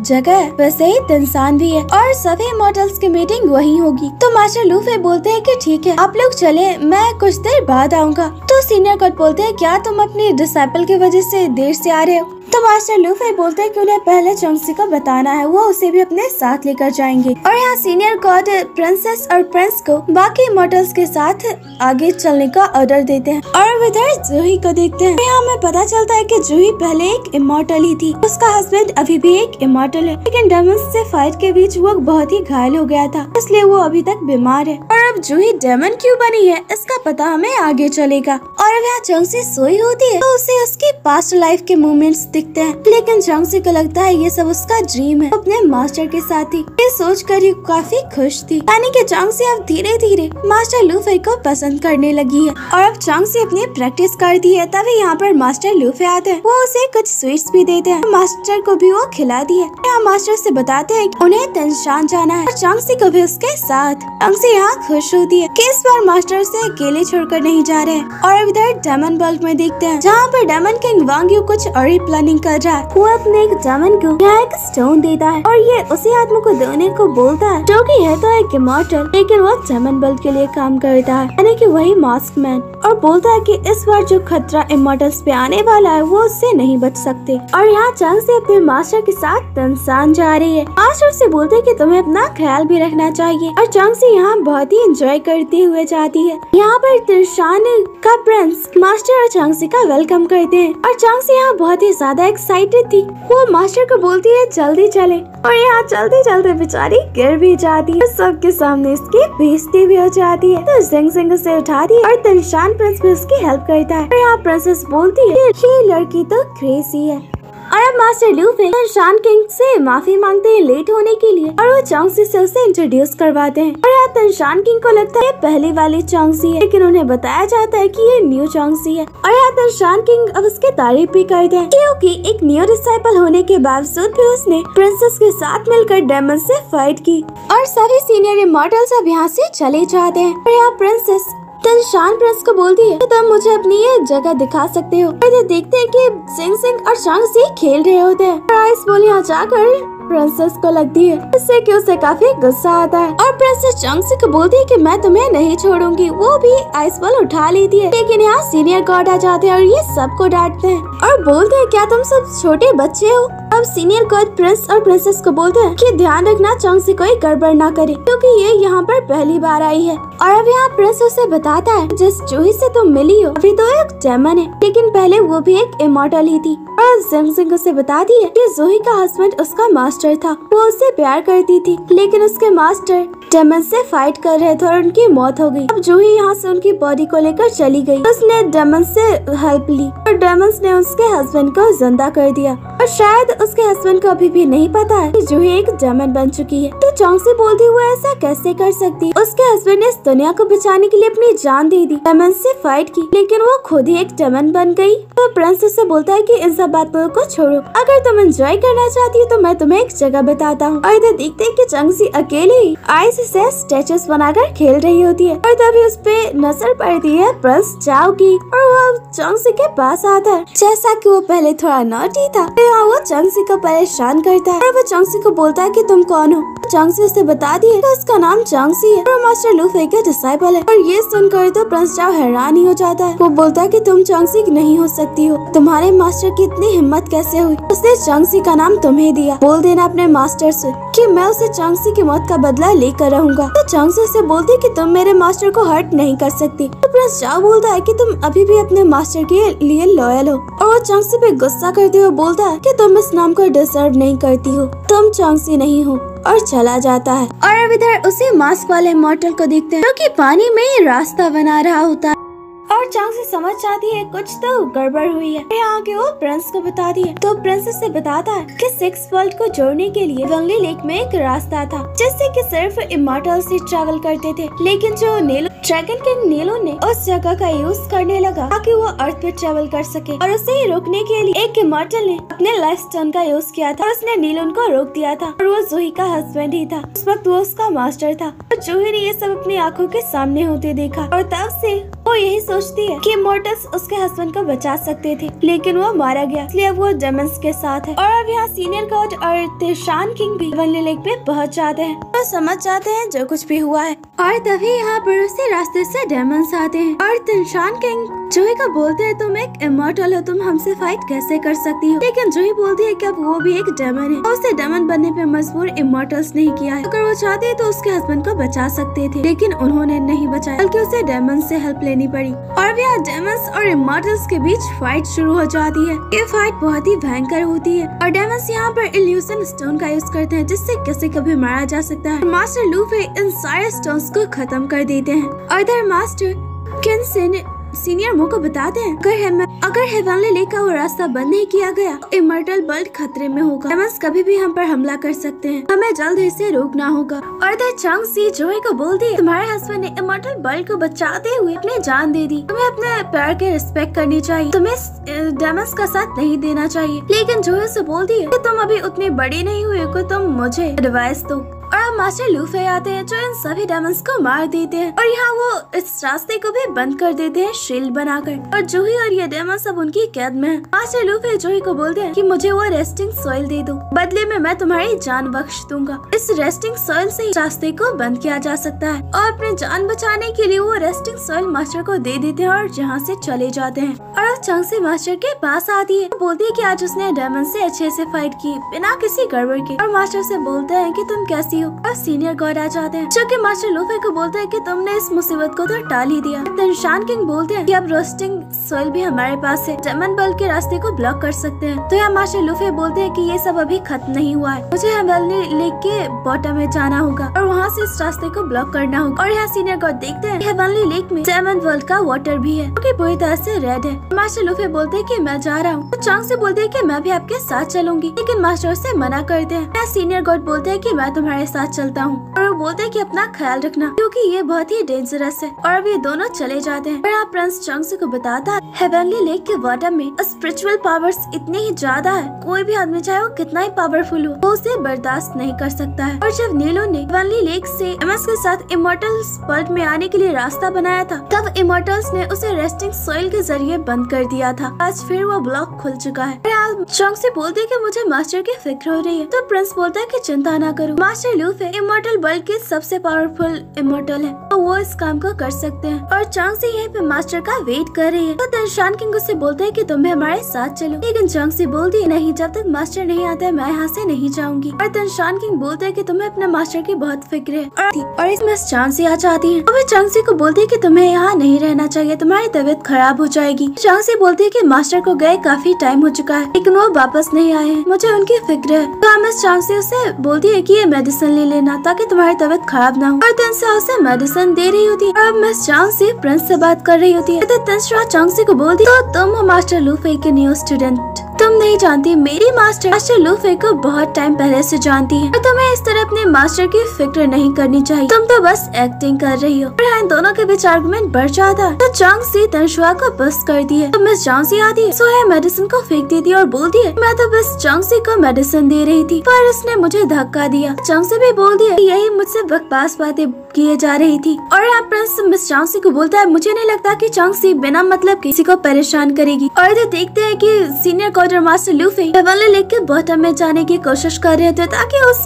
जगह है वैसे ही तिनसान भी है, और सभी मॉडल्स की मीटिंग वही होगी। तो मास्टर लूफे बोलते हैं कि, ठीक है, आप लोग चले, मैं कुछ देर बाद आऊँगा। तो सीनियर कट बोलते हैं, क्या तुम अपनी डिसाइपल की वजह से देर से आ रहे हो? तो मास्टर लूफे बोलते हैं कि उन्हें पहले चौंसी को बताना है, वो उसे भी अपने साथ लेकर जाएँगे। और यहाँ सीनियर गॉड प्रिंसेस और प्रिंस को बाकी मॉडल्स के साथ आगे चलने का ऑर्डर देते हैं। और इधर जूही को देखते हैं। यहाँ हमें पता चलता है कि जूही पहले एक इमोटल ही थी। उसका हस्बैंड अभी भी एक इमोटल है। लेकिन डेमन से फाइट के बीच वो बहुत ही घायल हो गया था। इसलिए वो अभी तक बीमार है। और अब जूही डेमन क्यों बनी है, इसका पता हमें आगे चलेगा। और अब यहाँ चौंसी सोई होती है तो उसे उसकी पास्ट लाइफ के मोमेंट्स दिखते हैं। लेकिन चौंसी को लगता है, ये सब उसका ड्रीम है। अपने मास्टर के साथ ही ये सोच कर ही काफ़ी खुश थी। यानी कि चौंसी अब धीरे धीरे मास्टर लूफे को पसंद करने लगी है। और अब चौंसी अपनी प्रैक्टिस करती है, तभी यहाँ पर मास्टर लूफे आते हैं। वो उसे कुछ स्वीट्स भी देते हैं। मास्टर को भी वो खिला है। यहाँ मास्टर से बताते हैं उन्हें तंशान जाना है। चौंसी को भी उसके साथ चौंसी यहाँ खुश होती है कि इस बार मास्टर उसे अकेले छोड़कर नहीं जा रहे और इधर डेमन बल्क में देखते हैं, जहाँ पर डेमन किंग वांग्यू कुछ और ही प्लानिंग कर रहा है। वो अपने एक डेमन को यहाँ एक स्टोन देता है और ये उसी आदमी को देने को बोलता है, जो की है तो एक इमोर्टल लेकिन वो डेमन बल्क के लिए काम करता है, यानी कि वही मास्क मैन और बोलता है कि इस बार जो खतरा इमोर्टल्स पे आने वाला है, वो उससे नहीं बच सकते। और यहाँ चांग से अपने मास्टर के साथ तनसान जा रही है। मास्टर से बोलते हैं कि तुम्हें अपना ख्याल भी रखना चाहिए, और चांग से यहाँ बहुत ही एंजॉय करते हुए जाती है। यहाँ पर तिरशान का प्रिंस मास्टर और चांगसी का वेलकम करते हैं, और चांगसी यहाँ बहुत ही एक्साइटेड थी। वो मास्टर को बोलती है, जल्दी चले। और यहाँ चलते चलते बेचारी गिर भी जाती है। सबके सामने इसकी बेजती भी हो जाती है। तो जिंग जिंग उसे उठाती है और तरीशान प्रिंस भी उसकी हेल्प करता है। और यहाँ प्रिंसेस बोलती है, ये लड़की तो क्रेजी है। और अब मास्टर लूफे शान किंग से माफ़ी मांगते हैं लेट होने के लिए और वो चौंगसी से उसे इंट्रोड्यूस करवाते हैं। और यहाँ तनशान किंग को लगता है पहले वाली चौंगसी है, लेकिन उन्हें बताया जाता है कि ये न्यू चौंगसी है। और यहाँ तनशान किंग अब उसके तारीफ़ भी करते हैं। क्योंकि एक न्यू डिसाइपल होने के बावजूद भी उसने प्रिंसेस के साथ मिलकर डेमन से फाइट की। और सभी सीनियर मॉडल्स अब यहाँ से चले जाते हैं। और यहाँ प्रिंसेस शान प्रेस को बोलती है तुम मुझे अपनी ये जगह दिखा सकते हो। देखते हैं कि सिंह सिंह और शांग सिंह खेल रहे होते हैं। प्राइस बोली यहाँ जाकर प्रिंसेस को लगती है इससे कि उसे काफ़ी गुस्सा आता है। और प्रिंसेस चंगसी को बोलती है कि मैं तुम्हें नहीं छोड़ूँगी। वो भी आइस बॉल उठा लेती है। लेकिन यहाँ सीनियर गॉड आ जाते हैं और ये सबको डांटते हैं और बोलते हैं, क्या तुम सब छोटे बच्चे हो? अब सीनियर गॉड प्रिंस और प्रिंसेस को बोलते हैं कि ध्यान रखना, चंगसी कोई गड़बड़ ना करे, क्योंकि ये यहाँ पर पहली बार आई है। और अब यहाँ प्रिंस उसे बताता है, जिस जूही से तुम मिली हो, अभी तो एक डेमन है, लेकिन पहले वो भी एक इमोटल ही थी। और जिंग उसे बताती है कि जूही का हस्बैंड उसका मास्टर था। वो उससे प्यार करती थी, लेकिन उसके मास्टर डेमन से फाइट कर रहे थे और उनकी मौत हो गई। अब जूही यहाँ से उनकी बॉडी को लेकर चली गई, उसने डेमन से हेल्प ली और डेमंस ने उसके हस्बैंड को ज़िंदा कर दिया। और शायद उसके हस्बैंड को अभी भी नहीं पता है कि जूही एक डेमन बन चुकी है। तो चौंसी बोलती हुए ऐसा कैसे कर सकती? उसके हस्बैंड ने इस दुनिया को बचाने के लिए अपनी जान दे दी। डेमन से फाइट की, लेकिन वो खुद ही एक डेमन बन गई। तो प्रिंस से बोलता है की इन सब बातों को छोड़ो। अगर तुम एंजॉय करना चाहती हो तो मैं तुम्हें एक जगह बताता हूँ। और इधर देखते हैं कि चंगसी अकेले आइस से स्टेचस बनाकर खेल रही होती है। और तभी उस पे नज़र पड़ती है प्रिंस चाव की। और वो चंगसी के पास आता है। जैसा कि वो पहले थोड़ा नोटी था यहाँ वो चंगसी को परेशान करता है। और वो चंगसी को बोलता है कि तुम कौन हो? चंगसी उसे बता दिए तो उसका नाम चंगसी है। और मास्टर लूफे के डिसाइपल है। और ये सुनकर तो प्रिंस चाव हैरान ही हो जाता है। वो बोलता है कि तुम चंगसी नहीं हो सकती हो। तुम्हारे मास्टर की इतनी हिम्मत कैसे हुई? उसने चंगसी का नाम तुम्हें दिया। बोल देना अपने मास्टर से कि मैं उसे चंगसी की मौत का बदला लेकर रहूँगा। तो चंगसी से बोलती कि तुम मेरे मास्टर को हर्ट नहीं कर सकती। तो प्रिंस चाओ बोलता है कि तुम अभी भी अपने मास्टर के लिए लॉयल हो। और वो चंगसी पे गुस्सा करते हुए बोलता है कि तुम इस नाम को डिजर्व नहीं करती हो। तुम चंगसी नहीं हो और चला जाता है। और अब इधर उसी मास्क वाले मॉडल को देखते हैं जो कि पानी में रास्ता बना रहा होता है और चांग से समझ जाती है कुछ तो गड़बड़ हुई है। यहाँ के वो प्रिंस को बताती है। तो प्रिंस उसे बताता है कि सिक्स वर्ल्ड को जोड़ने के लिए वंगली लेक में एक रास्ता था, जिससे कि सिर्फ़ इमोटल्स ही ट्रैवल करते थे। लेकिन जो नेलो ड्रैगन किंग नेलो ने उस जगह का यूज़ करने लगा ताकि वो अर्थ पे ट्रेवल कर सके। और उसे ही रोकने के लिए एक इमोटल ने अपने लाइफ स्टोन का यूज़ किया था और उसने नीलन को रोक दिया था। और वो जूही का हस्बैंड ही था। उस वक्त वो उसका मास्टर था। और जूही ने ये सब अपनी आँखों के सामने होते देखा और तब से वो यही सोचती है कि मोटस उसके हस्बैंड को बचा सकते थे, लेकिन वो मारा गया। इसलिए वो डेमंस के साथ है। और अब यहाँ सीनियर कोच और तिरशान किंग भी वनली लेक पे पहुँच जाते हैं। तो समझ जाते हैं जो कुछ भी हुआ है। और तभी यहाँ पर उसी रास्ते से डेमंस आते हैं। और तिरशान किंग जूही को बोलते हैं, तुम एक इमोर्टल हो, तुम हमसे फाइट कैसे कर सकती हो? लेकिन जूही बोलती है कि अब वो भी एक डेमन है। उसे डेमन बनने पे मजबूर इमोर्टल्स नहीं किया है। अगर वो चाहते तो उसके हस्बैंड को बचा सकते थे, लेकिन उन्होंने नहीं बचाया। बल्कि उसे डेमन से हेल्प लेनी पड़ी। और यहाँ डेमंस और इमोटल्स के बीच फाइट शुरू हो जाती है। ये फाइट बहुत ही भयंकर होती है। और डेमस यहाँ पर इल्यूशन स्टोन का यूज़ करते हैं, जिससे किसी को भी मारा जा सकता है। मास्टर लूफे इन सारे स्टोन को खत्म कर देते हैं। और इधर मास्टर किन सीनियर मो को बताते हैं अगर हेम अगर हेवनली लेक का वो रास्ता बंद नहीं किया गया तो इमर्टल बल्ट खतरे में होगा। हेमस कभी भी हम पर हमला कर सकते हैं। हमें जल्द इसे रोकना होगा। और इधर चंग सी जोई को बोल दी, तुम्हारे हस्बैंड ने इमर्टल बल्ट को बचाते हुए अपनी जान दे दी। तुम्हें अपने प्यार के रिस्पेक्ट करनी चाहिए। तुम्हें डेमस का साथ नहीं देना चाहिए। लेकिन जोए से बोल दी तुम अभी उतनी बड़ी नहीं हुई को तुम मुझे एडवाइस दो। और अब मास्टर लूफे आते हैं जो इन सभी डायमंड्स को मार देते हैं। और यहाँ वो इस रास्ते को भी बंद कर देते हैं शील्ड बनाकर। और जूही और ये डायमंड सब उनकी कैद में मास्टर लूफे जूही को बोलते हैं कि मुझे वो रेस्टिंग सॉइल दे दो। बदले में मैं तुम्हारी जान बख्श दूँगा। इस रेस्टिंग सॉइल से रास्ते को बंद किया जा सकता है। और अपने जान बचाने के लिए वो रेस्टिंग सॉइल मास्टर को दे देते हैं और जहाँ से चले जाते हैं। और अब चंग से मास्टर के पास आती है। बोलती है की आज उसने डायमंड से अच्छे से फाइट की बिना किसी गड़बड़ के। और मास्टर से बोलते हैं की तुम कैसी हो और सीनियर गॉड आ जाते हैं, जो मास्टर लूफे को बोलते हैं कि तुमने इस मुसीबत को तो टाल ही दिया तनशान किंग बोलते हैं कि अब रोस्टिंग सोइल भी हमारे पास है डेमन बल के रास्ते को ब्लॉक कर सकते हैं। तो यहाँ मास्टर लूफे बोलते हैं कि ये सब अभी खत्म नहीं हुआ है। मुझे हेवनली लेक के बॉटम में जाना होगा और वहाँ से इस रास्ते को ब्लॉक करना होगा। और यहाँ सीनियर गॉड देखते हैं हेवनली लेक में डेमन वर्ल्ड का वाटर भी है, जो पूरी तरह से रेड है। मास्टर लूफे बोलते हैं की मैं जा रहा हूँ। तो चांग से बोलते हैं की मैं भी आपके साथ चलूँगी, लेकिन मास्टर से मना करते हैं। सीनियर गॉड बोलते हैं की मैं तुम्हारे साथ चलता हूँ। और वो बोलते हैं कि अपना ख्याल रखना, क्योंकि ये बहुत ही डेंजरस है। और अब ये दोनों चले जाते हैं। पर प्रिंस चंग को बताता हेवनली लेक के वाटर में स्पिरिचुअल पावर्स इतने ही ज़्यादा है। कोई भी आदमी चाहे वो कितना ही पावरफुल हो, वो उसे बर्दाश्त नहीं कर सकता है। और जब नीलो ने हेवनली लेक से एमएस के साथ इमोटल्स वर्ल्ड में आने के लिए रास्ता बनाया था, तब इमोटल्स ने उसे रेस्टिंग सोइल के ज़रिए बंद कर दिया था। आज फिर वो ब्लॉक खुल चुका है। चंग से बोलते की मुझे मास्टर की फ़िक्र हो रही है तो प्रिंस बोलता है की चिंता न करो। मास्टर लूफे इमोटल वर्ल्ड के सबसे पावरफुल इमोटल है। तो वो इस काम को कर सकते हैं। और चंग से यहीं पे मास्टर का वेट कर रही है। तो दर्शान किंग उससे बोलते हैं कि तुम भी हमारे साथ चलो। लेकिन चंग से बोलती है नहीं जब तक मास्टर नहीं आता है मैं यहाँ से नहीं जाऊँगी। और दर्शान किंग बोलते है कि तुम्हें अपने मास्टर की बहुत फ़िक्र है। और, और इसमें चांसी आ जाती है। और वे चांसी को बोलती है की तुम्हें यहाँ नहीं रहना चाहिए। तुम्हारी तबीयत खराब हो जाएगी। चांसी बोलती है की मास्टर को गए काफ़ी टाइम हो चुका है। लेकिन वो वापस नहीं आए हैं। मुझे उनकी फ़िक्र है। तो हम चांसी उसे बोलती है की ये मेडिसिन ले लेना ताकि तुम्हारी तबीयत खराब ना हो। और तंसा उसे मेडिसिन दे रही होती। है और मिस चांगसी प्रिंस से बात कर रही होती। है तो तंसरा चांगसी को बोलती तो तुम हो मास्टर लूफे के न्यू स्टूडेंट तुम नहीं जानती, मेरी मास्टर मास्टर लूफे को बहुत टाइम पहले से जानती है। और तुम्हें इस तरह अपने मास्टर की फ़िक्र नहीं करनी चाहिए। तुम तो बस एक्टिंग कर रही हो। और इन दोनों के बीच आर्गुमेंट बढ़ जाता। तो चांग सी तनशुआ को बस कर दी है। तो मिस चांगसी आती है। सोया मेडिसिन को फेंक देती है और बोलती है। मैं तो बस चांगसी को मेडिसिन दे रही थी। पर उसने मुझे धक्का दिया। चांगसी भी बोल दिया, यही मुझसे बकवास बातें किए जा रही थी। और यहाँ प्रिंस, मिस चांगसी को बोलता है, मुझे नहीं लगता कि चांगसी बिना मतलब किसी को परेशान करेगी। और इधर देखते हैं कि सीनियर क्वार्टर मास्टर लूफी लेक बॉटम में जाने की कोशिश कर रहे थे ताकि उस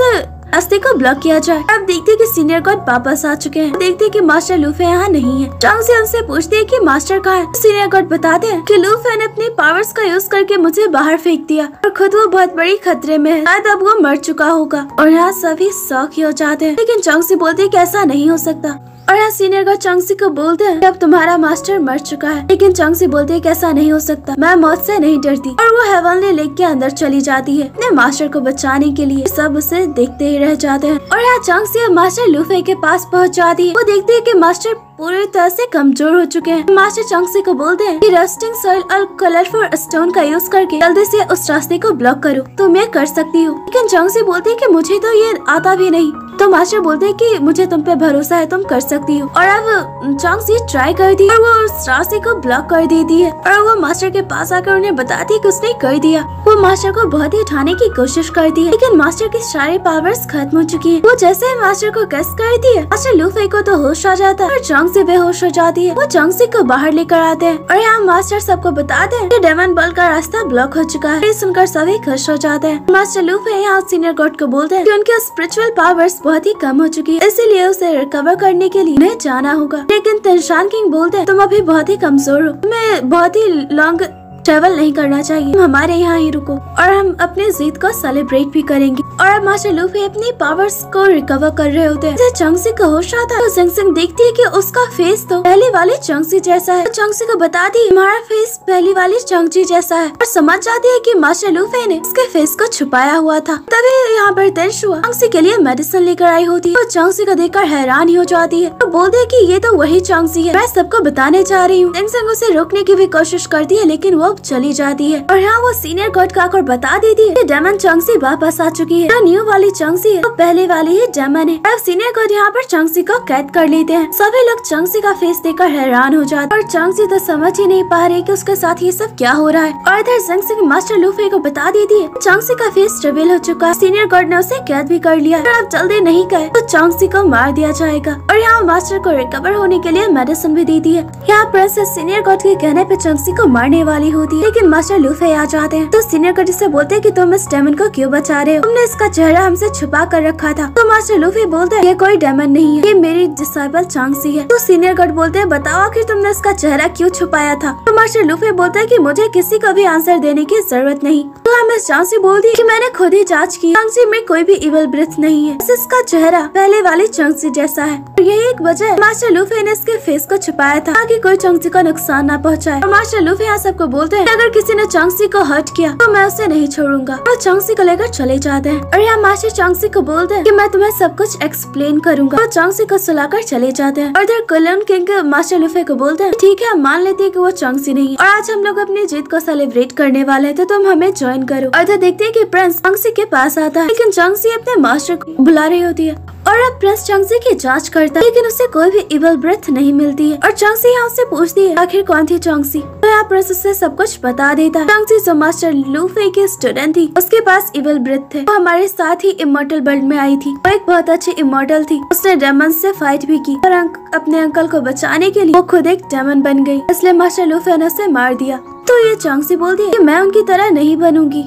रास्ते को ब्लॉक किया जाए। अब देखते कि सीनियर गॉड वापस आ चुके हैं। देखते कि मास्टर लूफे यहाँ नहीं है। चांग से उनसे पूछते हैं कि मास्टर कहाँ है? सीनियर गॉड बताते हैं कि लूफे ने अपनी पावर्स का यूज़ करके मुझे बाहर फेंक दिया और खुद वो बहुत बड़ी खतरे में है। शायद अब वो मर चुका होगा। और यहाँ सभी शौक ही हो जाते हैं। लेकिन चांग से बोलते है की ऐसा नहीं हो सकता। और यहाँ सीनियर का चंगसी को बोलते हैं अब तुम्हारा मास्टर मर चुका है। लेकिन चंगसी बोलते है ऐसा नहीं हो सकता। मैं मौत से नहीं डरती। और वो हेवनली लेक के अंदर चली जाती है अपने मास्टर को बचाने के लिए। सब उसे देखते ही रह जाते हैं। और यहाँ चंगसी मास्टर लूफे के पास पहुँच जाती है। वो देखती है की मास्टर पूरी तरह से कमज़ोर हो चुके हैं। मास्टर चौंगसी को बोलते हैं कि रस्टिंग सॉइल और कलरफुल स्टोन का यूज़ करके जल्दी से उस रास्ते को ब्लॉक करो। तो मैं कर सकती हूँ। लेकिन चौंगसी बोलते है कि मुझे तो ये आता भी नहीं। तो मास्टर बोलते हैं कि मुझे तुम पे भरोसा है, तुम कर सकती हो। और अब चौंगसी ट्राई करती है और वो उस रास्ते को ब्लॉक कर देती है। और वो मास्टर के पास आकर उन्हें बताती है कि उसने कर दिया। वो मास्टर को बहुत ही उठाने की कोशिश करती है, लेकिन मास्टर की सारी पावर्स खत्म हो चुकी है। वो जैसे मास्टर को कस करती है, मास्टर लूफे को तो होश आ जाता है। और से बेहोश हो जाती है। वो जंग से को बाहर लेकर आते हैं? और यहाँ मास्टर सबको बताते हैं कि डेमन बल का रास्ता ब्लॉक हो चुका है। सुनकर सभी खुश हो जाते हैं। मास्टर लूफ है, यहाँ सीनियर गॉड को बोलते हैं की उनके स्पिरिचुअल पावर्स बहुत ही कम हो चुकी है। इसीलिए उसे रिकवर करने के लिए उन्हें जाना होगा। लेकिन तनशान किंग बोलते हैं, तुम अभी बहुत ही कमज़ोर हो। मैं बहुत ही लॉन्ग ट्रेवल नहीं करना चाहिए। हमारे यहाँ ही रुको और हम अपने जीत को सेलिब्रेट भी करेंगे। और अब मास्टर लूफी अपनी पावर्स को रिकवर कर रहे होते हैं। चंगसी का होश आता है तो देखती है कि उसका फेस तो पहली वाली चंगसी जैसा है। तो चंगसी को बताती है हमारा फेस पहली वाली चंगसी जैसा है। और समझ जाती है कि मास्टर लूफे ने उसके फेस को छुपाया हुआ था। तभी यहाँ पर दर्श हुआ चंगसी के लिए मेडिसिन लेकर आई होती है। तो चंगसी को देखकर हैरान ही हो जाती है। तो बोलते की ये तो वही चंगसी है। मैं सबको बताने जा रही हूँ। उसे रोकने की भी कोशिश करती है, लेकिन वो चली जाती है। और यहाँ वो सीनियर गॉड का आकर बता देती है कि डेमन चंगसी वापस आ चुकी है। न्यू वाली चंगसी है। वो पहले वाली ही डेमन है। अब सीनियर गॉड यहाँ पर चंगसी को कैद कर लेते हैं। सभी लोग चंगसी का फेस देखकर हैरान हो जाते और चंगसी तो समझ ही नहीं पा रही की उसके साथ ये सब क्या हो रहा है। और इधर चंगसी मास्टर लूफे को बता देती है चंगसी का फेस रिवील हो चुका है। सीनियर गॉड ने उसे कैद भी कर लिया और अब जल्दी नहीं गए तो चंगसी को मार दिया जाएगा। और यहाँ मास्टर को रिकवर होने के लिए मेडिसिन भी देती है। यहाँ प्रिंसेस सीनियर गॉड के कहने पे चंगसी को मारने वाली होती है लेकिन मास्टर लूफे आ जाते हैं। तो सीनियर गॉड से बोलते हैं कि तुम इस डेमन को क्यों बचा रहे हो? तुमने इसका चेहरा हमसे छुपा कर रखा था। तो मास्टर लूफी बोलते हैं, ये कोई डेमन नहीं है। ये मेरी डिसाइबल चांगसी है। तो सीनियर गॉड बोलते हैं, बताओ आखिर तुमने इसका चेहरा क्यों छुपाया था? तो मास्टर लूफी बोलता है कि, मुझे किसी को भी आंसर देने की ज़रूरत नहीं। तो हमें चांसी बोल दी कि, मैंने खुद ही जाँच की चांसी में कोई भी इवल ब्रिथ नहीं है। इसका चेहरा पहले वाली चांसी जैसा है। यही एक वजह मास्टर लूफी ने इसके फेस को छुपाया था, ताकि कोई चांसी को नुकसान न पहुँचाए। और मास्टर लूफी यहाँ सबको बोलते हैं, अगर किसी ने चांगसी को हर्ट किया तो मैं उसे नहीं छोड़ूँगा। और चांसी को लेकर चले जाते हैं। और यहाँ मास्टर चांगसी को बोलते हैं कि मैं तुम्हें सब कुछ एक्सप्लेन करूँगा। और चांसी को सुलाकर चले जाते हैं। और इधर कुलन किंग मास्टर लुफे को बोलते हैं, ठीक है, मान लेते हैं कि वो चांसी नहीं और आज हम लोग अपनी जीत को सेलिब्रेट करने वाले हैं तो तुम हमें ज्वाइन करो। और देखते हैं कि प्रिंस चांसी के पास आता है, लेकिन चांसी अपने मास्टर को बुला रही होती है। और अब प्रिंस चांगसी की जाँच करता है, लेकिन उसे कोई भी इवल ब्रेथ नहीं मिलती है। और चांगसी यहाँ से पूछती है, आखिर कौन थी चांगसी? तो यहाँ प्रिंस उसे सब कुछ बता देता है। चांगसी जो मास्टर लूफे की स्टूडेंट थी। उसके पास इवल ब्रेथ थे। वो हमारे साथ ही इमोर्टल वर्ल्ड में आई थी। वो एक बहुत अच्छी इमोर्टल थी। उसने डेमन से फाइट भी की। और अपने अंकल को बचाने के लिए वो खुद एक डेमन बन गई। इसलिए मास्टर लूफे ने उसे मार दिया। तो ये चांगसी बोलती है कि मैं उनकी तरह नहीं बनूँगी।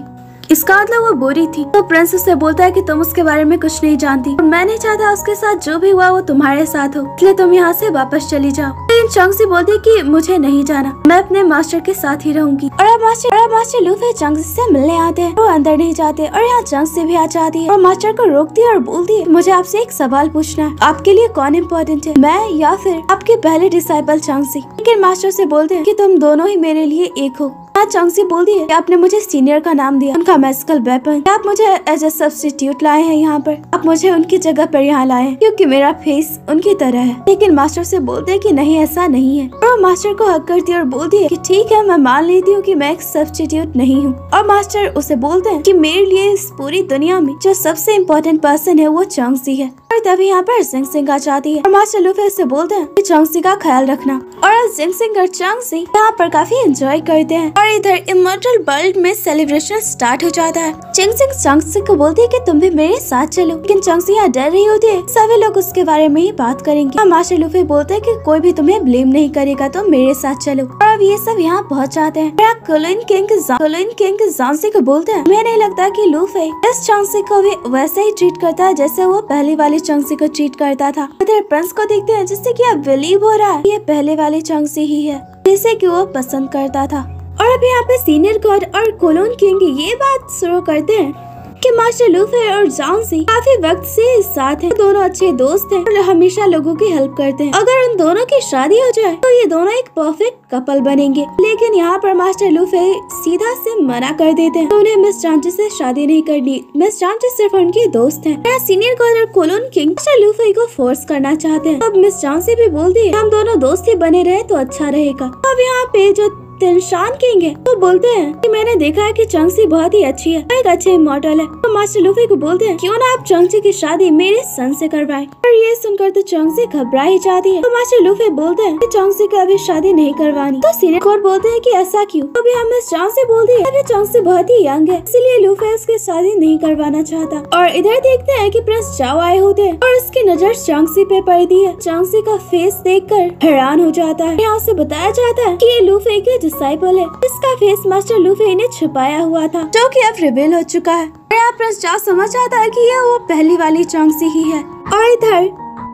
इसका मतलब वो बुरी थी। तो प्रिंस उससे बोलता है कि तुम उसके बारे में कुछ नहीं जानती। और मैं नहीं चाहता उसके साथ जो भी हुआ वो तुम्हारे साथ हो। इसलिए तुम यहाँ से वापस चली जाओ। लेकिन चंगसी बोलती है कि मुझे नहीं जाना। मैं अपने मास्टर के साथ ही रहूँगी। और अब मास्टर अब मास्टर लूफे चंगसी से मिलने आते हैं। वो अंदर नहीं जाते और यहाँ चंगसी भी आ जाती है। और मास्टर को रोकती है और बोलती है, मुझे आपसे एक सवाल पूछना है। आपके लिए कौन इम्पोर्टेंट है? मैं या फिर आपके पहले डिसाइबल चांगसी लेकिन मास्टर से बोलते हैं कि तुम दोनों ही मेरे लिए एक हो। हाँ चांगसी बोल दिए। कि आपने मुझे सीनियर का नाम दिया? उनका मैजिकल वेपन। आप मुझे एज ए सब्सटीट्यूट लाए हैं यहाँ पर? आप मुझे उनकी जगह पर यहाँ लाए क्योंकि मेरा फेस उनकी तरह है। लेकिन मास्टर से बोलते हैं कि नहीं, ऐसा नहीं है। और मास्टर को हक करती है और बोलती है कि ठीक है, मैं मान लेती हूँ कि मैं एक सब्सटीट्यूट नहीं हूँ। और मास्टर उसे बोलते हैं कि मेरे लिए इस पूरी दुनिया में जो सबसे इम्पोर्टेंट पर्सन है, वो चांगसी है। और तभी यहाँ पर जिंग सिंह आ जाती है। और मास्टर लूफे से बोलते हैं कि चांगसी का ख्याल रखना। और जिंग सिंह और चांगसी यहाँ पर काफ़ी एंजॉय करते हैं। और इधर इमोर्टल वर्ल्ड में सेलिब्रेशन स्टार्ट हो जाता है। चिंग सिंह चांगसी को बोलती है कि तुम भी मेरे साथ चलो। लेकिन चांगसी यहाँ डर रही होती है। सभी लोग उसके बारे में ही बात करेंगे। मास्टर लूफे बोलते हैं कि कोई भी तुम्हें ब्लेम नहीं करेगा तो मेरे साथ चलो। और अब ये सब यहाँ पहुँच जाते हैं। कोलिन किंग कोलिन किंग जानसी को बोलते हैं, मुझे नहीं लगता कि लूफे इस चांगसी को भी वैसे ही ट्रीट करता है जैसे वो पहली वाली चांगसी को ट्रीट करता था। इधर प्रिंस को देखते हैं जिससे की अब बिलीव हो रहा है। ये पहले वाली चांगसी ही है, जिसे कि वो पसंद करता था। और अब यहाँ पे सीनियर गॉड और कोलोन किंग ये बात शुरू करते हैं कि मास्टर लूफे और जाउनसी काफ़ी वक्त से साथ हैं। दोनों अच्छे दोस्त हैं और हमेशा लोगों की हेल्प करते हैं। अगर उन दोनों की शादी हो जाए तो ये दोनों एक परफेक्ट कपल बनेंगे। लेकिन यहाँ पर मास्टर लूफे सीधा से मना कर देते हैं। तो उन्हें मिस चांची से शादी नहीं करनी मिस चांची सिर्फ़ उनकी दोस्त है। सीनियर कॉलर कोलोन किंग मास्टर लूफे को फोर्स करना चाहते हैं। अब मिस चांसी भी बोलती है हम दोनों दोस्त ही बने रहे तो अच्छा रहेगा। अब यहाँ पे जो तिनशान किंग है तो बोलते हैं कि मैंने देखा है कि चंगसी बहुत ही अच्छी है एक अच्छे मॉडल है। तो मास्टर लूफी को बोलते हैं, क्यों ना आप चंगसी की शादी मेरे सन से करवाए? और ये सुनकर तो चंगसी घबरा ही जाती है। तो मास्टर लूफी बोलते हैं कि चंगसी की अभी शादी नहीं करवानी। तो सीनियर कोर बोलते हैं कि ऐसा क्यों? अभी हमें चंगसी बोलती है अभी चंगसी बहुत ही यंग है, इसलिए लूफे उसकी शादी नहीं करवाना चाहता। और इधर देखते हैं कि प्रिंस चाओ आए होते हैं और उसकी नज़र चंगसी पे पड़ती है। चंगसी का फेस देखकर हैरान हो जाता है। यहाँ उसे बताया जाता है कि ये लूफे के डिसाइपल है जिसका फेस मास्टर लूफे ने छुपाया हुआ था, जो कि अब रिवील हो चुका है। प्रिंस समझ आता है कि यह वो पहली वाली चौंसी ही है। और इधर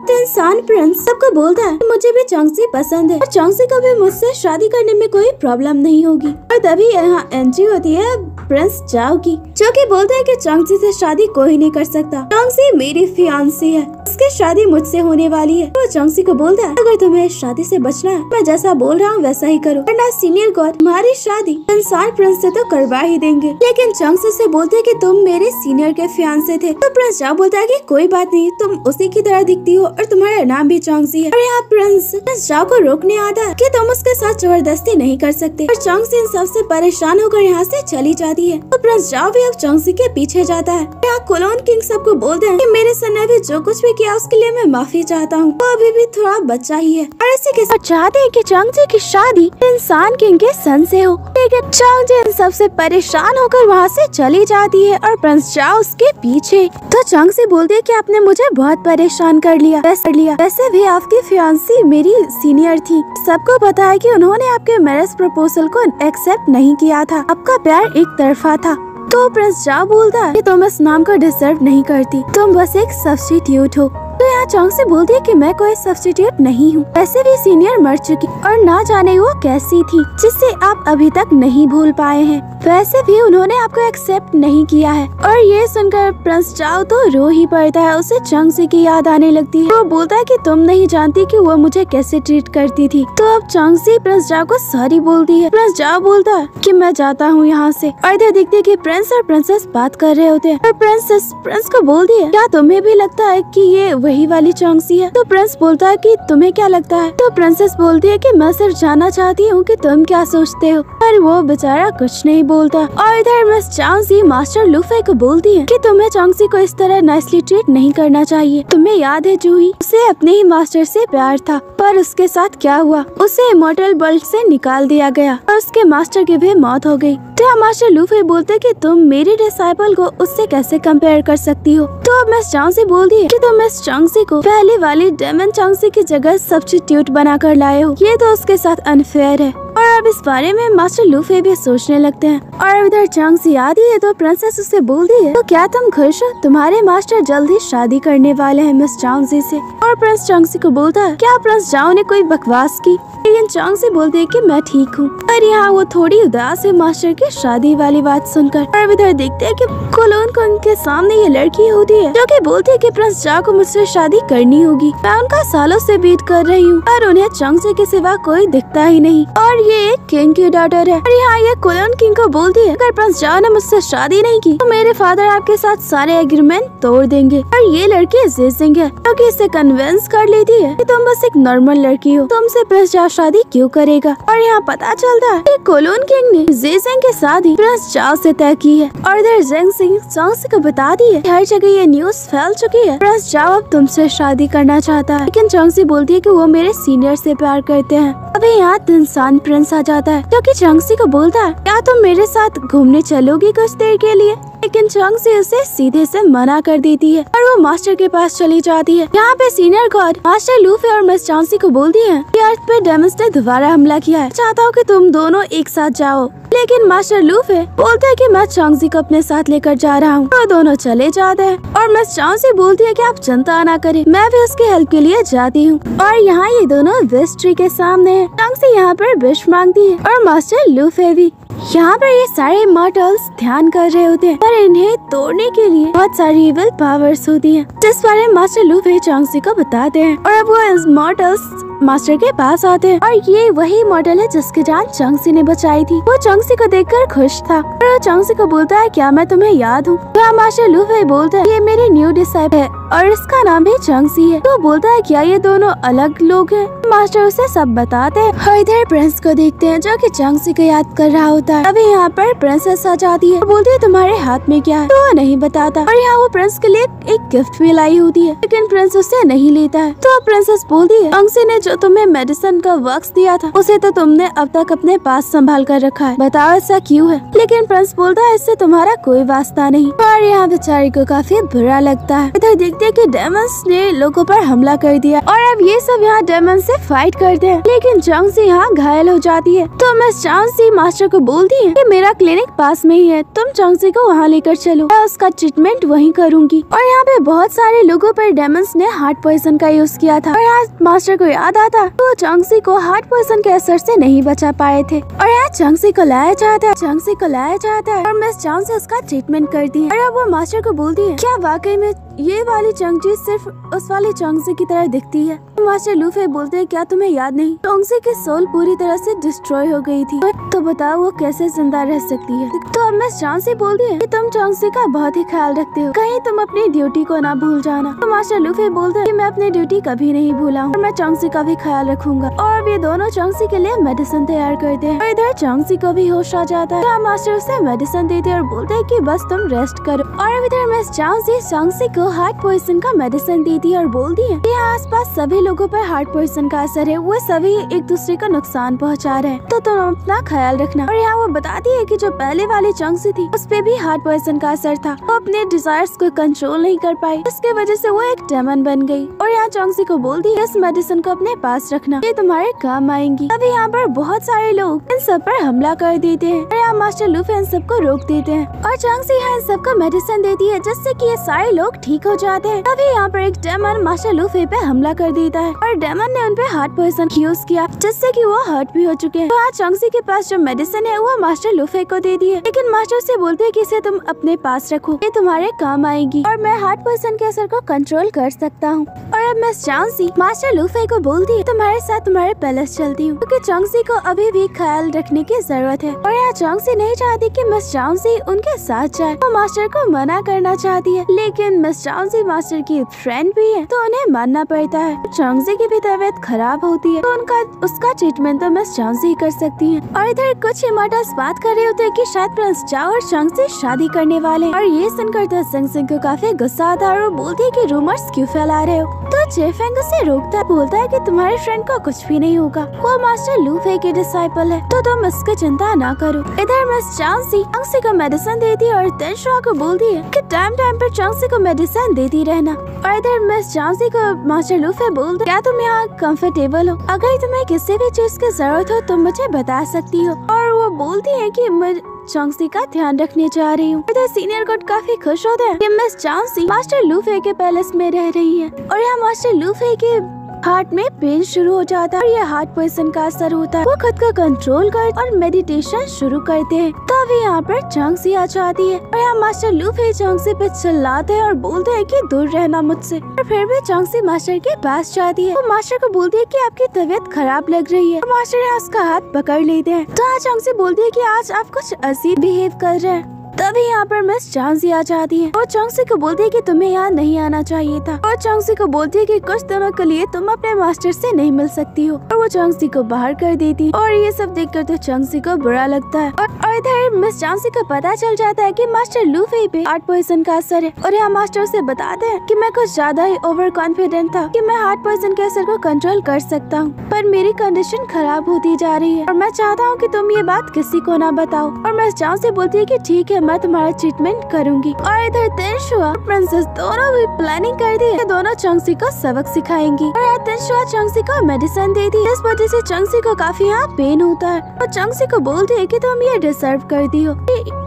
तो इंसान प्रिंस सबको बोलता है तो मुझे भी चौंगसी पसंद है और चौंगसी को भी मुझसे शादी करने में कोई प्रॉब्लम नहीं होगी। और तभी यहाँ एंट्री होती है प्रिंस चाओ की, जो कि बोलते है कि चौंगसी से शादी कोई नहीं कर सकता। चौंगसी मेरी फियांसी है, उसकी शादी मुझसे होने वाली है। तो चौंगसी को बोलता है, अगर तुम्हें शादी से बचना है, मैं जैसा बोल रहा हूँ वैसा ही करो। वरना सीनियर गॉड तुम्हारी शादी इंसान प्रिंस से तो करवा ही देंगे। लेकिन चौंगसी से बोलते कि तुम मेरे सीनियर के फियांसे थे। तो प्रिंस चाओ बोलता है की कोई बात नहीं, तुम उसी की तरह दिखती हो और तुम्हारा नाम भी चौंगसी है। और यहाँ प्रिंस प्रिंस चाओ को रोकने आता है। कि तुम उसके साथ ज़बरदस्ती नहीं कर सकते? और चौंगसी इन सबसे परेशान होकर यहाँ से चली जाती है। तो प्रिंस जाओ भी, अब चौंगसी के पीछे जाता है। यहाँ कोलोन किंग सबको बोलते हैं कि मेरे सन ने भी जो कुछ भी किया, उसके लिए मैं माफ़ी चाहता हूँ। वो तो अभी भी थोड़ा बच्चा ही है। और इसी के साथ चाहते है की चौंगसी की शादी इंसान किंग के सन से हो। लेकिन चौंगजी इन सबसे परेशान होकर वहाँ से चली जाती है और प्रिंस जाओ उसके पीछे। तो चौंगसी बोलती है की आपने मुझे बहुत परेशान कर लिया। वैसे लिया। वैसे भी आपकी फियांसी मेरी सीनियर थी। सबको पता है कि उन्होंने आपके मैरिज प्रपोजल को एक्सेप्ट नहीं किया था। आपका प्यार एक तरफा था। तो प्रिंस जा बोलता कि तुम इस नाम को डिजर्व नहीं करती। तुम बस एक सब्सिट्यूट हो। तो यहाँ चौंग से बोलती है कि मैं कोई सब्स्टिट्यूट नहीं हूँ। ऐसे भी सीनियर मर चुकी और ना जाने वो कैसी थी जिससे आप अभी तक नहीं भूल पाए हैं। वैसे भी उन्होंने आपको एक्सेप्ट नहीं किया है। और ये सुनकर प्रिंस चाओ तो रो ही पड़ता है, उसे चंग से की याद आने लगती है। वो बोलता है कि तुम नहीं जानती कि वो मुझे कैसे ट्रीट करती थी। तो अब चंग से प्रिंस जाओ को सॉरी बोलती है। प्रिंस जाओ बोलता है कि मैं जाता हूँ यहाँ से। इधर देखते कि प्रिंस और प्रिंसेस बात कर रहे होते हैं। और प्रिंसेस प्रिंस को बोल दिया क्या तुम्हें भी लगता है की ये वही वाली चौंगसी है। तो प्रिंस बोलता है कि तुम्हें क्या लगता है? तो प्रिंसेस बोलती है कि मैं सिर्फ़ जानना चाहती हूँ कि तुम क्या सोचते हो। पर वो बेचारा कुछ नहीं बोलता। और इधर मिस चांगसी मास्टर लूफे को बोलती है कि तुम्हें चांगसी को इस तरह नाइसली ट्रीट नहीं करना चाहिए। तुम्हें याद है जूही? उसे अपने ही मास्टर से प्यार था। पर उसके साथ क्या हुआ? उसे इमोटल वर्ल्ड से निकाल दिया गया। और उसके मास्टर की भी मौत हो गई। तो मास्टर लूफे बोलते कि तुम मेरी डिसाइपल को उससे कैसे कंपेयर कर सकती हो? तो अब मिस चांगसी बोलती है कि तुम मिस चांगसी को पहले वाली डेमन चांगसी की जगह सब्सिट्यूट बनाकर लाए हो। ये तो उसके साथ अनफेयर है। और अब इस बारे में मास्टर लूफे भी सोचने लगते हैं। और इधर चांगसी आती है तो प्रिंसेस उससे बोलती है तो क्या तुम खुश हो? तुम्हारे मास्टर जल्द ही शादी करने वाले हैं, मिस चांगसी से। और प्रिंस चांगसी को बोलता है, क्या प्रिंस जाओ ने कोई बकवास की? लेकिन चांगसी बोलती है कि, मैं ठीक हूँ। पर यहाँ वो थोड़ी उदास है मास्टर की शादी वाली बात सुनकर। और इधर देखते है की कोलोन को उनके सामने ये लड़की होती है, जो की बोलती है कि, प्रिंस जा को मुझसे शादी करनी होगी। मैं उनका सालों से बीत कर रही हूँ, पर उन्हें चांगसी के सिवा कोई दिखता ही नहीं। और ये एक किंग की डॉटर है। और यहाँ ये कोलोन किंग को बोलती है अगर प्रिंस जा ने मुझसे शादी नहीं की तो मेरे फादर आपके साथ सारे एग्रीमेंट तोड़ देंगे। और ये लड़की जिसिंग है क्योंकि तो इसे कन्विंस कर लेती है कि तुम बस एक नॉर्मल लड़की हो। तुमसे प्रिंस जा शादी क्यों करेगा? और यहाँ पता चलता है कि कोलोन किंग ने जेसिंग के साथ ही प्रिंस चाओ से तय की है। और इधर जेंग सिंह चांगसी को बता दी है हर जगह ये न्यूज़ फैल चुकी है। प्रिंस चाओ अब तुमसे शादी करना चाहता है। लेकिन चांगसी बोलती है की वो मेरे सीनियर ऐसी प्यार करते हैं। अभी यहाँ इंसान प्रिंस आ जाता है। क्योंकि चांगसी को बोलता है, क्या तुम मेरे साथ घूमने चलोगी कुछ देर के लिए? लेकिन चंग से उसे सीधे से मना कर देती है और वो मास्टर के पास चली जाती है। यहाँ पे सीनियर गॉड मास्टर लूफे और मिस चांसी को बोलती है कि अर्थ पे डेमस ने दोबारा हमला किया है। चाहता हूँ कि तुम दोनों एक साथ जाओ। लेकिन मास्टर लूफे बोलते हैं कि मैं चांगजी को अपने साथ लेकर जा रहा हूँ। वो दोनों चले जाते हैं और मिस चांसी बोलती है कि आप चिंता ना करें, मैं भी उसकी हेल्प के लिए जाती हूँ। और यहाँ ये दोनों विश ट्री के सामने है। चांगसी यहाँ पर विश मांगती है। और मास्टर लूफे भी यहाँ पर ये सारे मॉडल्स ध्यान कर रहे होते हैं, पर इन्हें तोड़ने के लिए बहुत सारी इवल पावर्स होती हैं। जिस बारे मास्टर लूफे चांगसी को बताते हैं। और अब वो मॉडल्स मास्टर के पास आते हैं। और ये वही मॉडल है जिसकी जान चंगसी ने बचाई थी। वो चंगसी को देखकर खुश था। और वो चंगसी को बोलता है, क्या मैं तुम्हें याद हूँ? तो मास्टर लूफे बोलता है, ये मेरी न्यू डिसाइप है, और इसका नाम भी चंगसी है। तो बोलता है, क्या ये दोनों अलग लोग हैं? मास्टर उसे सब बताते हैं। और इधर प्रिंस को देखते हैं जो कि चंगसी को याद कर रहा होता है। अभी यहाँ पर प्रिंसेस आ जाती है। और बोलती है, तुम्हारे हाथ में क्या है? तो वो नहीं बताता। और यहाँ वो प्रिंस के लिए एक गिफ्ट भी लाई होती है। लेकिन प्रिंस उसे नहीं लेता है। तो प्रिंसेस बोलती है चंगसी ने जो तुम्हें मेडिसिन का वक्त दिया था, उसे तो तुमने अब तक अपने पास संभाल कर रखा है। बताओ ऐसा क्यूँ है? लेकिन प्रिंस बोलता है, इससे तुम्हारा कोई वास्ता नहीं। और यहाँ बेचारी को काफ़ी बुरा लगता है। इधर देखते है की डेमंस ने लोगों पर हमला कर दिया। और अब ये सब यहाँ डेमन से फाइट करते हैं। लेकिन चांसी यहाँ घायल हो जाती है। तो मिस चांसी मास्टर को बोलती है कि मेरा क्लिनिक पास में ही है। तुम चांसी को वहाँ लेकर चलो। मैं उसका ट्रीटमेंट वहीं करूँगी। और यहाँ पे बहुत सारे लोगों पर डेमंस ने हार्ट पॉइजन का यूज़ किया था। और यहाँ मास्टर को याद आता तो चांसी को हार्ट पॉइजन के असर से नहीं बचा पाए थे। और यहाँ चांसी को लाया जाता है, चांसी को लाया जाता है। और मिस चांसी उसका ट्रीटमेंट करती है। और अब वो मास्टर को बोलती है, क्या वाकई में ये वाली चंगची सिर्फ़ उस वाली चौंगसी की तरह दिखती है? मास्टर लूफे बोलते हैं, क्या तुम्हें याद नहीं? चौंगसी की सोल पूरी तरह से डिस्ट्रॉय हो गई थी। तो बताओ वो कैसे ज़िंदा रह सकती है? तो अब मैं चांसी बोलती है कि तुम चौंगसी का बहुत ही ख्याल रखते हो। कहीं तुम अपनी ड्यूटी को ना भूल जाना। तो मास्टर लूफे बोलते हैं कि मैं अपनी ड्यूटी कभी नहीं भूला हूँ। मैं चौंगसी का भी ख्याल रखूँगा। और अब ये दोनों चौंगसी के लिए मेडिसिन तैयार करते हैं। इधर चौंगसी को भी होश आ जाता है। तो मास्टर उसे मेडिसिन देते और बोलते है की बस तुम रेस्ट करो। और इधर मैं चांसी चौंगसी को हार्ट पॉइजन का मेडिसिन देती है और बोलती है कि आसपास सभी लोगों पर हार्ट पॉइजन का असर है। वो सभी एक दूसरे का नुकसान पहुँचा रहे हैं तो तुम अपना ख्याल रखना। और यहाँ वो बताती है कि जो पहले वाली चंगसी थी, उस पे भी हार्ट पॉइजन का असर था। वो अपने डिजायर्स को कंट्रोल नहीं कर पाई। इसके वजह से वो एक डेमन बन गई। और यहाँ चौंगसी को बोलती है इस मेडिसिन को अपने पास रखना। ये तुम्हारे काम आएँगी। अभी यहाँ पर बहुत सारे लोग इन सब पर हमला कर देते हैं। और यहाँ मास्टर लूफे इन सबको रोक देते हैं। और चौंगसी यहाँ इन सबको मेडिसिन देती है, जिससे की ये सारे लोग ठीक हो जाते हैं। तभी यहाँ पर एक डेमन मास्टर लूफे पे हमला कर देता है। और डेमन ने उन पे हार्ट पॉइजन यूज़ किया, जिससे कि वो हर्ट भी हो चुके हैं। तो आज चौंगसी के पास जो मेडिसिन है, वो मास्टर लूफे को दे दी है। लेकिन मास्टर से बोलते हैं कि इसे तुम अपने पास रखो। ये तुम्हारे काम आएगी। और मैं हार्ट पॉइजन के असर को कंट्रोल कर सकता हूँ। और अब मैं चांसी मास्टर लूफे को बोलती है, तुम्हारे साथ तुम्हारे पैलेस चलती हूँ। क्योंकि चांसी को अभी भी ख्याल रखने की ज़रूरत है। और यहाँ चांसी नहीं चाहती की मिस चांसी उनके साथ जाए। वो मास्टर को मना करना चाहती है। लेकिन मिस चांसी मास्टर की फ्रेंड भी है तो उन्हें मानना पड़ता है। चौंगसी की भी तबीयत खराब होती है तो उनका, उसका ट्रीटमेंट तो मिस चांसी ही कर सकती है और इधर कुछ इमोटल्स बात कर रहे होते हैं कि शायद प्रिंस चाओ और से शादी करने वाले हैं। और ये सुनकर तो संग सिंह को काफ़ी गुस्सा आता और बोलती है कि रूमर्स क्यों फैला रहे हो तो चेफेंग उसे रोकता बोलता है कि तुम्हारे फ्रेंड को कुछ भी नहीं होगा वो मास्टर लूफे के डिसाइपल है तो तुम इसकी चिंता ना करो इधर मिस चांसी चंगसी को मेडिसिन देती और तेंशुआ को बोलती है कि टाइम टाइम पर चंगसी को मेडिसिन देती रहना और इधर मिस चांसी को मास्टर लूफे बोलते क्या तुम यहाँ कंफर्टेबल हो अगर तुम्हें किसी भी चीज़ की ज़रूरत हो तो मुझे बता सकती हो। और वो बोलती है कि मैं चांसी का ध्यान रखने जा रही हूँ। इधर सीनियर गुड काफ़ी खुश होते हैं कि मिस चांसी मास्टर लूफे के पैलेस में रह रही है। और यहाँ मास्टर लूफे के हार्ट में पेन शुरू हो जाता है और ये हार्ट पॉइजन का असर होता है। वो खुद का कंट्रोल कर और मेडिटेशन शुरू करते हैं। तभी यहाँ पर चांगसी आ जाती है और यहाँ मास्टर लूफे चांगसी पे चिल्लाते हैं और बोलते हैं कि दूर रहना मुझसे। और फिर भी चांगसी मास्टर के पास जाती है। वो मास्टर को बोलती है कि आपकी तबीयत खराब लग रही है। मास्टर यहाँ उसका हाथ पकड़ लेते हैं। तो आज चांगसी बोलती है कि आज आप कुछ अजीब बिहेव कर रहे हैं। तभी यहाँ पर मिस चांसी आ जाती है। और चांसी को बोलती है कि तुम्हें यहाँ नहीं आना चाहिए था। और चांसी को बोलती है कि कुछ दिनों के लिए तुम अपने मास्टर से नहीं मिल सकती हो। और वो चांसी को बाहर कर देती और ये सब देखकर तो चांसी को बुरा लगता है। और, इधर मिस चांसी को पता चल जाता है की मास्टर लूफे पे हार्ट पॉइजन का असर है। और यहाँ मास्टर से बताते हैं कि मैं कुछ ज़्यादा ही ओवर कॉन्फिडेंट था की मैं हार्ट पॉइजन के असर को कंट्रोल कर सकता हूँ। पर मेरी कंडीशन खराब होती जा रही है। और मैं चाहता हूँ की तुम ये बात किसी को ना बताओ। और मैं चांसी बोलती है की ठीक है मैं तुम्हारा ट्रीटमेंट करूँगी। और इधर तेंशुआ प्रिंसेस दोनों भी प्लानिंग कर दी है। दोनों चंगसी को सबक सिखाएँगी। और तेंशुआ चंगसी को मेडिसिन दे दी इस वजह से चंगसी को काफ़ी यहाँ पेन होता है। और चंगसी को बोलती है कि तुम ये डिजर्व दी हो।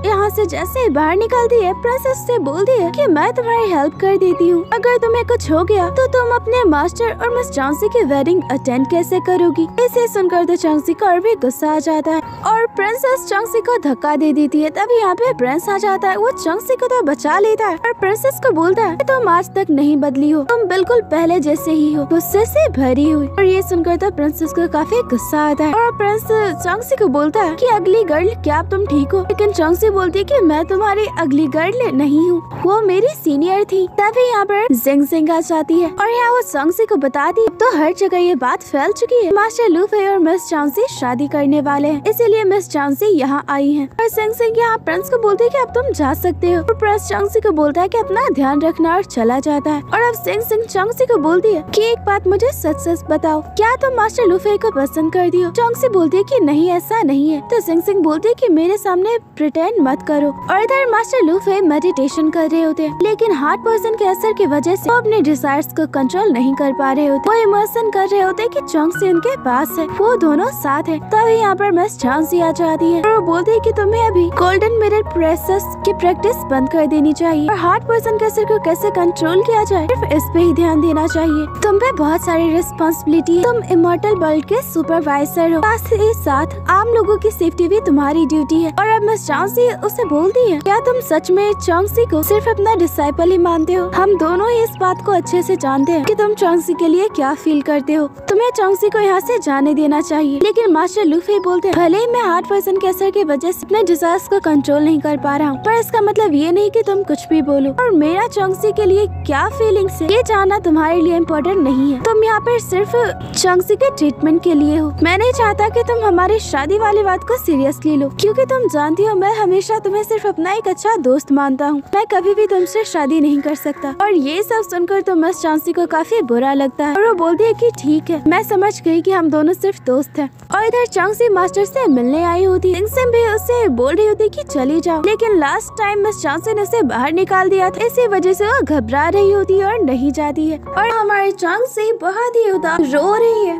यहाँ से जैसे ही बाहर निकलती है प्रिंसेस से बोलती है कि मैं तुम्हारी हेल्प कर देती हूँ। अगर तुम्हें कुछ हो गया तो तुम अपने मास्टर और मिस चांसी की वेडिंग अटेंड कैसे करोगी? इसे सुनकर तो चांसी को और भी गुस्सा आ जाता है। और प्रिंसेस चांसी को धक्का दे देती है। तभी यहाँ पे प्रिंस आ जाता है, वो चांसी को तो बचा लेता है और प्रिंसेस को बोलता है तुम आज तक नहीं बदली हो। तुम बिल्कुल पहले जैसे ही हो, गुस्से से भरी हुई। और ये सुनकर तो प्रिंसेस को काफ़ी गुस्सा आता है। और प्रिंस चांसी को बोलता है कि, अगली गर्ल क्या तुम ठीक हो? लेकिन चांसी बोलती है कि, मैं तुम्हारी अगली गर्ल नहीं हूँ। वो मेरी सीनियर थी। तभी यहाँ पर जिंग सिंग आ जाती है। और यहाँ वो चांसी को बताती तो हर जगह ये बात फैल चुकी है। मास्टर लूफे और मिस चांसी शादी करने वाले हैं। इसीलिए मिस चांसी यहाँ आई है। और सिंग सिंग यहाँ प्रिंस को बोलती कि अब तुम जा सकते हो। और प्रिंस चांसी को बोलता है कि अपना ध्यान रखना और चला जाता है। और अब सिंह सिंग चांसी को बोलती है कि एक बात मुझे सच सच बताओ। क्या तुम मास्टर लूफे को पसंद कर दी हो? चांसी बोलती है कि नहीं, ऐसा नहीं है। तो सिंह सिंह बोलती है कि मेरे सामने प्रिटेंड मत करो। और इधर मास्टर लूफे मेडिटेशन कर रहे होते हैं। लेकिन हार्ट पर्सन के असर की वजह से वो अपने डिजायर्स को कंट्रोल नहीं कर पा रहे होते। वो इमोशन कर रहे होते कि चांसी उनके पास है। वो दोनों साथ है। तभी यहाँ पर मिस चांसी आ जाती है। और वो बोलते है कि तुम्हें अभी गोल्डन मिरर प्रेसेस की प्रैक्टिस बंद कर देनी चाहिए। और हार्ट पर्सन के असर को कैसे कंट्रोल किया जाए, सिर्फ़ इस पे ही ध्यान देना चाहिए। तुम पे बहुत सारी रिस्पॉन्सिबिलिटी तुम इमोटल वर्ल्ड के सुपरवाइजर हो। साथ ही साथ आम लोगों की सेफ्टी भी तुम्हारी ड्यूटी है। और अब मिस चांसी उसे बोलती है, क्या तुम सच में चांसी को सिर्फ़ अपना डिसाइपल ही मानते हो? हम दोनों ही इस बात को अच्छे से जानते हैं कि तुम चांसी के लिए क्या फील करते हो। तुम्हें चांसी को यहाँ से जाने देना चाहिए। लेकिन मास्टर लूफी बोलते हैं, भले ही मैं हार्ट पर्सन असर की वजह से अपने डिजायर्स को कंट्रोल नहीं कर पा रहा हूँ। पर इसका मतलब ये नहीं कि तुम कुछ भी बोलो। और मेरा चांसी के लिए क्या फीलिंग्स है? ये जानना तुम्हारे लिए इम्पोर्टेंट नहीं है। तुम यहाँ पर सिर्फ़ चांसी के ट्रीटमेंट के लिए हो। मैं नहीं चाहता कि तुम हमारी शादी वाली बात को सीरियसली लो। क्योंकि तुम जानती हो, मैं हमेशा तुम्हें सिर्फ़ अपना एक अच्छा दोस्त मानता हूँ। मैं कभी भी तुमसे शादी नहीं कर सकता। और ये सब सुनकर तो मिस चांसी को काफ़ी बुरा लगता है। और वो बोलती है कि ठीक है, मैं समझ गई कि हम दोनों सिर्फ़ दोस्त हैं। और इधर चांसी मास्टर से मिलने आई होती। भी उसे बोल रही होती कि चली जाओ। लेकिन लास्ट टाइम मिस जॉनसन उसे बाहर निकाल दिया था। इसी वजह से वो घबरा रही होती है और नहीं जाती है। और हमारे चांग से बहुत ही उदास रो रही है।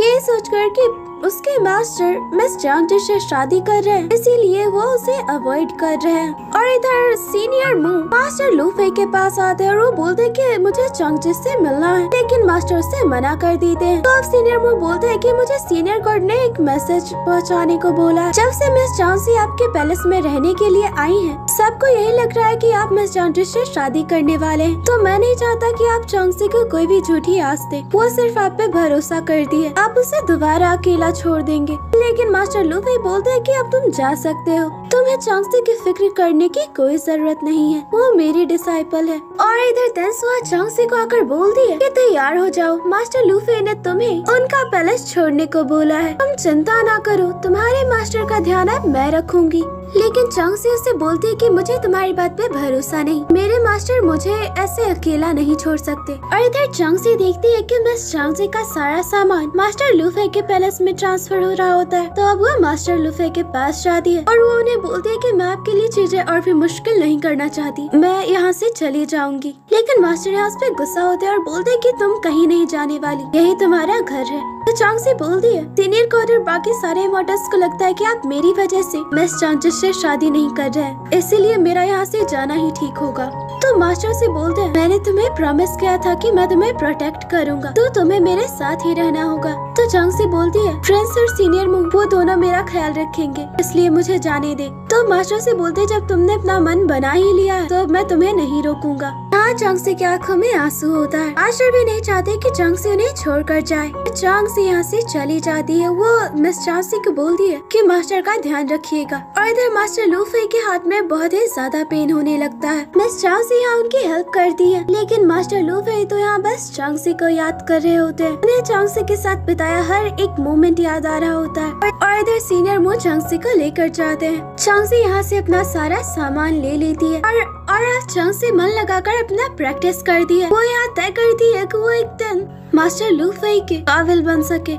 ये सोचकर कि उसके मास्टर मिस चांटी से शादी कर रहे हैं, इसीलिए वो उसे अवॉइड कर रहे हैं। और इधर सीनियर मू मास्टर लूफे के पास आते हैं और वो बोलते हैं कि मुझे चांची से मिलना है, लेकिन मास्टर उसे मना कर देते हैं। तो अब सीनियर मू बोलते हैं कि मुझे सीनियर गॉड ने एक मैसेज पहुँचाने को बोला जब से मिस चांसी आपके पैलेस में रहने के लिए आई है, सबको यही लग रहा है की आप मिस चांटी से शादी करने वाले तो मैं नहीं चाहता की आप चांसी को कोई भी झूठी आस दे। वो सिर्फ़ आप पे भरोसा करती है। आप उसे दोबारा अकेला छोड़ देंगे। लेकिन मास्टर लूफी बोलते हैं कि अब तुम जा सकते हो। तुम्हें चांसी की फ़िक्र करने की कोई ज़रूरत नहीं है। वो मेरी डिसाइपल है। और इधर तेंसुआ चांसी को आकर बोल दिए कि तैयार हो जाओ। मास्टर लूफी ने तुम्हें उनका पैलेस छोड़ने को बोला है। तुम चिंता ना करो। तुम्हारे मास्टर का ध्यान अब मैं रखूँगी। लेकिन चांसी उसे बोलती है कि मुझे तुम्हारी बात पे भरोसा नहीं। मेरे मास्टर मुझे ऐसे अकेला नहीं छोड़ सकते। और इधर चांसी देखती है कि मिस चांसी का सारा सामान मास्टर लूफे के पैलेस में ट्रांसफ़र हो रहा होता है। तो अब वो मास्टर लूफे के पास जाती है और वो उन्हें बोलती है कि मैं आपके लिए चीज़ें और भी मुश्किल नहीं करना चाहती। मैं यहाँ से चली जाऊँगी। लेकिन मास्टर यहाँ उस पर गुस्सा होते और बोलते कि तुम कहीं नहीं जाने वाली। यही तुम्हारा घर है। तो चांसी बोलती है सीनियर कोड और बाकी सारे मॉडल्स को लगता है कि आप मेरी वजह से मिस चांचस से शादी नहीं कर रहे इसीलिए मेरा यहाँ से जाना ही ठीक होगा। तो मास्टर से बोलते हैं, मैंने तुम्हें प्रॉमिस किया था कि मैं तुम्हें प्रोटेक्ट करूँगा। तो तुम्हें मेरे साथ ही रहना होगा। तो चांसी बोलती है फ्रेंड्स और सीनियर वो दोनों मेरा ख्याल रखेंगे, इसलिए मुझे जाने दे। तो मास्टर से बोलते जब तुमने अपना मन बना ही लिया है तो मैं तुम्हें नहीं रोकूँगा। यहाँ चांगसी की आँखों में आँसू होता है। मास्टर भी नहीं चाहते कि चांगसी उन्हें छोड़कर जाए। चांगसी यहाँ से चली जाती है, वो मिस चांगसी को बोलती है कि मास्टर का ध्यान रखिएगा। और इधर मास्टर लूफे के हाथ में बहुत ही ज़्यादा पेन होने लगता है। मिस चांगसी यहाँ उनकी हेल्प करती है। लेकिन मास्टर लूफे तो यहाँ बस चांगसी को याद कर रहे होते हैं। उन्हें चांगसी के साथ बिताया हर एक मोमेंट याद आ रहा होता है। और- इधर सीनियर मुँह चांगसी को लेकर जाते हैं। चांगसी यहाँ से अपना सारा सामान ले लेती है। और और चांगसी मन लगाकर अपना प्रैक्टिस करती है। वो यहाँ तय करती है कि वो एक दिन मास्टर लूफे के काबिल बन सके।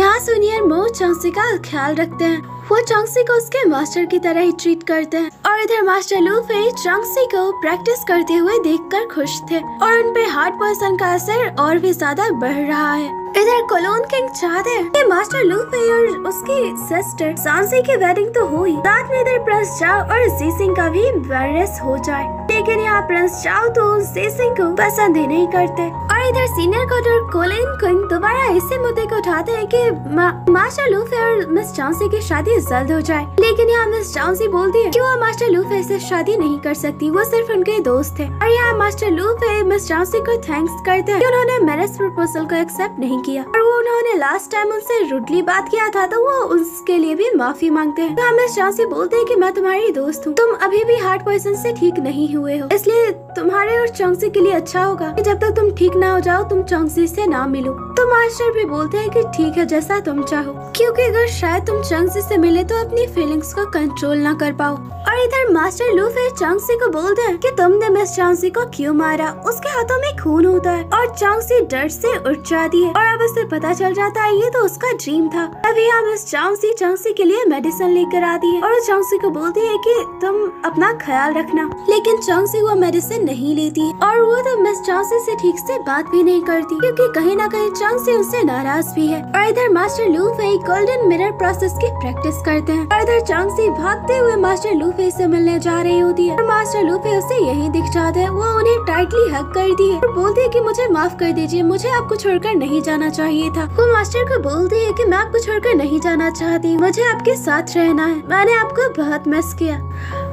यहाँ सीनियर मो चांगसी का ख्याल रखते हैं। वो चौंकसी को उसके मास्टर की तरह ही ट्रीट करते हैं। और इधर मास्टर लूफे चौंकसी को प्रैक्टिस करते हुए देखकर खुश थे। और उनपे हार्ट पर्सन का असर और भी ज़्यादा बढ़ रहा है। इधर कोलोन किंग चाहते हैं। मास्टर लूफे और उसकी सिस्टर सांसी की वेडिंग तो हुई। साथ में इधर प्रिंस चाओ और जी सिंह का भी मैरिज हो जाए। लेकिन यहाँ प्रिंस चाओ तो जी सिंह को पसंद ही नहीं करते। और इधर सीनियर कोड और कोलिन किंग दोबारा इसी मुद्दे को उठाते हैं कि मा, मास्टर लूफे और मिस चांसी की शादी जल्द हो जाए। लेकिन यहाँ मिस चांसी बोलती है कि वो मास्टर लूफे से शादी नहीं कर सकती? वो सिर्फ़ उनके दोस्त थे और यहाँ मास्टर लूफे मिस चांसी को थैंक्स करते हैं उन्होंने मैरिज प्रपोजल को एक्सेप्ट नहीं किया। और वो उन्होंने लास्ट टाइम उनसे रुडली बात किया था तो वो उसके लिए भी माफ़ी मांगते हैं। तो मिस चांसी बोलते हैं कि मैं तुम्हारी दोस्त हूँ। तुम अभी भी हार्ट पॉइजन से ठीक नहीं हुए हो। इसलिए तुम्हारे और चांसी के लिए अच्छा होगा कि जब तक तुम ठीक ना हो जाओ, तुम चंगसी से ना मिलो। तो मास्टर भी बोलते हैं कि ठीक है, जैसा तुम चाहो। क्योंकि अगर शायद तुम चंगसी से मिले तो अपनी फीलिंग्स को कंट्रोल ना कर पाओ। और इधर मास्टर लू फिर चांगसी को बोलते हैं कि तुमने मिस चांगसी को क्यों मारा? उसके हाथों में खून होता है और चांगसी डर से उठ जाती है। और अब उसे पता चल जाता है, ये तो उसका ड्रीम था। अभी हम मिस चांगसी चांगसी के लिए मेडिसिन लेकर आती है। और चांगसी को बोलती है कि तुम अपना ख्याल रखना। लेकिन चांगसी वो मेडिसिन नहीं लेती और वो तो मिस चांगसी से ठीक से बात भी नहीं करती। क्योंकि कहीं ना कहीं चांगसी उससे नाराज़ भी है। और इधर मास्टर लूफे गोल्डन मिरर प्रोसेस की प्रैक्टिस करते हैं। और इधर चांगसी भागते हुए मास्टर लूफे से मिलने जा रही होती है। और मास्टर लूफे उसे यही दिख जाते हैं। वो उन्हें टाइटली हक करती है। और बोलती है की मुझे माफ़ कर दीजिए, मुझे आपको छोड़कर नहीं जाना चाहिए था। वो मास्टर को बोलती है कि मैं आपको छोड़कर नहीं जाना चाहती। मुझे आपके साथ रहना है। मैंने आपको बहुत मिस किया।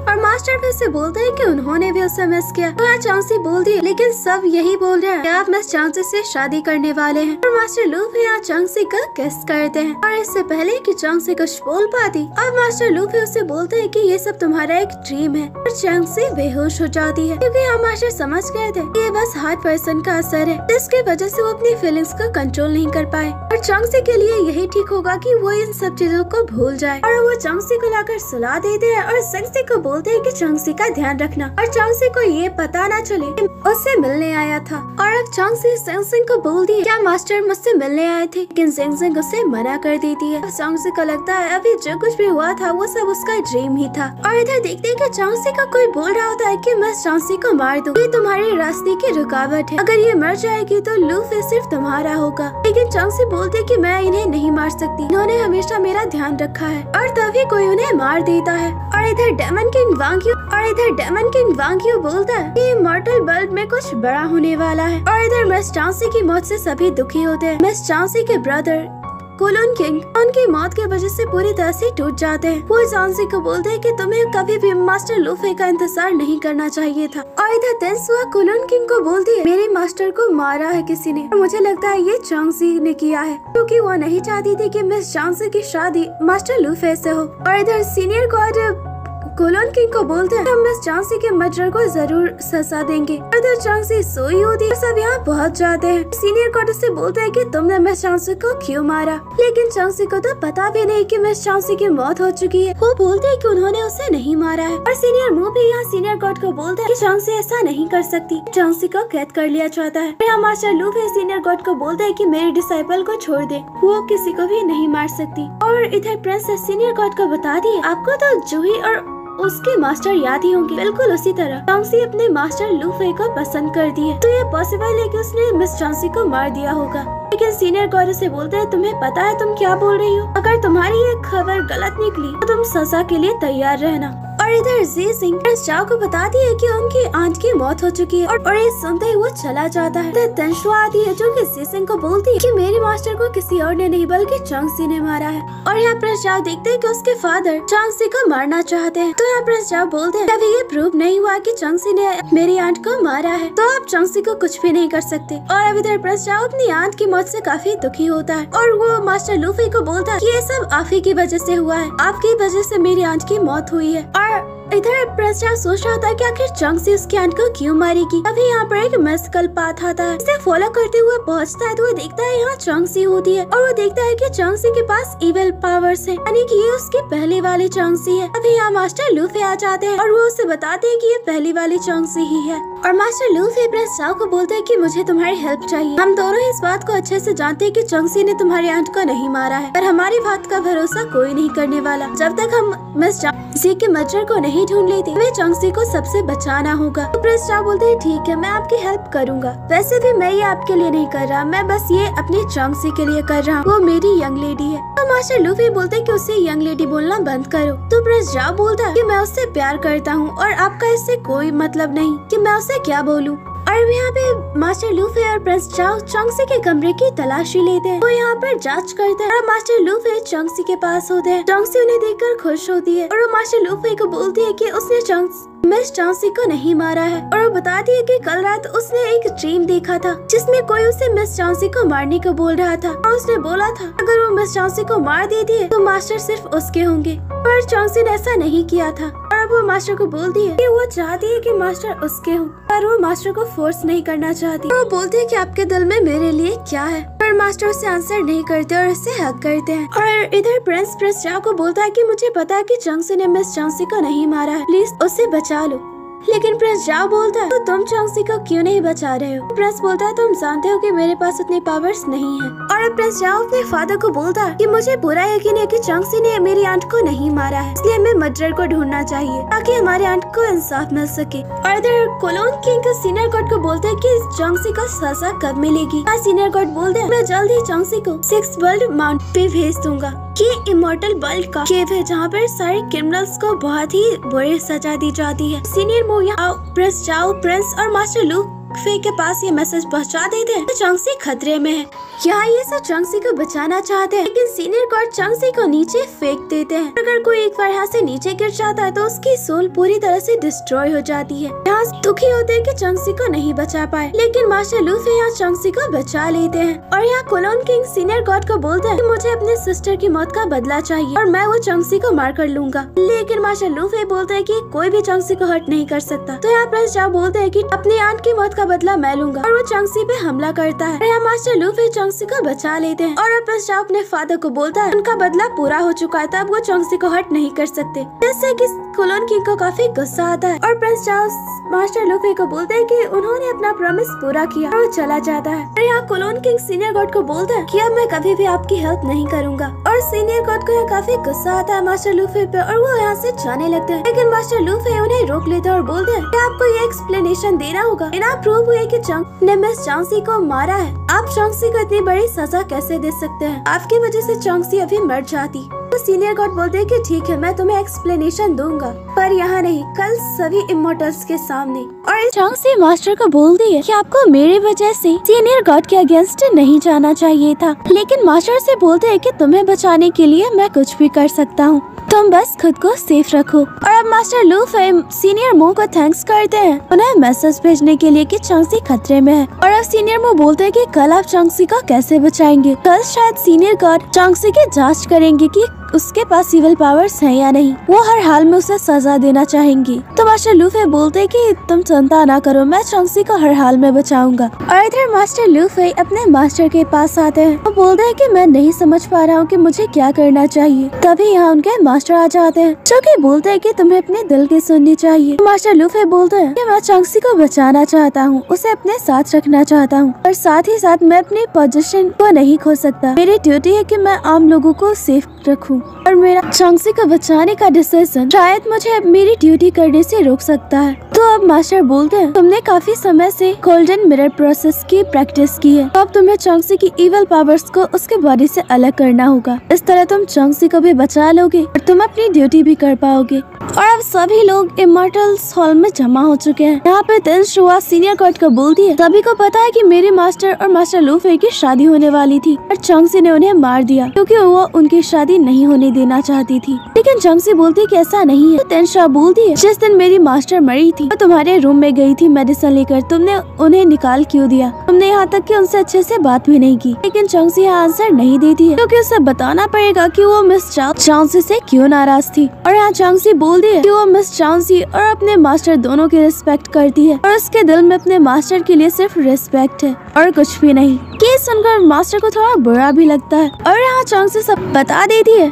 और मास्टर भी से बोलते हैं कि उन्होंने भी उससे मिस किया। तो यहाँ चांसी बोलती है लेकिन सब यही बोल रहे हैं। कि आप मिस चांसी से शादी करने वाले हैं। और मास्टर लूफे यहाँ चांसी का किस करते हैं। और इससे पहले कि चांसी कुछ बोल पाती, अब मास्टर लूफे उससे बोलते हैं कि ये सब तुम्हारा एक ड्रीम है। और चांसी बेहोश हो जाती है। क्योंकि यहाँ मास्टर समझ गए थे ये बस हार्ट पर्सन का असर है। जिसकी वजह से वो अपनी फीलिंग्स को कंट्रोल नहीं कर पाए। और चांसी के लिए यही ठीक होगा कि वो इन सब चीज़ों को भूल जाए। और वो चांसी को लाकर सुला देते हैं और सेंसी को बोलते हैं कि चांगसी का ध्यान रखना। और चांगसी को ये पता ना चले कि उससे मिलने आया था। और अब चांगसी सेंसिंग को बोल दी क्या मास्टर मुझसे मिलने आए थे? लेकिन सेंसिंग उसे मना कर देती है। चांगसी को लगता है, अभी जो कुछ भी हुआ था, वो सब उसका ड्रीम ही था। और इधर देखते हैं कि चांगसी का कोई बोल रहा होता है की, मैं चांगसी को मार दूँ। ये तुम्हारे रास्ते की रुकावट है। अगर ये मर जाएगी तो लूफे सिर्फ़ तुम्हारा होगा। लेकिन चांगसी बोलते की, मैं इन्हें नहीं मार सकती। इन्होंने हमेशा मेरा ध्यान रखा है। और तभी कोई उन्हें मार देता है। और इधर डेमन वांग्यू और इधर डेमन किंग वांग्यू बोलता है? कि मॉर्टल बल्ब में कुछ बड़ा होने वाला है। और इधर मिस चांसी की मौत से सभी दुखी होते हैं। मिस चांसी के ब्रदर कोलोन किंग उनकी मौत की वजह से पूरी तरह से टूट जाते हैं। वो चांसी को बोलते हैं कि तुम्हें कभी भी मास्टर लूफे का इंतज़ार नहीं करना चाहिए था। और इधर तेंसुआ कोलोन किंग को बोलती है, मेरे मास्टर को मारा है किसी ने। मुझे लगता है ये चांसी ने किया है। क्योंकि वो नहीं चाहती थी कि मिस चांसी की शादी मास्टर लूफे से हो। और इधर सीनियर गॉड कोलोन किंग को बोलते हैं, हम मिस चांसी के मर्डर को ज़रूर सजा देंगे। इधर चांसी सोई होती है सब यहाँ पहुँच जाते हैं। सीनियर कोर्ट से बोलते हैं कि तुमने मिस चांसी को क्यों मारा? लेकिन चांसी को तो पता भी नहीं कि मिस चांसी की मौत हो चुकी है। वो बोलते हैं कि उन्होंने उसे नहीं मारा है। और सीनियर मुँह भी यहाँ सीनियर कोर्ट को बोलते हैं कि चांसी ऐसा नहीं कर सकती। चांसी को कैद कर लिया जाता है। यहाँ मास्टर लू भी सीनियर कोर्ट को बोलते है की मेरे डिसाइपल को छोड़ दे। वो किसी को भी नहीं मार सकती। और इधर प्रिंसेस सीनियर कोर्ट को बता दी आपको तो जूही और उसके मास्टर याद ही होंगे। बिल्कुल उसी तरह। चांसी अपने मास्टर लूफे को पसंद कर दी है। तो ये पॉसिबल है कि उसने मिस चांसी को मार दिया होगा। लेकिन सीनियर गौर से बोलते हैं, तुम्हें पता है तुम क्या बोल रही हो? अगर तुम्हारी ये खबर गलत निकली तो तुम सजा के लिए तैयार रहना। और इधर जी सिंह चाव को बताती है कि उनकी आंट की मौत हो चुकी है और, और ये सुनते ही वो चला जाता है। तो तंशुआ आती है जो कि जी सिंह को बोलती है कि मेरे मास्टर को किसी और ने नहीं बल्कि चांगसी ने मारा है। और यहाँ प्रिंस चाव देखते हैं कि उसके फादर चांग चांगसी को मारना चाहते हैं। तो यहाँ प्रिंस चाव बोलते हैं अभी ये प्रूव नहीं हुआ कि चांगसी ने मेरी आंट को मारा है? तो आप चांगसी को कुछ भी नहीं कर सकते। और अब इधर प्रिंस चाव अपनी आंट की मौत से काफ़ी दुखी होता है। और वो मास्टर लूफी को बोलता है कि ये सब ही की वजह से हुआ है। आपकी वजह से मेरी आंट की मौत हुई है। और है। इधर प्रस्टाव सोच रहा था कि आखिर चंग से उसकी आंट को क्यों मारेगी? अभी यहाँ पर एक मिस कल पाथ आता है। इसे फॉलो करते हुए पहुँचता है तो वो देखता है यहाँ चंगसी होती है और वो देखता है कि चंगसी के पास इवल पावर्स है। यानी कि ये उसकी पहले वाली चंगसी है। अभी यहाँ मास्टर लूफे आ जाते हैं और वो उसे बताते हैं कि ये पहली वाली चंगसी ही है। और मास्टर लूफे प्रस्ताव को बोलते हैं कि मुझे तुम्हारी हेल्प चाहिए। हम दोनों इस बात को अच्छे से जानते हैं कि चंगसी ने तुम्हारी आंट को नहीं मारा है। पर हमारी बात का भरोसा कोई नहीं करने वाला। जब तक हम मिस जी के मच्छर को नहीं नहीं ढूंढ लेती। हमें चौंगसी को सबसे बचाना होगा। तो प्रिंस चाओ बोलते हैं, ठीक है, मैं आपकी हेल्प करूँगा। वैसे भी मैं ये आपके लिए नहीं कर रहा। मैं बस ये अपनी चौंगसी के लिए कर रहा हूँ। वो मेरी यंग लेडी है। तो मास्टर लूफी बोलते कि उससे यंग लेडी बोलना बंद करो। तो प्रिंस जाओ बोलता है कि मैं उससे प्यार करता हूँ और आपका इससे कोई मतलब नहीं। कि मैं उससे क्या बोलूँ? और यहाँ पे मास्टर लूफे और प्रिंस चाओ चौंगसी के कमरे की तलाशी लेते हैं। वो यहाँ पर जाँच करते हैं और मास्टर लूफे चौंगसी के पास होते हैं। चौंगसी उन्हें देखकर खुश होती है और वो मास्टर लूफे को बोलती है कि उसने चौंगस मिस चांसी को नहीं मारा है और वो बताती है कि कल रात उसने एक ड्रीम देखा था, जिसमें कोई उसे मिस चौंसी को मारने को बोल रहा था और उसने बोला था, अगर वो मिस चौंसी को मार देती है तो मास्टर सिर्फ़ उसके होंगे। पर चौंसी ने ऐसा नहीं किया था और अब वो मास्टर को बोलती है कि वो चाहती है कि मास्टर उसके हो, पर वो मास्टर को फोर्स नहीं करना चाहती। वो बोलती है कि आपके दिल में मेरे लिए क्या है, पर मास्टर उसे आंसर नहीं करते और उससे हक करते हैं। और इधर प्रिंस प्रिंस चाओ को बोलता है कि मुझे पता है कि चंगसी ने मिस चौंसी को नहीं मारा है प्लीज़ उससे बचा लो लेकिन प्रिंस जाओ बोलता है तो तुम चौंगसी को क्यों नहीं बचा रहे हो? प्रिंस बोलता है, तुम जानते हो कि मेरे पास उतनी पावर्स नहीं है। और अब प्रिंस जाओ अपने फादर को बोलता है कि, मुझे पूरा यकीन है कि चौंगसी ने मेरी आंट को नहीं मारा है, इसलिए हमें मर्डर को ढूंढना चाहिए, ताकि हमारे आंट को इंसाफ मिल सके। और इधर कोलोन किंग सीनियर कोर्ट को बोलते हैं कि चौंगसी को सजा कब मिलेगी? सीनियर कोर्ट बोलते हैं, मैं जल्द ही चौंगसी को सिक्स वर्ल्ड माउंट पे भेज दूँगा ये इमोर्टल वर्ल्ड का केव है जहाँ पर सारे क्रिमिनल्स को बहुत ही बुरी सजा दी जाती है। सीनियर यहाँ प्रिंस जाओ प्रिंस और मास्टर लू फे के पास ये मैसेज पहुँचा देते हैं। तो चौंगसी खतरे में है। यहाँ ये सब चंगसी को बचाना चाहते हैं, लेकिन सीनियर गॉड चंगसी को नीचे फेंक देते हैं। अगर कोई एक बार यहाँ से नीचे गिर जाता है तो उसकी सोल पूरी तरह से डिस्ट्रॉय हो जाती है। यहाँ दुखी होते हैं कि चंगसी को नहीं बचा पाए, लेकिन मास्टर लूफे यहाँ चंगसी को बचा लेते हैं। और यहाँ कोलोन किंग सीनियर गॉड को बोलते हैं मुझे अपने सिस्टर की मौत का बदला चाहिए, और मैं वो चंगसी को मार कर लूँगा। लेकिन मास्टर लूफे बोलते हैं की कोई भी चंगसी को हर्ट नहीं कर सकता। तो यहाँ प्रिंस जाओ बोलते है की अपनी आंट की मौत का बदला मैं लूँगा। और वो चौंगसी पे हमला करता है। यहाँ मास्टर लूफे चौंगसी को बचा लेते हैं। और अब अपने फादर को बोलता है, उनका बदला पूरा हो चुका है, तब वो चौंगसी को हट नहीं कर सकते। जिससे कि कोलोन किंग को काफ़ी गुस्सा आता है। और प्रिंस चाओ मास्टर लूफे को बोलते हैं कि उन्होंने अपना प्रॉमिस पूरा किया और चला जाता है। और यहाँ कोलोन किंग सीनियर गॉड को बोलता है कि अब मैं कभी भी आपकी हेल्प नहीं करूँगा। और सीनियर गॉड को यहाँ काफ़ी गुस्सा आता है मास्टर लूफे पे, और वो यहाँ से जाने लगता है। लेकिन मास्टर लूफे उन्हें रोक लेता है और बोलते हैं आपको ये एक्सप्लेनेशन देना होगा। बिना प्रूव हुए कि चंग ने मिस चांसी को मारा है। आप चौंगसी को इतनी बड़ी सजा कैसे दे सकते हैं? आपकी वजह से चौंगसी अभी मर जाती। तो सीनियर गॉड बोलते हैं कि ठीक है, मैं तुम्हें एक्सप्लेनेशन दूँगा। पर यहाँ नहीं, कल सभी इमोटल्स के सामने। और चौंगसी मास्टर को बोल दिए कि आपको मेरी वजह से सीनियर गॉड के अगेंस्ट नहीं जाना चाहिए था। लेकिन मास्टर से बोलते हैं कि तुम्हें बचाने के लिए मैं कुछ भी कर सकता हूँ। तुम बस खुद को सेफ़ रखो। और अब मास्टर लू सीनियर मो को थैंक्स करते हैं। उन्हें मैसेज भेजने के लिए कि चौंगसी खतरे में है। और अब सीनियर मो बोलते हैं कि कल आप चांगसी का कैसे बचाएँगे? कल शायद सीनियर गार्ड चांगसी की जाँच करेंगे कि उसके पास सिविल पावर्स हैं या नहीं, वो हर हाल में उसे सजा देना चाहेंगी। तो मास्टर लूफे बोलते कि, तुम चिंता ना करो, मैं चौंगसी को हर हाल में बचाऊँगा। और इधर मास्टर लूफे अपने मास्टर के पास आते हैं। वो बोलते हैं कि, मैं नहीं समझ पा रहा हूँ कि मुझे क्या करना चाहिए। तभी यहाँ उनके मास्टर आ जाते हैं, जो कि बोलते हैं कि, तुम्हें अपने दिल की सुननी चाहिए। मास्टर लूफे बोलते हैं कि, मैं चौंगसी को बचाना चाहता हूँ, उसे अपने साथ रखना चाहता हूँ, और साथ ही साथ मैं अपनी पोजिशन को नहीं खो सकता। मेरी ड्यूटी है कि मैं आम लोगों को सेफ़ रखूँ। और मेरा चौंगसी को बचाने का डिसीज़न शायद मुझे मेरी ड्यूटी करने से रोक सकता है। तो अब मास्टर बोलते हैं तुमने काफ़ी समय से गोल्डन मिरर प्रोसेस की प्रैक्टिस की है। तो अब तुम्हें चौंगसी की इवल पावर्स को उसके बॉडी से अलग करना होगा। इस तरह तुम चौंगसी को भी बचा लोगे और तुम अपनी ड्यूटी भी कर पाओगे। और अब सभी लोग इमोर्टल्स हॉल में जमा हो चुके हैं। यहाँ पे दिन शुआ सीनियर कोर्ट को बोलती है सभी को पता है कि मेरे मास्टर और मास्टर लूफे की शादी होने वाली थी और चौंगसी ने उन्हें मार दिया, क्योंकि वो उनकी शादी नहीं होने देना चाहती थी। लेकिन चौंगसी बोलती कि ऐसा नहीं है। तो तेनशा बोलती है जिस दिन मेरी मास्टर मरी थी वो तुम्हारे रूम में गई थी मेडिसिन लेकर, तुमने उन्हें निकाल क्यों दिया? तुमने यहाँ तक कि उनसे अच्छे से बात भी नहीं की। लेकिन चौंगसी यहाँ आंसर नहीं देती है, क्योंकि उसे बताना पड़ेगा कि वो मिस चौंगसी से क्यों नाराज़ थी। और यहाँ चौंगसी बोलती है कि वो मिस चांसी और अपने मास्टर दोनों की रिस्पेक्ट करती है। और उसके दिल में अपने मास्टर के लिए सिर्फ़ रिस्पेक्ट है, और कुछ भी नहीं। ये सुनकर मास्टर को थोड़ा बुरा भी लगता है, और यहाँ चांग से सब बता देती है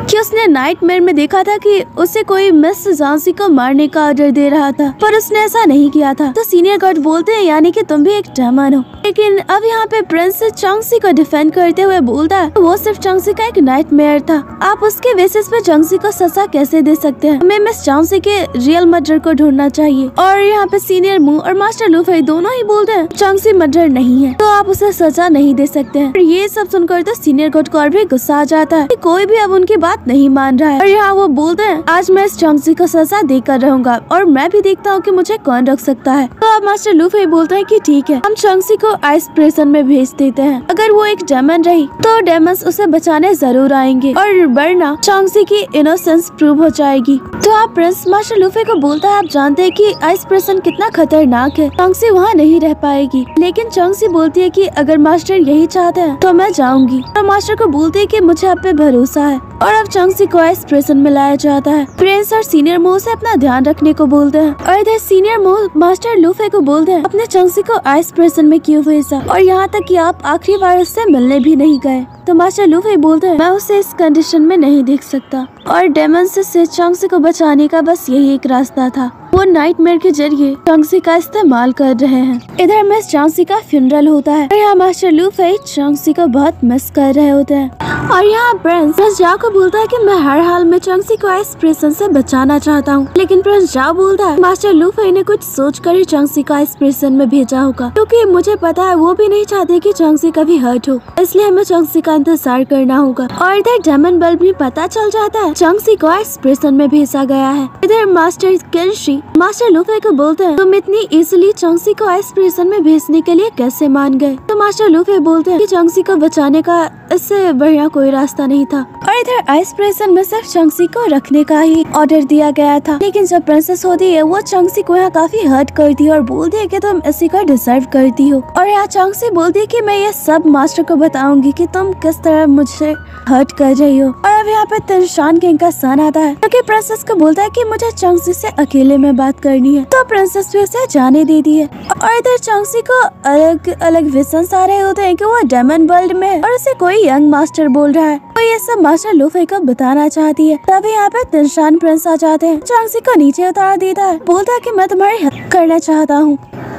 कि उसने नाइटमेयर में देखा था कि उसे कोई मिस झांसी को मारने का ऑर्डर दे रहा था, पर उसने ऐसा नहीं किया था। तो सीनियर गार्ड बोलते हैं, यानी कि तुम भी एक डेमन हो। लेकिन अब यहाँ पे प्रिंस चांगसी को डिफेंड करते हुए बोलता है, वो सिर्फ़ चांगसी का एक नाइटमेयर था। आप उसके बेसिस पे चांगसी को सजा कैसे दे सकते हैं? हमें मिस चांगसी के रियल मर्डर को ढूंढना चाहिए। और यहाँ पे सीनियर मुँह और मास्टर लूफे दोनों ही बोलते हैं चांगसी मर्डर नहीं है तो आप उसे सजा नहीं दे सकते हैं। ये सब सुनकर तो सीनियर गार्ड को और भी गुस्सा आ जाता है कोई भी अब उनकी बात नहीं मान रहा है। और यहाँ वो बोलते हैं, आज मैं इस चांगसी को सजा देकर रहूँगा और मैं भी देखता हूँ कि मुझे कौन रख सकता है। तो अब मास्टर लूफे बोलते हैं कि ठीक है, हम चांगसी को आइस प्रेसन में भेज देते हैं। अगर वो एक डेमन रही तो डेमस उसे बचाने ज़रूर आएँगे। और वरना चांगसी की इनोसेंस प्रूव हो जाएगी। तो आप प्रिंस, मास्टर लूफे को बोलता है, आप जानते हैं कि आइस प्रेसन कितना खतरनाक है। चांगसी वहाँ नहीं रह पाएगी। लेकिन चांगसी बोलती है कि अगर मास्टर यही चाहते हैं तो मैं जाऊँगी। और मास्टर को बोलते है कि मुझे आप पे भरोसा है। और अब चांगसी को आइस प्रेसन में लाया जाता है। प्रिंस और सीनियर मोह से अपना ध्यान रखने को बोलते हैं। और इधर सीनियर मोह मास्टर लूफे को बोलते हैं, अपने चांगसी को आइस प्रेसन में क्यों भेजा और यहाँ तक कि आप आखिरी बार उससे मिलने भी नहीं गए। तो मास्टर लूफे बोलते हैं, मैं उसे इस कंडीशन में नहीं देख सकता। और डेमन से चांगसी को बचाने का बस यही एक रास्ता था। वो नाइटमेयर के ज़रिए चांगसी का इस्तेमाल कर रहे हैं। इधर मिस चांगसी का फ्यूनरल होता है। यहाँ मास्टर लूफे चांगसी को बहुत मिस कर रहे होते हैं। और यहाँ प्रिंस प्रिंस जाओ को बोलता है कि मैं हर हाल में चांगसी को इस प्रेसन से बचाना चाहता हूँ। लेकिन प्रिंस जाओ बोलता है मास्टर लूफे ने कुछ सोच कर ही चांगसी को इस प्रेसन में भेजा होगा। क्योंकि मुझे पता है वो भी नहीं चाहते कि चांगसी कभी हर्ट हो। इसलिए हमें चांगसी का इंतज़ार करना होगा। और इधर डेमन बल्ब भी पता चल जाता है चांगसी को इस प्रेसन में भेजा गया है। इधर मास्टर किनशी मास्टर लूफे को बोलते हैं, तुम इतनी इजिली चांगसी को आइस प्रेसन में भेजने के लिए कैसे मान गए? तो मास्टर लूफे बोलते हैं कि चांगसी को बचाने का इससे बढ़िया कोई रास्ता नहीं था। और इधर आइस प्रेसन में सिर्फ़ चंगसी को रखने का ही ऑर्डर दिया गया था। लेकिन जब प्रिंसेस होती है, वो चंगसी को यहाँ काफ़ी हर्ट करती है और बोलती है की तुम इसी को डिजर्व करती हो। और यहाँ चंगसी बोलती है कि मैं ये सब मास्टर को बताऊँगी की तुम किस तरह मुझसे हर्ट कर रही हो। और अब यहाँ पे तिनशान किंग का सन आता है क्योंकि प्रिंसेस को बोलता है की मुझे चंगसी से अकेले में बात करनी है तो प्रिंसेस भी उसे जाने देती है और इधर चंगसी को अलग अलग विजन आ रहे होते हैं कि वो डेमन वर्ल्ड में और उसे कोई यंग मास्टर बोल रहा है। तो ये सब मास्टर लूफे को बताना चाहती है। तभी यहाँ पे तिनशान प्रिंस आ जाते हैं। चांगसी को नीचे उतार देता है। बोलता है की मैं तुम्हारी हेल्प करना चाहता हूँ।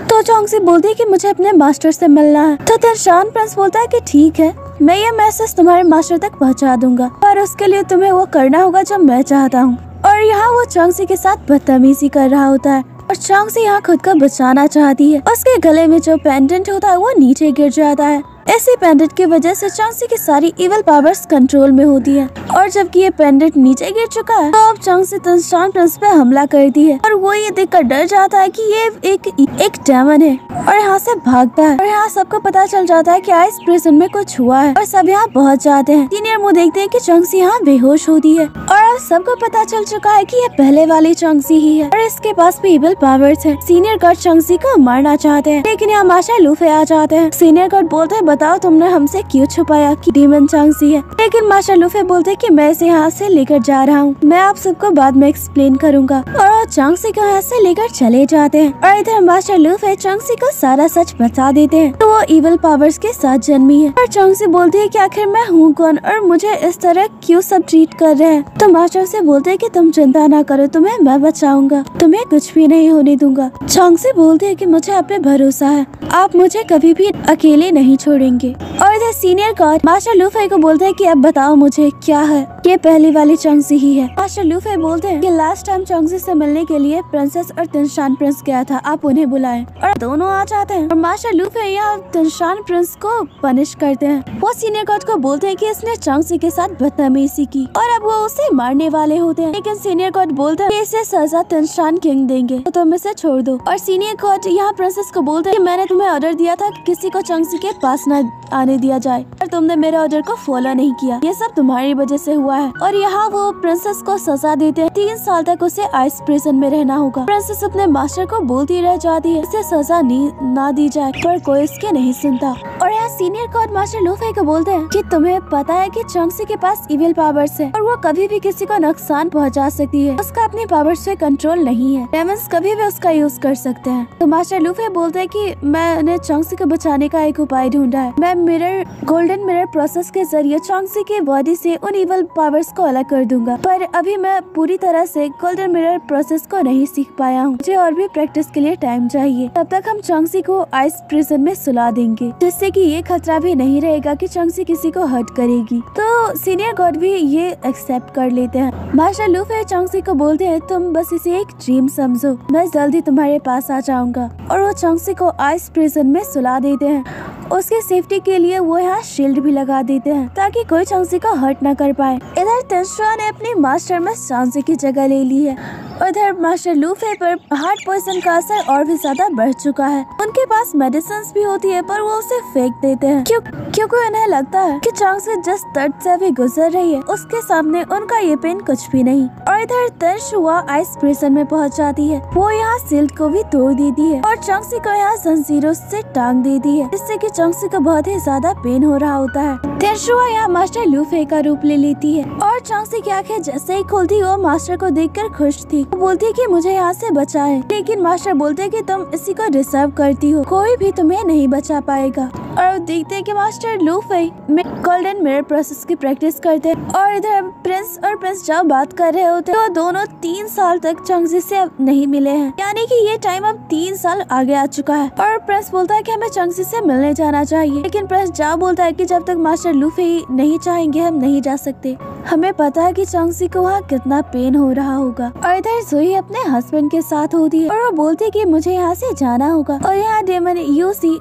तो चांगसी बोलती है कि मुझे अपने मास्टर से मिलना है। तो तिनशान प्रिंस बोलता है कि ठीक है, मैं ये मैसेज तुम्हारे मास्टर तक पहुँचा दूँगा। पर उसके लिए तुम्हें वो करना होगा जो मैं चाहता हूँ। और यहाँ वो चौंगसी के साथ बदतमीजी कर रहा होता है और चौंगसी यहाँ खुद को बचाना चाहती है। उसके गले में जो पेंडेंट होता है वो नीचे गिर जाता है। ऐसे पेंडेंट की वजह से चांसी की सारी इवल पावर्स कंट्रोल में होती है। और जबकि ये पेंडेंट नीचे गिर चुका है तो अब चांसी तंशान प्रिंस पे हमला करती है। और वो ये देखकर डर जाता है कि ये एक एक डेमन है। और यहाँ से भागता है। और यहाँ सबको पता चल जाता है कि आइस प्रिजन में कुछ हुआ है। और सब यहाँ पहुँच जाते हैं। सीनियर मुँह देखते हैं की चंगसी यहाँ बेहोश होती है। और अब सबको पता चल चुका है की ये पहले वाली चंगसी ही है। और इसके पास भी इवल पावर्स है। सीनियर गार्ड चंगसी को मारना चाहते हैं। लेकिन यहाँ माशा लूफे आ जाते हैं। सीनियर गार्ड बोलते हैं बताओ तुमने हमसे क्यों छुपाया कि डीमन चांगसी है? लेकिन माशा लूफे बोलते कि मैं इसे यहाँ से लेकर जा रहा हूँ। मैं आप सबको बाद में एक्सप्लेन करूँगा। और चांगसी को यहाँ से लेकर चले जाते हैं। और इधर मास्टर लूफे चांगसी को सारा सच बता देते हैं। तो वो इवल पावर्स के साथ जन्मी है। और चांगसी बोलती है कि आखिर मैं हूँ कौन? और मुझे इस तरह क्यों सब ट्रीट कर रहे हैं? तो मास्टर से बोलते है की तुम चिंता ना करो, तुम्हें मैं बचाऊँगा। तुम्हें कुछ भी नहीं होने दूँगा। चांगसी बोलते है की मुझे आप पे भरोसा है। आप मुझे कभी भी अकेले नहीं छोड़ेंगे। और इधर सीनियर गॉड मास्टर लूफे को बोलते हैं कि अब बताओ मुझे क्या है। ये पहली वाली चंगसी ही है। मास्टर लूफे बोलते हैं कि लास्ट टाइम चंगसी से मिलने के लिए प्रिंसेस और तिनशान प्रिंस गया था, आप उन्हें बुलाएँ। और दोनों आ जाते हैं। और मास्टर लूफे यहाँ तिनशान प्रिंस को पनिश करते हैं। वो सीनियर गॉड को बोलते हैं की इसने चंगसी के साथ बदतमीजी की। और अब वो उसे मारने वाले होते हैं। लेकिन सीनियर गॉड बोलते हैं इसे सजा तिनशान किंग देंगे। तो तुम इसे छोड़ दो। और सीनियर गॉड यहाँ प्रिंसेस को बोलते मैंने तुम्हें ऑर्डर दिया था किसी को चंगसी के पास न आने दिया जाए। और तुमने मेरे ऑर्डर को फॉलो नहीं किया। ये सब तुम्हारी वजह से हुआ है। और यहाँ वो प्रिंसेस को सजा देते हैं। तीन साल तक उसे आइस प्रिजन में रहना होगा। प्रिंसेस अपने मास्टर को बोलती रह जाती है। उसे सजा ना दी जाए। पर कोई इसके नहीं सुनता। और यहाँ सीनियर कोर्ट मास्टर लूफे को बोलते हैं कि तुम्हें पता है कि चंगसी के पास इविल पावर्स है। और वो कभी भी किसी को नुकसान पहुँचा सकती है। उसका अपनी पावर से कंट्रोल नहीं है। डेमंस कभी भी उसका यूज़ कर सकते हैं। तो मास्टर लूफे बोलते हैं कि मैंने चांगसी को बचाने का एक उपाय ढूंढा है। मैं मिरर गोल्डन मिरर प्रोसेस के ज़रिए चांगसी की बॉडी से उन इवल पावर्स को अलग कर दूँगा। पर अभी मैं पूरी तरह से गोल्डन मिरर प्रोसेस को नहीं सीख पाया हूँ। मुझे और भी प्रैक्टिस के लिए टाइम चाहिए। तब तक हम चांगसी को आइस प्रिजन में सुला देंगे, जिससे कि ये खतरा भी नहीं रहेगा कि चांगसी किसी को हर्ट करेगी। तो सीनियर गॉड भी ये एक्सेप्ट कर लेते हैं। भाषा लूफे चांगसी को बोलते हैं, तुम बस इसे एक ड्रीम समझो। मैं जल्दी तुम्हारे पास आ जाऊँगा। और वो चांगसी को आइस प्रिजन में सुला देते हैं। उसकी सेफ्टी के लिए वो यहाँ शील्ड भी लगा देते हैं, ताकि कोई चांसी को हर्ट न कर पाए। इधर तेंशुआ ने अपनी मास्टर में चांसी की जगह ले ली है। उधर मास्टर लूफे पर हार्ट पॉइजन का असर और भी ज़्यादा बढ़ चुका है। उनके पास मेडिसिन भी होती है, पर वो उसे फेंक देते हैं। क्यों, क्योंकि उन्हें लगता है कि चांसी जिस दर्द से अभी गुजर रही है। उसके सामने उनका ये पेन कुछ भी नहीं। और इधर तेंशुआ आइस प्रिजन में पहुँच जाती है। वो यहाँ सील्ड को भी तोड़ देती है और चांसी को यहाँ जंजीरों से टांग देती है, जिससे की चौंगसी को बहुत ही ज़्यादा पेन हो रहा होता है। तेरशुआ यहाँ मास्टर लूफे का रूप ले लेती है। और चौंगसी की आँखें जैसे ही खोलती वो मास्टर को देखकर खुश थी। वो बोलती कि मुझे यहाँ से बचाए लेकिन मास्टर बोलते कि तुम इसी को डिजर्व करती हो। कोई भी तुम्हें नहीं बचा पाएगा। और देखते हैं कि मास्टर लूफे गोल्डन मिरर प्रोसेस की प्रैक्टिस करते हैं। और इधर प्रिंस और प्रिंस जब बात कर रहे होते तो दोनों तीन साल तक चंगजी से नहीं मिले हैं। यानी कि ये टाइम अब तीन साल आगे आ चुका है। और प्रिंस बोलता है कि हमें चंगजी से मिलने जाना चाहिए। लेकिन प्रिंस जा बोलता है कि जब तक मास्टर लूफे नहीं चाहेंगे, हम नहीं जा सकते। हमें पता है कि चंगसी को वहाँ कितना पेन हो रहा होगा। और इधर जोई अपने हस्बैंड के साथ होती है। और वो बोलती है कि मुझे यहाँ से जाना होगा। और यहाँ डेमन यूसी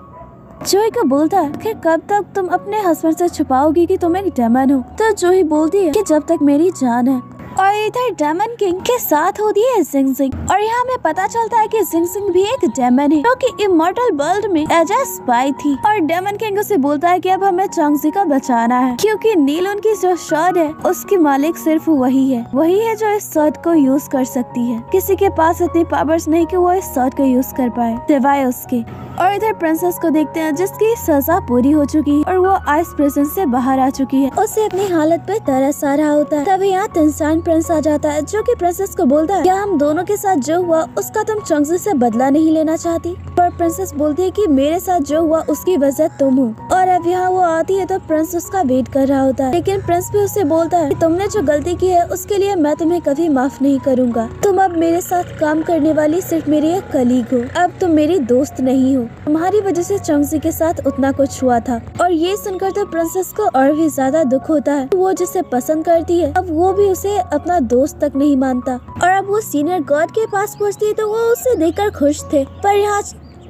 जोई को बोलता है कि कब तक तुम अपने हस्बैंड से छुपाओगी कि तुम एक डेमन हो? तो जोई बोलती है कि जब तक मेरी जान है। और इधर डेमन किंग के साथ होती है जिंग जिंग और यहाँ हमें पता चलता है कि जिंग जिंग भी एक डेमन है, जो कि इमोर्टल वर्ल्ड में एज स्पाई थी। और डेमन किंग उसे बोलता है कि अब हमें चौंगजी का बचाना है, क्योंकि नील उनकी जो शर्ट है, उसकी मालिक सिर्फ़ वही है। वही है जो इस शर्ट को यूज़ कर सकती है। किसी के पास इतनी पावर्स नहीं कि वो इस शर्ट को यूज़ कर पाए, सिवाय उसके। और इधर प्रिंसेस को देखते हैं, जिसकी सजा पूरी हो चुकी है, और वो आइस प्रिजन से बाहर आ चुकी है। उसे अपनी हालत पे तरस आ रहा होता है। तभी यहाँ इंसान प्रिंस आ जाता है, जो कि प्रिंसेस को बोलता है, क्या हम दोनों के साथ जो हुआ, उसका तुम चंगजी से बदला नहीं लेना चाहती? पर प्रिंसेस बोलती है कि मेरे साथ जो हुआ, उसकी वजह तुम हो। और अब यहाँ वो आती है तो प्रिंस उसका वेट कर रहा होता है। लेकिन प्रिंस भी उसे बोलता है तुमने जो गलती की है, उसके लिए मैं तुम्हें कभी माफ़ नहीं करूँगा। तुम अब मेरे साथ काम करने वाली सिर्फ़ मेरी एक कलीग हो। अब तुम मेरी दोस्त नहीं हो। तुम्हारी वजह से चंगजी के साथ उतना कुछ हुआ था। और ये सुनकर तो प्रिंसेस को और भी ज़्यादा दुख होता है। वो जिसे पसंद करती है, अब वो भी उसे अपना दोस्त तक नहीं मानता। और अब वो सीनियर गॉड के पास पहुँचती है तो वो उसे देखकर खुश थे। पर यहाँ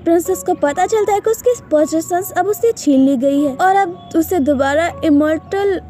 प्रिंसेस को पता चलता है कि उसकी पोजिशन अब उससे छीन ली गई है। और अब उसे दोबारा इमोर्टल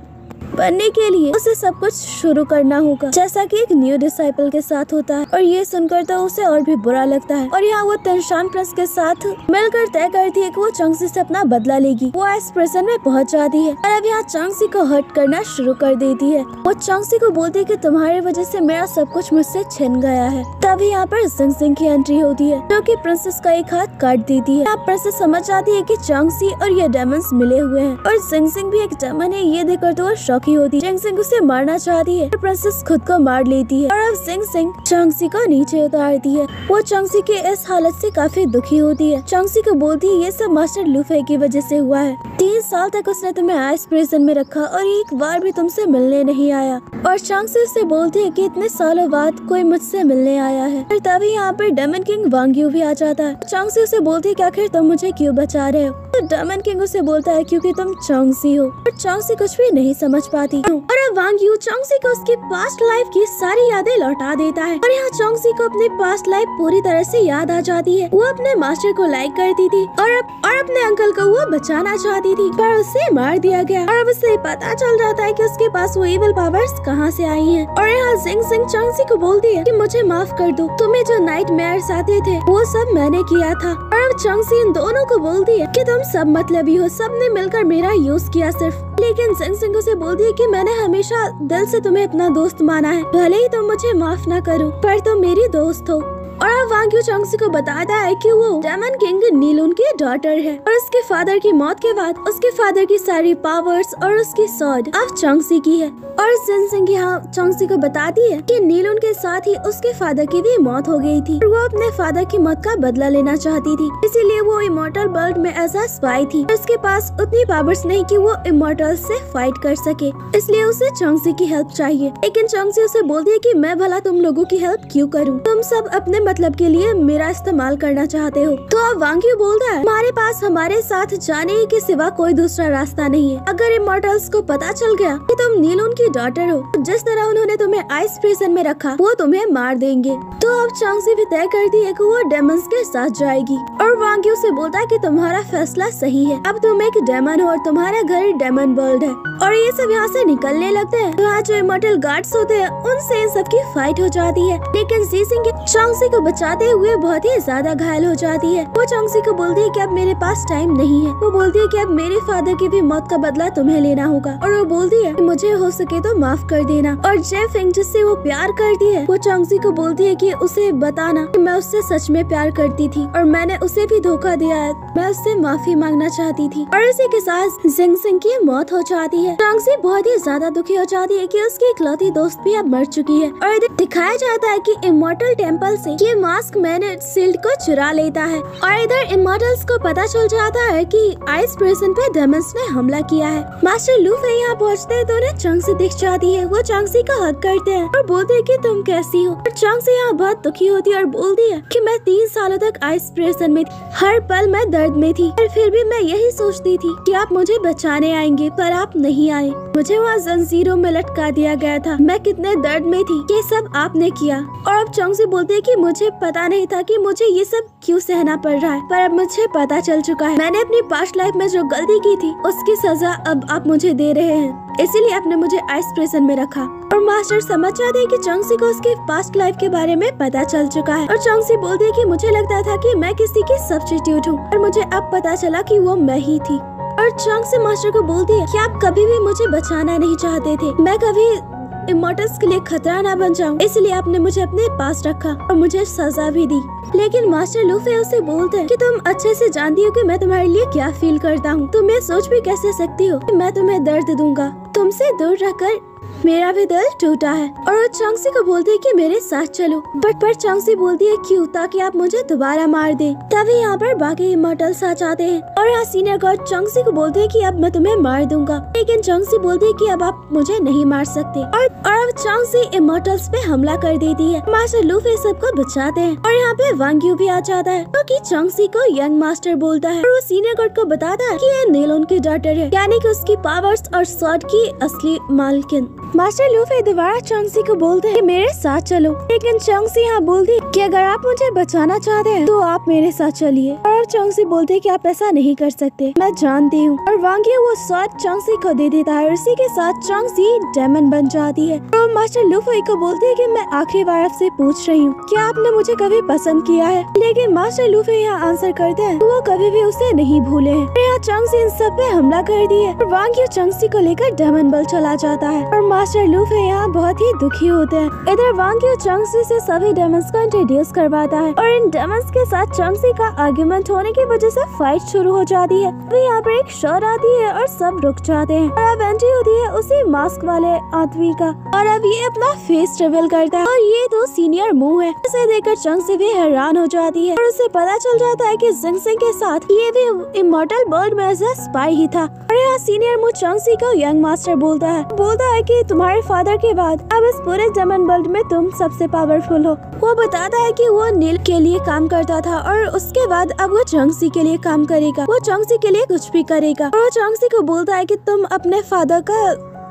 बनने के लिए उसे सब कुछ शुरू करना होगा। जैसा कि एक न्यू डिसाइपल के साथ होता है, और ये सुनकर तो उसे और भी बुरा लगता है। और यहाँ वो तनशान प्रिंस के साथ मिलकर तय करती है कि वो चौंगसी से अपना बदला लेगी। वो इस प्रेजेंट में पहुँच जाती है, और अब यहाँ चौंगसी को हर्ट करना शुरू कर देती है। वो चौंगसी को बोलती है की तुम्हारी वजह से मेरा सब कुछ मुझसे छिन गया है। तभी यहाँ पर सिंह सिंह की एंट्री होती है, जो की प्रिंसेस का एक हाथ काट देती है। यहाँ प्रिंसेस समझ जाती है की चौंगसी और ये डेमंस मिले हुए हैं, और सिंह सिंह भी एक डेमन है। ये देखकर तो वो शौक होती है। सिंह उसे मारना चाहती है। प्रिंसेस खुद को मार लेती है और अब सिंह सिंह चांगसी को नीचे उतारती है। वो चौंगसी के इस हालत से काफ़ी दुखी होती है। चांगसी को बोलती है, ये सब मास्टर लूफे की वजह से हुआ है। तीन साल तक उसने तुम्हें आइस प्रिजन में रखा और एक बार भी तुमसे मिलने नहीं आया। और चांगसी उससे बोलती है की इतने सालों बाद कोई मुझसे मिलने आया है। तभी यहाँ पर डमन किंग वांग्यू भी आ जाता है। चांगसी उसे बोलती है आखिर तुम मुझे क्यूँ बचा रहे हो? तो डमन किंग उसे बोलता है, क्योंकि तुम चांगसी हो। और चांगसी कुछ भी नहीं समझ पाती हूँ। और अब वांग यू चौंगसी को उसकी पास्ट लाइफ की सारी यादें लौटा देता है। और यहाँ चौंगसी को अपनी पास्ट लाइफ पूरी तरह से याद आ जाती है। वो अपने मास्टर को लाइक करती थी और अब, और अपने अंकल को वो बचाना चाहती थी। पर उसे मार दिया गया। और अब उसे पता चल जाता है कि उसके पास वो इवल पावर्स कहाँ से आई हैं। और यहाँ जिंग सिंह चौंगसी को बोलती है कि मुझे माफ़ कर दो। तुम्हें जो नाइट आते थे, वो सब मैंने किया था। और अब चौंगसी इन दोनों को बोलती है की तुम सब मतलबी हो सबने मिलकर मेरा यूज़ किया सिर्फ़। लेकिन जिंग सिंह उसे बोल दिया कि मैंने हमेशा दिल से तुम्हें अपना दोस्त माना है। भले ही तुम मुझे माफ़ ना करो, पर तुम मेरी दोस्त हो। और अब वांग्यू चौंगसी को बताता है कि वो डेमन किंग नीलून की डॉटर है। और उसके फादर की मौत के बाद उसके फादर की सारी पावर्स और उसकी सॉड अब चौंगसी की है। और जिन सिंह यहाँ चौंगसी को बताती है कि नीलून के साथ ही उसके फादर की भी मौत हो गई थी। और वो अपने फादर की मौत का बदला लेना चाहती थी। इसीलिए वो इमोटल वर्ल्ड में अ स्पाई थी। उसके पास उतनी पावर्स नहीं कि वो इमोटल से फाइट कर सके। इसलिए उसे चौंगसी की हेल्प चाहिए। लेकिन चौंगसी उसे बोलती है कि, मैं भला तुम लोगों की हेल्प क्यों करूँ? तुम सब अपने मतलब के लिए मेरा इस्तेमाल करना चाहते हो। तो अब वांग्यू बोलता है? हमारे पास, हमारे साथ जाने के सिवा कोई दूसरा रास्ता नहीं है। अगर इमोर्टल्स को पता चल गया कि तुम नीलून की डॉटर हो तो जिस तरह उन्होंने तुम्हें आइस प्रिजन में रखा, वो तुम्हें मार देंगे। तो अब चौंगसी भी तय करती है कि वो डेमंस के साथ जाएगी। और वांग्यू से बोलता है की तुम्हारा फैसला सही है। अब तुम एक डेमन हो और तुम्हारा घर डेमन वर्ल्ड है। और ये सब यहाँ से निकलने लगते हैं। तो यहाँ जो इमोटल गार्ड्स होते हैं, उनसे इन सबकी फाइट हो जाती है। लेकिन सीसिंग चौंगसी को बचाते हुए बहुत ही ज़्यादा घायल हो जाती है। वो चौंगसी को बोलती है कि अब मेरे पास टाइम नहीं है। वो बोलती है कि अब मेरे फादर की भी मौत का बदला तुम्हें लेना होगा। और वो बोलती है कि मुझे हो सके तो माफ़ कर देना। और जेफिंग जिससे वो प्यार करती है, वो चौंगसी को बोलती है कि उसे बताना कि मैं उससे सच में प्यार करती थी। और मैंने उसे भी धोखा दिया है। मैं उससे माफ़ी मांगना चाहती थी। और इसी के साथ जिंग सिंह की मौत हो जाती है। चौंगसी बहुत ही ज़्यादा दुखी हो जाती है की उसकी इकलौती दोस्त भी अब मर चुकी है। और दिखाया जाता है की इमोर्टल टेंपल से ये मास्क मैंने सील्ड को चुरा लेता है। और इधर इमोर्टल्स को पता चल जाता है कि आइस प्रेसन पे डेमंस ने हमला किया है। मास्टर लूफे यहाँ पहुँचते हैं तो उन्हें चंगसी दिख जाती है। वो चंगसी का हक करते हैं और बोलते हैं कि तुम कैसी हो? और चंगसी यहाँ बहुत दुखी होती है और बोलती है कि मैं तीन सालों तक आइस प्रेसन में हर पल मैं दर्द में थी। और फिर भी मैं यही सोचती थी कि आप मुझे बचाने आएँगे, पर आप नहीं आए। मुझे वहाँ जंजीरों में लटका दिया गया था। मैं कितने दर्द में थी। ये सब आपने किया। और अब चौंगसी बोलते है की मुझे पता नहीं था कि मुझे ये सब क्यों सहना पड़ रहा है, पर अब मुझे पता चल चुका है। मैंने अपनी पास्ट लाइफ में जो गलती की थी, उसकी सजा अब आप मुझे दे रहे हैं। इसीलिए आपने मुझे आइस प्रेसन में रखा। और मास्टर समझ जाते हैं कि चौंगसी को उसके पास्ट लाइफ के बारे में पता चल चुका है। और चौंगसी बोलती है कि मुझे लगता था कि मैं किसी की सब्स्टिट्यूट हूँ और मुझे अब पता चला कि वो मैं ही थी। और चौंग से मास्टर को बोलती है कि आप कभी भी मुझे बचाना नहीं चाहते थे। मैं कभी इमोटल्स के लिए खतरा ना बन जाऊँ, इसलिए आपने मुझे अपने पास रखा और मुझे सजा भी दी। लेकिन मास्टर लूफे उसे बोलते हैं कि तुम अच्छे से जानती हो कि मैं तुम्हारे लिए क्या फील करता हूँ। तुम ये सोच भी कैसे सकती हो कि मैं तुम्हें दर्द दूँगा? तुमसे दूर रहकर मेरा भी दिल टूटा है और वो चौंगसी को बोलती है कि मेरे साथ चलो। बट पर चौंगसी बोलती है क्यों ताकि आप मुझे दोबारा मार दे। तभी यहाँ पर बाकी इमोटल्स आ जाते हैं। और यहाँ सीनियर गॉड चौंगसी को बोलते है की, अब मैं तुम्हें मार दूँगा। लेकिन चौंगसी बोलती है की, अब आप मुझे नहीं मार सकते। और और अब चौंगसी इमोटल्स पे हमला कर देती है। मास्टर लूफे सबको बचाते हैं। और यहाँ पे वांग्यू भी आ जाता है क्योंकि चौंगसी को यंग मास्टर बोलता है। और वो सीनियर गॉड को बताता है कि ये नीलोन की डॉटर है। यानी कि उसकी पावर्स और स्वॉर्ड की असली मालकिन। मास्टर लूफे दोबारा चौंगसी को बोलते हैं कि मेरे साथ चलो। लेकिन चौंगसी यहाँ बोलती है कि अगर आप मुझे बचाना चाहते हैं तो आप मेरे साथ चलिए। और चौंगसी बोलते हैं कि आप ऐसा नहीं कर सकते। मैं जानती हूँ। और वांगी वो स्वाद चौंगसी को दे देता है उसी के साथ चौंगसी डेमन बन जाती है। और मास्टर लूफे को बोलती है की मैं आखिरी बार आपसे पूछ रही हूँ, क्या आपने मुझे कभी पसंद किया है? लेकिन मास्टर लूफे यहाँ आंसर करते हैं वो कभी भी उसे नहीं भूले हैं। यहाँ चौंगसी इन सब पे हमला कर दिए और वांगी चौंगसी को लेकर डेमन बल चला जाता है। और मास्टर लूफे यहाँ बहुत ही दुखी होते हैं। इधर वांगी और से सभी डेमंस को इंट्रोड्यूस करवाता है और इन डेमंस के साथ चंगसी का आर्ग्यूमेंट होने की वजह से फाइट शुरू हो जाती है। अभी यहाँ पर एक शोर आती है और सब रुक जाते हैं। और अब एंट्री होती है उसी मास्क वाले आदमी का। और अब ये अपना फेस रिवील करता है। और ये तो सीनियर मुँह है। उसे देखकर चंगसी भी हैरान हो जाती है। और उसे पता चल जाता है की जिंग सिंह के साथ ये भी इमोर्टल वर्ल्ड में स्पाई ही था। और यहाँ सीनियर मुँह चंगसी को यंग मास्टर बोलता है। बोलता है कि तुम्हारे फादर के बाद, अब इस पूरे जमन वर्ल्ड में तुम सबसे पावरफुल हो। वो बताता है कि वो नील के लिए काम करता था और उसके बाद अब वो चौंगसी के लिए काम करेगा। वो चौंगसी के लिए कुछ भी करेगा। और वो चौंगसी को बोलता है कि तुम अपने फादर का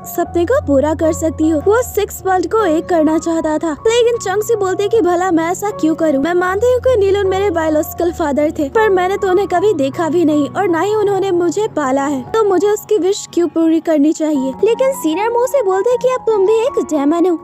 सपने को पूरा कर सकती हो। वो सिक्स वर्ल्ड को एक करना चाहता था। लेकिन चंगसी बोलती कि, भला मैं ऐसा क्यों करूँ? मैं मानती हूँ कि नीलन मेरे बायोलॉजिकल फादर थे, पर मैंने तो उन्हें कभी देखा भी नहीं और ना ही उन्होंने मुझे पाला है। तो मुझे उसकी विश क्यों पूरी करनी चाहिए? लेकिन सीनियर मुँह से बोलते कि, अब तुम भी एक डेमन हो।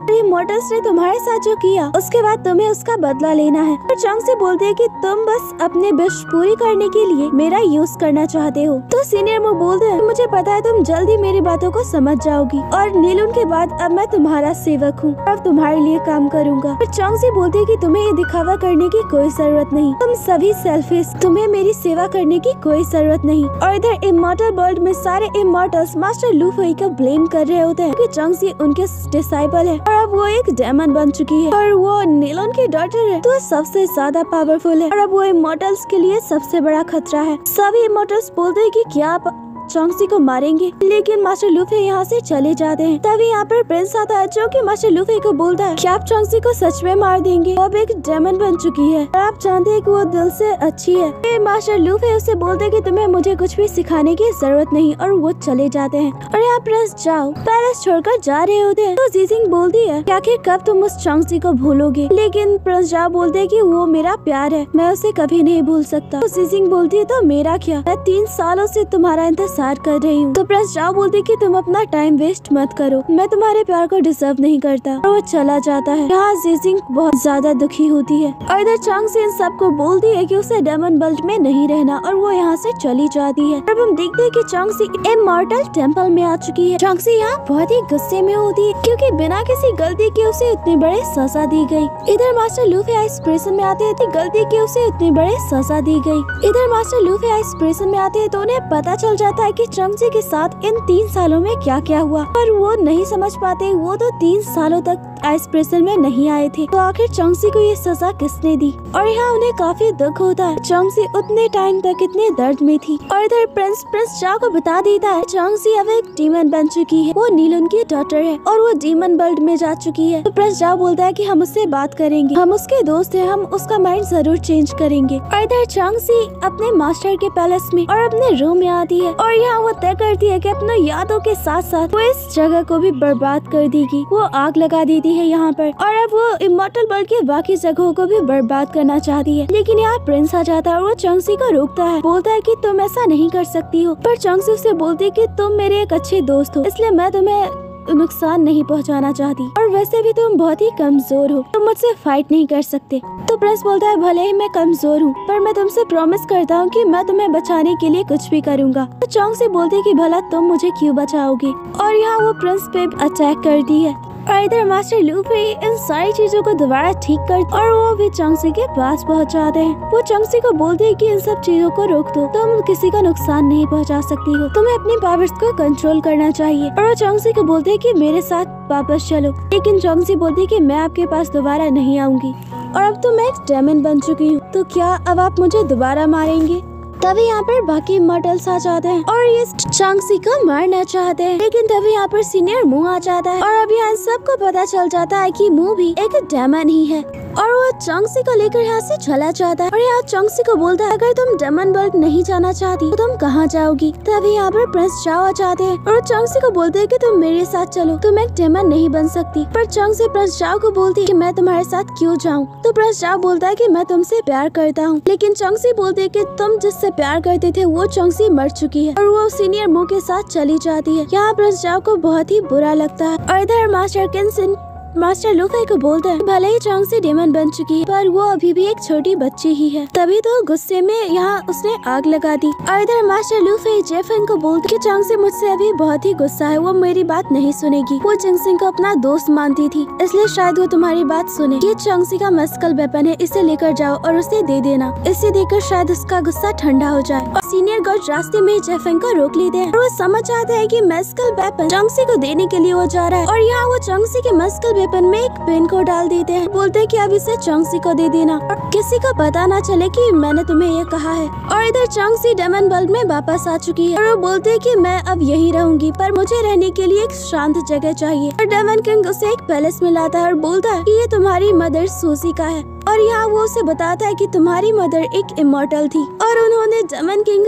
ने तुम्हारे साथ जो किया, उसके बाद तुम्हें उसका बदला लेना है। और चंगसी बोलते है की, तुम बस अपने विश पूरी करने के लिए मेरा यूज़ करना चाहते हो। तो सीनियर मुँह बोलते मुझे पता है तुम जल्दी मेरी बातों को समझ जाओगे। जाओगी और नीलून के बाद अब मैं तुम्हारा सेवक हूँ। अब तुम्हारे लिए काम करूँगा। पर चौंगसी बोलती है कि तुम्हें ये दिखावा करने की कोई ज़रूरत नहीं। तुम सभी सेल्फिश तुम्हें मेरी सेवा करने की कोई ज़रूरत नहीं। और इधर इमोटल वर्ल्ड में सारे इमोटल्स मास्टर लूफोई का ब्लेम कर रहे होते हैं। कि चौंगसी उनके डिसाइबल है। और अब वो एक डेमन बन चुकी है। और वो नीलोन की डॉटर है। तो सबसे ज़्यादा पावरफुल है। और अब वो इमोटल्स के लिए सबसे बड़ा खतरा है। सभी इमोटल्स बोलते हैं कि क्या आप चौंगसी को मारेंगे, लेकिन मास्टर लूफे यहाँ से चले जाते हैं। तभी यहाँ पर प्रिंस आता है, जो कि मास्टर लूफे को बोलता है कि आप चौंगसी को सच में मार देंगे। अब एक डेमन बन चुकी है, और आप जानते हैं कि वो दिल से अच्छी है। फिर मास्टर लूफे उसे बोलते हैं कि तुम्हें मुझे कुछ भी सिखाने की ज़रूरत नहीं, और वो चले जाते हैं। और यहाँ प्रिंस जाओ, पैलेस छोड़कर जा रहे होते हैं। तो जीजिंग बोलती है आखिर कब तुम उस चौंगसी को भूलोगे? लेकिन प्रिंस जाओ बोलते है की वो मेरा प्यार है, मैं उसे कभी नहीं भूल सकता। तो जीजिंग बोलती है तो मेरा क्या? मैं तीन सालों से तुम्हारा इंतज़ार इंतज़ार कर रही हूँ। तो प्रेस जाओ बोलती कि तुम अपना टाइम वेस्ट मत करो। मैं तुम्हारे प्यार को डिजर्व नहीं करता। और वो चला जाता है। यहाँ जीजिंग बहुत ज़्यादा दुखी होती है। और इधर चांग से इन सबको बोलती है की उसे डेमन बेल्ट में नहीं रहना और वो यहाँ से चली जाती है। अब हम देखते हैं कि चांग सी इमोर्टल टेंपल में आ चुकी है। चांग सी यहाँ बहुत ही गुस्से में होती है, क्योंकि बिना किसी गलती के उसे इतने बड़े सजा दी गई। इधर मास्टर लूफे आइस प्रेसन में आते हैं गलती की उसे इतने बड़े सजा दी गई। इधर मास्टर लूफे आइस प्रेसन में आते हैं तो उन्हें पता चल जाता है कि चमचे के साथ इन तीन सालों में क्या क्या हुआ, पर वो नहीं समझ पाते वो तो तीन सालों तक आइस प्रेसर में नहीं आए थे। तो आखिर चौंगसी को ये सजा किसने दी? और यहाँ उन्हें काफ़ी दुख होता है। चौंगसी उतने टाइम तक इतने दर्द में थी। और इधर प्रिंस प्रिंस चा को बता देता है चौंगसी अब एक डीमन बन चुकी है। वो नीलन की डॉटर है और वो डीमन वर्ल्ड में जा चुकी है। तो प्रिंस जा बोलता है की हम उससे बात करेंगे। हम उसके दोस्त है, हम उसका माइंड ज़रूर चेंज करेंगे। और इधर चौंगसी अपने मास्टर के पैलेस में और अपने रूम में आती है। और यहाँ वो तय करती है कि अपने यादों के साथ साथ वो इस जगह को भी बर्बाद कर देगी। वो आग लगा देती है यहाँ पर। और अब वो इमोटल वर्ल्ड के बाकी जगहों को भी बर्बाद करना चाहती है। लेकिन यहाँ प्रिंस आ जाता है और वो चंगसी को रोकता है। बोलता है की तुम ऐसा नहीं कर सकती हो। पर चंगसी उसे बोलती है की तुम मेरे एक अच्छे दोस्त हो। इसलिए मैं तुम्हें नुकसान नहीं पहुंचाना चाहती। और वैसे भी तुम बहुत ही कमज़ोर हो। तुम मुझसे फाइट नहीं कर सकते। तो प्रिंस बोलता है, भले ही मैं कमज़ोर हूँ, पर मैं तुमसे प्रॉमिस करता हूँ कि मैं तुम्हें बचाने के लिए कुछ भी करूँगा। तो चौंग से बोलती है कि, भला तुम मुझे क्यों बचाओगी? और यहाँ वो प्रिंस पे अटैक दी है। और इधर मास्टर लूफी इन सारी चीज़ों को दोबारा ठीक कर और वो भी चंगसी के पास पहुँच जाते हैं वो चंगसी को बोलते हैं कि इन सब चीज़ों को रोक दो। तुम किसी का नुकसान नहीं पहुँचा सकती हो। तुम्हें अपनी पावर्स को कंट्रोल करना चाहिए। और वो चंगसी को बोलते हैं कि मेरे साथ वापस चलो। लेकिन चंगसी बोलती कि मैं आपके पास दोबारा नहीं आऊँगी। और अब तो मैं एक डेमन बन चुकी हूँ। तो क्या अब आप मुझे दोबारा मारेंगे? तभी यहाँ पर बाकी मॉडल्स आ जाते हैं। और ये चांगसी को मारना चाहते हैं। लेकिन तभी यहाँ पर सीनियर मुँह आ जाता है। और अभी यहाँ सबको पता चल जाता है कि मुँह भी एक डेमन ही है। और वो चौंगसी को लेकर यहाँ से चला जाता है। और यहाँ चौंगसी को बोलता है, अगर तुम डेमन वर्ल्ड नहीं जाना चाहती तो तुम कहाँ जाओगी? तभी यहाँ पर प्रिंस चाओ आ जाते हैं। और चौंगसी को बोलते हैं कि, तुम मेरे साथ चलो। तुम एक डेमन नहीं बन सकती। पर चौंगसी प्रिंस चाओ को बोलती है कि, मैं तुम्हारे साथ क्यों जाऊँ? तो प्रिंस चाओ बोलता है की, मैं तुमसे प्यार करता हूँ। लेकिन चौंगसी बोलते है की, तुम जिससे प्यार करते थे, वो चौंगसी मर चुकी है और वो सीनियर मुँह के साथ चली जाती है। यहाँ चाओ को बहुत ही बुरा लगता है और इधर मास्टर किन्सन मास्टर लूफे को बोलता है, भले ही चौंग से डेमन बन चुकी है, पर वो अभी भी एक छोटी बच्ची ही है। तभी तो गुस्से में यहाँ उसने आग लगा दी। और इधर मास्टर लूफे जेफन को बोलते कि चौंग से मुझसे अभी बहुत ही गुस्सा है, वो मेरी बात नहीं सुनेगी। वो सिंह को अपना दोस्त मानती थी, इसलिए शायद वो तुम्हारी बात सुने। ये चौंगसी का मस्कल वेपन है, इसे लेकर जाओ और उसे दे देना। इसे देकर शायद उसका गुस्सा ठंडा हो जाए। और सीनियर गार्ड रास्ते में जेफन को रोक लेते हैं। और वो समझ आता है की मस्कल वेपन चौंगसी को देने के लिए वो जा रहा है। और यहाँ वो चौंगसी के मस्कल वेपन में एक पेन को डाल देते हैं। बोलते हैं कि अब इसे चौंगसी को दे देना। और किसी को पता ना चले कि मैंने तुम्हें ये कहा है। और इधर चौंगसी डेमन बल्ब में वापस आ चुकी है। और वो बोलते हैं कि मैं अब यही रहूँगी, पर मुझे रहने के लिए एक शांत जगह चाहिए। और डेमन किंग उसे एक पैलेस में लाता है और बोलता है कि ये तुम्हारी मदर सूसी का है। और यहाँ वो उसे बताता है कि तुम्हारी मदर एक इमोर्टल थी। और उन्होंने जमन किंग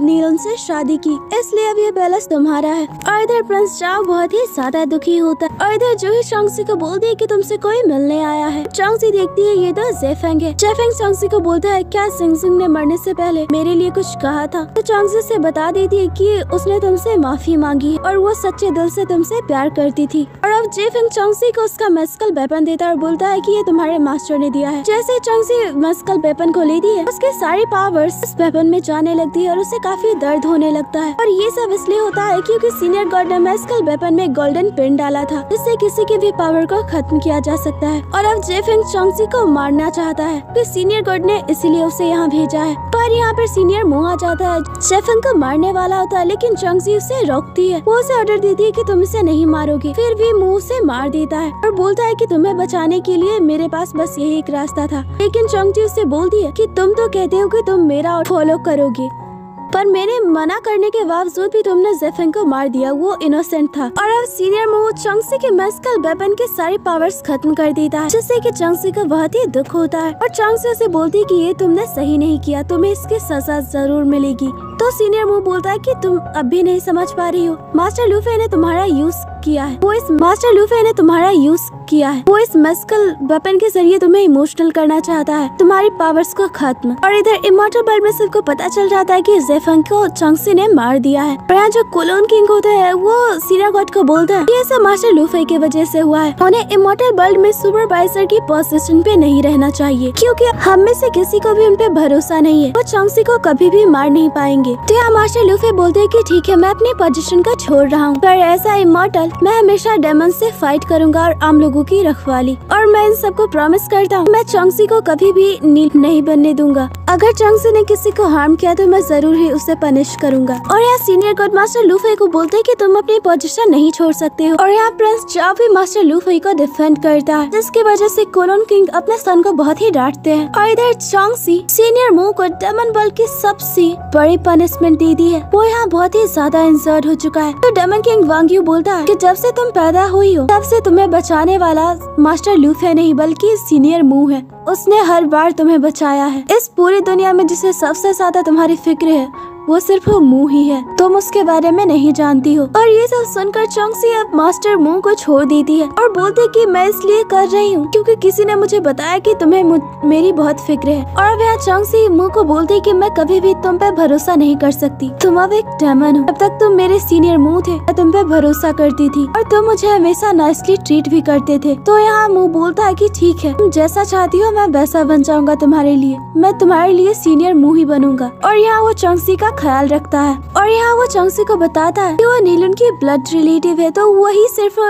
नीलन से शादी की। इसलिए अब ये पैलेस तुम्हारा है। और इधर प्रिंस चाओ बहुत ही ज़्यादा दुखी होता है। और इधर जो ही चौंगसी को बोलती है कि तुमसे कोई मिलने आया है। चौंगसी देखती है ये तो जेफेंग है। जेफेंग चौंगसी को बोलता है, क्या सिंग सिंग ने मरने से पहले मेरे लिए कुछ कहा था? तो चांगसी से बता देती है कि उसने तुमसे माफ़ी मांगी और वो सच्चे दिल से तुमसे प्यार करती थी। और अब जेफेंग चौंगसी को उसका मेस्कल वेपन देता है और बोलता है की ये तुम्हारे मास्टर ने दिया है। जैसे चंगसी मस्कल वेपन को लेती है, उसके सारी पावर्स इस वेपन में जाने लगती है और उसे काफ़ी दर्द होने लगता है। और ये सब इसलिए होता है क्योंकि सीनियर गॉड ने मस्कल वेपन में गोल्डन पिन डाला था, जिससे किसी की भी पावर को खत्म किया जा सकता है और अब जेफिंग चंगसी को मारना चाहता है। तो सीनियर गॉड ने इसीलिए उसे यहाँ भेजा है। पर यहाँ पर सीनियर मुँह आ जाता है। जेफिंग को मारने वाला होता है, लेकिन चंगसी उसे रोकती है। वो उसे ऑर्डर देती है की तुम इसे नहीं मारोगी। फिर भी मुँह उसे मार देता है और बोलता है की तुम्हें बचाने के लिए मेरे पास बस यही एक रास्ता था। लेकिन चंगची उसे बोलती है की तुम तो कहते हो की तुम मेरा फॉलो करोगे। पर मेरे मना करने के बावजूद भी तुमने जेफेन को मार दिया। वो इनोसेंट था। और अब सीनियर मोह चंगसी के मैस्कल वेपन के सारे पावर्स खत्म कर देता है, जिससे कि चंगसी को बहुत ही दुख होता है। और चंगसी उसे बोलती कि ये तुमने सही नहीं किया, तुम्हें इसकी सजा ज़रूर मिलेगी। तो सीनियर मुँह बोलता है की तुम अब भी नहीं समझ पा रही हो। मास्टर लूफे ने तुम्हारा यूज़ किया है। वो इस मास्टर लूफे ने तुम्हारा यूज़ किया है। वो इस मस्कल वेपन के ज़रिए तुम्हें इमोशनल करना चाहता है। तुम्हारी पावर्स को खत्म। और इधर इमोटल बल्ब में सबको पता चल जाता है कि जेफंग को चंगसी ने मार दिया है। और यहाँ जो कोलोन किंग होता है, वो सीनियर गॉड को बोलता है ये सब मास्टर लूफे की वजह से हुआ है। उन्हें इमोटल बल्ड में सुपरवाइजर की पोजिशन पे नहीं रहना चाहिए। क्योंकि हम में से किसी को भी उन पे भरोसा नहीं है। वो चंगसी को कभी भी मार नहीं पाएँगे। तो यहाँ मास्टर लूफे बोलते हैं कि ठीक है, मैं अपनी पोजीशन का छोड़ रहा हूँ। पर ऐसा इमोटल मैं हमेशा डेमन से फाइट करूँगा और आम लोगों की रखवाली। और मैं इन सबको प्रॉमिस करता हूँ, मैं चंगसी को कभी भी नील नहीं बनने दूँगा। अगर चंगसी ने किसी को हार्म किया तो मैं ज़रूर ही उसे पनिश करूँगा। और यहाँ सीनियर गॉड मास्टर लूफे को बोलते हैं कि तुम अपनी पोजीशन नहीं छोड़ सकते हो। और यहाँ प्रिंस चाव भी मास्टर लूफे को डिफेंड करता है, जिसकी वजह से कोलोन किंग अपने सन को बहुत ही डांटते हैं। और इधर चौंगसी सीनियर मुँह को डेमन बल की सबसे बड़ी पनिशमेंट दे दी है। वो यहाँ बहुत ही ज़्यादा इंसर्ट हो चुका है। तो डेमन किंग वांग्यू बोलता है कि जब से तुम पैदा हुई हो, तब से तुम्हें बचाने वाला मास्टर लूफे नहीं, बल्कि सीनियर मुँह है। उसने हर बार तुम्हें बचाया है। इस पूरी दुनिया में जिसे सबसे ज़्यादा तुम्हारी फ़िक्र है वो सिर्फ़ मुँह ही है। तुम उसके बारे में नहीं जानती हो। और ये सब सुनकर चौंगसी अब मास्टर मुँह को छोड़ देती है और बोलती कि मैं इसलिए कर रही हूँ क्योंकि किसी ने मुझे बताया कि तुम्हें मेरी बहुत फ़िक्र है। और अब यहाँ चौंगसी मुँह को बोलती कि मैं कभी भी तुम पे भरोसा नहीं कर सकती। तुम अब एक डेमन हो। अब तक तुम मेरे सीनियर मुँह थे, मैं तुम पे भरोसा करती थी। और तुम मुझे हमेशा नाइसली ट्रीट भी करते थे। तो यहाँ मुँह बोलता है की ठीक है, तुम जैसा चाहती हो मैं वैसा बन जाऊँगा तुम्हारे लिए। मैं तुम्हारे लिए सीनियर मुँह ही बनूँगा। और यहाँ वो चौंगसी का ख्याल रखता है। और यहाँ वो चौंगसी को बताता है कि वो नीलन की ब्लड रिलेटिव है तो वही सिर्फ़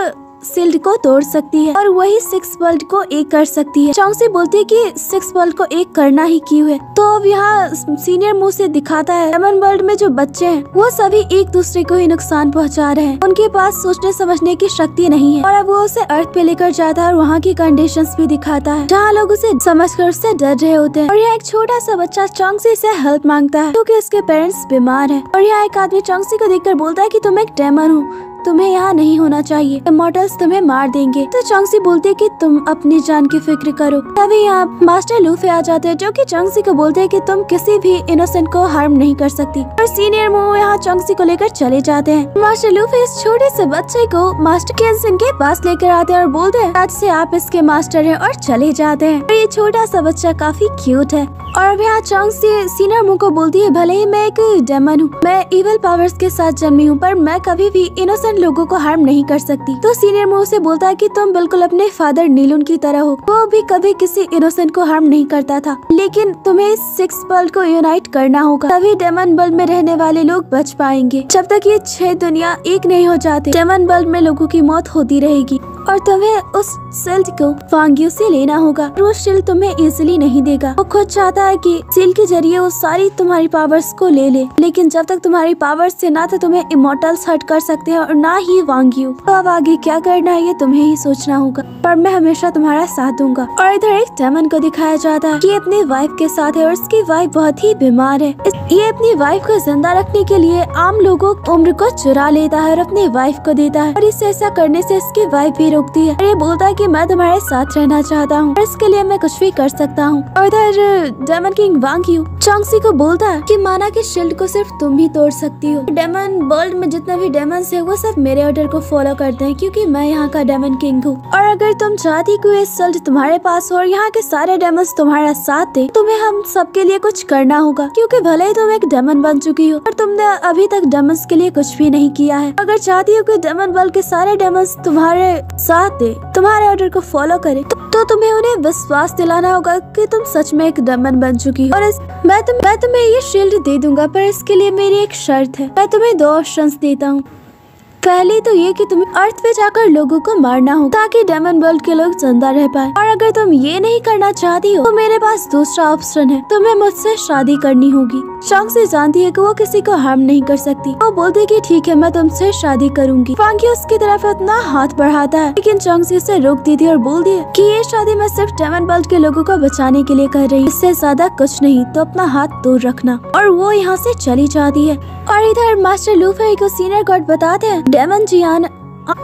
सिल्ड को तोड़ सकती है और वही सिक्स वर्ल्ड को एक कर सकती है। चौंसी बोलती है कि सिक्स वर्ल्ड को एक करना ही क्यों है? तो अब यहाँ सीनियर मुँह से दिखाता है लेमन वर्ल्ड में जो बच्चे हैं, वो सभी एक दूसरे को ही नुकसान पहुँचा रहे हैं। उनके पास सोचने समझने की शक्ति नहीं है और अब वो उसे अर्थ पे लेकर जाता है और वहाँ की कंडीशन भी दिखाता है, जहाँ लोग उसे समझ कर उससे डर रहे होते हैं। और यहाँ एक छोटा सा बच्चा चौंगसी से हेल्प माँगता है क्योंकि उसके पेरेंट्स बीमार है। और यहाँ एक आदमी चौंगसी को देखकर बोलता है की तुम एक डेमन हो। तुम्हें यहाँ नहीं होना चाहिए। इमोटल्स तुम्हें मार देंगे। तो चौंगसी बोलते है की तुम अपनी जान की फ़िक्र करो। तभी यहाँ मास्टर लूफे आ जाते हैं, जो की चौंगसी को बोलते हैं की तुम किसी भी इनोसेंट को हार्म नहीं कर सकती। और सीनियर मो यहाँ चौंगसी को लेकर चले जाते हैं। मास्टर लूफे इस छोटे से बच्चे को मास्टर केंसन के पास लेकर आते हैं और बोलते हैं, आज से आप इसके मास्टर हैं और चले जाते हैं। और ये छोटा सा बच्चा काफ़ी क्यूट है। और अब यहाँ चौंगसी सीनियर मो को बोलती है, भले ही मैं एक डेमन हूँ, मैं इवल पावर्स के साथ जन्मी हूँ, पर मैं कभी भी इनोसेंट इनोसेंट लोगों को हार्म नहीं कर सकती। तो सीनियर मोह से बोलता है कि तुम बिल्कुल अपने फादर नीलून की तरह हो। वो भी कभी किसी इनोसेंट को हार्म नहीं करता था। लेकिन तुम्हें सिक्स बल्ब को यूनाइट करना होगा। तभी डेमन बल्ब में रहने वाले लोग बच पाएँगे। जब तक ये छह दुनिया एक नहीं हो जाते डेमन बल्ब में लोगों की मौत होती रहेगी। और तुम्हें उस सिल्ड को वांगियों से लेना होगा। वो शिल्ड तुम्हें इजिली नहीं देगा। वो खुद चाहता है कि सिल के ज़रिए वो सारी तुम्हारी पावर्स को ले ले। लेकिन जब तक तुम्हारी पावर्स से ना तो तुम्हें इमोटल्स हट कर सकते हैं और ना ही वांगियो। तो अब आगे क्या करना है, ये तुम्हें ही सोचना होगा। पर मैं हमेशा तुम्हारा साथ दूँगा। और इधर एक डेमन को दिखाया जाता है। कि अपनी वाइफ के साथ है और उसकी वाइफ बहुत ही बीमार है। ये अपनी वाइफ को ज़िंदा रखने के लिए आम लोगों उम्र को चुरा लेता है और अपनी वाइफ को देता है। और इसे ऐसा करने से इसकी वाइफ भी रोकती है। और ये बोलता है कि मैं तुम्हारे साथ रहना चाहता हूँ। इसके लिए मैं कुछ भी कर सकता हूँ। और इधर, डेमन किंग वांग यू, चौंगसी को बोलता है कि माना कि शिल्ड को सिर्फ़ तुम ही तोड़ सकती हो। डेमन वर्ल्ड में जितने भी डेमन है, वो सब मेरे ऑर्डर को फॉलो करते हैं, क्यूँकी मैं यहाँ का डेमन किंग हूँ। और अगर तुम चाहती कि ये शिल्ड तुम्हारे पास हो, और यहाँ के सारे डेमन तुम्हारा साथ दे, तुम्हें हम सबके लिए कुछ करना होगा, क्योंकि भले ही तुम एक डेमन बन चुकी हो और तुमने अभी तक डेमंस के लिए कुछ भी नहीं किया है। अगर चाहती हो कि डेमन बल के सारे डेमंस तुम्हारे साथ दे तुम्हारे ऑर्डर को फॉलो करे तो, तो तुम्हें उन्हें विश्वास दिलाना होगा कि तुम सच में एक दमन बन चुकी हो। और इस, मैं तुम मैं तुम्हें ये शील्ड दे दूँगा पर इसके लिए मेरी एक शर्त है। मैं तुम्हें दो ऑप्शन देता हूँ। पहले तो ये कि तुम्हें अर्थ पे जाकर लोगों को मारना हो ताकि डेमन वर्ल्ड के लोग ज़िंदा रह पाए। और अगर तुम ये नहीं करना चाहती हो तो मेरे पास दूसरा ऑप्शन है। तुम्हें मुझसे शादी करनी होगी। शौक से जानती है कि वो किसी को हार्म नहीं कर सकती। वो बोलती कि ठीक है, मैं तुमसे शादी करूँगी। फांकी उसकी तरफ़ अपना हाथ बढ़ाता है, लेकिन चौंगसी उसे रोक दी थी और बोल दिया कि ये शादी मैं सिर्फ़ डेमन वर्ल्ड के लोगों को बचाने के लिए कर रही इससे ज़्यादा कुछ नहीं तो अपना हाथ दूर रखना। और वो यहाँ से चली जाती है। और इधर मास्टर लूफे को सीनियर गॉड बताते हैं। डेमन जियान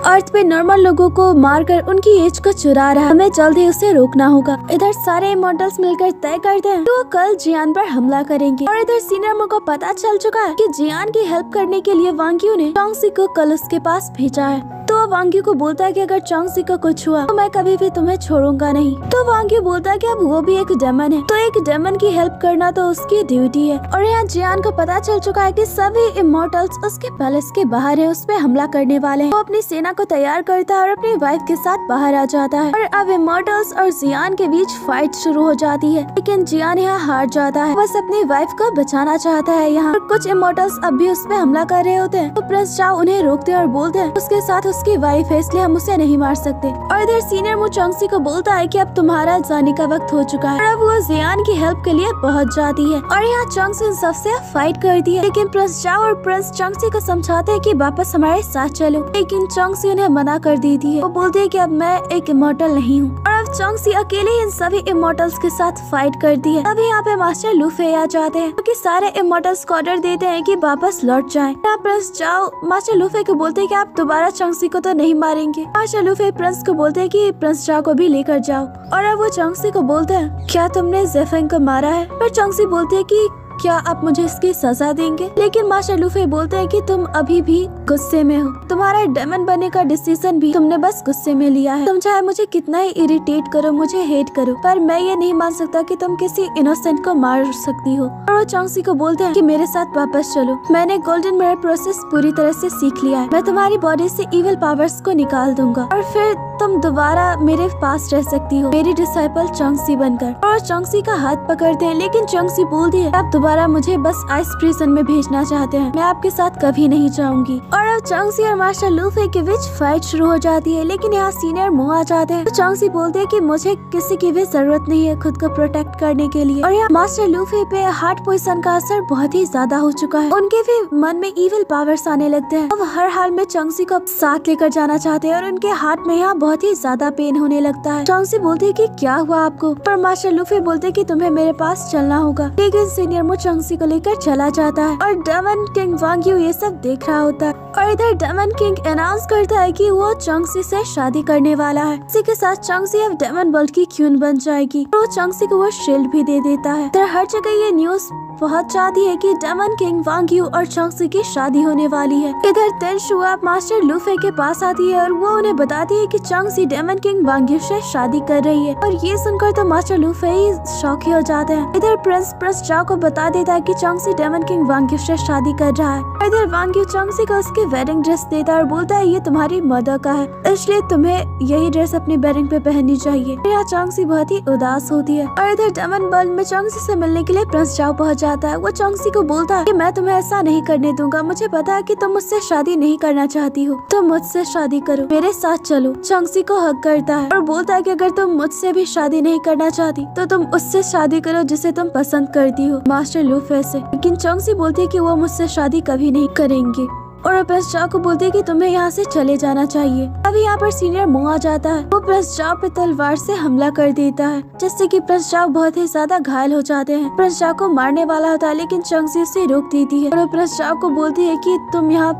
अर्थ पे नॉर्मल लोगों को मारकर उनकी एज को चुरा रहा है। हमें जल्द ही उसे रोकना होगा। इधर सारे मॉडल्स मिलकर तय करते हैं कि वो कल जियान पर हमला करेंगे। और इधर सीनियर को पता चल चुका है कि जियान की हेल्प करने के लिए वांगियों ने टोंगसी को कल उसके पास भेजा है। तो अब वांगी को बोलता है कि अगर चौंगसी को कुछ हुआ तो मैं कभी भी तुम्हें छोड़ूँगा नहीं। तो वांगी बोलता है कि अब वो भी एक डेमन है। तो एक डेमन की हेल्प करना तो उसकी ड्यूटी है। और यहाँ जियान को पता चल चुका है कि सभी इमोटल्स उसके पैलेस के बाहर है, उस पर हमला करने वाले हैं। वो अपनी सेना को तैयार करता है और अपनी वाइफ के साथ बाहर आ जाता है। और अब इमोटल्स और जियान के बीच फाइट शुरू हो जाती है। लेकिन जियान यहाँ हार जाता है। बस अपनी वाइफ को बचाना चाहता है यहाँ। कुछ इमोटल्स अब भी उस पर हमला कर रहे होते हैं। तो प्रिंस उन्हें रोकते और बोलते हैं, उसके साथ उस उसकी वाइफ है, इसलिए हम उसे नहीं मार सकते। और इधर सीनियर मु चौंगसी को बोलता है कि अब तुम्हारा जाने का वक्त हो चुका है। और अब वो जियान की हेल्प के लिए पहुँच जाती है। और यहाँ चौंगसी उन सबसे फाइट करती है। लेकिन प्रिंस चाओ और प्रिंस चौंगसी को समझाते हैं कि वापस हमारे साथ चलो। लेकिन चौंगसी उन्हें मना कर देती है। वो बोलती है कि अब मैं एक इमोटल नहीं हूँ। और अब चौंगसी अकेले इन सभी इमोटल्स के साथ फाइट करती है। अभी यहाँ पे मास्टर लूफे आ जाते हैं। क्योंकि सारे इमोटल्स को ऑर्डर देते हैं कि वापस लौट जाएँ। प्रिंस जाओ मास्टर लूफे को बोलते हैं कि आप दोबारा चौंगसी को तो नहीं मारेंगे। आज फिर प्रिंस को बोलते हैं कि प्रिंस चा को भी लेकर जाओ। और अब वो चौंगसी को बोलते हैं, क्या तुमने जेफेंग को मारा है? पर चौंगसी बोलते हैं कि क्या आप मुझे इसकी सजा देंगे? लेकिन मास्टर लूफे बोलते हैं कि तुम अभी भी गुस्से में हो। तुम्हारा डेमन बनने का डिसीज़न भी तुमने बस गुस्से में लिया है। तुम चाहे मुझे कितना ही इरिटेट करो, मुझे हेट करो, पर मैं ये नहीं मान सकता कि तुम किसी इनोसेंट को मार सकती हो। और वो चौंसी को बोलते हैं कि मेरे साथ वापस चलो। मैंने गोल्डन मेयर प्रोसेस पूरी तरह से सीख लिया है। मैं तुम्हारी बॉडी से इवल पावर्स को निकाल दूँगा। और फिर तुम दोबारा मेरे पास रह सकती हो। मेरी डिसाइपल चौंसी बनकर। और चौंसी का हाथ पकड़ते हैं, लेकिन चौंसी बोलती है, आप दोबारा मुझे बस आइस प्रिजन में भेजना चाहते हैं। मैं आपके साथ कभी नहीं चाहूँगी और अब चौंसी और मास्टर लूफे के बीच फाइट शुरू हो जाती है, लेकिन यहाँ सीनियर मुँह आ जाते हैं। तो चौंसी बोलते हैं कि मुझे किसी की भी ज़रूरत नहीं है खुद को प्रोटेक्ट करने के लिए। और यहाँ मास्टर लूफे पे हार्ट पोइसन का असर बहुत ही ज़्यादा हो चुका है। उनके भी मन में इविल पावर्स आने लगते हैं। वो हर हाल में चौंसी को साथ लेकर जाना चाहते हैं और उनके हाथ में यहाँ बहुत ही ज़्यादा पेन होने लगता है। चौंसी बोलते है की क्या हुआ आपको? पर मास्टर लूफे बोलते की तुम्हें मेरे पास चलना होगा। लेकिन सीनियर मुझ चौंसी को लेकर चला जाता है। और डमन किंग वांग्यू ये सब देख रहा होता है। और इधर डमन किंग अनाउंस करता है कि वो चौंगसी से शादी करने वाला है। इसी के साथ चौंगसी अब डेमन वर्ल्ड की क्यून बन जाएगी। और वो चौंगसी को वो शील्ड भी दे देता है। इधर हर जगह ये न्यूज़ बहुत चाहती है कि डेमन किंग वांग्यू और चौंगसी की शादी होने वाली है। इधर तेन शुआ मास्टर लूफे के पास आती है और वो उन्हें बताती है कि चौंगसी डेमन किंग वांग्यू से शादी कर रही है। और ये सुनकर तो मास्टर लूफे ही शौकी हो जाते हैं। इधर प्रिंस प्रिंस चा को बता देता है कि चौंगसी डेमन किंग वांग्यू से शादी कर रहा है। इधर वांग्यू चौंगसी को उसकी वेडिंग ड्रेस देता है और बोलता है, ये तुम्हारी मदर का है, इसलिए तुम्हें यही ड्रेस अपनी वेडिंग पे पहननी चाहिए। यहाँ चौंगसी बहुत ही उदास होती है और इधर डेमन वर्ल्ड में चौंगसी से मिलने के लिए प्रिंस चाओ पहुँच जाता है। वो चौंगसी को बोलता है की मैं तुम्हें ऐसा नहीं करने दूँगा, मुझे पता है की तुम मुझसे शादी नहीं करना चाहती हो, तुम मुझसे शादी करो, मेरे साथ चलो। चौंगसी को हक करता है और बोलता है कि अगर तुम मुझसे भी शादी नहीं करना चाहती तो तुम उससे शादी करो जिसे तुम पसंद करती हो। मास्टर लूफे से। लेकिन चौंगसी बोलती है कि वो मुझसे शादी कभी नहीं करेंगे। और प्रेस को बोलते है कि तुम्हें यहाँ से चले जाना चाहिए। अभी यहाँ पर सीनियर मुँह आ जाता है। वो प्रेस पे तलवार से हमला कर देता है। जिससे कि प्रेस बहुत ही ज़्यादा घायल हो जाते हैं। प्रेस को मारने वाला होता है, लेकिन चंगसी उसे रोक देती है। और प्रेस चा को बोलती है कि तुम यहाँ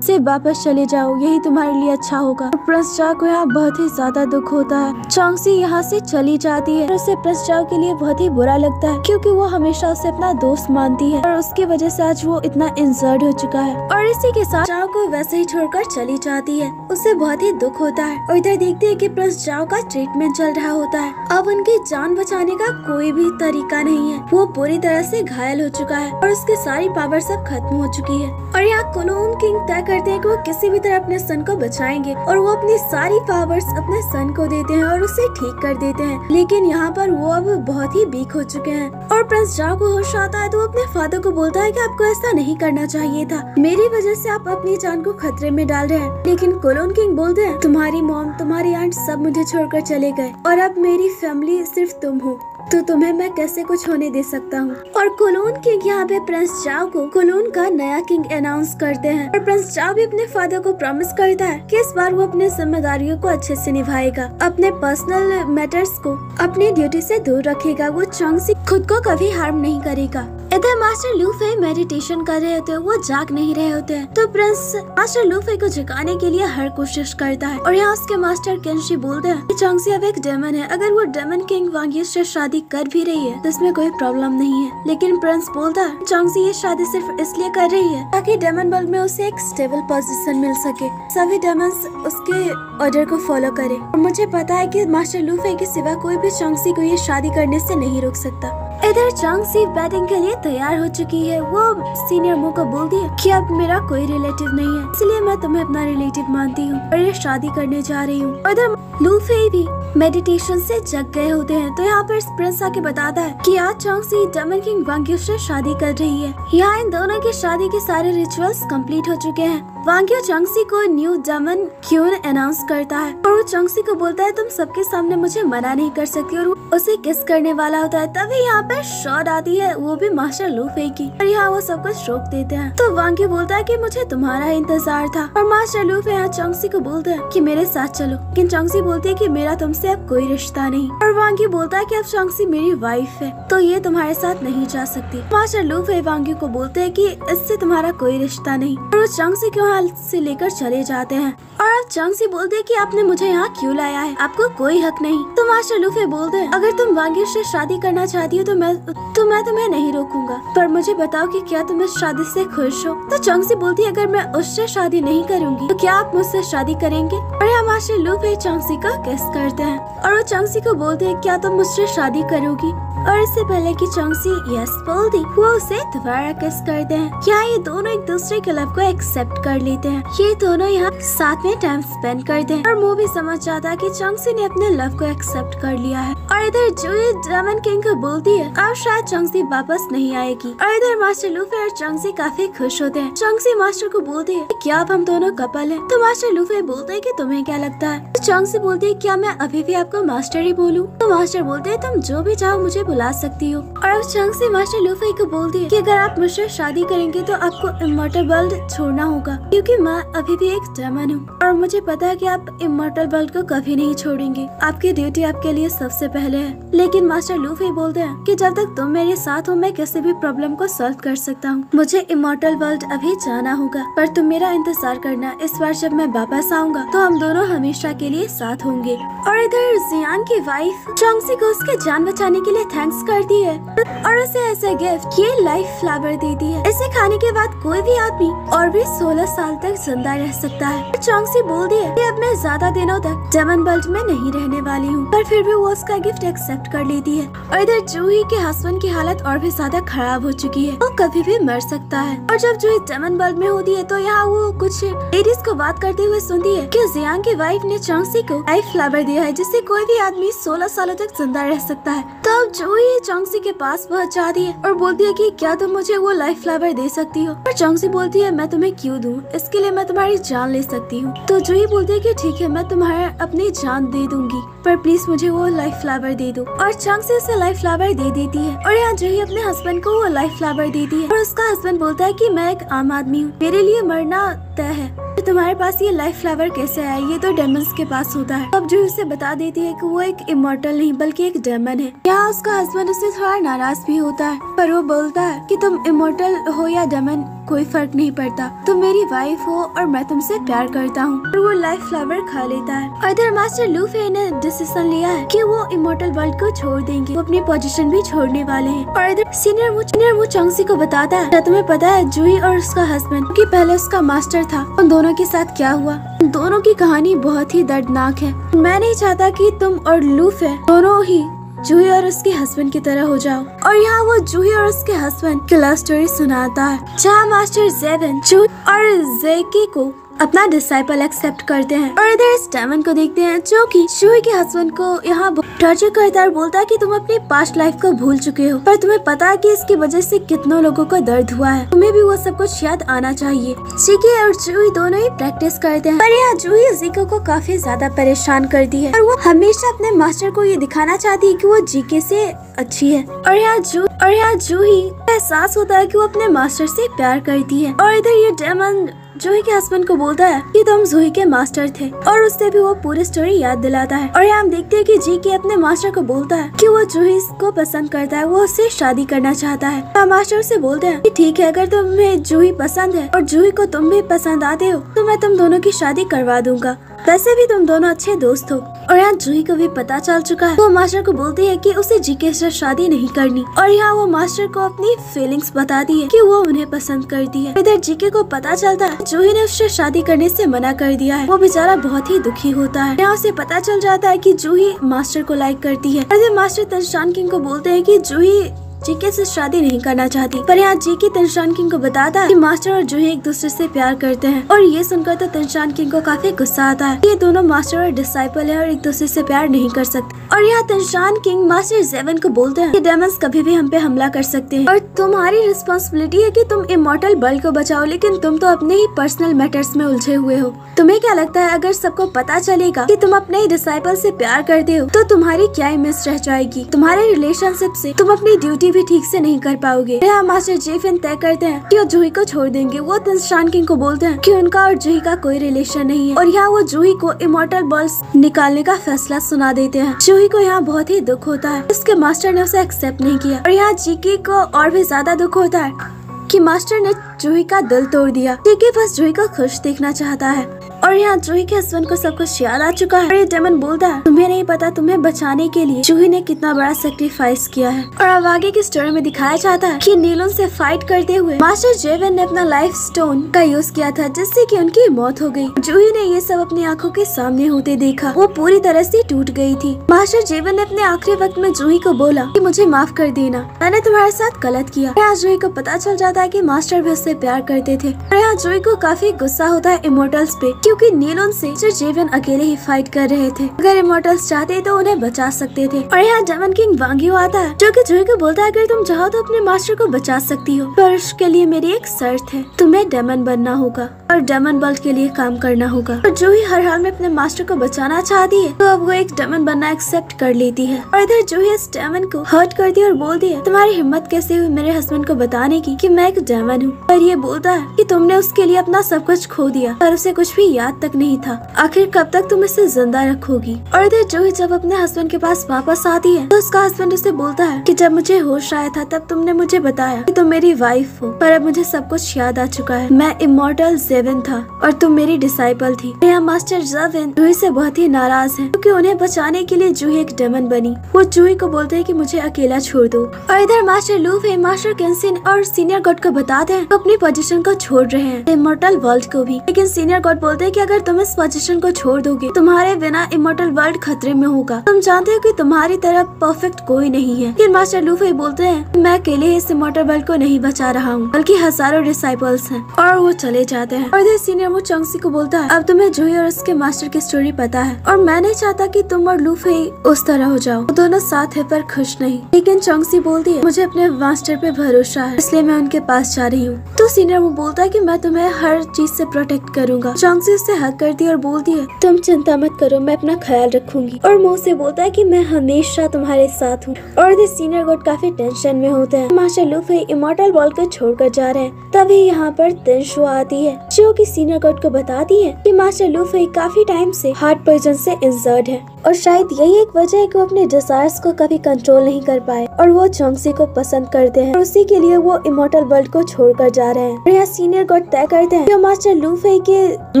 सिर्फ़ वापस चले जाओ, यही तुम्हारे लिए अच्छा होगा। प्रिंस को यहाँ बहुत ही ज़्यादा दुख होता है। चौंगसी यहाँ से चली जाती है। और उसे प्रिंस के लिए बहुत ही बुरा लगता है, क्योंकि वो हमेशा उसे अपना दोस्त मानती है। और उसकी वजह से आज वो इतना इंजर्ड हो चुका है। और इसी के साथ चाओ को वैसे ही छोड़कर चली जाती है। उसे बहुत ही दुख होता है। और इधर देखते है की प्रिंस का ट्रीटमेंट चल रहा होता है। अब उनकी जान बचाने का कोई भी तरीका नहीं है। वो पूरी तरह से घायल हो चुका है। और उसकी सारी पावर सब खत्म हो चुकी है। और यहाँ कोलोन किंग तय करते हैं कि वो किसी भी तरह अपने सन को बचाएँगे और वो अपनी सारी पावर्स अपने सन को देते हैं और उसे ठीक कर देते हैं। लेकिन यहाँ पर वो अब बहुत ही वीक हो चुके हैं। और प्रिंस जाओ को होश आता है तो वो अपने फादर को बोलता है कि आपको ऐसा नहीं करना चाहिए था। मेरी वजह से आप अपनी जान को खतरे में डाल रहे हैं। लेकिन कोलोन किंग बोलते हैं, तुम्हारी मॉम तुम्हारी आंट सब मुझे छोड़कर चले गए और अब मेरी फैमिली सिर्फ़ तुम हो। तो तुम्हें मैं कैसे कुछ होने दे सकता हूँ? और कोलोन किंग यहाँ पे प्रिंस चाओ को कोलोन का नया किंग अनाउंस करते हैं। और प्रिंस चाओ भी अपने फादर को प्रॉमिस करता है कि इस बार वो अपने जिम्मेदारियों को अच्छे से निभाएगा, अपने पर्सनल मैटर्स को अपनी ड्यूटी से दूर रखेगा, वो चंग से खुद को कभी हार्म नहीं करेगा। इधर मास्टर लूफे मेडिटेशन कर रहे होते हैं, वो जाग नहीं रहे होते हैं। तो प्रिंस मास्टर लूफे को जगाने के लिए हर कोशिश करता है। और यहाँ उसके मास्टर केंशी बोलते हैं कि चौंगसी अब एक डेमन है। अगर वो डेमन किंग वांगी से शादी कर भी रही है तो इसमें कोई प्रॉब्लम नहीं है। लेकिन प्रिंस बोलता है चौंगसी, ये शादी सिर्फ़ इसलिए कर रही है ताकि डेमन वर्ल्ड में उसे एक स्टेबल पोजीशन मिल सके। सभी डेमन्स उसके ऑर्डर को फॉलो करे। और मुझे पता है कि मास्टर लूफे के सिवा कोई भी चौंगसी को ये शादी करने से नहीं रोक सकता। इधर चौंगसी बैटिंग के लिए तैयार हो चुकी है। वो सीनियर मो को बोल दिया कि अब मेरा कोई रिलेटिव नहीं है, इसलिए मैं तुम्हें अपना रिलेटिव मानती हूँ और ये शादी करने जा रही हूँ। इधर लूफे भी मेडिटेशन से जग गए होते हैं तो यहाँ पर प्रिंस आके बताता है कि आज चौंगसी डमन किंग वांग्यू से शादी कर रही है। यहाँ इन दोनों की शादी के सारे रिचुअल्स कंप्लीट हो चुके हैं। वांग्यू चौंगसी को न्यू डमन क्यून अनाउंस करता है? और वो चौंगसी को बोलता है, तुम सबके सामने मुझे मना नहीं कर सकती और उसे किस करने वाला होता है? तभी यहाँ पर शॉट आती है, वो भी मास्टर लूफे की। और यहाँ वो सब कुछ रोक देते हैं। तो वांग्यू बोलता है कि मुझे तुम्हारा इंतज़ार था। और मास्टर लूफे यहाँ चौंगसी को बोलते हैं कि मेरे साथ चलो। लेकिन चौंगसी बोलती है कि मेरा तुमसे अब कोई रिश्ता नहीं। और वांगी बोलता है कि अब चौंगसी मेरी वाइफ है तो ये तुम्हारे साथ नहीं जा सकती। मास्टर लूफे वांगी को बोलते है की इससे तुम्हारा कोई रिश्ता नहीं। और वो चौंगसी के वहाँ से लेकर चले जाते हैं। और अब चौंगसी बोलते हैं कि आपने मुझे यहाँ क्यों लाया है? आपको कोई हक नहीं। तो मास्टर लूफे बोलते हैं, अगर तुम वांगी से शादी करना चाहती हो तो मैं तो मैं तुम्हें नहीं रोकूँगा। पर मुझे बताओ कि क्या तुम इस शादी से खुश हो? तो चौंगसी बोलती है, अगर मैं उससे शादी नहीं करूँगी तो क्या आप मुझसे शादी करेंगे? और यहाँ मास्टर लूफे चौंगसी का किस करते हैं। और वो चौंगसी को बोलते हैं, क्या तुम मुझसे शादी करोगी? और इससे पहले कि चौंगसी यस बोल दी वो उसे दोबारा किस करते हैं। क्या ये दोनों एक दूसरे के लव को एक्सेप्ट कर लेते हैं। ये दोनों यहाँ साथ में टाइम स्पेंड करते हैं। और वो भी समझ जाता है कि चौंगसी ने अपने लव को एक्सेप्ट कर लिया है। और इधर जूही डायमंड किंग को बोलती है, अब शायद चौंगसी वापस नहीं आएगी। और इधर मास्टर लूफे और चौंगसी काफ़ी खुश होते हैं। चौंगसी मास्टर को बोलती है क्या अब हम दोनों कपल है। तो मास्टर लूफे बोलते हैं कि, तुम्हें क्या लगता है? तो चौंगसी बोलती है, क्या मैं अभी भी आपको मास्टर ही बोलूँ? तो मास्टर बोलते है, तुम जो भी चाहो मुझे बुला सकती हो। और अब चौंगसी मास्टर लूफे को बोलती है की, अगर आप मुझसे शादी करेंगे तो आपको वर्ल्ड छोड़ना होगा। क्योंकि मैं अभी भी एक डेमन हूँ और मुझे पता है कि आप इमोटल वर्ल्ड को कभी नहीं छोड़ेंगे। आपकी ड्यूटी आपके लिए सबसे पहले है। लेकिन मास्टर लूफी बोलते हैं कि जब तक तुम मेरे साथ हो, मैं किसी भी प्रॉब्लम को सॉल्व कर सकता हूँ। मुझे इमोर्टल वर्ल्ड अभी जाना होगा, पर तुम मेरा इंतज़ार करना। इस बार जब मैं वापस आऊँगा तो हम दोनों हमेशा के लिए साथ होंगे। और इधर जियान की वाइफ चौंगसी को उसके जान बचाने के लिए थैंक्स करती है और उसे ऐसा गिफ्ट ये लाइफ फ्लावर देती है। इसे खाने के बाद कोई भी आदमी और भी 16 साल तक ज़िंदा रह सकता है। चौंगसी बोल दी है कि अब मैं ज़्यादा दिनों तक डेमन वर्ल्ड में नहीं रहने वाली हूँ। पर फिर भी वो उसका गिफ्ट एक्सेप्ट कर लेती है। और इधर जूही के हस्बैंड की हालत और भी ज़्यादा खराब हो चुकी है। वो कभी भी मर सकता है। और जब जूही डेमन वर्ल्ड में होती है तो यहाँ वो कुछ लेडीज़ को बात करते हुए सुनती है की जियांग की वाइफ ने चौंगसी को लाइफ फ्लावर दिया है, जिससे कोई भी आदमी 16 सालों तक ज़िंदा रह सकता है। तो अब जूही चौंगसी के पास पहुँच जाती है और बोलती है की क्या तुम मुझे वो लाइफ फ्लावर दे सकती हो? और चौंगसी बोलती है, मैं तुम्हें क्यों दूँ? इसके लिए मैं तुम्हारी जान ले सकती हूँ। तो जूही बोलती है कि ठीक है, मैं तुम्हारा अपनी जान दे दूँगी, पर प्लीज़ मुझे वो लाइफ फ्लावर दे दो। और चौंगसी उसे लाइफ फ्लावर दे देती है। और यहाँ जूही अपने हस्बैंड को वो लाइफ फ्लावर देती है। और उसका हस्बैंड बोलता है कि मैं एक आम आदमी हूँ। मेरे लिए मरना तय है। तो तुम्हारे पास ये लाइफ फ्लावर कैसे आया? ये तो डेमन्स के पास होता है। अब जो उसे बता देती है कि वो एक इमोर्टल नहीं, बल्कि एक डेमन है। यहाँ उसका हस्बैंड उससे थोड़ा नाराज़ भी होता है, पर वो बोलता है कि तुम इमोर्टल हो या डेमन कोई फ़र्क नहीं पड़ता। तुम मेरी वाइफ हो और मैं तुमसे प्यार करता हूँ। और वो लाइफ फ्लावर खा लेता है। इधर मास्टर लूफे ने डिसीज़न लिया है कि वो इमोटल वर्ल्ड को छोड़ देंगे। वो अपनी पोजीशन भी छोड़ने वाले हैं। और इधर सीनियर वो सीनियर वो चंगसी को बताता है। तुम्हें पता है जूही और उसका हस्बैंड कि पहले उसका मास्टर था, उन दोनों के साथ क्या हुआ? दोनों की कहानी बहुत ही दर्दनाक है। मैं नहीं चाहता कि तुम और लूफे दोनों ही जूही और उसके हस्बैंड की तरह हो जाओ। और यहाँ वो जूही और उसके हस्बैंड की लव स्टोरी सुनाता है। जहाँ मास्टर जेवन जूही और जेकी को अपना डिसाइपल एक्सेप्ट करते हैं। और इधर स्टेवन को देखते हैं, जो कि जूही के हस्बैंड को यहाँ टॉर्चर करता है बोलता है कि तुम अपनी पास्ट लाइफ को भूल चुके हो। पर तुम्हें पता है कि इसकी वजह से कितनों लोगों को दर्द हुआ है। तुम्हें भी वो सब कुछ याद आना चाहिए। जीके और जूही दोनों ही प्रैक्टिस करते हैं। पर यहाँ जूही जीको को काफ़ी ज़्यादा परेशान करती है। और वो हमेशा अपने मास्टर को ये दिखाना चाहती है कि वो जीके से अच्छी है। और यहाँ जू और यहाँ जूही एहसास होता है कि वो अपने मास्टर से प्यार करती है। और इधर ये डेमन जूही के हस्बैंड को बोलता है कि तुम जोही के मास्टर थे और उससे भी वो पूरी स्टोरी याद दिलाता है। और यहाँ हम देखते हैं कि जी के अपने मास्टर को बोलता है कि वो जूही को पसंद करता है, वो उससे शादी करना चाहता है। मास्टर उसे बोलते हैं कि ठीक है, अगर तुम्हें जूही पसंद है और जूही को तुम भी पसंद आते हो तो मैं तुम दोनों की शादी करवा दूँगा। वैसे भी तुम दोनों अच्छे दोस्त हो, और यहाँ जूही को भी पता चल चुका है। वो मास्टर को बोलती है कि उसे जी के साथ शादी नहीं करनी, और यहाँ वो मास्टर को अपनी फीलिंग्स बताती है कि वो उन्हें पसंद करती है। इधर जीके को पता चलता है जूही ने उससे शादी करने से मना कर दिया है। वो बेचारा बहुत ही दुखी होता है। यहाँ उसे पता चल जाता है की जूही मास्टर को लाइक करती है। मास्टर तनशान किंग को बोलते हैं की जूही जीके से शादी नहीं करना चाहती। पर यहाँ जीके तनशान किंग को बताता है कि मास्टर और जूही एक दूसरे से प्यार करते हैं और ये सुनकर तो तनशान किंग को काफ़ी गुस्सा आता है। ये दोनों मास्टर और डिसाइपल है और एक दूसरे से प्यार नहीं कर सकते। और यहाँ तनशान किंग मास्टर जेवन को बोलते हैं कि डेमंस कभी भी हम पे हमला कर सकते हैं। और तुम्हारी रिस्पॉन्सिबिलिटी है कि तुम इमोटल बल को बचाओ, लेकिन तुम तो अपने ही पर्सनल मैटर्स में उलझे हुए हो। तुम्हें क्या लगता है, अगर सबको पता चलेगा कि तुम अपने डिसाइपल से प्यार करते हो तो तुम्हारी क्या इमेज रह जाएगी? तुम्हारे रिलेशनशिप से तुम अपनी ड्यूटी भी ठीक से नहीं कर पाओगे। मास्टर जेफिन तय करते हैं कि वो जूही को छोड़ देंगे। वो तनशान किंग को बोलते हैं कि उनका और जूही का कोई रिलेशन नहीं है। और यहाँ वो जूही को इमोटल बॉल्स निकालने का फैसला सुना देते हैं। जूही को यहाँ बहुत ही दुख होता है। उसके मास्टर ने उसे एक्सेप्ट नहीं किया। और यहाँ जीकी को और भी ज़्यादा दुख होता है। कि मास्टर ने जूही का दिल तोड़ दिया। जीकी बस जूही को खुश देखना चाहता है। और यहाँ जूही के हस्बैंड को सब कुछ याद आ चुका है। और ये डेमन बोलता है, तुम्हें नहीं पता, तुम्हें बचाने के लिए जूही ने कितना बड़ा सेक्रीफाइस किया है। और अब आगे की स्टोरी में दिखाया जाता है कि नीलों से फाइट करते हुए मास्टर जेवन ने अपना लाइफ स्टोन का यूज़ किया था, जिससे कि उनकी मौत हो गई। जूही ने ये सब अपनी आँखों के सामने होते देखा। वो पूरी तरह से टूट गई थी। मास्टर जेवन ने अपने आखिरी वक्त में जूही को बोला की, मुझे माफ़ कर देना। मैंने तुम्हारे साथ गलत किया। जूही को पता चल जाता है कि मास्टर भी उससे प्यार करते थे। और यहाँ जूही को काफ़ी गुस्सा होता है इमोटल्स पे, क्योंकि नीलोन से जो जेवन अकेले ही फाइट कर रहे थे। अगर इमोटल्स चाहते तो उन्हें बचा सकते थे। और यहाँ डेमन किंग वांगियो आता है, जो कि जूही को बोलता है, अगर तुम चाहो तो अपने मास्टर को बचा सकती हो। पर उसके लिए मेरी एक शर्त है, तुम्हें डेमन बनना होगा। और डेमन बल के लिए काम करना होगा। और जूही हर हाल में अपने मास्टर को बचाना चाहती है तो अब वो एक डेमन बनना एक्सेप्ट कर लेती है। और इधर जूही इस डेमन को हर्ट करती है और बोलती है, तुम्हारी हिम्मत कैसे हुई मेरे हस्बैंड को बताने की, कि मैं एक डेमन हूँ। पर ये बोलता है कि तुमने उसके लिए अपना सब कुछ खो दिया, पर उसे कुछ भी याद तक नहीं था। आखिर कब तक तुम इसे ज़िंदा रखोगी? और इधर जूही जब अपने हस्बैंड के पास वापस आती है तो उसका हस्बैंड उसे बोलता है कि जब मुझे होश आया था, तब तुमने मुझे बताया कि तुम मेरी वाइफ हो, पर अब मुझे सब कुछ याद आ चुका है। मैं इमोर्टल जेवन था, और तुम मेरी डिसाइपल थी। यहाँ मास्टर जेवन जूही से बहुत ही नाराज़ है, क्योंकि उन्हें बचाने के लिए जूही एक डेमन बनी। वो जूही को बोलते है की मुझे अकेला छोड़ दो। और इधर मास्टर लूफे मास्टर केंसिन और सीनियर गॉड को बताते हैं तो अपनी पोजीशन को छोड़ रहे हैं। इमोर्टल वर्ल्ड को भी। लेकिन सीनियर गॉड बोलते हैं कि अगर तुम इस पोजीशन को छोड़ दोगे, तुम्हारे बिना इमोटल वर्ल्ड खतरे में होगा। तुम जानते हो कि तुम्हारी तरह परफेक्ट कोई नहीं है। फिर मास्टर लूफे बोलते हैं, मैं अकेले इस इमोटल वर्ल्ड को नहीं बचा रहा हूँ, बल्कि हज़ारों डिसाइपल्स हैं। और वो चले जाते हैं। और सीनियर वो चंगसी को बोलता है, अब तुम्हें जूही और उसके मास्टर की स्टोरी पता है। और मैं नहीं चाहता कि तुम और लूफे उस तरह हो जाओ। दोनों साथ है पर खुश नहीं। लेकिन चंगसी बोलती है, मुझे अपने मास्टर पे भरोसा है, इसलिए मैं उनके पास जा रही हूँ। तो सीनियर वो बोलता है कि मैं तुम्हें हर चीज़ से प्रोटेक्ट करूँगा। चंगसी उसे हक करती है और बोलती है, तुम चिंता मत करो, मैं अपना ख्याल रखूँगी। और वो से बोलता है कि मैं हमेशा तुम्हारे साथ हूँ। और इधर सीनियर गोड काफ़ी टेंशन में होते हैं। मास्टर लूफी इमोटल बॉल को छोड़कर जा रहे हैं। तभी यहाँ पर तेंशु आती है। जो कि सीनियर गोड को बताती है कि मास्टर लूफी काफ़ी टाइम से हार्ट पॉइजन से इंजर्ड है। और शायद यही एक वजह है कि वो अपने डिजायर्स को कभी कंट्रोल नहीं कर पाए। और वो चौंगसी को पसंद करते हैं। और उसी के लिए वो इमोटल वर्ल्ड को छोड़कर जा रहे हैं। और यहाँ सीनियर गॉड तय करते हैं मास्टर लूफे के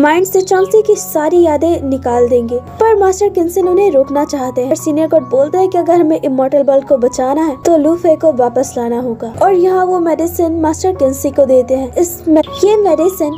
माइंड से चौंसी की सारी यादें निकाल देंगे। पर मास्टर किंसन उन्हें रोकना चाहते हैं। सीनियर गॉड बोलते हैं कि अगर हमें इमोटल वर्ल्ड को बचाना है तो लूफे को वापस लाना होगा। और यहाँ वो मेडिसिन मास्टर किन्सी को देते हैं। इस ये मेडिसिन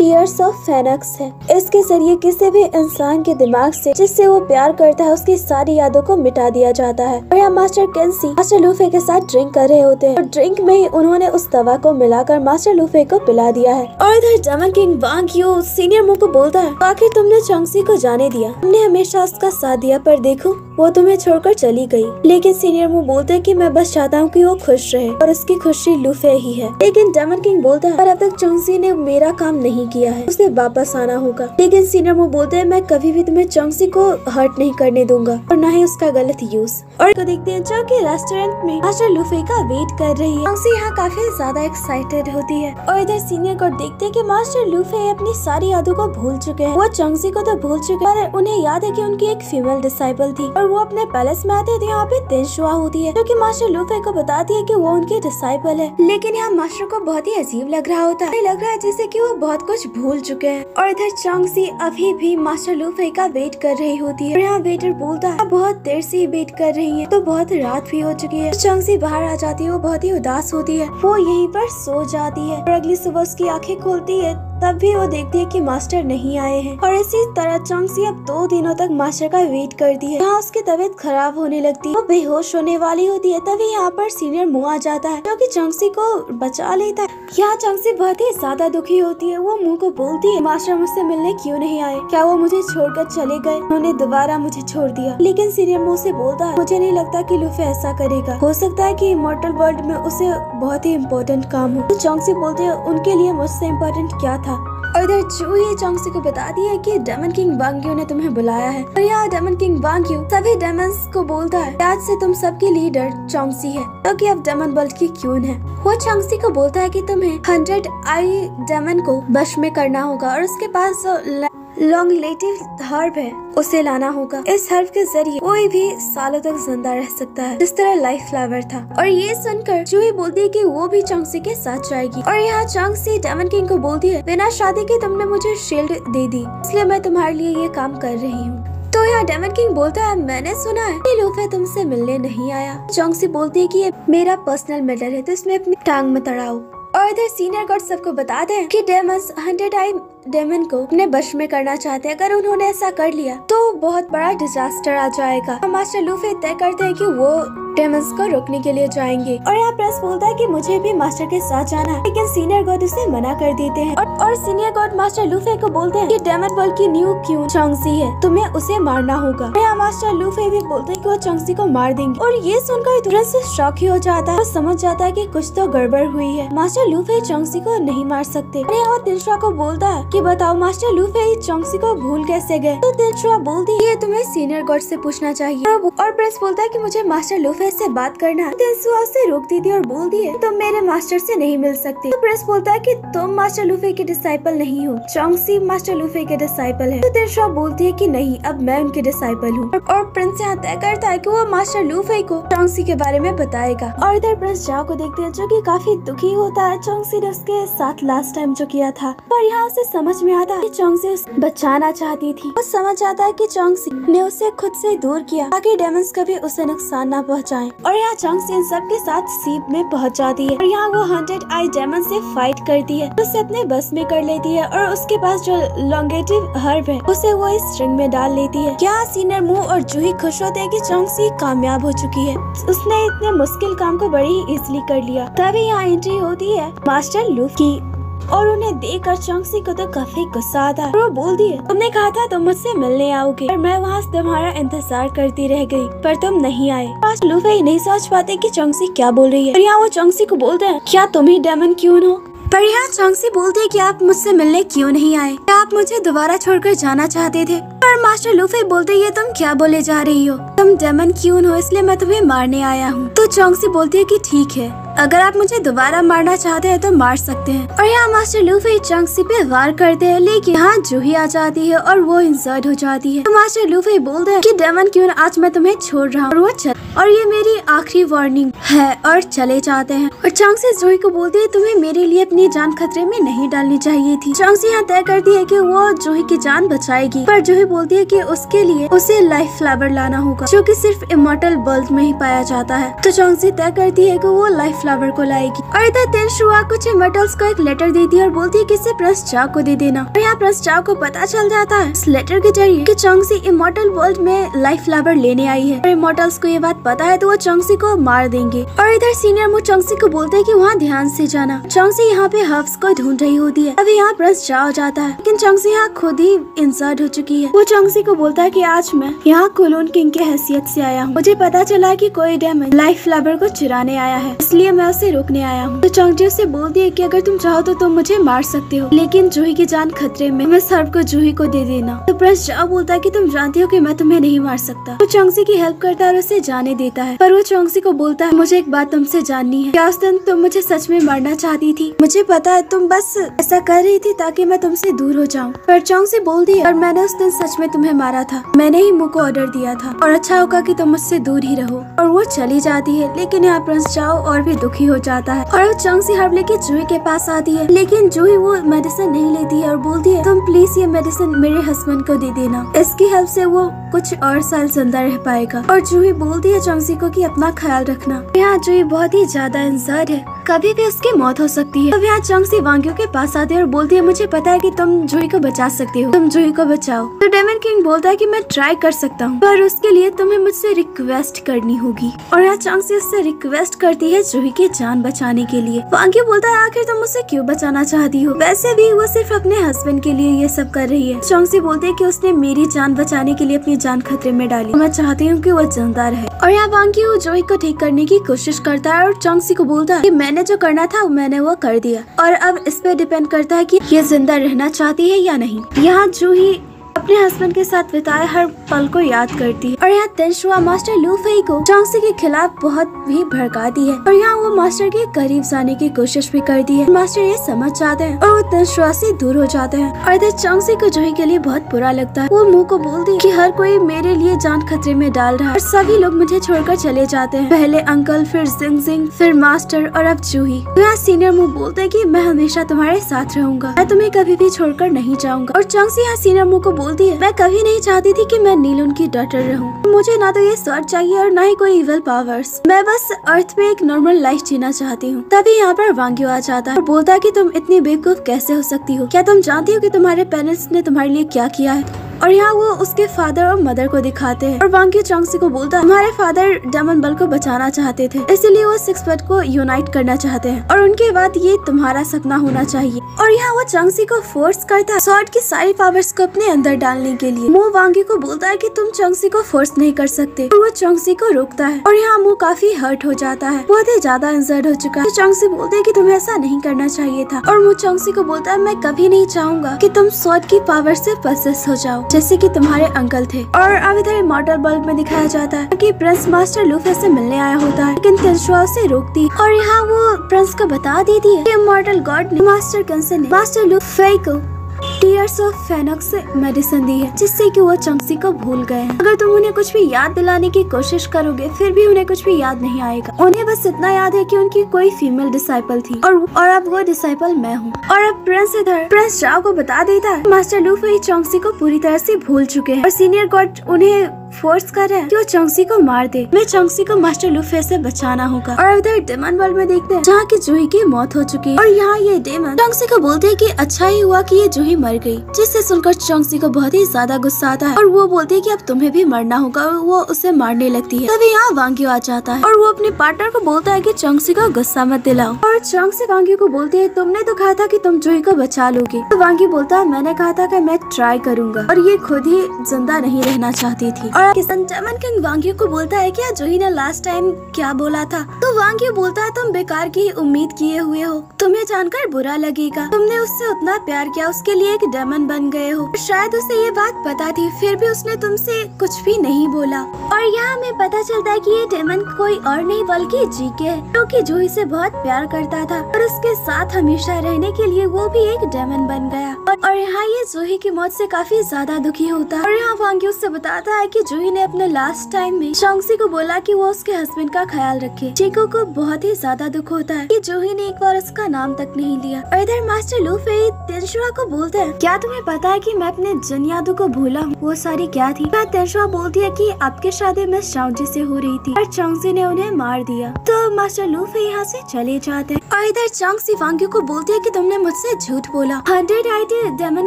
टीयर्स ऑफ़ फेनक्स है। इसके ज़रिए किसी भी इंसान के दिमाग से, जिससे वो प्यार करता है, उसकी सारी यादों को मिटा दिया जाता है। और यहाँ मास्टर केंसी, मास्टर लूफे के साथ ड्रिंक कर रहे होते हैं। और ड्रिंक में ही उन्होंने उस दवा को मिलाकर मास्टर लूफे को पिला दिया है। और इधर जमन किंग वांग यू सीनियर मुँह को बोलता है, आखिर तुमने चौंगसी को जाने दिया। तुमने हमेशा उसका साथ दिया, पर देखो, वो तुम्हें छोड़कर चली गई। लेकिन सीनियर मुँह बोलते हैं कि मैं बस चाहता हूँ कि वो खुश रहे, और उसकी खुशी लूफे ही है। लेकिन डमन किंग बोलता है, पर अब तक चौंगसी ने मेरा काम नहीं किया है। उसे वापस आना होगा। लेकिन सीनियर वो बोलते हैं, मैं कभी भी तुम्हें चौंगसी को हर्ट नहीं करने दूँगा और न ही उसका गलत यूज़ और को देखते हैं जो रेस्टोरेंट में मास्टर लूफे का वेट कर रही है। चौंगसी यहाँ काफ़ी ज़्यादा एक्साइटेड होती है। और इधर सीनियर को देखते हैं कि मास्टर लूफे अपनी सारी यादों को भूल चुके हैं। वो चौंगसी को तो भूल चुके हैं उन्हें याद है की उनकी एक फीमेल डिसाइबल थी। और वो अपने पैलेस में आते थे यहाँ पे तेंशुआ होती है, जो कि मास्टर लूफे को बताती है की वो उनकी डिसाइबल है। लेकिन यहाँ मास्टर को बहुत ही अजीब लग रहा होता है। लग रहा है जैसे की वो बहुत कुछ भूल चुके हैं। और इधर चौंगसी अभी भी मास्टर लूफे का वेट कर रही होती है। और यहाँ वेटर बोलता है बहुत देर से वेट कर रही है तो बहुत रात भी हो चुकी है। चौंगसी बाहर आ जाती है, वो बहुत ही उदास होती है। वो यहीं पर सो जाती है। और अगली सुबह उसकी आँखें खोलती है, तब भी वो देखती है कि मास्टर नहीं आए हैं। और इसी तरह चौंगसी अब दो दिनों तक मास्टर का वेट करती है। यहाँ उसकी तबीयत खराब होने लगती है, वो बेहोश होने वाली होती है। तभी यहाँ पर सीनियर मुँह आ जाता है, जो कि चौंगसी को बचा लेता है। यहाँ चौंगसी बहुत ही ज़्यादा दुखी होती है। वो मुँह को बोलती है, मास्टर मुझसे मिलने क्यों नहीं आए? क्या वो मुझे छोड़कर चले गए? उन्होंने दोबारा मुझे छोड़ दिया। लेकिन सीनियर मुँह से बोलता है, मुझे नहीं लगता कि लुफे ऐसा करेगा। हो सकता है कि इमोर्टल वर्ल्ड में उसे बहुत ही इम्पोर्टेंट काम हो। तो चौंगसी बोलते हैं, उनके लिए मुझसे इम्पोर्टेंट क्या था? और इधर चूही चौंगसी को बताती है कि डेमन किंग बांग्यू ने तुम्हें बुलाया है। और यहाँ डेमन किंग बांग्यू सभी डेमन्स को बोलता है, आज से तुम सबकी लीडर चौंगसी है। तो अब डेमन वर्ल्ड की क्यून है? वो चौंगसी को बोलता है कि तुम्हें हंड्रेड आई डेमन को वश में करना होगा और उसके पास जो लॉन्गलेटिव हर्ब है, उसे लाना होगा। इस हर्ब के ज़रिए कोई भी सालों तक ज़िंदा रह सकता है। जिस तरह लाइफ फ्लावर था। और ये सुनकर जूही बोलती है कि वो भी चौंगसी के साथ जाएगी। और यहाँ चौंगसी डेमन किंग को बोलती है, बिना शादी के तुमने मुझे शील्ड दे दी, इसलिए मैं तुम्हारे लिए ये काम कर रही हूँ। तो यहाँ डेमन किंग बोलता है, मैंने सुना है कि लूफे तुमसे मिलने नहीं आया। चौंगसी बोलती है कि, ये मेरा पर्सनल मैटर है तो इसमें अपनी टांग में तड़ाओ और इधर सीनियर गॉड सबको बता दें कि डेमस हंड्रेड आई डेमन को अपने बश में करना चाहते हैं। अगर उन्होंने ऐसा कर लिया तो बहुत बड़ा डिजास्टर आ जाएगा। मास्टर लूफे तय करते हैं कि वो डेमंस को रोकने के लिए जाएँगे। और यहाँ प्रेस बोलता है कि मुझे भी मास्टर के साथ जाना है। लेकिन सीनियर गॉड उसे मना कर देते हैं। और, और सीनियर गॉड मास्टर लूफे को बोलते हैं कि डेमन वर्ल्ड की न्यू क्यू चौंगसी है तुम्हें उसे मारना होगा। यहाँ मास्टर लूफे भी बोलते हैं कि वो चौंगसी को मार देंगे। और ये सुनकर तुरंत से शौक ही हो जाता है। वो समझ जाता है कि कुछ तो गड़बड़ हुई है। मास्टर लूफे चौंगसी को नहीं मार सकते। और तिलशा को बोलता है कि बताओ, मास्टर लूफे चौंगसी को भूल कैसे गए? तो तिलशा बोलती है तुम्हें सीनियर गॉड से पूछना चाहिए। और प्रेस बोलता है कि मुझे मास्टर लूफे से बात करना तेंसुआ से रोक दी थी और बोल दिए तुम मेरे मास्टर से नहीं मिल सकते। तो प्रेस बोलता है कि, तुम मास्टर लूफे के डिसाइपल नहीं हो। चौंगसी मास्टर लूफे के डिसाइपल है। तो तेंसुआ बोलती है कि, नहीं, अब मैं उनके डिसाइपल हूँ। और प्रिंस यहाँ तय करता है की वो मास्टर लूफे को चौंगसी के बारे में बताएगा। और इधर प्रिंस जाओ को देखते हैं, जो की काफ़ी दुखी होता है। चौंगसी ने उसके साथ लास्ट टाइम जो किया था। पर यहाँ उसे समझ में आता है चौंगसी उसे बचाना चाहती थी। वो समझ आता है कि चौंगसी ने उसे खुद से दूर किया, ताकि डेमंस कभी उसे नुकसान न पहुँचाए। और यहाँ चंग्स इन सब के साथ सीप में पहुँच जाती है। और यहाँ वो हंड्रेड आई डेमन से फाइट करती है। उसे अपने बस में कर लेती है और उसके पास जो लॉन्गेटिव हर्ब है, उसे वो इस स्ट्रिंग में डाल लेती है। क्या सीनियर मुँह और जूही खुश होते हैं कि चौंगसी कामयाब हो चुकी है? उसने इतने मुश्किल काम को बड़ी ही इजिली कर लिया। तभी यहाँ एंट्री होती है मास्टर लूफ की। और उन्हें देखकर चौंगसी को तो काफ़ी गुस्सा आता। है वो बोल दिए, तुमने कहा था तुम मुझसे मिलने आओगे और मैं वहाँ तुम्हारा इंतज़ार करती रह गई, पर तुम नहीं आए। पास लूफे नहीं सोच पाते कि चौंगसी क्या बोल रही है। और यहाँ वो चौंगसी को बोलते हैं, क्या तुम ही डेमन क्यों हो? पर यहाँ चौंगसी बोलते है कि आप मुझसे मिलने क्यों नहीं आए? क्या आप मुझे दोबारा छोड़कर जाना चाहते थे? पर मास्टर लूफे बोलते ये तुम क्या बोले जा रही हो? तुम डेमन क्यों हो? इसलिए मैं तुम्हें मारने आया हूँ। तो चौंगसी बोलती है कि ठीक है। अगर आप मुझे दोबारा मारना चाहते हैं तो मार सकते हैं। और यहाँ मास्टर लूफी चंक्सी पे वार करते हैं, लेकिन यहाँ जूही आ जाती है और वो इंसर्ट हो जाती है। तो मास्टर लूफी बोलते हैं कि डेमन क्यों आज मैं तुम्हें छोड़ रहा हूँ और वो चल और ये मेरी आखिरी वार्निंग है और चले जाते हैं। और चंक्सी जूही को बोलते है, तुम्हें मेरे लिए अपनी जान खतरे में नहीं डालनी चाहिए थी। चंक्सी यहाँ तय करती है की वो जूही की जान बचाएगी। पर जूही बोलती है की उसके लिए उसे लाइफ फ्लावर लाना होगा, जो की सिर्फ़ इमोटल वर्ल्ड में ही पाया जाता है। तो चंक्सी तय करती है की वो लाइफ फ्लावर को लाएगी। और इधर तेंशुआ कुछ इमोटल्स को एक लेटर देती है और बोलती है कि इसे प्रेस चा को दे देना। और यहाँ प्रेस चा को पता चल जाता है इस लेटर के ज़रिए कि चौंगसी इमोटल वर्ल्ड में लाइफ फ्लावर लेने आई है। और इमोटल्स को ये बात पता है तो वो चौंगसी को मार देंगे। और इधर सीनियर मो चौंगसी को बोलते है की वहाँ ध्यान से जाना। चौंगसी यहाँ पे हर्ब्स को ढूंढ रही होती है। अभी यहाँ प्रेस चा हो जाता है। लेकिन चौंगसी यहाँ खुद ही इंसर्ट हो चुकी है। वो चौंगसी को बोलता है की आज मैं यहाँ कोलोन किंग के हैसियत ऐसी आया हूँ। मुझे पता चला की कोई डेमन लाइफ फ्लावर को चुराने आया है। इसलिए मैं उसे रोकने आया हूँ। तो चौंगजी उसे बोल दिया कि अगर तुम चाहो तो तुम मुझे मार सकते हो। लेकिन जूही की जान खतरे में, मैं सर्व को जूही को दे देना। तो प्रेस जाओ बोलता है कि तुम जानती हो कि मैं तुम्हें नहीं मार सकता। तो चौंगसी की हेल्प करता है और उसे जाने देता है। पर वो चौंगसी को बोलता है, मुझे एक बात तुमसे जाननी है। क्या उस दिन तुम मुझे सच में मारना चाहती थी? मुझे पता है तुम बस ऐसा कर रही थी ताकि मैं तुमसे दूर हो जाऊँ। पर चौंगसी बोल दी और मैंने उस दिन सच में तुम्हें मारा था। मैंने ही मुँह को ऑर्डर दिया था। और अच्छा होगा की तुम मुझसे दूर ही रहो। और वो चली जाती है। लेकिन यहाँ प्रिंस जाओ और भी दुखी हो जाता है। और वो चौंगसी हर्ब लेके जूही के पास आती है। लेकिन जूही वो मेडिसिन नहीं लेती है और बोलती है, तुम प्लीज़ ये मेडिसिन मेरे हस्बैंड को दे देना। इसकी हेल्प से वो कुछ और साल ज़िंदा रह पाएगा। और जूही बोलती है चौंगसी को कि अपना ख्याल रखना। यहाँ जूही बहुत ही ज़्यादा इंसान है। कभी भी उसकी मौत हो सकती है। अब यहाँ चौंगसी वांगियों के पास आती है और बोलती है, मुझे पता है कि तुम जूही को बचा सकती हो। तुम जूही को बचाओ। तो डेमन किंग बोलता है कि मैं ट्राई कर सकता हूँ, पर उसके लिए तुम्हें मुझसे रिक्वेस्ट करनी होगी। और यहाँ चौंगसी उससे रिक्वेस्ट करती है जूही की जान बचाने के लिए। वांगी बोलता है, आखिर तुम मुझसे क्यों बचाना चाहती हो? वैसे भी वो सिर्फ़ अपने हस्बैंड के लिए ये सब कर रही है। चौंगसी बोलते है की उसने मेरी जान बचाने के लिए अपनी जान खतरे में डाली। मैं चाहती हूँ की वो ज़िंदा रहे। और यहाँ वांगी जूही को ठीक करने की कोशिश करता है और चौंगसी को बोलता है की मैंने जो करना था, मैंने वो कर दिया। और अब इस पे डिपेंड करता है की ये ज़िंदा रहना चाहती है या नहीं। यहाँ जूही अपने हस्बैंड के साथ बिताए हर पल को याद करती है। और यहाँ तेंशुआ मास्टर लू फई को चौंगसी के खिलाफ बहुत भी भड़काती है। और यहाँ वो मास्टर के करीब जाने की कोशिश भी करती है। मास्टर ये समझ जाते हैं और वो तेंशुआ से दूर हो जाते हैं। और इधर चौंगसी को जूही के लिए बहुत बुरा लगता है। वो मुँह को बोलती है कि हर कोई मेरे लिए जान खतरे में डाल रहा है। और सभी लोग मुझे छोड़कर चले जाते हैं। पहले अंकल फिर जिंग जिंग फिर मास्टर और अब जूही। तो यहाँ सीनियर मुँह बोलते हैं कि मैं हमेशा तुम्हारे साथ रहूँगा। मैं तुम्हें कभी भी छोड़कर नहीं जाऊँगा। और चौंगसी यहाँ सीनियर मुँह को बोलती है मैं कभी नहीं चाहती थी कि मैं नीलून की डॉटर रहूँ। मुझे ना तो ये स्वर्ग चाहिए और ना ही कोई इवल पावर्स मैं बस अर्थ पे एक नॉर्मल लाइफ जीना चाहती हूँ। तभी यहाँ पर वांग्यो आ जाता है और बोलता है कि तुम इतनी बेवकूफ़ कैसे हो सकती हो? क्या तुम जानती हो कि तुम्हारे पेरेंट्स ने तुम्हारे लिए क्या किया है? और यहाँ वो उसके फादर और मदर को दिखाते हैं। और वांग्यो चौंगसी को बोलता है हमारे फादर डमन बल को बचाना चाहते थे, इसीलिए वो सिक्स बट को यूनाइट करना चाहते हैं। और उनके बाद ये तुम्हारा सपना होना चाहिए। और यहाँ वो चौंगसी को फोर्स करता है। सॉर्ड की सारी पावर्स को अपने अंदर डालने के लिए। मुँह वांगी को बोलता है कि तुम चौंगसी को फोर्स नहीं कर सकते। वो चौंगसी को रोकता है। और यहाँ मुँह काफ़ी हर्ट हो जाता है। बहुत ही ज़्यादा इंजर्ड हो चुका है। तो चौंगसी बोलते है की तुम्हें ऐसा नहीं करना चाहिए था। और मुँह चौंगसी को बोलता है, मैं कभी नहीं चाहूँगा की तुम सॉर्ड की पावर ऐसी पसेस हो जाओ, जैसे की तुम्हारे अंकल थे। और अब इधर इमोर्टल बल्ब में दिखाया जाता है कि प्रिंस मास्टर लूफे से मिलने आया होता है, लेकिन तेंशुआ उसे रोकती। और यहाँ वो प्रिंस को बता देती है इमोर्टल गॉड ने मास्टर कंसे ने मास्टर लूफे को टीयर्स ऑफ़ फेनॉक्स मेडिसिन दी है, जिससे कि वो चंक्सी को भूल गए हैं। अगर तुम उन्हें कुछ भी याद दिलाने की कोशिश करोगे, फिर भी उन्हें कुछ भी याद नहीं आएगा। उन्हें बस इतना याद है कि उनकी कोई फीमेल डिसाइपल थी। और और अब वो डिसाइपल मैं हूँ। और अब प्रिंस इधर प्रिंस जाओ को बता देता है मास्टर लूफ चौंगसी को पूरी तरह से भूल चुके हैं। और सीनियर गॉड उन्हें फोर्स कर रहे है कि वो चौंगसी को मार दे। मैं चौंगसी को मास्टर लूफे से बचाना होगा। और उधर डेमन वर्ल्ड में देखते हैं, जहाँ की जूही की मौत हो चुकी है। और यहाँ ये डेमन चौंगसी को बोलते हैं कि अच्छा ही हुआ कि ये जूही मर गई जिससे सुनकर चौंगसी को बहुत ही ज़्यादा गुस्सा आता है और वो बोलती है कि अब तुम्हें भी मरना होगा और वो उसे मारने लगती है। तभी यहाँ वांगियो आ जाता है और वो अपने पार्टनर को बोलता है की चौंगसी को गुस्सा मत दिलाओ। और चौंगसी वांगी को बोलते है, तुमने तो कहा था की तुम जूही को बचा लोगे। तो वांगी बोलता है, मैंने कहा था की मैं ट्राई करूँगा। और ये खुद ही ज़िंदा नहीं रहना चाहती थी। और डेमन किंग वांग्यू को बोलता है, क्या जोही ने लास्ट टाइम क्या बोला था? तो वांग्यू बोलता है, तुम बेकार की उम्मीद किए हुए हो। तुम्हें जानकर बुरा लगेगा। तुमने उससे उतना प्यार किया, उसके लिए एक डेमन बन गए हो। शायद उसे ये बात पता थी फिर भी उसने तुमसे कुछ भी नहीं बोला। और यहाँ हमें पता चलता है कि ये डेमन कोई और नहीं बल्कि जीके है जो कि जूही से बहुत प्यार करता था। और उसके साथ हमेशा रहने के लिए वो भी एक डेमन बन गया। और, और यहाँ ये जूही की मौत से काफ़ी ज़्यादा दुखी होता। है और यहाँ वांगी उससे बताता है कि जूही ने अपने लास्ट टाइम में शोंगसी को बोला कि वो उसके हस्बैंड का ख्याल रखे। चीको को बहुत ही ज़्यादा दुख होता है कि जूही ने एक बार उसका नाम तक नहीं लिया। और इधर मास्टर लूफे तेंशुआ को बोलते हैं? क्या तुम्हें पता है कि मैं अपने जन यादों को भूला हूँ? वो सारी क्या थी? तेंशुआ बोलती है कि आपकी शादी में चाउजी से हो रही थी और चाउजी ने उन्हें मार दिया। तो मास्टर लूफे यहाँ से चले जाते हैं। और इधर चांगसी वांग्यू को बोलती है कि तुमने मुझसे झूठ बोला। हंड्रेड आइडे डेमन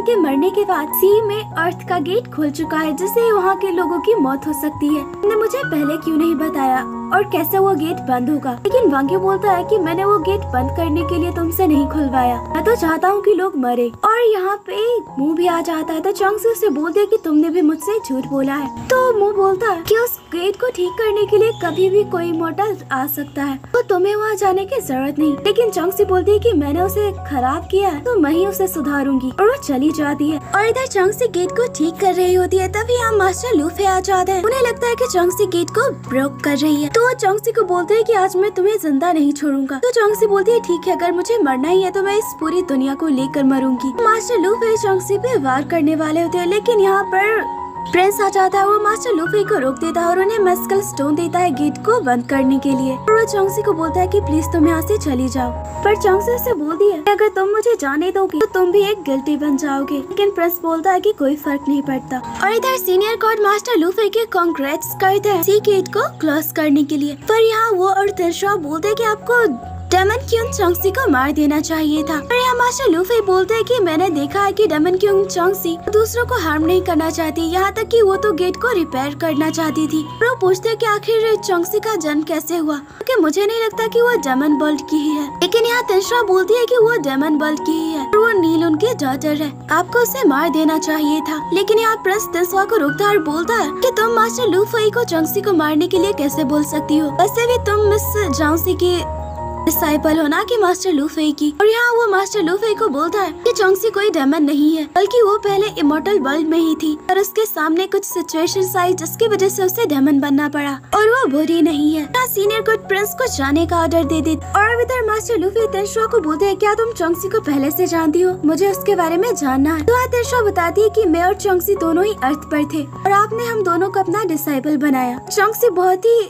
के मरने के बाद सी में अर्थ का गेट खुल चुका है, जिससे वहाँ के लोगों की मौत हो सकती है। तुमने मुझे पहले क्यों नहीं बताया? और कैसे वो गेट बंद होगा? लेकिन वांग्यू बोलता है कि मैंने वो गेट बंद करने के लिए तुमसे नहीं खुलवाया। मैं तो चाहता हूँ कि लोग मरे। और यहाँ पे मुँह भी आ जाता है तो चांगसी उसे बोलते है कि तुमने भी मुझसे झूठ बोला है। तो मुँह बोलता है कि उस गेट को ठीक करने के लिए कभी भी कोई मोटर आ सकता है। तो तुम्हें वहाँ जाने की ज़रूरत नहीं। लेकिन चंगसी बोलती है की मैंने उसे खराब किया है तो मैं ही उसे सुधारूँगी। और वो चली जाती है। और इधर चंगसी गेट को ठीक कर रही होती है, तभी यहाँ मास्टर लूफे आ जाते हैं। उन्हें लगता है कि चंगसी गेट को ब्रोक कर रही है। तो वो चंगसी को बोलते है की आज मैं तुम्हें ज़िंदा नहीं छोड़ूँगा। तो चंगसी बोलती है, ठीक है, अगर मुझे मरना ही है तो मैं इस पूरी दुनिया को लेकर मरूँगी। मास्टर लूफे चंगसी पे वार करने वाले होते हैं, लेकिन यहाँ पर प्रिंस आ जाता है वो मास्टर लूफी को रोक देता है और उन्हें मस्कल स्टोन देता है गेट को बंद करने के लिए। और वो चौंगसी को बोलता है कि, प्लीज़ तुम यहाँ से चली जाओ। पर चौंगसी उसे बोल दिया कि, अगर तुम मुझे जाने दोगे तो तुम भी एक गिल्टी बन जाओगे। लेकिन प्रिंस बोलता है कि, कोई फ़र्क नहीं पड़ता। और इधर सीनियर कोर्ट मास्टर लूफी के कॉन्ग्रेट्स करते हैं, सी गेट को क्लोज करने के लिए। पर यहाँ वो और तिरशा बोलते है की, आपको डेमन क्यून चौंगसी को मार देना चाहिए था। यहाँ मास्टर लूफी बोलते हैं कि मैंने देखा है कि डेमन क्यून चौंगसी दूसरों को हार्म नहीं करना चाहती। यहाँ तक कि वो तो गेट को रिपेयर करना चाहती थी। वो पूछते हैं कि आखिर चौंगसी का जन्म कैसे हुआ? क्योंकि मुझे नहीं लगता कि वो डेमन बल्ट की ही है। लेकिन यहाँ तिनशा बोलती है कि वो डेमन बल्ट की ही है। वो नील उनकी डॉटर है। आपको उसे मार देना चाहिए था। लेकिन यहाँ प्रिंस तिनसवा को रोकता और बोलता है की तुम मास्टर लूफई को चौंगसी को मारने के लिए कैसे बोल सकती हो? वैसे भी तुम मिस जाउसी की डिसाइपल हो ना कि मास्टर लूफे की? और यहाँ वो मास्टर लूफे को बोलता है कि चौंगसी कोई डेमन नहीं है, बल्कि वो पहले इमोटल वर्ल्ड में ही थी, और उसके सामने कुछ सिचुएशन आई जिसकी वजह से उसे डेमन बनना पड़ा, और वो बुरी नहीं है। यहाँ सीनियर गुड प्रिंस को जाने का ऑर्डर दे दी, और इधर मास्टर लूफे तेंशुआ को बोलते हैं, क्या तुम चौंगसी को पहले ऐसी जानती हो? मुझे उसके बारे में जानना है। तो तेंशुआ बताती है की मैं और चौंगसी दोनों ही अर्थ पर थे, और आपने हम दोनों को अपना डिसाइबल बनाया। चौंगसी बहुत ही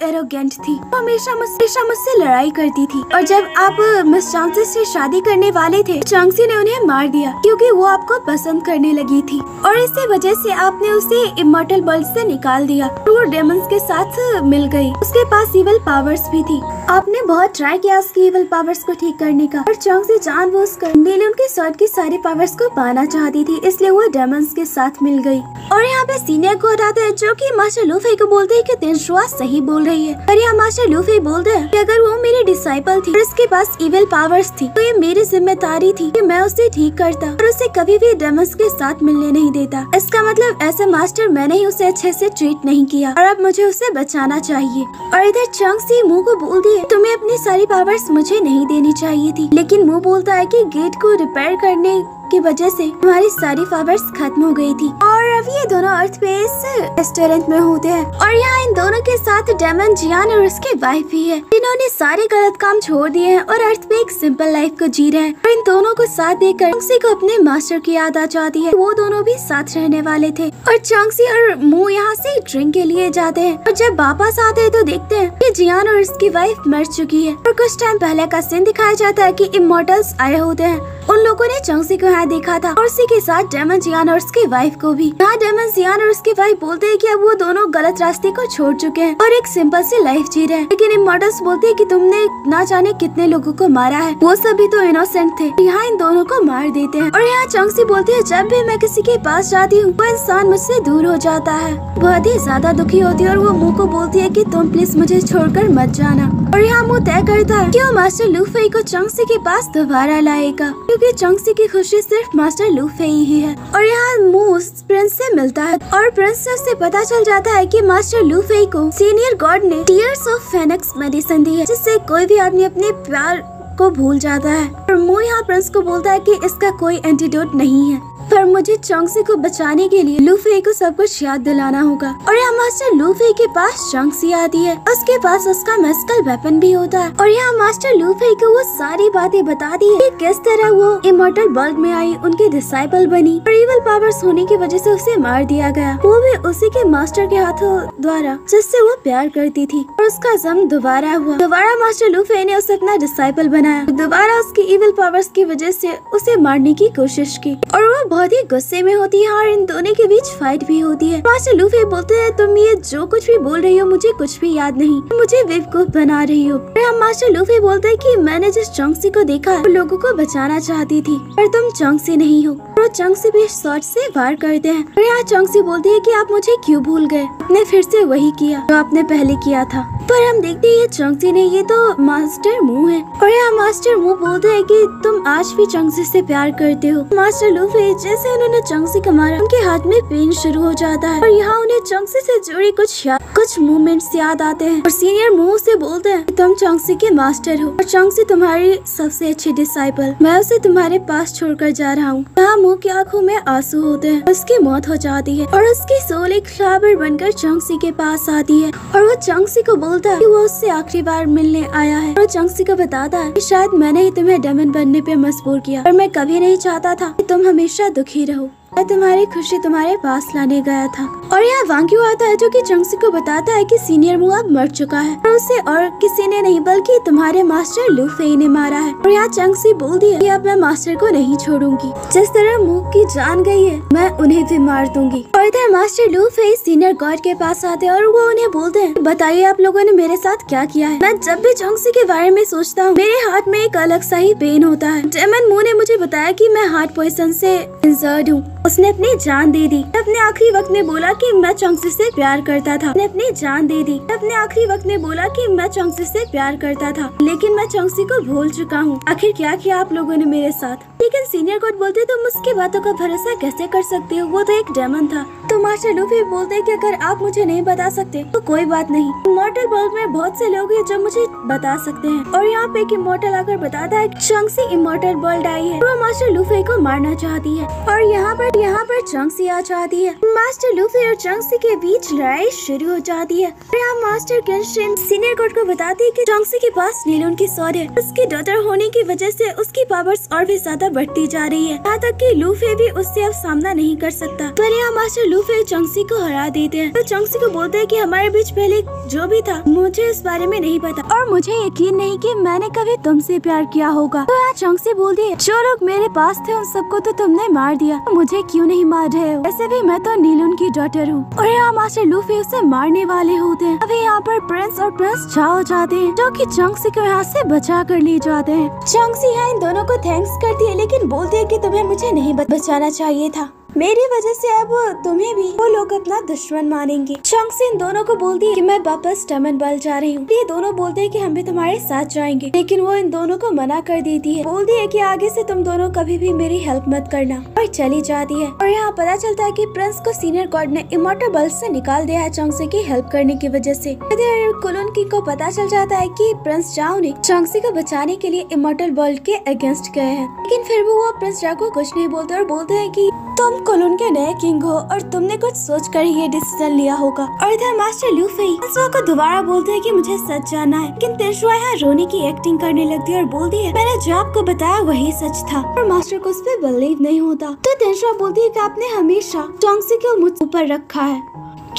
एरोगेंट थी। हमेशा मुझसे मुझसे लड़ाई करती थी। और जब आप मिस चांसी से शादी करने वाले थे चांसी ने उन्हें मार दिया, क्योंकि वो आपको पसंद करने लगी थी। और इसी वजह से आपने उसे इमोटल वर्ल्ड से निकाल दिया। वो डेमंस के साथ मिल गई। उसके पास इवल पावर्स भी थी। आपने बहुत ट्राई किया उसकी इवल पावर्स को ठीक करने का। और चांसी जान वो नीले उनके सर्ट की सारी पावर्स को पाना चाहती थी, इसलिए वो डेमंस के साथ मिल गई। और यहाँ पे सीनियर को हटाते हैं, जो की मास्टर लूफे को बोलते है की तेंशुआ सही बोल रही है। पर यहाँ मास्टर लूफी बोलते हैं कि अगर वो मेरी डिसाइपल थी और उसके पास इविल पावर्स थी तो ये मेरी ज़िम्मेदारी थी कि मैं उसे ठीक करता और उसे कभी भी डेमस के साथ मिलने नहीं देता। इसका मतलब ऐसे मास्टर मैंने ही उसे अच्छे से ट्रीट नहीं किया और अब मुझे उसे बचाना चाहिए। और इधर चंग सी मुँह को बोल दिए, तुम्हें अपनी सारी पावर्स मुझे नहीं देनी चाहिए थी। लेकिन मुँह बोलता है की गेट को रिपेयर करने की वजह से हमारी सारी पावर्स खत्म हो गई थी। और अब ये दोनों अर्थ पे रेस्टोरेंट में होते हैं। और यहाँ इन दोनों के साथ डेमन जियान और उसकी वाइफ भी है। जिन्होंने सारे गलत काम छोड़ दिए हैं और अर्थ पे एक सिंपल लाइफ को जी रहे हैं। और इन दोनों को साथ देखकर चौंगसी को अपने मास्टर की याद आ जाती है। वो दोनों भी साथ रहने वाले थे। और चौंगसी और मुँह यहाँ से ड्रिंक के लिए जाते हैं। और जब वापस आते हैं तो देखते हैं कि जियान और उसकी वाइफ मर चुकी है। और कुछ टाइम पहले का सीन दिखाया जाता है की इमोटल्स आए होते हैं। उन लोगों ने चौंगसी को यहाँ देखा था। और उसी के साथ डेमन जियान और उसकी वाइफ को भी। यहाँ डेमन जियान और उसकी वाइफ बोलते हैं कि अब वो दोनों गलत रास्ते को छोड़ चुके हैं और एक सिंपल सी लाइफ जी रहे हैं। लेकिन इमोटल्स बोलते हैं कि तुमने ना जाने कितने लोगों को मारा है। वो सभी तो इनोसेंट थे। यहाँ इन दोनों को मार देते हैं। और यहाँ चौंगसी बोलती है, जब भी मैं किसी के पास जाती हूँ, वो इंसान मुझसे दूर हो जाता है। बहुत ही ज़्यादा दुखी होती है और वो मुँह को बोलती है की तुम प्लीज़ मुझे छोड़कर मत जाना। और यहाँ मुँह तय करता है की वो मास्टर लूफई को चौंगसी के पास दोबारा लाएगा। क्योंकि चौंगसी की खुशी सिर्फ़ मास्टर लूफे ही है। और यहाँ मूस प्रिंस से मिलता है और प्रिंस से पता चल जाता है कि मास्टर लूफे को सीनियर गॉड ने टीयर्स ऑफ़ फेनेक्स मेडिसिन दी है, जिससे कोई भी आदमी अपने प्यार को भूल जाता है। और मो यहाँ प्रिंस को बोलता है कि इसका कोई एंटीडोट नहीं है। पर मुझे चौंगसी को बचाने के लिए लूफे को सब कुछ याद दिलाना होगा। और यहाँ मास्टर लूफे के पास चौंगसी आती है। उसके पास उसका मेस्कल वेपन भी होता है। और यहाँ मास्टर लूफे को वो सारी बातें बता दी है किस तरह वो इमोटल वर्ल्ड में आई, उनकी डिसाइपल बनी। और इवल पावर्स होने की वजह से उसे मार दिया गया। वो भी उसी के मास्टर के हाथों द्वारा, जिससे वो प्यार करती थी। और उसका जम दोबारा हुआ। दोबारा मास्टर लूफे ने उसे अपना डिसाइपल बनाया। दोबारा उसकी इवल पावर्स की वजह से उसे मारने की कोशिश की। और वो बहुत ही गुस्से में होती है और इन दोनों के बीच फाइट भी होती है। मास्टर लूफी बोलते हैं, तुम ये जो कुछ भी बोल रही हो, मुझे कुछ भी याद नहीं। मुझे बेवकूफ़ बना रही हो। फिर हम मास्टर लूफी बोलते हैं कि, मैंने जिस चौंकसी को देखा, वो लोगों को बचाना चाहती थी, पर तुम चौंगसी नहीं हो। वो चौंगसी भी शॉर्ट से वार करते हैं। और यहाँ चौंगसी बोलती है कि, आप मुझे क्यों भूल गए? आपने फिर से वही किया, जो आपने पहले किया था। पर हम देखते हैं, ये चौंगसी ने ये तो मास्टर मुँह है। और यहाँ मास्टर मुँह बोलते हैं कि, तुम आज भी चौंगसी से प्यार करते हो। मास्टर लूफी जैसे उन्होंने चंगसी को मारा उनके हाथ में पेन शुरू हो जाता है और यहाँ उन्हें चंगसी से जुड़ी कुछ याद कुछ मूवमेंट्स याद आते हैं। और सीनियर मुँह से बोलते हैं तुम चंगसी के मास्टर हो। और चंगसी तुम्हारी सबसे अच्छी डिसाइपल मैं उसे तुम्हारे पास छोड़कर जा रहा हूँ। यहाँ मुँह की आँखों में आँसू होते हैं। उसकी मौत हो जाती है। और उसकी सोल एक फ्लावर बनकर चंगसी के पास आती है। और वो चंगसी को बोलता है कि वो उससे आखिरी बार मिलने आया है। और चंगसी को बताता है कि शायद मैंने ही तुम्हें डेमन बनने पे मजबूर किया। और मैं कभी नहीं चाहता था कि तुम हमेशा दुखी रहो। मैं तुम्हारी खुशी तुम्हारे पास लाने गया था। और यहाँ वांग्यू आता है जो कि चंगसी को बताता है कि सीनियर मुँह अब मर चुका है। और उसे और किसी ने नहीं, बल्कि तुम्हारे मास्टर लूफे ने मारा है। और यहाँ चंगसी बोल दी है कि अब मैं मास्टर को नहीं छोड़ूँगी। जिस तरह मुँह की जान गई है, मैं उन्हें भी मार दूँगी। और इधर मास्टर लूफे सीनियर गॉड के पास आते हैं और वो उन्हें बोलते हैं, बताइए आप लोगों ने मेरे साथ क्या किया है? मैं जब भी चौंगसी के बारे में सोचता हूँ, मेरे हाथ में एक अलग सा ही पेन होता है। डेमन मुँह ने मुझे बताया की मैं हार्ट पॉइजन ऐसी इंजर्ड हूँ। उसने अपनी जान दे दी। अपने आखिरी वक्त में बोला कि मैं चौंगसी से प्यार करता था। अपनी जान दे दी। अपने आखिरी वक्त में बोला कि मैं चौंगसी से प्यार करता था। लेकिन मैं चौंगसी को भूल चुका हूँ। आखिर क्या किया आप लोगों ने मेरे साथ? लेकिन सीनियर कोड बोलते, तुम उसकी बातों का भरोसा कैसे कर सकते हो? वो तो एक डेमन था। तो मास्टर लूफी बोलते कि अगर आप मुझे नहीं बता सकते तो कोई बात नहीं। मॉर्टल वर्ल्ड में बहुत से लोग हैं जो मुझे बता सकते हैं। और यहाँ पे एक इमोर्टल आकर बताता है चंगसी इमोर्टल वर्ल्ड आई है। वो मास्टर लूफे को मारना चाहती है। और यहाँ पर यहाँ पर चंगसी आ जाती है। मास्टर लूफी और चंगसी के बीच लड़ाई शुरू हो जाती है। यहाँ मास्टर केंशिन सीनियर कोड को बताती है कि चंगसी के पास नीलोन की सौर है उसकी डॉटर होने की वजह से उसकी पावर्स और भी ज़्यादा बढ़ती जा रही है। यहाँ तक कि लूफे भी उससे अब सामना नहीं कर सकता। पर यहाँ मास्टर लूफे चंगसी को हरा देते हैं। तो चंगसी को बोलते हैं कि हमारे बीच पहले जो भी था, मुझे इस बारे में नहीं पता। और मुझे यकीन नहीं कि मैंने कभी तुमसे प्यार किया होगा। तो यहाँ चंगसी बोलती है, जो लोग मेरे पास थे, उन सबको तो तुमने मार दिया। तो मुझे क्यों नहीं मार रहे हो? वैसे भी मैं तो नीलून की डॉटर हूँ। और यहाँ मास्टर लूफी उसे मारने वाले होते हैं। अभी यहाँ पर प्रिंस और प्रिंस जाओ जाते हैं, जो कि चंगसी को यहाँ से बचा कर ले जाते हैं। चंगसी यहाँ इन दोनों को थैंक्स करती है, लेकिन बोलती है की तुम्हें मुझे नहीं बचाना चाहिए था। मेरी वजह से अब तुम्हें भी वो लोग अपना दुश्मन मानेंगे। इन दोनों को बोलती है कि मैं वापस टमन बल जा रही हूँ। ये दोनों बोलते हैं कि हम भी तुम्हारे साथ जाएँगे। लेकिन वो इन दोनों को मना कर देती है। बोलती है कि आगे से तुम दोनों कभी भी मेरी हेल्प मत करना। और चली जाती है। और यहाँ पता चलता है कि प्रिंस को सीनियर गॉड ने इमोटल बल से निकाल दिया है चौंगसी की हेल्प करने की वजह से। इधर कुलुनकी को पता चल जाता है कि प्रिंस जाओ ने चौंगसी को बचाने के लिए इमोटल वर्ल्ड के अगेंस्ट गए हैं। लेकिन फिर भी वो प्रिंस जाओ को कुछ नहीं बोलते और बोलते हैं कि तुम कुलुन के नए किंग हो और तुमने कुछ सोच कर ये डिसीज़न लिया होगा। और इधर मास्टर लूफी को दोबारा बोलते है कि मुझे सच जाना है। लेकिन तेजुआ यहाँ रोने की एक्टिंग करने लगती है और बोलती है, मैंने जो आपको बताया वही सच था। और मास्टर को उस पर बिलीव नहीं होता। तो तेजुआ बोलती है की आपने हमेशा टोंगसी को मुझ ऊपर रखा है।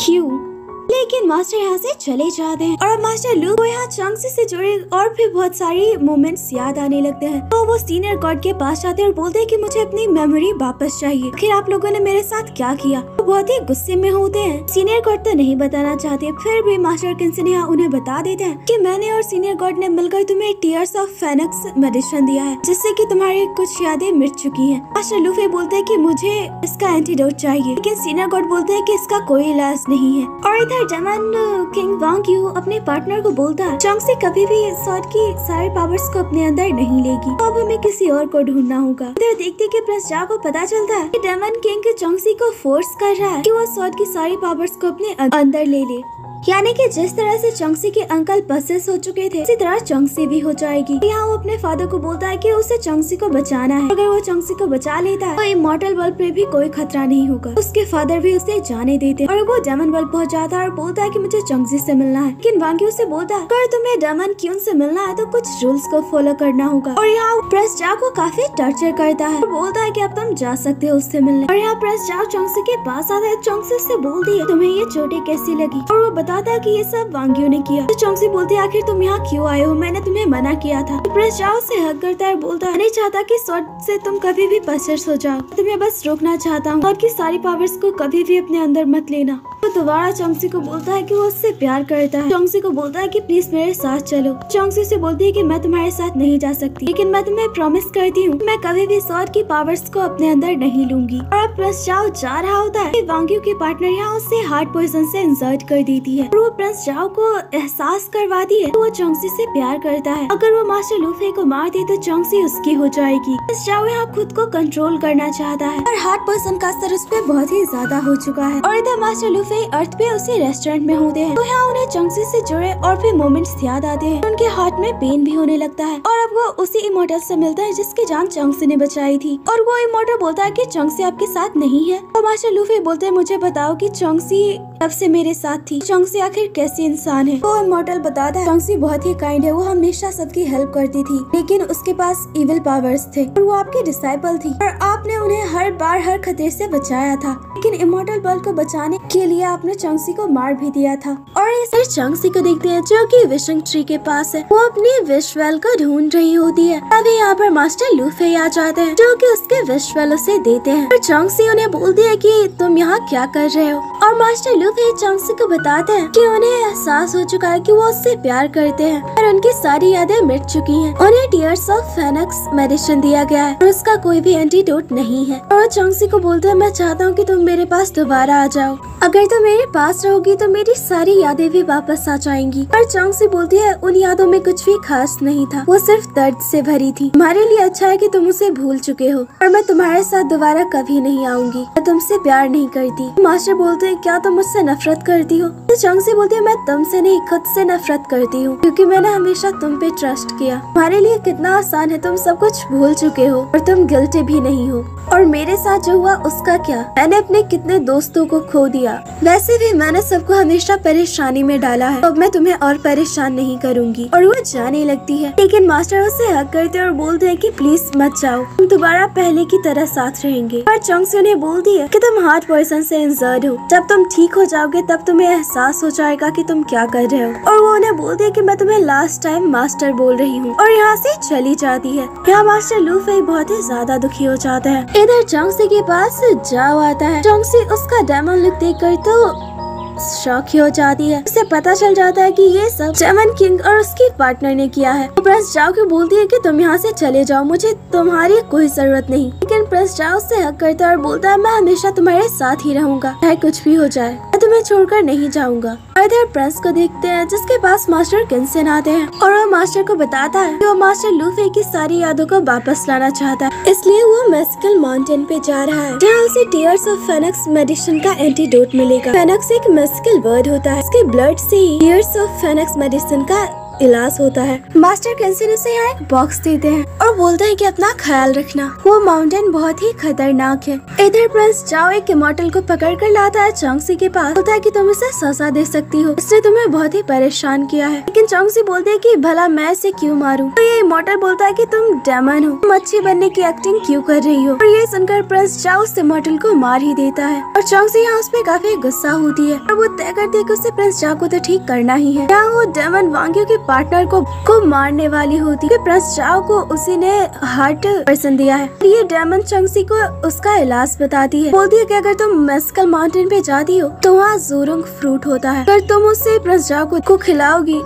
क्यों लेकिन मास्टर यहाँ से चले जाते हैं। और मास्टर लू को यहाँ चंगसी से जुड़े और भी बहुत सारी मोमेंट्स याद आने लगते हैं। तो वो सीनियर गॉड के पास जाते हैं और बोलते हैं कि मुझे अपनी मेमोरी वापस चाहिए। फिर आप लोगों ने मेरे साथ क्या किया? वो बहुत ही गुस्से में होते हैं। सीनियर गॉड तो नहीं बताना चाहते, फिर भी मास्टर किंसन यहाँ उन्हें बता देते हैं की मैंने और सीनियर गॉड ने मिलकर तुम्हें टीयर्स ऑफ़ फेनक्स मेडिसिन दिया है, जिससे की तुम्हारी कुछ यादें मिट चुकी है। मास्टर लूफे बोलते हैं की मुझे इसका एंटीडोट चाहिए, लेकिन सीनियर गॉड बोलते हैं की इसका कोई इलाज नहीं है। और इधर इधर डेमन किंग वांग यू अपने पार्टनर को बोलता है। चौंगसी कभी भी सॉर्ड की सारे पावर्स को अपने अंदर नहीं लेगी। तो अब हमें किसी और को ढूंढना होगा। इधर देखते कि जा को पता चलता है कि डेमन किंग चौंगसी को फोर्स कर रहा है कि वो सॉर्ड की सारी पावर्स को अपने अंदर ले ले। यानी कि जिस तरह से चौंगसी के अंकल पसेस हो चुके थे उसी तरह चौंगसी भी हो जाएगी। यहाँ वो अपने फादर को बोलता है कि उसे चौंगसी को बचाना है। अगर वो चौंगसी को बचा लेता है तो इमोर्टल वर्ल्ड पे भी कोई खतरा नहीं होगा। उसके फादर भी उसे जाने देते और वो डेमन वर्ल्ड पहुँच जाता है बोलता है कि मुझे चौंगसी से मिलना है। लेकिन वांगी उसे बोलता है, अगर तुम्हें डमन क्यून से मिलना है तो कुछ रूल्स को फॉलो करना होगा। और यहाँ प्रेस जा को काफ़ी टॉर्चर करता है। और बोलता है की अब तुम जा सकते हो उससे मिलने। और यहाँ प्रेस जा चौंगसी के पास आता है। चौंगसी उससे बोलती है, तुम्हें ये चोटी कैसी लगी? और वो बताता है की ये सब वांगियो ने किया। तो चौंगसी बोलती है, आखिर तुम यहाँ क्यों आए हो? मैंने तुम्हें मना किया था। तो प्रेस जाओ से हक करता है बोलता है नहीं चाहता की स्वर्ण से तुम कभी भी पसर्स हो जाओ। तुम्हें बस रोकना चाहता हूँ। और की सारी पावर्स को कभी भी अपने अंदर मत लेना। तो दोबारा चौंगसी को बोलता है कि वो उससे प्यार करता है। चौंगसी को बोलता है कि प्लीज़ मेरे साथ चलो। चौंगसी से बोलती है कि मैं तुम्हारे साथ नहीं जा सकती। लेकिन मैं तुम्हें प्रॉमिस करती हूँ, मैं कभी भी सौर की पावर्स को अपने अंदर नहीं लूँगी। और अब प्रिंस जाओ जा रहा होता है वांग्यू की पार्टनर यहाँ उससे हार्ट पॉइजन से इंसर्ट कर देती है। और वो प्रिंस जाओ को एहसास करवाती है तो वो चौंगसी से प्यार करता है। अगर वो मास्टर लूफे को मार दे तो चौंगसी उसकी हो जाएगी। प्रिंस जाओ यहाँ खुद को कंट्रोल करना चाहता है। और हार्ट पॉइजन का असर उस पर बहुत ही ज़्यादा हो चुका है। और इधर मास्टर लूफे अर्थ पे उसी रेस्टोरेंट में होते हैं। तो यहाँ उन्हें चंगसी से जुड़े और भी मोमेंट्स याद आते हैं। उनके हार्ट में पेन भी होने लगता है। और अब वो उसी इमोटल से मिलता है जिसकी जान चंगसी ने बचाई थी। और वो इमोटल बोलता है कि चंगसी आपके साथ नहीं है। तो मास्टर लूफी बोलते हैं, मुझे बताओ कि चौंगसी कब से मेरे साथ थी? चंगसी आखिर कैसी इंसान है? वो इमोटल बताता है चंगसी बहुत ही काइंड है। वो हमेशा सबकी हेल्प करती थी, लेकिन उसके पास इविल पावर्स थे। और वो आपकी डिसाइपल थी। और आपने उन्हें हर बार हर खतरे से बचाया था। लेकिन इमोटल वर्ल्ड को बचाने के लिए आपने चंगसी को मार भी दिया था। और इस चौंगसी को देखते हैं जो कि विशिंग ट्री के पास है। वो अपनी विश वेल को ढूंढ रही होती है। तभी यहाँ पर मास्टर लूफे आ जाते हैं, जो कि उसके विश वेल उसे देते हैं। और चौंगसी उन्हें बोलती है कि तुम यहाँ क्या कर रहे हो? और मास्टर लूफे चौंगसी को बताते हैं कि उन्हें एहसास हो चुका है कि वो उससे प्यार करते हैं। और उनकी सारी यादें मिट चुकी हैं। उन्हें टीयर्स ऑफ़ फेनक्स मेडिसिन दिया गया है। और उसका कोई भी एंटीडोट नहीं है। और चौंगसी को बोलते हैं, मैं चाहता हूँ कि तुम मेरे पास दोबारा आ जाओ। अगर तुम मेरे पास रहोगी तो मेरी सारी यादें भी वापस आ जाएँगी। और चौंगसी बोलती है, उन यादों में कुछ भी खास नहीं था। वो सिर्फ़ दर्द से भरी थी। हमारे लिए अच्छा है कि तुम उसे भूल चुके हो, और मैं तुम्हारे साथ दोबारा कभी नहीं आऊँगी। मैं तुमसे प्यार नहीं करती। मास्टर बोलते हैं, क्या तुम मुझसे नफरत करती हो? तो चौंगसी बोलती है, मैं तुमसे नहीं, खुद से नफरत करती हूँ, क्योंकि मैंने हमेशा तुम पे ट्रस्ट किया। हमारे लिए कितना आसान है, तुम सब कुछ भूल चुके हो, और तुम गिल्टी भी नहीं हो। और मेरे साथ जो हुआ, उसका क्या? मैंने अपने कितने दोस्तों को खो दिया। वैसे भी मैंने सबको हमेशा परेशानी में डाला है। अब मैं तुम्हें और परेशान नहीं करूँगी। और वो जाने लगती है। लेकिन मास्टर उससे हक करते और बोलते हैं कि प्लीज़ मत जाओ। तुम दोबारा पहले की तरह साथ रहेंगे। और चौंग से उन्हें बोलती है कि तुम हार्ट पॉइजन से इंजर्ड हो। जब तुम ठीक हो जाओगे, तब तुम्हें एहसास हो जाएगा कि तुम क्या कर रहे हो। और वो उन्हें बोलती है कि मैं तुम्हें लास्ट टाइम मास्टर बोल रही हूँ। और यहाँ से चली जाती है। यहाँ मास्टर लूफे बहुत ही ज़्यादा दुखी हो जाता है। इधर चौंगसी के पास जाओ आता है। चौंगसी उसका डेमन लुक देख कर तो शौक हो जाती है। उसे पता चल जाता है कि ये सब डेमन किंग और उसकी पार्टनर ने किया है। तो प्रेस जाओ के बोलती है कि तुम यहाँ से चले जाओ, मुझे तुम्हारी कोई ज़रूरत नहीं। लेकिन प्रेस जाओ से हक करता है और बोलता है, मैं हमेशा तुम्हारे साथ ही रहूँगा। चाहे कुछ भी हो जाए, मैं तुम्हें छोड़कर नहीं जाऊँगा। इधर प्रेस को देखते हैं, जिसके पास मास्टर किंसन आते हैं। और वो मास्टर को बताता है कि वो मास्टर लूफे की सारी यादों को वापस लाना चाहता है। इसलिए वो मेस्कल माउंटेन पे जा रहा है, जहाँ उसे टीयर्स ऑफ़ फेनक्स मेडिसिन का एंटीडोट मिलेगा। फेनक्स एक मेस्कल वर्ड होता है। इसके ब्लड से ही ईयर्स ऑफ़ फेनेक्स मेडिसिन का इलाज होता है। मास्टर कैंसिन उसे यहाँ एक बॉक्स देते हैं और बोलते हैं कि अपना ख्याल रखना। वो माउंटेन बहुत ही खतरनाक है। इधर प्रिंस जाओ, एक इमोटल को पकड़ कर लाता है चौंगसी के पास। बोलता है कि तुम इसे सजा दे सकती हो। इसने तुम्हें बहुत ही परेशान किया है। लेकिन चौंगसी बोलते है की, भला मैं इसे क्यूँ मारूं? तो ये इमोटल बोलता है की, तुम डेमन हो। तुम अच्छी बनने की एक्टिंग क्यूँ कर रही हो? और ये सुनकर प्रिंस जाओ, उस इमोटल को मार ही देता है। और चौंगसी यहाँ उस पर काफ़ी गुस्सा होती है। और वो तय करती है कि उसे प्रिंस जाओ को तो ठीक करना ही है। यहाँ वो डेमन वांगियों के पार्टनर को को मारने वाली होती है। प्रिंस चाओ को उसी ने हार्ट पर्सन दिया है। ये डेमन चंगसी को उसका इलाज बताती है। बोलती है कि अगर तुम मेस्कल माउंटेन पे जाती हो तो वहाँ जोरंग फ्रूट होता है। अगर तुम उसे प्रिंस चाओ को, को खिलाओगी।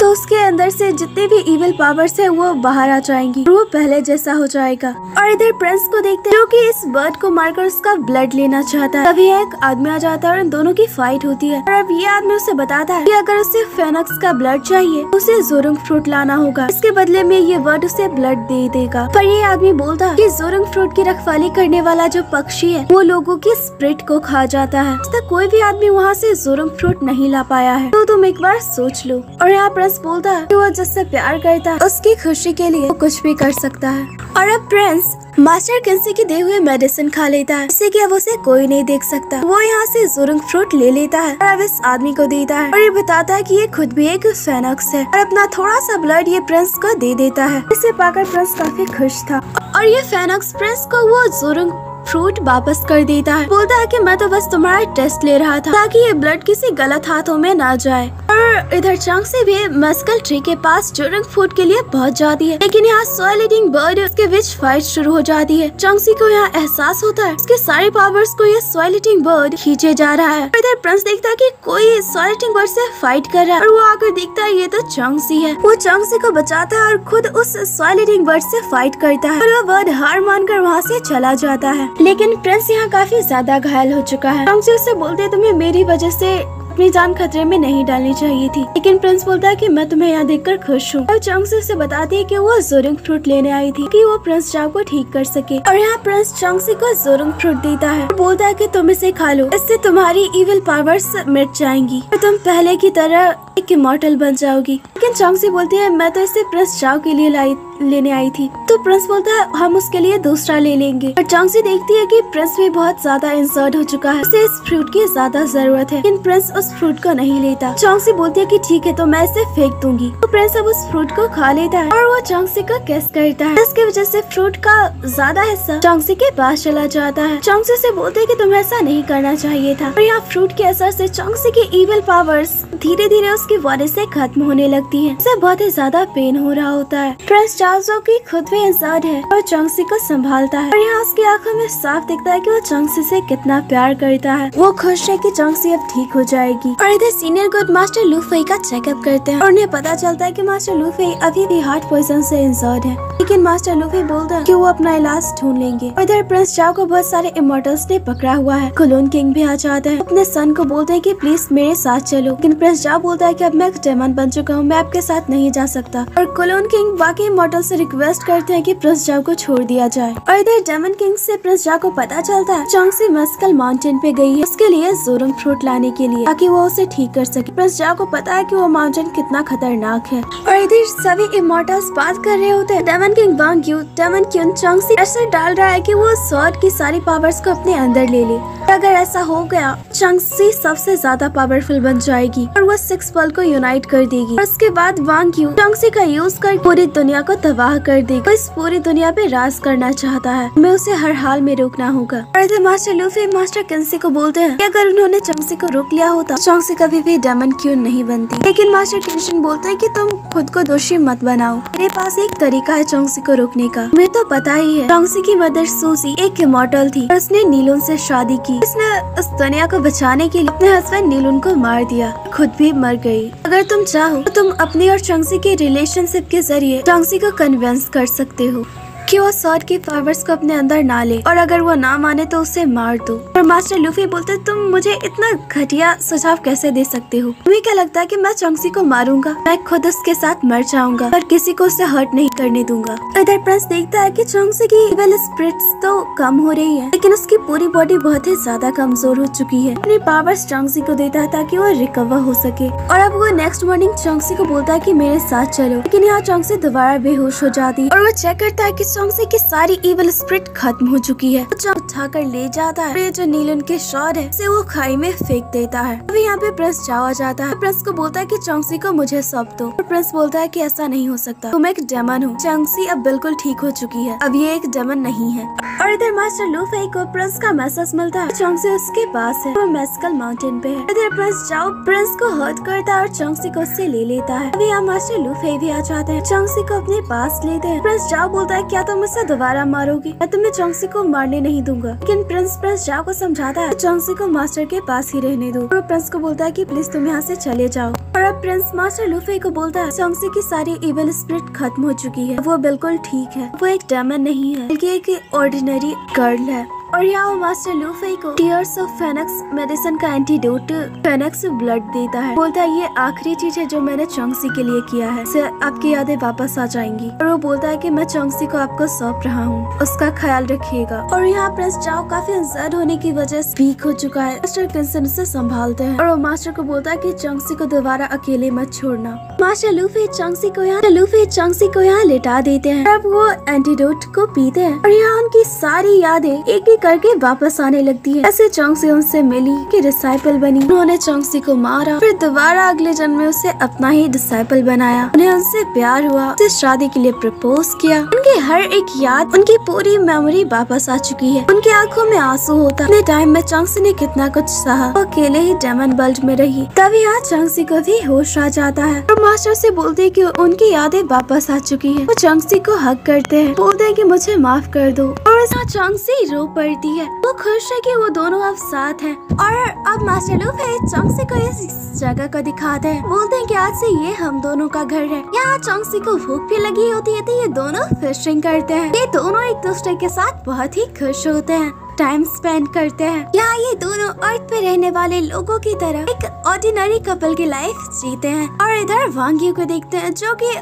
तो उसके अंदर से जितने भी इविल पावर्स है, वो बाहर आ जाएँगी। वो पहले जैसा हो जाएगा। और इधर प्रिंस को देखते हैं, जो कि इस बर्ड को मारकर उसका ब्लड लेना चाहता है। तभी एक आदमी आ जाता है और इन दोनों की फाइट होती है। और अब ये आदमी उसे बताता है कि अगर उसे फेनक्स का ब्लड चाहिए तो उसे जोरंग फ्रूट लाना होगा। इसके बदले में ये बर्ड उसे ब्लड दे देगा। पर ये आदमी बोलता है कि जोरंग फ्रूट की रखवाली करने वाला जो पक्षी है, वो लोगों की स्प्रिट को खा जाता है। कोई भी आदमी वहाँ से जोरंग फ्रूट नहीं ला पाया है तो तुम एक बार सोच लो। और यहाँ प्रिंस बोलता है कि वो जिससे प्यार करता है, उसकी खुशी के लिए वो कुछ भी कर सकता है। और अब प्रिंस मास्टर किंसी की दे हुए मेडिसिन खा लेता है, जिससे कि अब उसे कोई नहीं देख सकता। वो यहाँ से जुरुंग फ्रूट ले लेता है और अब इस आदमी को देता है और ये बताता है कि ये खुद भी एक फेनक्स है और अपना थोड़ा सा ब्लड ये प्रिंस को दे देता है। इसे पाकर प्रिंस काफ़ी खुश था। और ये फेनक्स प्रिंस को वो जुरुंग फ्रूट वापस कर देता है। बोलता है कि मैं तो बस तुम्हारा टेस्ट ले रहा था, ताकि ये ब्लड किसी गलत हाथों में ना जाए। और इधर चंग से भी मस्कल ट्री के पास जुरंग फ़ूड के लिए पहुँच जाती है, लेकिन यहाँ सॉइल ईटिंग बर्ड उसके बीच फाइट शुरू हो जाती है। चंगसी को यहाँ एहसास होता है, उसके सारे पावर्स को यह सॉइल ईटिंग बर्ड खींचे जा रहा है। इधर प्रिंस देखता है कि कोई सॉइल ईटिंग बर्ड ऐसी फाइट कर रहा है, और वो आकर देखता है ये तो चंगसी है। वो चंगसी को बचाता है और खुद उस सॉइल ईटिंग बर्ड ऐसी फाइट करता है, और वो बर्ड हार मानकर वहाँ से चला जाता है। लेकिन प्रिंस यहाँ काफ़ी ज़्यादा घायल हो चुका है। से उससे बोलते तुम्हें मेरी वजह से अपनी जान खतरे में नहीं डालनी चाहिए थी। लेकिन प्रिंस बोलता है कि मैं तुम्हें यहाँ देखकर खुश हूँ। और चंग से उसे बताती है कि वो जोरिंग फ्रूट लेने आई थी, कि वो प्रिंस चाव को ठीक कर सके। और यहाँ प्रिंस चंगसी को जोरिंग फ्रूट देता है। बोलता है कि तुम इसे खा लो, इससे तुम्हारी इविल पावर्स मिट जाएँगी। और तुम पहले की तरह एक इमोर्टल बन जाओगी। लेकिन चंगसी बोलती है, मैं तो इसे प्रिंस चाव के लिए लाई, लेने आई थी। तो प्रिंस बोलता है, हम उसके लिए दूसरा ले लेंगे। और चांगसी देखती है कि प्रिंस भी बहुत ज़्यादा इंसर्ट हो चुका है। उसे इस फ्रूट की ज़्यादा ज़रूरत है। लेकिन प्रिंस उस फ्रूट को नहीं लेता। चांगसी बोलती है कि ठीक है तो मैं इसे फेंक दूँगी। तो प्रिंस अब उस फ्रूट को खा लेता है और वो चांगसी का कैस करता है। इसकी वजह से फ्रूट का ज़्यादा हिस्सा चांगसी के पास चला जाता है। चांगसी से बोलते है की तुम्हें ऐसा नहीं करना चाहिए था। और यहाँ फ्रूट के असर से चांगसी की इविल पावर्स धीरे धीरे उसकी बॉडी से खत्म होने लगती है। उसे बहुत ही ज़्यादा पेन हो रहा होता है। प्रिंस चार्ल्सो की खुद भी इंसान है और चंगसी को संभालता है। और यहाँ उसकी आँखों में साफ़ दिखता है कि वो चंगसी से कितना प्यार करता है। वो खुश है कि चंगसी अब ठीक हो जाएगी। और इधर सीनियर गुड मास्टर लूफई का चेकअप करते हैं। और उन्हें पता चलता है कि मास्टर लूफई अभी भी हार्ट पॉइजन से इंजर्ड है। लेकिन मास्टर लूफी बोलता है कि वो अपना इलाज ढूंढ लेंगे। और इधर प्रिंस चाव को बहुत सारे इमोटल्स ने पकड़ा हुआ है। कुलोन किंग भी आ जाता है। अपने सन को बोलते हैं कि प्लीज़ मेरे साथ चलो। लेकिन प्रिंस चाव बोलता है कि अब मैं एक डेमन बन चुका हूँ। मैं आपके साथ नहीं जा सकता। और कुलोन किंग बाकी इमोटल से रिक्वेस्ट करते हैं कि प्रिंस जाव को छोड़ दिया जाए। और इधर डेमन किंग से प्रिंस जाव को पता चलता है चौंगसी मस्कल माउंटेन पे गई है। उसके लिए जोरंग फ्रूट लाने के लिए। ताकि वो उसे ठीक कर सके। प्रिंस जाव को पता है कि वो माउंटेन कितना खतरनाक है। और इधर सभी इमोटल्स बात कर रहे होते हैं। Demon king Wang Yu demon queue ऐसा डाल रहा है कि वो स्वॉर्ड की सारी पावर्स को अपने अंदर ले ले। अगर ऐसा हो गया चंगसी सबसे ज़्यादा पावरफुल बन जाएगी और वो सिक्स पल को यूनाइट कर देगी। और उसके बाद वांग यू चंगसी का यूज़ कर पूरी दुनिया को तबाह कर देगी। वो इस पूरी दुनिया पे राज करना चाहता है। हमें उसे हर हाल में रोकना होगा। और इधर मास्टर लूफी मास्टर किंसी को बोलते हैं कि अगर उन्होंने चंगसी को रोक लिया होता चंगसी कभी भी डेमन क्यून नहीं बनती? लेकिन मास्टर किंशन बोलते हैं कि तुम खुद को दोषी मत बनाओ। मेरे पास एक तरीका है चौंगसी को रोकने का। मुझे तो पता ही है चौंगसी की मदर सूसी एक इमोर्टल थी उसने नीलून से शादी की। इसने उस दुनिया को बचाने के लिए अपने हस्बैंड नीलून को मार दिया। खुद भी मर गई। अगर तुम चाहो तो तुम अपनी और चौंगसी के रिलेशनशिप के ज़रिए चौंगसी को कन्विंस कर सकते हो। कि वो सॉर्ड के पावर्स को अपने अंदर ना ले। और अगर वो ना माने तो उसे मार दो। और मास्टर लूफी बोलते, तुम मुझे इतना घटिया सुझाव कैसे दे सकते हो? तुम्हें क्या लगता है कि मैं चौंगसी को मारूँगा? मैं खुद उसके साथ मर जाऊँगा पर किसी को उसे हर्ट नहीं करने दूँगा। इधर प्रिंस देखता है कि चौंगसी की इविल स्पिरिट्स तो कम हो रही है, लेकिन उसकी पूरी बॉडी बहुत ही ज़्यादा कमज़ोर हो चुकी है। अपनी पावर्स चौंगसी को देता है ताकि वो रिकवर हो सके। और अब वो नेक्स्ट मॉर्निंग चौंगसी को बोलता है की मेरे साथ चलो, लेकिन यहाँ चौंगसी दोबारा बेहोश हो जाती और वो चेक करता है कि चौंगसी की सारी इविल स्प्रिट खत्म हो चुकी है। वो उठा कर ले जाता है, जो नीलन के शॉर है, उसे वो खाई में फेंक देता है। अभी यहाँ पे प्रिंस जाओ आ जाता है। प्रिंस को बोलता है कि चौंगसी को मुझे सौंप दो। और प्रिंस बोलता है कि, ऐसा नहीं हो सकता। तुम एक डेमन हो। चौंगसी अब बिल्कुल ठीक हो चुकी है। अब ये एक डेमन नहीं है। और इधर मास्टर लूफे को प्रिंस का मैसेज मिलता है। चौंगसी उसके पास है। वो मेस्कल माउंटेन पे है। इधर प्रिंस जाओ। प्रिंस को हर्ट करता है और चौंगसी को उससे ले लेता है। अभी यहाँ मास्टर लूफे भी आ जाते हैं। चौंगसी को अपने पास लेते हैं। प्रिंस जाओ बोलता है, क्या या तुम उसे दोबारा मारोगी? मैं तुम्हें चौंगसी को मारने नहीं दूँगा। लेकिन प्रिंस प्रिंस जा को समझाता है। चौंगसी को मास्टर के पास ही रहने दो। और प्रिंस को बोलता है कि प्लीज़ तुम यहाँ से चले जाओ। और अब प्रिंस मास्टर लूफे को बोलता है चौंगसी की सारी इवल स्प्रिट खत्म हो चुकी है। वो बिल्कुल ठीक है। वो एक डेमन नहीं है, बल्कि एक ऑर्डिनरी गर्ल है। और यहाँ मास्टर लूफे को टीयर्स ऑफ़ फेनक्स मेडिसिन का एंटीडोट फेनक्स ब्लड देता है। बोलता है, ये आखिरी चीज़ है जो मैंने चौंगसी के लिए किया है। आपकी यादें वापस आ जाएँगी। और वो बोलता है कि, मैं चौंगसी को आपको सौंप रहा हूँ। उसका ख्याल रखिएगा। और यहाँ प्रिंस जाओ, काफ़ी इंसर्ड होने की वजह से वीक हो चुका है। मास्टर किंसन उसे संभालते हैं। और वो मास्टर को बोलता है की, चौंगसी को दोबारा अकेले मत छोड़ना। मास्टर लूफे चौंगसी को यहाँ, लूफे चौंगसी को यहाँ लेटा देते हैं। अब वो एंटीडोट को पीते हैं। और यहाँ उनकी सारी यादें एक एक करके वापस आने लगती है। ऐसे चौंगसी उनसे मिली कि डिसाइपल बनी। उन्होंने चौंगसी को मारा, फिर दोबारा अगले जन्म में उसे अपना ही डिसाइपल बनाया। उन्हें उनसे प्यार हुआ, उसे शादी के लिए प्रपोज किया। उनकी हर एक याद, उनकी पूरी मेमोरी वापस आ चुकी है। उनकी आँखों में आँसू होता। अपने टाइम में चौंगसी ने कितना कुछ सहा। वो अकेले ही डेमन वर्ल्ड में रही। तभी यहाँ चौंगसी को भी होश आ जाता है। और मास्टर से बोलते कि उनकी यादें वापस आ चुकी है। वो चौंगसी को हक करते हैं। बोलते हैं कि मुझे माफ़ कर दो। और चौंगसी रो पड़ती है। वो खुश है कि वो दोनों अब साथ हैं। और अब मास्टर लूफ चौंगसी को इस जगह को दिखाते हैं। बोलते हैं कि आज से ये हम दोनों का घर है। यहाँ चौंगसी को भूख भी लगी होती है तो ये दोनों फिशिंग करते हैं। ये दोनों एक दूसरे के साथ बहुत ही खुश होते हैं टाइम स्पेंड करते हैं। यहाँ ये दोनों अर्थ पे रहने वाले लोगों की तरह एक ऑर्डिनरी कपल की लाइफ जीते हैं। और इधर वांगियों को देखते हैं, जो कि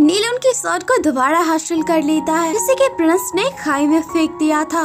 नीलन की शॉट को दोबारा हासिल कर लेता है, जिसे कि प्रिंस ने खाई में फेंक दिया था।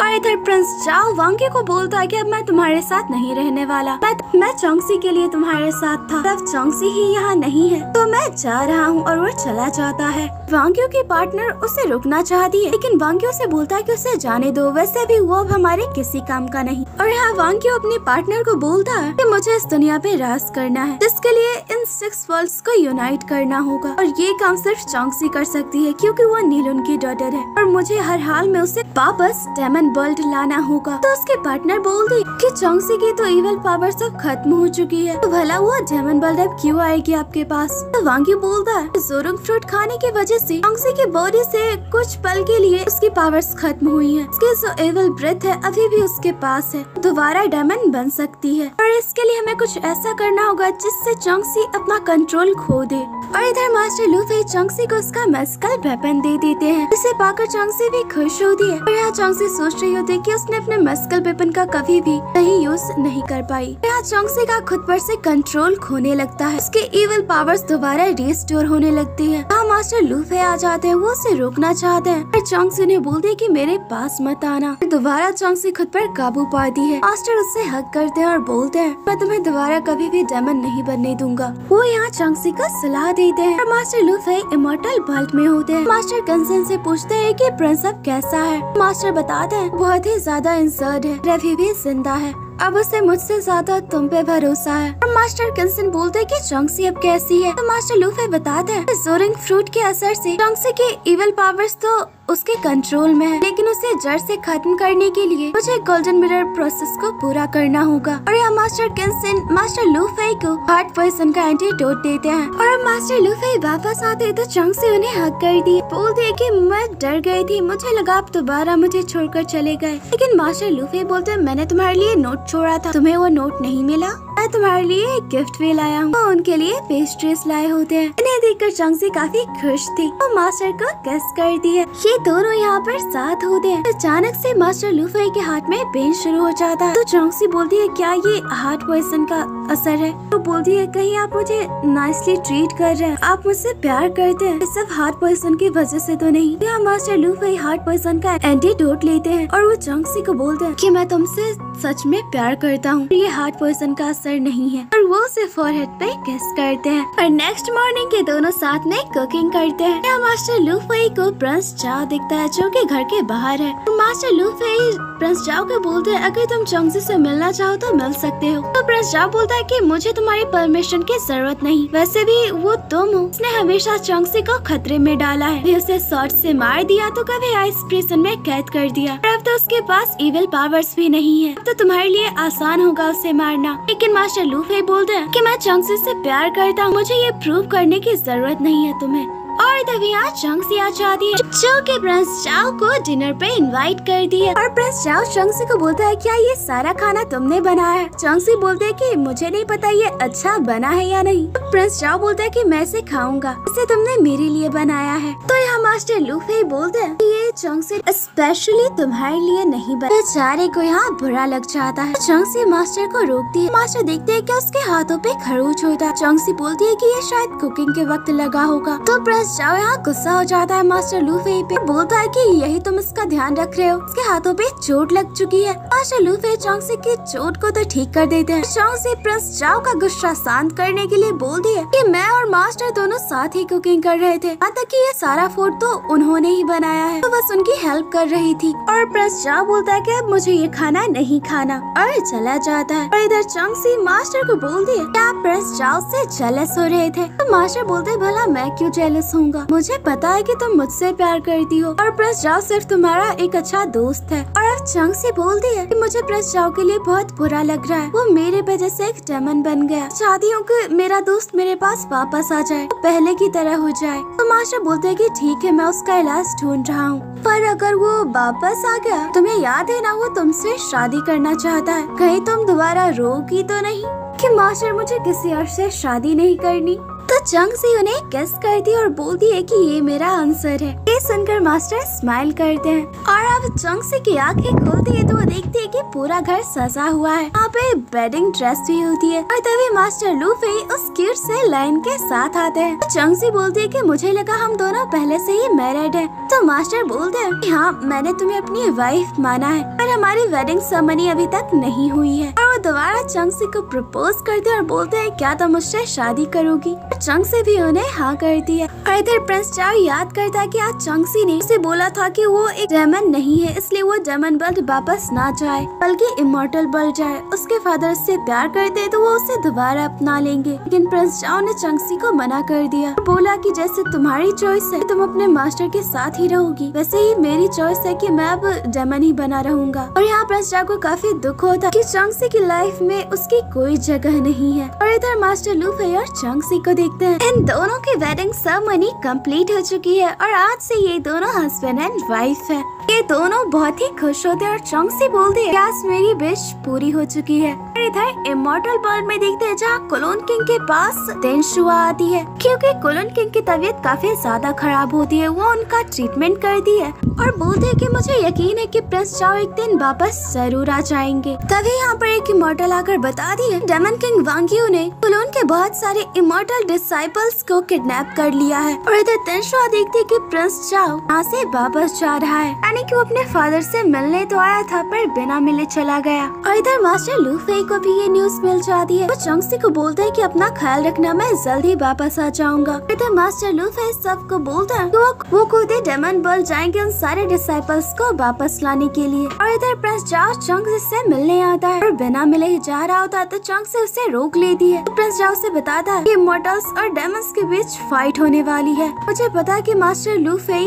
और इधर प्रिंस जाओ वांगे को बोलता है कि अब मैं तुम्हारे साथ नहीं रहने वाला। मैं मैं चौंगसी के लिए तुम्हारे साथ था। अब चौंगसी ही यहाँ नहीं है। तो मैं जा रहा हूँ और वो चला जाता है। वांगियों की पार्टनर उसे रुकना चाहती है, लेकिन वांगियों से बोलता है कि उसे जाने दो। वैसे भी वो अब हमारे किसी काम का नहीं। और यहाँ वांगियो अपने पार्टनर को बोलता है कि मुझे इस दुनिया पे राज करना है। जिसके लिए इन सिक्स वर्ल्ड्स को यूनाइट करना होगा। और ये काम सिर्फ़ चौंगसी कर सकती है, क्योंकि वो नीलन की डॉटर है। और मुझे हर हाल में उसे वापस डेमन वर्ल्ड लाना होगा। तो उसके पार्टनर बोल दी कि चौंगसी की तो इवल पावर सब खत्म हो चुकी है। तो भला हुआ डेमन वर्ल्ड अब क्यों आएगी आपके पास? तो वांगी बोलता है जोरंग फ्रूट खाने की वजह से चौंगसी की बॉडी से कुछ पल के लिए उसकी पावर्स खत्म हुई है। उसके जो एवल ब्रेथ है, अभी भी उसके पास है। दोबारा डायमंड बन सकती है। और इसके लिए हमें कुछ ऐसा करना होगा जिससे चौंगसी अपना कंट्रोल खो दे। और इधर मास्टर लूफे चौंगसी को उसका मैजिकल वेपन दे देते हैं। इसे पाकर चौंगसी भी खुश होती है। और यहाँ चौंगसी सोच होती है कि उसने अपने मस्कल वेपन का कभी भी सही यूज़ नहीं कर पाई। यहाँ चौंगसी का खुद पर से कंट्रोल खोने लगता है। उसके इवल पावर्स दोबारा रिस्टोर होने लगती है। यहाँ मास्टर लूफे आ जाते हैं, वो उसे रोकना चाहते हैं। पर चौंगसी उन्हें बोलती है कि मेरे पास मत आना। दोबारा चौंगसी खुद पर काबू पाती है। मास्टर उससे हक करते हैं और बोलते हैं, मैं तुम्हें दोबारा कभी भी डेमन नहीं बनने दूँगा। वो यहाँ चौंगसी को सलाह देते हैं। मास्टर लूफे इमोटल वर्ल्ड में होते हैं। मास्टर कंसन से पूछते हैं कि प्रिंस अब कैसा है? मास्टर बताते हैं बहुत ही ज़्यादा इंसर्ड है। रवि भी ज़िंदा है। अब उसे मुझसे ज़्यादा तुम पे भरोसा है। और मास्टर किंसन बोलते कि चौंगसी अब कैसी है? तो मास्टर लूफे बताते हैं जोरिंग फ्रूट के असर से चौंगसी के इवल पावर्स तो उसके कंट्रोल में है। लेकिन उसे जड़ से खत्म करने के लिए मुझे गोल्डन मिरर प्रोसेस को पूरा करना होगा। और यहाँ मास्टर किंसन मास्टर लूफे को हार्ट पॉइजन का एंटीडोट देते हैं। और अब मास्टर लूफे वापस आते तो चौंगसी उन्हें हक कर दिए बोल दिए कि मैं डर गई थी, मुझे लगा आप दोबारा मुझे छोड़कर चले गए। लेकिन मास्टर लूफे बोलते मैंने तुम्हारे लिए नोट छोड़ा था तुम्हें वो नोट नहीं मिला? मैं तुम्हारे लिए एक गिफ्ट भी लाया हूँ। उनके लिए पेस्ट्रीज लाए होते हैं। इन्हें देखकर चौंगसी काफ़ी खुश थी। और मास्टर को गेस कर दिया ये दोनों यहाँ पर साथ होते हैं। अचानक से मास्टर लूफे के हाथ में पेन शुरू हो जाता है। तो चौंगसी बोलती है, क्या ये हार्ट पॉइजन का असर है? तो बोलती है, कहीं आप मुझे नाइसली ट्रीट कर रहे हैं। आप मुझसे प्यार करते हैं। सब हार्ट पॉइजन की वजह से तो नहीं। यहाँ मास्टर लूफे हार्ट पॉइजन का एंटीडोट लेते हैं। और वो चौंगसी को बोलते हैं कि मैं तुमसे सच में प्यार करता हूँ। ये हार्ट पॉइजन का असर नहीं है। और वो उसे फोरहेड पे किस करते हैं। और नेक्स्ट मॉर्निंग के दोनों साथ में कुकिंग करते हैं। यहाँ मास्टर लूफे को प्रिंस चाओ दिखता है, जो कि घर के बाहर है। और मास्टर लूफे प्रिंस चाओ को बोलते हैं, अगर तुम चौंगसी से मिलना चाहो तो मिल सकते हो। तो प्रिंस चाओ बोलता है कि, मुझे तुम्हारी परमिशन की ज़रूरत नहीं। वैसे भी वो तुम हो। उसने हमेशा चौंगसी को खतरे में डाला है। उसे शॉर्ट से मार दिया तो कभी आइस प्रिजन में कैद कर दिया। अब तो उसके पास इविल पावर्स भी नहीं है। तो तुम्हारे लिए आसान होगा उसे मारना। लेकिन मास्टर लूफे बोलते हैं कि मैं चौंगसी से प्यार करता हूँ। मुझे ये प्रूव करने की ज़रूरत नहीं है तुम्हें। और तभी यहाँ चंगसी आ जाती है जो कि प्रिंस चाओ को डिनर पे इनवाइट कर दिया और प्रिंस चाओ चंगसी को बोलता है, क्या ये सारा खाना तुमने बनाया है? चंगसी बोलते है कि, मुझे नहीं पता ये अच्छा बना है या नहीं। तो प्रिंस चाओ बोलता है कि, मैं इसे खाऊँगा। इसे तुमने मेरे लिए बनाया है। तो यहाँ मास्टर लूफे बोलते हैं ये चंगसी स्पेशली तुम्हारे लिए नहीं बना बेचारे को यहाँ बुरा लग जाता है। चंगसी मास्टर को रोकती है। मास्टर देखते है की उसके हाथों पे खरोच होता है। चंगसी बोलती है की, ये शायद कुकिंग के वक्त लगा होगा। तो प्रिंस चाओ यहाँ गुस्सा हो जाता है, मास्टर लूफे। पे बोलता है कि यही तुम इसका ध्यान रख रहे हो। उसके हाथों पे चोट लग चुकी है। मास्टर लूफे चौंगसी की चोट को तो ठीक कर देते हैं। चौंगसी प्रिंस चाओ का गुस्सा शांत करने के लिए बोल दिया कि मैं और मास्टर दोनों साथ ही कुकिंग कर रहे थे। यहाँ तक कि ये सारा फ़ूड तो उन्होंने ही बनाया है। तो बस उनकी हेल्प कर रही थी। और प्रिंस चाओ बोलता है कि अब मुझे ये खाना नहीं खाना। और चला जाता है। और इधर चौंगसी मास्टर को बोल दिया कि आप प्रिंस चाओ से जेलस हो रहे थे। तो मास्टर बोलते भला मैं क्यों जेलस होऊँगा मुझे पता है कि तुम मुझसे प्यार करती हो। और प्रिंस जाओ सिर्फ़ तुम्हारा एक अच्छा दोस्त है। और अब चंग से बोल दिया कि मुझे प्रिंस जाओ के लिए बहुत बुरा लग रहा है। वो मेरे वजह से एक डेमन बन गया। चाहती हूँ कि मेरा दोस्त मेरे पास वापस आ जाए। तो पहले की तरह हो जाए। तो मास्टर बोलते है कि ठीक है, मैं उसका इलाज ढूंढ रहा हूँ। पर अगर वो वापस आ गया, तुम्हें याद है ना, वो तुमसे शादी करना चाहता है। कहीं तुम दोबारा रोगी तो नहीं? कि मास्टर मुझे किसी और से शादी नहीं करनी? तो चंग सी उन्हें किस करती है और बोलती है कि ये मेरा आंसर है। ये सुनकर मास्टर स्माइल करते हैं। और अब चंग सी की आँखें खुलती है तो वो देखती है कि पूरा घर सजा हुआ है। यहाँ पे वेडिंग ड्रेस भी होती है और तभी मास्टर लूफी उस क्यूट से लाइन के साथ आते हैं। तो चंग सी बोलती है कि मुझे लगा हम दोनों पहले से ही मैरिड है। तो मास्टर बोलते हैं हाँ मैंने तुम्हें अपनी वाइफ माना है, पर हमारी वेडिंग सेरेमनी अभी तक नहीं हुई है। और वो दोबारा चंग सी को प्रपोज करते हैं और बोलते हैं, क्या तुम मुझसे शादी करोगी? चंग से भी उन्हें हाँ कर दिया। और इधर प्रिंस चाओ याद करता है कि आज चंगसी ने उसे बोला था कि वो एक डेमन नहीं है, इसलिए वो डेमन बल्ट वापस ना जाए, बल्कि इमोर्टल बन जाए। उसके फादर से प्यार करते तो वो उसे दोबारा अपना लेंगे। लेकिन प्रिंस चाओ ने चंगसी को मना कर दिया। बोला कि जैसे तुम्हारी चॉइस है, तुम अपने मास्टर के साथ ही रहोगी। वैसे ही मेरी चॉइस है की मैं अब डेमन ही बना रहूँगा। और यहाँ प्रिंस चाओ को काफ़ी दुख होता की चंगसी की लाइफ में उसकी कोई जगह नहीं है। और इधर मास्टर लूफे और चंगसी को देखते हैं। इन दोनों की वेडिंग सेरेमनी कंप्लीट हो चुकी है और आज से ये दोनों हस्बैंड एंड वाइफ है। ये दोनों बहुत ही खुश होते हैं और चौंग से बोलते हैं आज मेरी विश पूरी हो चुकी है। इधर इमोटल वर्ल्ड में देखते हैं, जहाँ कोलोन किंग के पास तेंशुआ आती है, क्योंकि कोलोन किंग की तबीयत काफ़ी ज़्यादा खराब होती है, वो उनका ट्रीटमेंट करती है। और बोलते हैं कि मुझे यकीन है कि प्रिंस चाओ एक दिन वापस ज़रूर आ जाएँगे। तभी यहाँ पर एक इमोर्टल आकर बता दिए डेमन किंग वांगियो ने कोलोन के बहुत सारे इमोर्टल डिसाइपल्स को किडनैप कर लिया है। और इधर तेंशुआ देखती है की प्रिंस चाओ यहाँ से वापस जा रहा है। यानी कि वो अपने फादर से मिलने तो आया था, पर बिना मिले चला गया। और इधर मास्टर लूफे को भी ये न्यूज़ मिल जाती है। वो चंगसी को बोलता है कि अपना ख्याल रखना, मैं जल्दी वापस आ जाऊँगा। इधर मास्टर लूफे सबको बोलता है कि वो खुद ही डेमन बल जाएँगे उन सारे डिसाइपल्स को वापस लाने के लिए। और इधर प्रेस जाओ चंग से मिलने आता है। और बिना मिले ही जा रहा होता है तो चंग से उसे रोक लेती है। तो प्रिंस जाओ से बताता है कि मोटल्स और डेमंस के बीच फाइट होने वाली है। मुझे पता कि मास्टर लूफे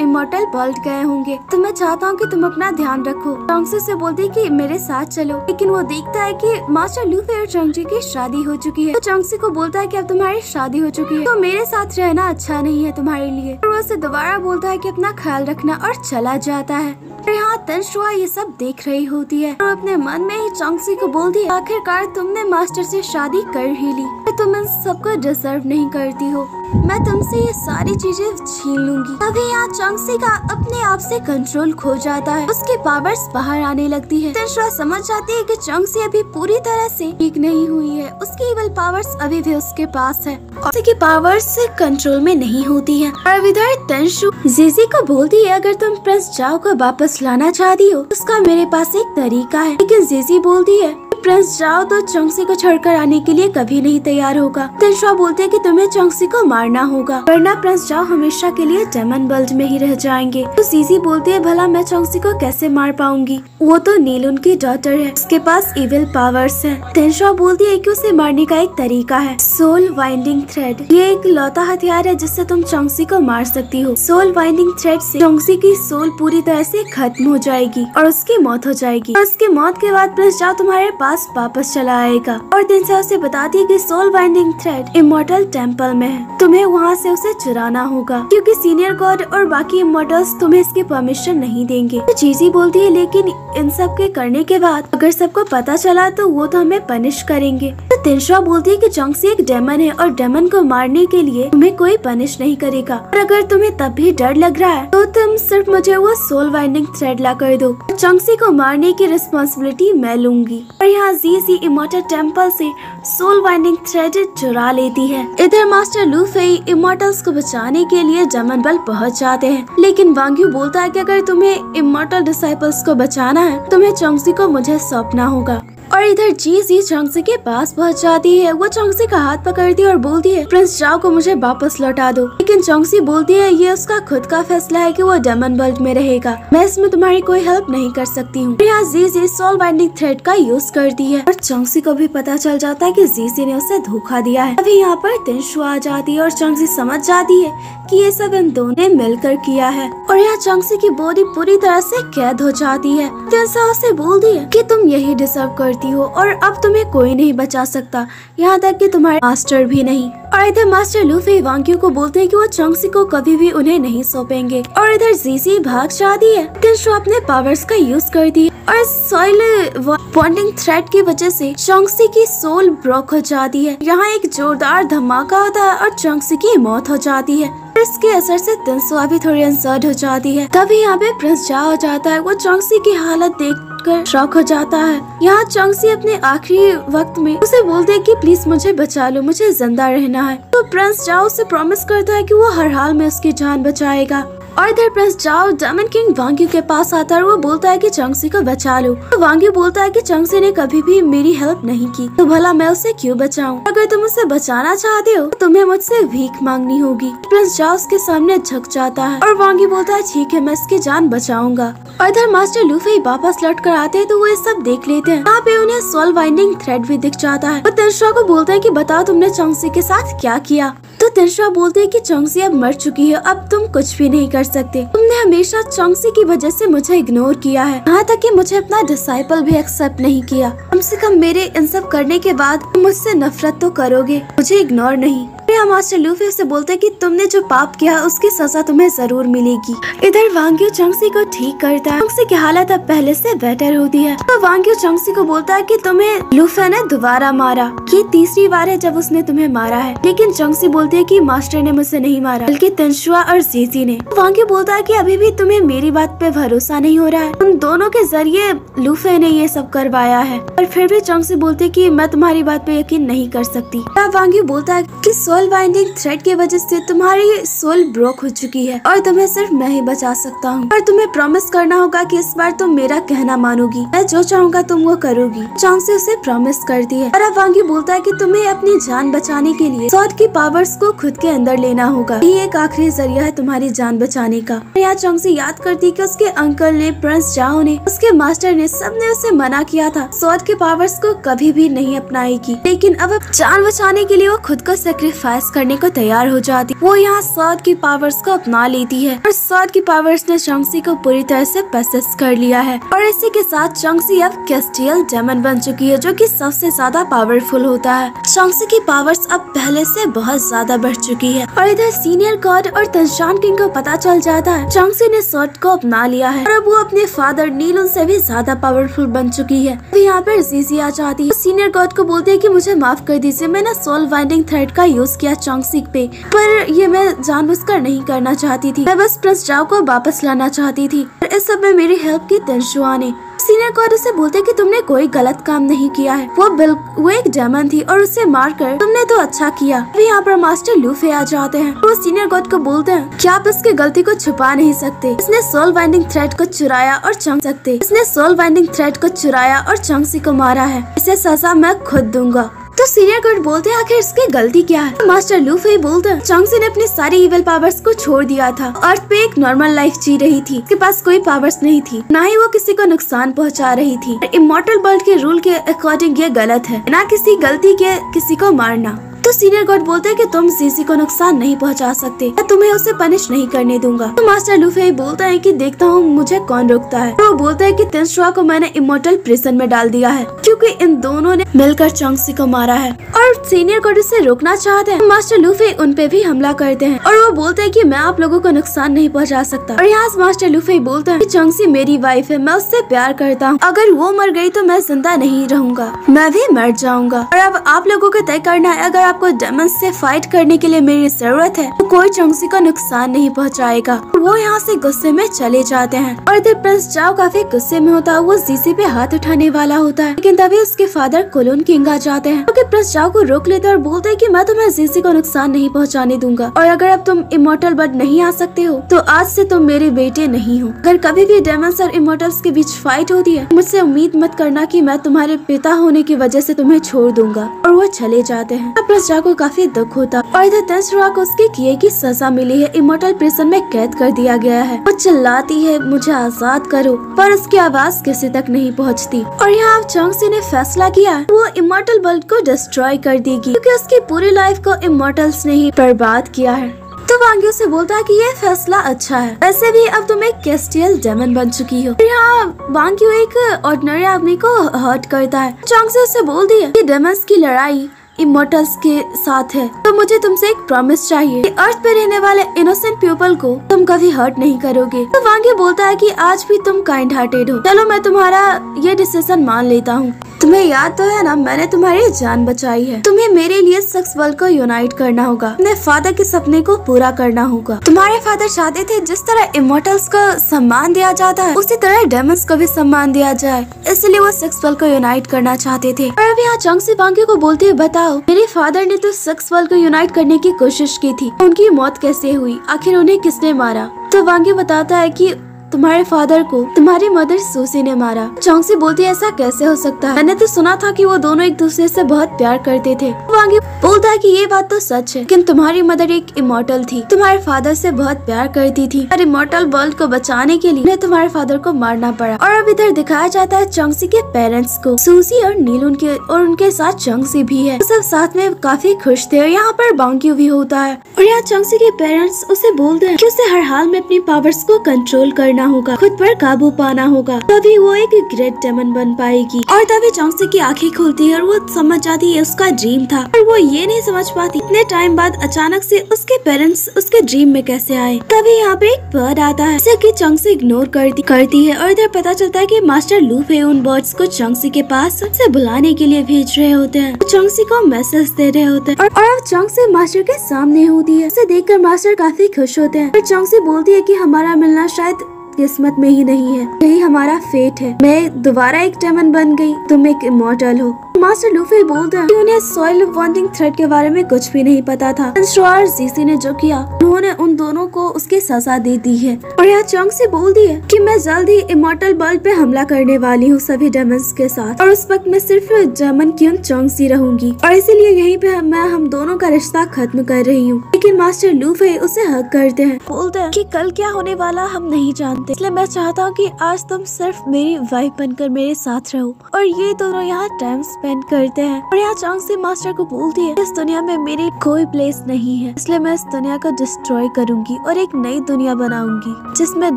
इमोटल वर्ल्ड गए होंगे। तो मैं चाहता हूँ कि तुम अपना ध्यान रखो। चौंगसी से बोलती कि मेरे साथ चलो। लेकिन वो देखता है कि मास्टर लूफे और चौंगजी की शादी हो चुकी है। तो चौंगसी को बोलता है कि अब तुम्हारी शादी हो चुकी है। तो मेरे साथ रहना अच्छा नहीं है तुम्हारे लिए। और वो उसे दोबारा बोलता है कि अपना ख्याल रखना और चला जाता है। और यहाँ तंशुआ ये सब देख रही होती है। और अपने मन में ही चौंगसी को बोल दिया, आखिरकार तुमने मास्टर से शादी कर ही ली। तुम इन सबको डिजर्व नहीं करती हो। मैं तुमसे ये सारी चीज़ें छीन लूँगी। तभी यहाँ चौंगसी का अपने आप से कंट्रोल खो जाता है। उसकी पावर्स बाहर आने लगती है। तंशुआ समझ जाती है कि चौंगसी अभी पूरी तरह से ठीक नहीं हुई है। उसकी इवल पावर्स अभी भी उसके पास है। उसकी पावर्स कंट्रोल में नहीं होती है। और इधर तंशु जीजी को बोलती है, अगर तुम प्रिंस जाओ को वापस लाना चाहती हो उसका मेरे पास एक तरीका है। लेकिन जीजी बोलती है प्रिंस जाओ तो चौंगसी को छोड़कर आने के लिए कभी नहीं तैयार होगा। तिनशा बोलते हैं कि तुम्हें चौंगसी को मारना होगा। वरना प्रिंस जाओ हमेशा के लिए डेमन वर्ल्ड में ही रह जाएँगे। तो सीसी बोलती है, भला मैं चौंगसी को कैसे मार पाऊँगी? वो तो नील उनकी डॉटर है। उसके पास इविल पावर्स है। तिनशा बोलती है कि उसे मारने का एक तरीका है। सोल वाइंडिंग थ्रेड ये एक लौता हथियार है जिससे तुम चौंगसी को मार सकती हो। सोल वाइंडिंग थ्रेड से चौंगसी की सोल पूरी तरह से खत्म हो जाएगी और उसकी मौत हो जाएगी। उसकी मौत के बाद प्रिंस जाओ तुम्हारे पास पास वापस चला आएगा और तिनसा उसे बताती है कि soul binding thread immortal temple में है। तुम्हें वहाँ से उसे चुराना होगा, क्योंकि सीनियर गॉड और बाकी इमोर्टल्स तुम्हें इसकी परमिशन नहीं देंगे। तो चीजी बोलती है, लेकिन इन सब के करने के बाद अगर सबको पता चला तो वो तो हमें पनिश करेंगे। तो तिनशा बोलती है कि चौंगसी एक डेमन है और डेमन को मारने के लिए तुम्हें कोई पनिश नहीं करेगा। और अगर तुम्हें तब भी डर लग रहा है तो तुम सिर्फ़ मुझे वो सोल बाइंडिंग थ्रेड ला कर दो। चौंगसी को मारने की रिस्पॉन्सिबिलिटी मैं लूँगी। और जी सी इमोटल टेंपल ऐसी सोल बाइंडिंग थ्रेड चुरा लेती है। इधर मास्टर लूफे इमोटल्स को बचाने के लिए जमन बल पहुँच जाते हैं, लेकिन वांग्यू बोलता है कि अगर तुम्हें इमोटल डिसाइपल्स को बचाना है, तुम्हें चौंगसी को मुझे सौंपना होगा। और इधर जी जी चौंगसी के पास पहुँच जाती है। वो चौंगसी का हाथ पकड़ती है और बोलती है, प्रिंस चाओ को मुझे वापस लौटा दो। लेकिन चौंगसी बोलती है, ये उसका खुद का फैसला है कि वो डेमन वर्ल्ड में रहेगा। मैं इसमें तुम्हारी कोई हेल्प नहीं कर सकती हूँ। यहाँ जी जी सोल बाइंडिंग थ्रेड का यूज़ करती है। और चौंगसी को भी पता चल जाता है की जी जी ने उसे धोखा दिया है। अभी यहाँ पर तिनशु आ जाती है और चौंगसी समझ जाती है की ये सब इन दोनों ने मिलकर किया है। और यहाँ चौंगसी की बॉडी पूरी तरह से कैद हो जाती है। तिनसा उसे बोलती है कि तुम यही डिजर्व करती हो और अब तुम्हें कोई नहीं बचा सकता। यहाँ तक कि तुम्हारे मास्टर भी नहीं। और इधर मास्टर लूफी वांग्यू को बोलते हैं कि वो चौंगसी को कभी भी उन्हें नहीं सौंपेंगे। और इधर जीसी भाग जाती है। तिनशु अपने पावर्स का यूज़ करती है। और सॉइल बॉन्डिंग थ्रेड की वजह से चौंगसी की सोल ब्रोक हो जाती है। यहाँ एक जोरदार धमाका होता है और चौंगसी की मौत हो जाती है। और इसके असर से तिनसुआ भी थोड़ी अनसर्ड हो जाती है। तभी यहाँ पे प्रिंस जा हो जाता है। वो चौंगसी की हालत देख कर शौक हो जाता है। यहाँ चौंगसी अपने आखिरी वक्त में उसे बोलते है कि प्लीज़ मुझे बचा लो, मुझे ज़िंदा रहना है। तो प्रिंस जाओ, उसे प्रॉमिस करता है कि वो हर हाल में उसकी जान बचाएगा। और इधर प्रिंस जाओ डायमंड किंग वांग्यू के पास आता है और वो बोलता है कि चंगसी को बचा लो। तो वांग्यू बोलता है कि चंगसी ने कभी भी मेरी हेल्प नहीं की। तो भला मैं उसे क्यों बचाऊं? अगर तुम उसे बचाना चाहते हो तो तुम्हें मुझसे भीख मांगनी होगी। प्रिंस जाओ उसके सामने झक जाता है और वांगी बोलता है, ठीक है, मैं इसकी जान बचाऊँगा। और इधर मास्टर लूफे वापस लौट कर आते हैं तो वो ये सब देख लेते हैं। यहाँ पे उन्हें सोल वाइंडिंग थ्रेड भी दिख जाता है। और तिनशा को बोलते हैं कि बताओ तुमने चौंगसी के साथ क्या किया? तो तिनशा बोलते हैं कि, चौंगसी अब मर चुकी है, अब तुम कुछ भी नहीं कर सकते। तुमने हमेशा चौंगसी की वजह से मुझे इग्नोर किया है। यहाँ तक कि मुझे अपना डिसाइपल भी एक्सेप्ट नहीं किया। कम से कम मेरे इन सब करने के बाद तुम मुझसे नफरत तो करोगे, मुझे इग्नोर नहीं। मास्टर लूफी उसे बोलते कि, तुमने जो पाप किया, उसकी सजा तुम्हें ज़रूर मिलेगी। इधर वांग्यू चंगसी को ठीक करता है। चंगसी की हालत अब पहले से बेटर होती है। तो वांग्यू चंगसी को बोलता है कि तुम्हें लूफे ने दोबारा मारा। ये तीसरी बार है जब उसने तुम्हें मारा है। लेकिन चंगसी बोलती है कि मास्टर ने मुझसे नहीं मारा, बल्कि तंशुआ और जीजी ने। वांग्यू बोलता है कि अभी भी तुम्हें मेरी बात पे भरोसा नहीं हो रहा है। उन दोनों के ज़रिए लूफे ने ये सब करवाया है। और फिर भी चंगसी बोलती है कि मैं तुम्हारी बात पे यकीन नहीं कर सकती। तब वांग्यू बोलता है कि सोल बाइंडिंग थ्रेड की वजह से तुम्हारी सोल ब्रोक हो चुकी है और तुम्हें सिर्फ़ मैं ही बचा सकता हूँ। और तुम्हें प्रॉमिस करना होगा कि इस बार तुम मेरा कहना मानोगी। मैं जो चाहूँगा तुम वो करोगी। चौंगसी उसे प्रॉमिस करती है। और अब वांगी बोलता है कि तुम्हें अपनी जान बचाने के लिए सॉट की पावर्स को खुद के अंदर लेना होगा। ये एक आखिरी ज़रिया है तुम्हारी जान बचाने का। यहाँ चौंगसी याद करती कि उसके अंकल ने प्रिंस जाओ ने, उसके मास्टर ने, सबने उसे मना किया था। सॉट के पावर्स को कभी भी नहीं अपनाएगी। लेकिन अब जान बचाने के लिए वो खुद को सेक्रीफाइस करने को तैयार हो जाती। वो यहाँ सॉट की पावर्स को अपना लेती है और सॉट की पावर्स ने चंगसी को पूरी तरह से पसेस कर लिया है। और इसी के साथ चौंगसी अब कैस्टियल डेमन बन चुकी है, जो कि सबसे ज़्यादा पावरफुल होता है। चौंगसी की पावर्स अब पहले से बहुत ज़्यादा बढ़ चुकी है और इधर सीनियर गॉड और तंशान किंग को पता चल जाता है। चौंगसी ने सॉट को अपना लिया है और अब वो अपने फादर नीलू से भी ज़्यादा पावरफुल बन चुकी है। तो यहाँ पर जीजी आ जाती है। सीनियर गॉड को बोलते है की मुझे माफ़ कर दीजिए, मैंने सोल वाइंडिंग थ्रेड का यूज़ किया चौंगसी पे, पर ये मैं जानबूझकर नहीं करना चाहती थी। मैं बस प्रिंस जाओ को वापस लाना चाहती थी। और इस सब में मेरी हेल्प की तंशुआ ने सीनियर गॉड उसे बोलते कि तुमने कोई गलत काम नहीं किया है। वो बिल, वो एक डेमन थी और उसे मारकर तुमने तो अच्छा किया। अभी यहाँ पर मास्टर लूफे आ जाते हैं। वो सीनियर गॉड को बोलते हैं कि आप इसकी गलती को छुपा नहीं सकते? इसने सोल बाइंडिंग थ्रेड को चुराया और चंग सकते। इसने सोल बाइंडिंग थ्रेड को चुराया और चंगसी को मारा है। इसे सजा मैं खुद दूँगा। तो सीनियर गॉड बोलते आखिर इसकी गलती क्या है? मास्टर लूफे बोलता, चौंगसी ने अपने सारे इवेल पावर्स को छोड़ दिया था। अर्थ पे एक नॉर्मल लाइफ जी रही थी। उसके पास कोई पावर्स नहीं थी। ना ही वो किसी को नुकसान पहुँचा रही थी। इमोटल वर्ल्ड के रूल के अकॉर्डिंग ये गलत है। ना किसी गलती के किसी को मारना। तो सीनियर गॉड बोलते हैं कि तुम सीसी को नुकसान नहीं पहुँचा सकते। मैं तुम्हें उसे पनिश नहीं करने दूँगा। तो मास्टर लूफे बोलता है कि देखता हूँ मुझे कौन रोकता है। तो वो बोलता है कि तेंसुआ को मैंने इमोटल प्रिजन में डाल दिया है, क्योंकि इन दोनों ने मिलकर चौंगसी को मारा है। और सीनियर गॉड इसे रोकना चाहते हैं। मास्टर लूफे उन पे भी हमला करते हैं। और वो बोलते हैं की मैं आप लोगों को नुकसान नहीं पहुँचा सकता। और यहाँ मास्टर लूफे बोलते हैं कि चौंगसी मेरी वाइफ है, मैं उससे प्यार करता हूँ। अगर वो मर गई तो मैं ज़िंदा नहीं रहूँगा। मैं भी मर जाऊँगा। और अब आप लोगों को तय करना है, अगर आपको डेमन से फाइट करने के लिए मेरी ज़रूरत है तो कोई चौंगसी को नुकसान नहीं पहुंचाएगा। वो यहाँ से गुस्से में चले जाते हैं। और इधर प्रिंस जाओ, काफ़ी गुस्से में होता है, वो जीसी पे हाथ उठाने वाला होता है। लेकिन तभी उसके फादर कोलोन किंग आ जाते हैं। क्योंकि तो प्रिंस जाओ को रोक लेते और बोलते हैं कि मैं तुम्हें जीसी को नुकसान नहीं पहुँचाने दूँगा। और अगर अब तुम इमोटल बट नहीं आ सकते हो तो आज से तुम मेरे बेटे नहीं हो। अगर कभी भी डेमंस और इमोटल्स के बीच फाइट होती है मुझसे उम्मीद मत करना की मैं तुम्हारे पिता होने की वजह से तुम्हें छोड़ दूँगा। और वो चले जाते हैं। प्रिंस को काफ़ी दुख होता और इधर तेंसुआ को उसके किए की सजा मिली है। इमोटल प्रिजन में कैद कर दिया गया है। वो चिल्लाती है, मुझे आज़ाद करो। पर उसकी आवाज़ किसी तक नहीं पहुँचती। और यहाँ अब चौंगसी ने फैसला किया, वो इमोटल वर्ल्ड को डिस्ट्रॉय कर देगी, क्योंकि उसकी पूरी लाइफ को इमोटल्स ने ही बर्बाद किया है। तो वांग्यू से बोलता है कि ये फैसला अच्छा है। वैसे भी अब तुम एक कैस्टियल डेमन बन चुकी हो। यहाँ वांग्यू एक ऑर्डिनरी आदमी को हर्ट करता है। चौंग से उससे बोल दिया कि डेमंस की लड़ाई इमोटल्स के साथ है। तो मुझे तुमसे एक प्रॉमिस चाहिए कि अर्थ पे रहने वाले इनोसेंट पीपल को तुम कभी हर्ट नहीं करोगे। तो वांगे बोलता है कि आज भी तुम काइंड हार्टेड हो। चलो, मैं तुम्हारा ये डिसीज़न मान लेता हूँ। तुम्हें याद तो है ना, मैंने तुम्हारी जान बचाई है। तुम्हें मेरे लिए सेक्स वर्ल्ड को यूनाइट करना होगा। अपने फादर के सपने को पूरा करना होगा। तुम्हारे फादर चाहते थे जिस तरह इमोटल्स को सम्मान दिया जाता है, उसी तरह डेमंस को भी सम्मान दिया जाए। इसलिए वो सेक्स वर्ल्ड को यूनाइट करना चाहते थे। और अभी यहाँ चंगसी बांगे को बोलते हुए बताओ मेरे फादर ने तो सेक्स वर्ल्ड को यूनाइट करने की कोशिश की थी। उनकी मौत कैसे हुई? आखिर उन्हें किसने मारा? तो वांगे बताता है कि तुम्हारे फादर को तुम्हारी मदर सूसी ने मारा। चौंगसी बोलती, ऐसा कैसे हो सकता है? मैंने तो सुना था कि वो दोनों एक दूसरे से बहुत प्यार करते थे। वांगे बोलता है कि ये बात तो सच है लेकिन तुम्हारी मदर एक इमोटल थी। तुम्हारे फादर से बहुत प्यार करती थी। और इमोटल वर्ल्ड को बचाने के लिए तुम्हारे फादर को मारना पड़ा। और अब इधर दिखाया जाता है चौंगसी के पेरेंट्स को। सूसी और नील उनके, और उनके साथ चौंगसी भी है। सब साथ में काफ़ी खुश थे और यहाँ पर बांग्यू भी होता है। और यहाँ चौंगसी के पेरेंट्स उसे बोलते हैं कि उसे हर हाल में अपनी पावर्स को कंट्रोल करना होगा खुद पर काबू पाना होगा। तभी वो एक ग्रेट डेमन बन पाएगी। और तभी चौंगसी की आँखें खुलती है और वो समझ जाती है उसका ड्रीम था। और वो ये नहीं समझ पाती इतने टाइम बाद अचानक से उसके पेरेंट्स उसके ड्रीम में कैसे आए। तभी यहाँ पे एक बर्ड आता है जिसे की चौंगसी इग्नोर करती करती है। और इधर पता चलता है की मास्टर लूफ है उन बर्ड्स को चौंगसी के पास उसे बुलाने के लिए भेज रहे होते हैं। चौंगसी को मैसेज दे रहे होते हैं। और, और मास्टर के सामने होती है। उसे देखकर मास्टर काफ़ी खुश होते हैं। और चौंगसी बोलती है की हमारा मिलना शायद किस्मत में ही नहीं है। यही हमारा फेट है। मैं दोबारा एक डेमन बन गई। तुम एक इमोर्टल हो। मास्टर लूफी बोलता है कि उन्हें सॉइल वांटिंग थ्रेड के बारे में कुछ भी नहीं पता था। जीसी ने जो किया, उन्होंने उन दोनों को उसकी सजा दे दी है। और यहाँ चौंग से बोल दिया कि मैं जल्द ही इमोटल बल्ब पे हमला करने वाली हूँ सभी डेमंस के साथ। और उस वक्त मैं सिर्फ़ जर्मन क्यून चौंग सी रहूँगी। और इसीलिए यहीं पे मैं, हम दोनों का रिश्ता खत्म कर रही हूँ। लेकिन मास्टर लूफे उसे हक करते हैं। बोलते हैं कि कल क्या होने वाला हम नहीं जानते। इसलिए मैं चाहता हूँ कि आज तुम सिर्फ़ मेरी वाइफ बनकर मेरे साथ रहो। और ये दोनों यहाँ टाइम स्पेंड करते हैं। और यहाँ चांग से मास्टर को बोलती है, इस दुनिया में मेरी कोई प्लेस नहीं है। इसलिए मैं इस दुनिया को डिस्ट्रॉय करूँगी और एक नई दुनिया बनाऊँगी, जिसमें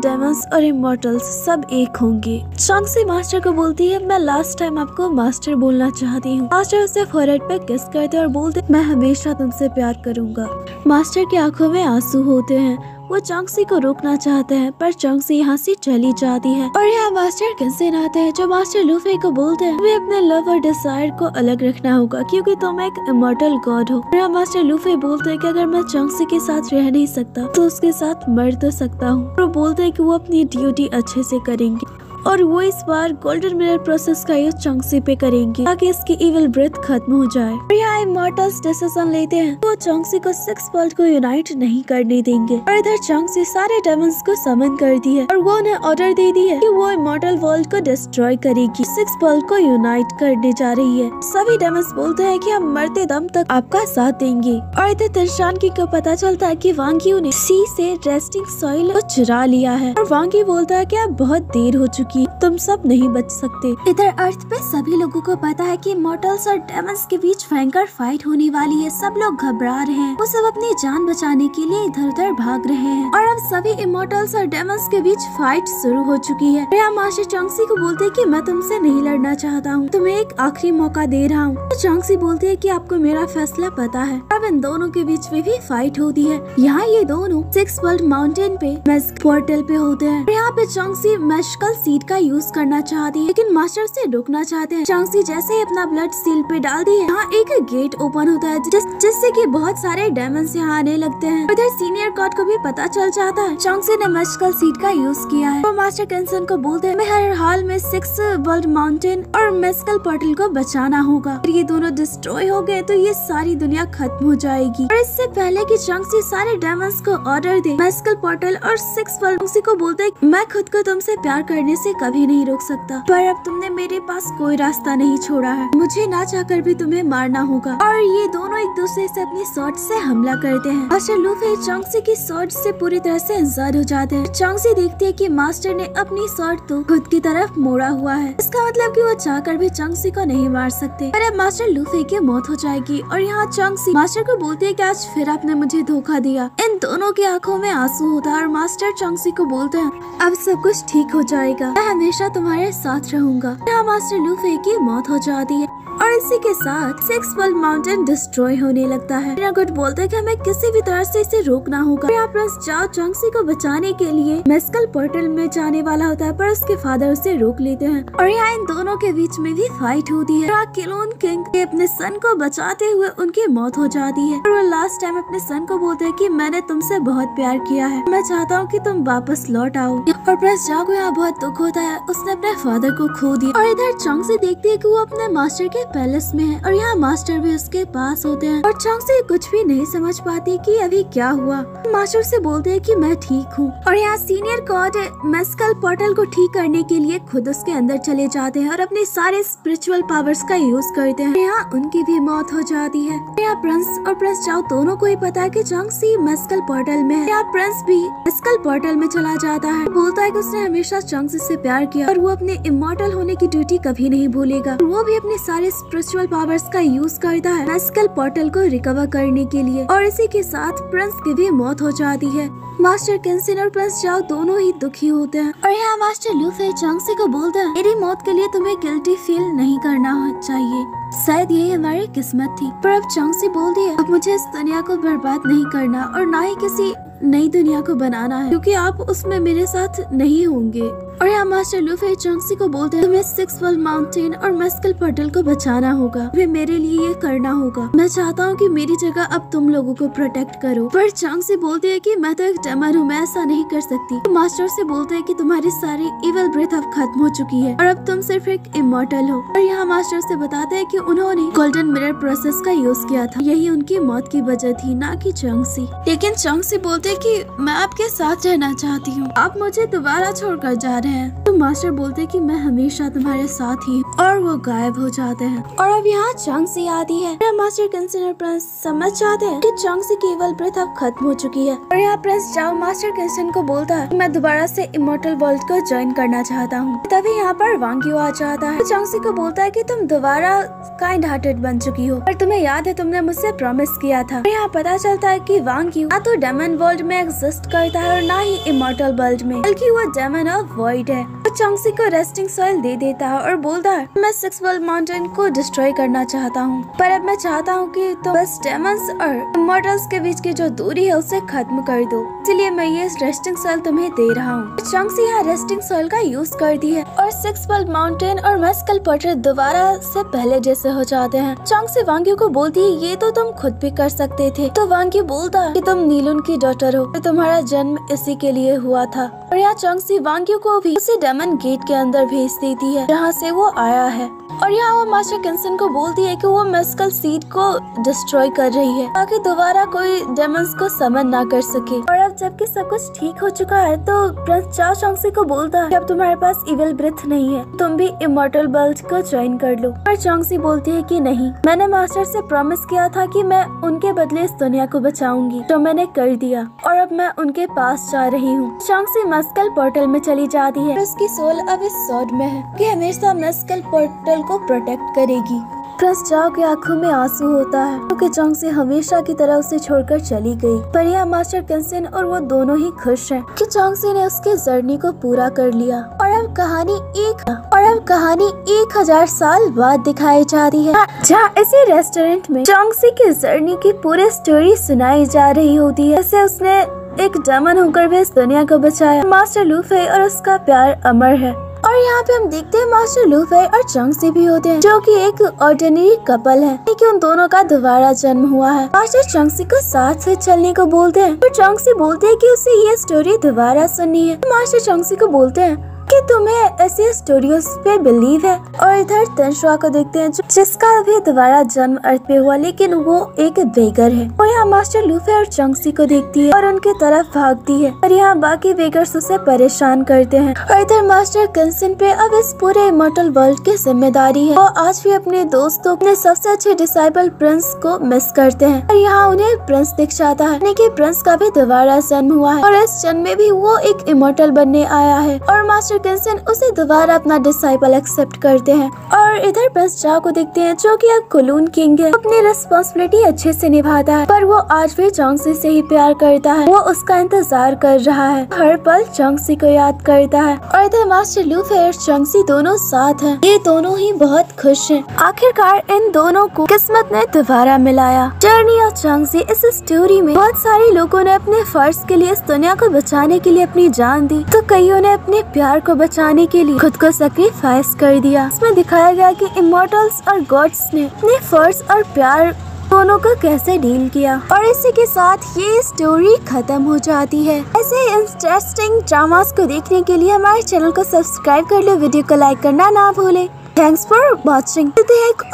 डेमंस और इमोर्टल्स सब एक होंगे। चांग से मास्टर को बोलती है, मैं लास्ट टाइम आपको मास्टर बोलना चाहती हूँ। मास्टर उसे फोरहेड पे किस करते और बोलते मैं हमेशा तुमसे प्यार करूँगा। मास्टर की आँखों में आँसू होते हैं। वो चौंगसी को रोकना चाहते हैं, पर चौंगसी यहाँ से चली जाती है। और यहाँ मास्टर कंसेन आते हैं, जो मास्टर लूफे को बोलते हैं। तुम्हें अपने लव और डिज़ायर को अलग रखना होगा, क्योंकि तुम एक इमोटल गॉड हो। और मास्टर लूफे बोलते हैं कि अगर मैं चौंगसी के साथ रह नहीं सकता तो उसके साथ मर तो सकता हूँ। और बोलते है की वो अपनी ड्यूटी अच्छे ऐसी करेंगे। और वो इस बार गोल्डन मिरर प्रोसेस का यूज़ चौंगसी पे करेंगे, ताकि इसकी इवल ब्रेथ खत्म हो जाए। और यहाँ इमोर्टल्स डिसीज़न लेते हैं। वो चौंगसी को सिक्स वर्ल्ड को यूनाइट नहीं करने देंगे। और इधर चौंगसी सारे डेमंस को समन कर दी है। और वो उन्हें ऑर्डर दे दी है की वो इमोर्टल वर्ल्ड को डिस्ट्रॉय करेगी। सिक्स वर्ल्ड को यूनाइट करने जा रही है। सभी डेमंस बोलते हैं की हम मरते दम तक आपका साथ देंगे। और इधर तिरशान की पता चलता है की वांगियो ने सी से रेस्टिंग सॉइल को चुरा लिया है। और वांगी बोलता है की अब बहुत देर हो चुकी चुकी तुम सब नहीं बच सकते। इधर अर्थ पे सभी लोगों को पता है कि मॉटल्स और डेमंस के बीच भयंकर फाइट होने वाली है। सब लोग घबरा रहे हैं। वो सब अपनी जान बचाने के लिए इधर उधर भाग रहे हैं। और अब सभी इमोटल्स और डेमंस के बीच फाइट शुरू हो चुकी है। रिया माशी चौंगसी को बोलते है की मैं तुमसे नहीं लड़ना चाहता हूँ। तुम्हें एक आखिरी मौका दे रहा हूँ। तो बोलती है की आपको मेरा फैसला पता है। अब इन दोनों के बीच में भी फाइट होती है। यहाँ ये दोनों सिक्स वर्ल्ड माउंटेन पे मेस्क पोर्टल पे होते हैं। यहाँ पे चौंगसी मैशकल सीट का यूज़ करना चाहती है लेकिन मास्टर से रोकना चाहते हैं। चौंगसी जैसे ही अपना ब्लड सील पे डाल दी है यहाँ एक गेट ओपन होता है जिस, जिससे कि बहुत सारे डायमंड यहाँ आने लगते हैं। उधर सीनियर गॉड को भी पता चल जाता है। चौंगसी ने मैशकल सीट का यूज़ किया है। वो मास्टर कैंसन को बोलते हैं हर हाल में सिक्स वर्ल्ड माउंटेन और मेस्कल पोर्टल को बचाना होगा। ये दोनों डिस्ट्रॉय हो गए तो ये सारी दुनिया खत्म हो जाएगी। और इससे पहले की चौंगसी सारे डायमंड को ऑर्डर दे मेस्कल पोर्टल और सिक्स वर्ल्ड को बोलते मैं खुद को तुमसे प्यार करने से कभी नहीं रोक सकता। पर अब तुमने मेरे पास कोई रास्ता नहीं छोड़ा है। मुझे ना चाहकर भी तुम्हें मारना होगा। और ये दोनों एक दूसरे से अपनी शॉर्ट से हमला करते हैं। मास्टर लूफे चौंगसी की शॉर्ट से पूरी तरह से इंजाद हो जाते हैं। चौंगसी देखती है कि मास्टर ने अपनी शॉर्ट तो खुद की तरफ़ मोड़ा हुआ है। इसका मतलब कि वो चाहकर भी चौंगसी को नहीं मार सकते। पर अब मास्टर लूफे की मौत हो जाएगी। और यहाँ चौंगसी मास्टर को बोलती है कि आज फिर आपने मुझे धोखा दिया। इन दोनों की आँखों में आँसू होता है और मास्टर चौंगसी को बोलते हैं, अब सब कुछ ठीक हो जाएगा। मैं हमेशा तुम्हारे साथ रहूँगा। यहाँ मास्टर लूफे की मौत हो जाती है और इसी के साथ सिक्स वर्ल्ड माउंटेन डिस्ट्रॉय होने लगता है। गुड बोलता है कि हमें किसी भी तरह से इसे रोकना होगा यहाँ प्लस जाओ चौंगसी को बचाने के लिए मेस्कल पोर्टल में जाने वाला होता है, पर उसके फादर उसे रोक लेते हैं। और यहाँ इन दोनों के बीच में भी फाइट होती है। किलोन किंग अपने सन को बचाते हुए उनकी मौत हो जाती है। और वो लास्ट टाइम अपने सन को बोलते हैं की मैंने तुमसे बहुत प्यार किया है। मैं चाहता हूँ की तुम वापस लौट आओ। और प्लस जाओ को यहाँ बहुत दुख होता है, उसने अपने फादर को खो दिया। और इधर चौंगसी देखती है कि वो अपने मास्टर के पैलेस में है। और यहाँ मास्टर भी उसके पास होते हैं। और चौंग से कुछ भी नहीं समझ पाती कि अभी क्या हुआ। मास्टर से बोलते हैं कि मैं ठीक हूँ। और यहाँ सीनियर गॉड मेस्कल पोर्टल को ठीक करने के लिए खुद उसके अंदर चले जाते हैं। और अपने सारे स्पिरिचुअल पावर्स का यूज़ करते हैं। यहाँ उनकी भी मौत हो जाती है। यहाँ प्रिंस और प्रिंस चाओ दोनों को ही पता है की चौंग सी मेस्कल पोर्टल में है। यहाँ प्रिंस भी मेस्कल पोर्टल में चला जाता है। बोलता है की उसने हमेशा चौंग से प्यार किया और वो अपने इमोटल होने की ड्यूटी कभी नहीं भूलेगा। वो भी अपने सारे स्पिरिचुअल पावर्स का यूज़ करता है मैस्कल पोर्टल को रिकवर करने के लिए। और इसी के साथ प्रिंस की भी मौत हो जाती है। मास्टर कैंसिन और प्रिंस जाओ दोनों ही दुखी होते हैं। और यहाँ मास्टर लूफे चांगसी को बोलते हैं, मेरी मौत के लिए तुम्हें गिल्टी फील नहीं करना चाहिए। शायद यही हमारी किस्मत थी। पर अब चांगसी बोल दिया अब मुझे इस दुनिया को बर्बाद नहीं करना और ना ही किसी नई दुनिया को बनाना है, क्योंकि आप उसमें मेरे साथ नहीं होंगे। और यहाँ मास्टर लूफे चौंगसी को बोलते हैं, तुम्हें सिक्स वर्ल्ड माउंटेन और मस्कल पर्टल को बचाना होगा। वे मेरे लिए ये करना होगा। मैं चाहता हूँ कि मेरी जगह अब तुम लोगों को प्रोटेक्ट करो। पर चौंगसी बोलती है कि मैं तो एक डेमर हूँ मैं ऐसा नहीं कर सकती। तो मास्टर से बोलते हैं कि तुम्हारी सारी इवल ब्रेथ अब खत्म हो चुकी है, और अब तुम सिर्फ़ एक इमोटल हो। और यहाँ मास्टर से बताते हैं कि उन्होंने गोल्डन मिरर प्रोसेस का यूज़ किया था। यही उनकी मौत की वजह थी, ना कि चौंगसी। लेकिन चौंगसी बोलते कि मैं आपके साथ रहना चाहती हूँ। आप मुझे दोबारा छोड़कर जा रहे हैं। तो मास्टर बोलते कि मैं हमेशा तुम्हारे साथ ही और वो गायब हो जाते हैं। और अब यहाँ चौंगसी आती है। मास्टर कंसिनर प्रिंस समझ जाते हैं कि चौंगसी की केवल ब्रेथ अब खत्म हो चुकी है। और यहाँ प्रिंस जाओ, मास्टर कंसन को बोलता है मैं दोबारा से इमोटल वर्ल्ड को ज्वाइन करना चाहता हूँ। तभी यहाँ पर वांग्यू आ जाता है। चौंगसी को बोलता है की तुम दोबारा काइंड हार्टेड बन चुकी हो। और तुम्हें याद है, तुमने मुझसे प्रॉमिस किया था। यहाँ पता चलता है की वांग्यू ना तो डेमन वर्ल्ड में एग्जिस्ट करता है और ना ही इमोटल वर्ल्ड में, बल्कि वो डेमन ऑफ़ वॉइड है। तो चौंगसी को रेस्टिंग सॉइल दे देता है और बोलता है, मैं सिक्स वर्ल्ड माउंटेन को डिस्ट्रॉय करना चाहता हूँ। पर अब मैं चाहता हूँ कि तो बस डेमंस और मॉडल्स के बीच की जो दूरी है उसे खत्म कर दो। इसलिए मैं ये रेस्टिंग सॉइल तुम्हें दे रहा हूँ। चौंगसी यहाँ रेस्टिंग सॉइल का यूज़ करती है और सिक्स वर्ल्ड माउंटेन और मेस्कल पटर दोबारा से पहले जैसे हो जाते हैं। चौंगसी वांग्यू को बोलती है, ये तो तुम खुद भी कर सकते थे। तो वांग्यू बोलता है कि तुम नीलुन की डॉटर हो तो तुम्हारा जन्म इसी के लिए हुआ था। और यहाँ चौंगसी वांग्यू को भी उसी डेमन गेट के अंदर भेज देती है, जहाँ से वो आया है। और यहाँ वो मास्टर किंसन को बोलती है कि वो मेस्कल सीट को डिस्ट्रॉय कर रही है, ताकि दोबारा कोई डेमंस को समन ना कर सके। और अब जबकि सब कुछ ठीक हो चुका है तो प्रिंस चाओ चौंगसी को बोलता है कि अब तुम्हारे पास इविल ब्रिथ नहीं है, तुम भी इमोटल बल्ट को ज्वाइन कर लो। पर चौंगसी बोलती है की नहीं, मैंने मास्टर से प्रॉमिस किया था कि मैं उनके बदले इस दुनिया को बचाऊँगी तो मैंने कर दिया। और अब मैं उनके पास जा रही हूँ। चांगसी मस्कल पोर्टल में चली जाती है। उसकी सोल अब इस सौड में है कि हमेशा मस्कल पोर्टल को प्रोटेक्ट करेगी। प्रिंस चाओ की आँखों में आँसू होता है, क्योंकि तो चौंग से हमेशा की तरह उसे छोड़कर चली गई। पर यह मास्टर कंसेन और वो दोनों ही खुश हैं कि चौंगसी ने उसके जर्नी को पूरा कर लिया। और अब कहानी एक, और अब कहानी एक हज़ार साल बाद दिखाई जा रही है। जहाँ इसी रेस्टोरेंट में चौंगसी की जर्नी की पूरी स्टोरी सुनाई जा रही होती है, जैसे उसने एक डमन होकर भी इस दुनिया को बचाया। मास्टर लूफे और उसका प्यार अमर है। और यहाँ पे हम देखते हैं मास्टर लूफे और चंग से भी होते हैं, जो कि एक ऑर्डिनरी कपल है। लेकिन उन दोनों का दोबारा जन्म हुआ है। मास्टर चंगसी को साथ से चलने को बोलते हैं। और चंगसी बोलते हैं कि उसे ये स्टोरी दोबारा सुननी है। मास्टर चंगसी को बोलते हैं कि तुम्हें ऐसी स्टोरियोज पे बिलीव है। और इधर तनशुआ को देखते हैं जिसका अभी दोबारा जन्म अर्थ पे हुआ, लेकिन वो एक बेगर है। और यहाँ मास्टर लूफे और चंगसी को देखती है और उनके तरफ़ भागती है। और यहाँ बाकी बेगर्स उसे परेशान करते हैं। और इधर मास्टर कंसन पे अब इस पूरे इमोटल वर्ल्ड की ज़िम्मेदारी है। और आज भी अपने दोस्तों, अपने सबसे अच्छे डिसाइबल प्रिंस को मिस करते हैं। और यहाँ उन्हें प्रिंस दिख जाता है कि प्रिंस का भी दोबारा जन्म हुआ है। और इस जन्म में भी वो एक इमोटल बनने आया है। और मास्टर मास्टर किंसन उसे दोबारा अपना डिसाइपल एक्सेप्ट करते हैं और इधर प्रिंस चा को देखते हैं जो कि अब कुलून किंग है। अपनी रिस्पॉन्सिबिलिटी अच्छे से निभाता है, पर वो आज भी चौंगसी से ही प्यार करता है। वो उसका इंतज़ार कर रहा है। हर पल चौंगसी को याद करता है। और इधर मास्टर लूफे और चौंगसी दोनों साथ हैं। ये दोनों ही बहुत खुश हैं। आखिरकार इन दोनों को किस्मत ने दोबारा मिलाया। जर्नी और चौंगसी इस स्टोरी में बहुत सारे लोगों ने अपने फ़र्ज़ के लिए इस दुनिया को बचाने के लिए अपनी जान दी। तो कईयों ने अपने प्यार को बचाने के लिए खुद को सेक्रीफाइस कर दिया। इसमें दिखाया गया कि इमोटल्स और गॉड्स ने अपने फ़र्ज़ और प्यार दोनों को कैसे डील किया। और इसी के साथ ये स्टोरी खत्म हो जाती है। ऐसे इंटरेस्टिंग ड्रामास को देखने के लिए हमारे चैनल को सब्सक्राइब कर लो। वीडियो को लाइक करना ना भूले। थैंक्स फॉर वॉचिंग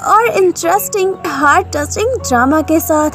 और इंटरेस्टिंग हार्ट टचिंग ड्रामा के साथ।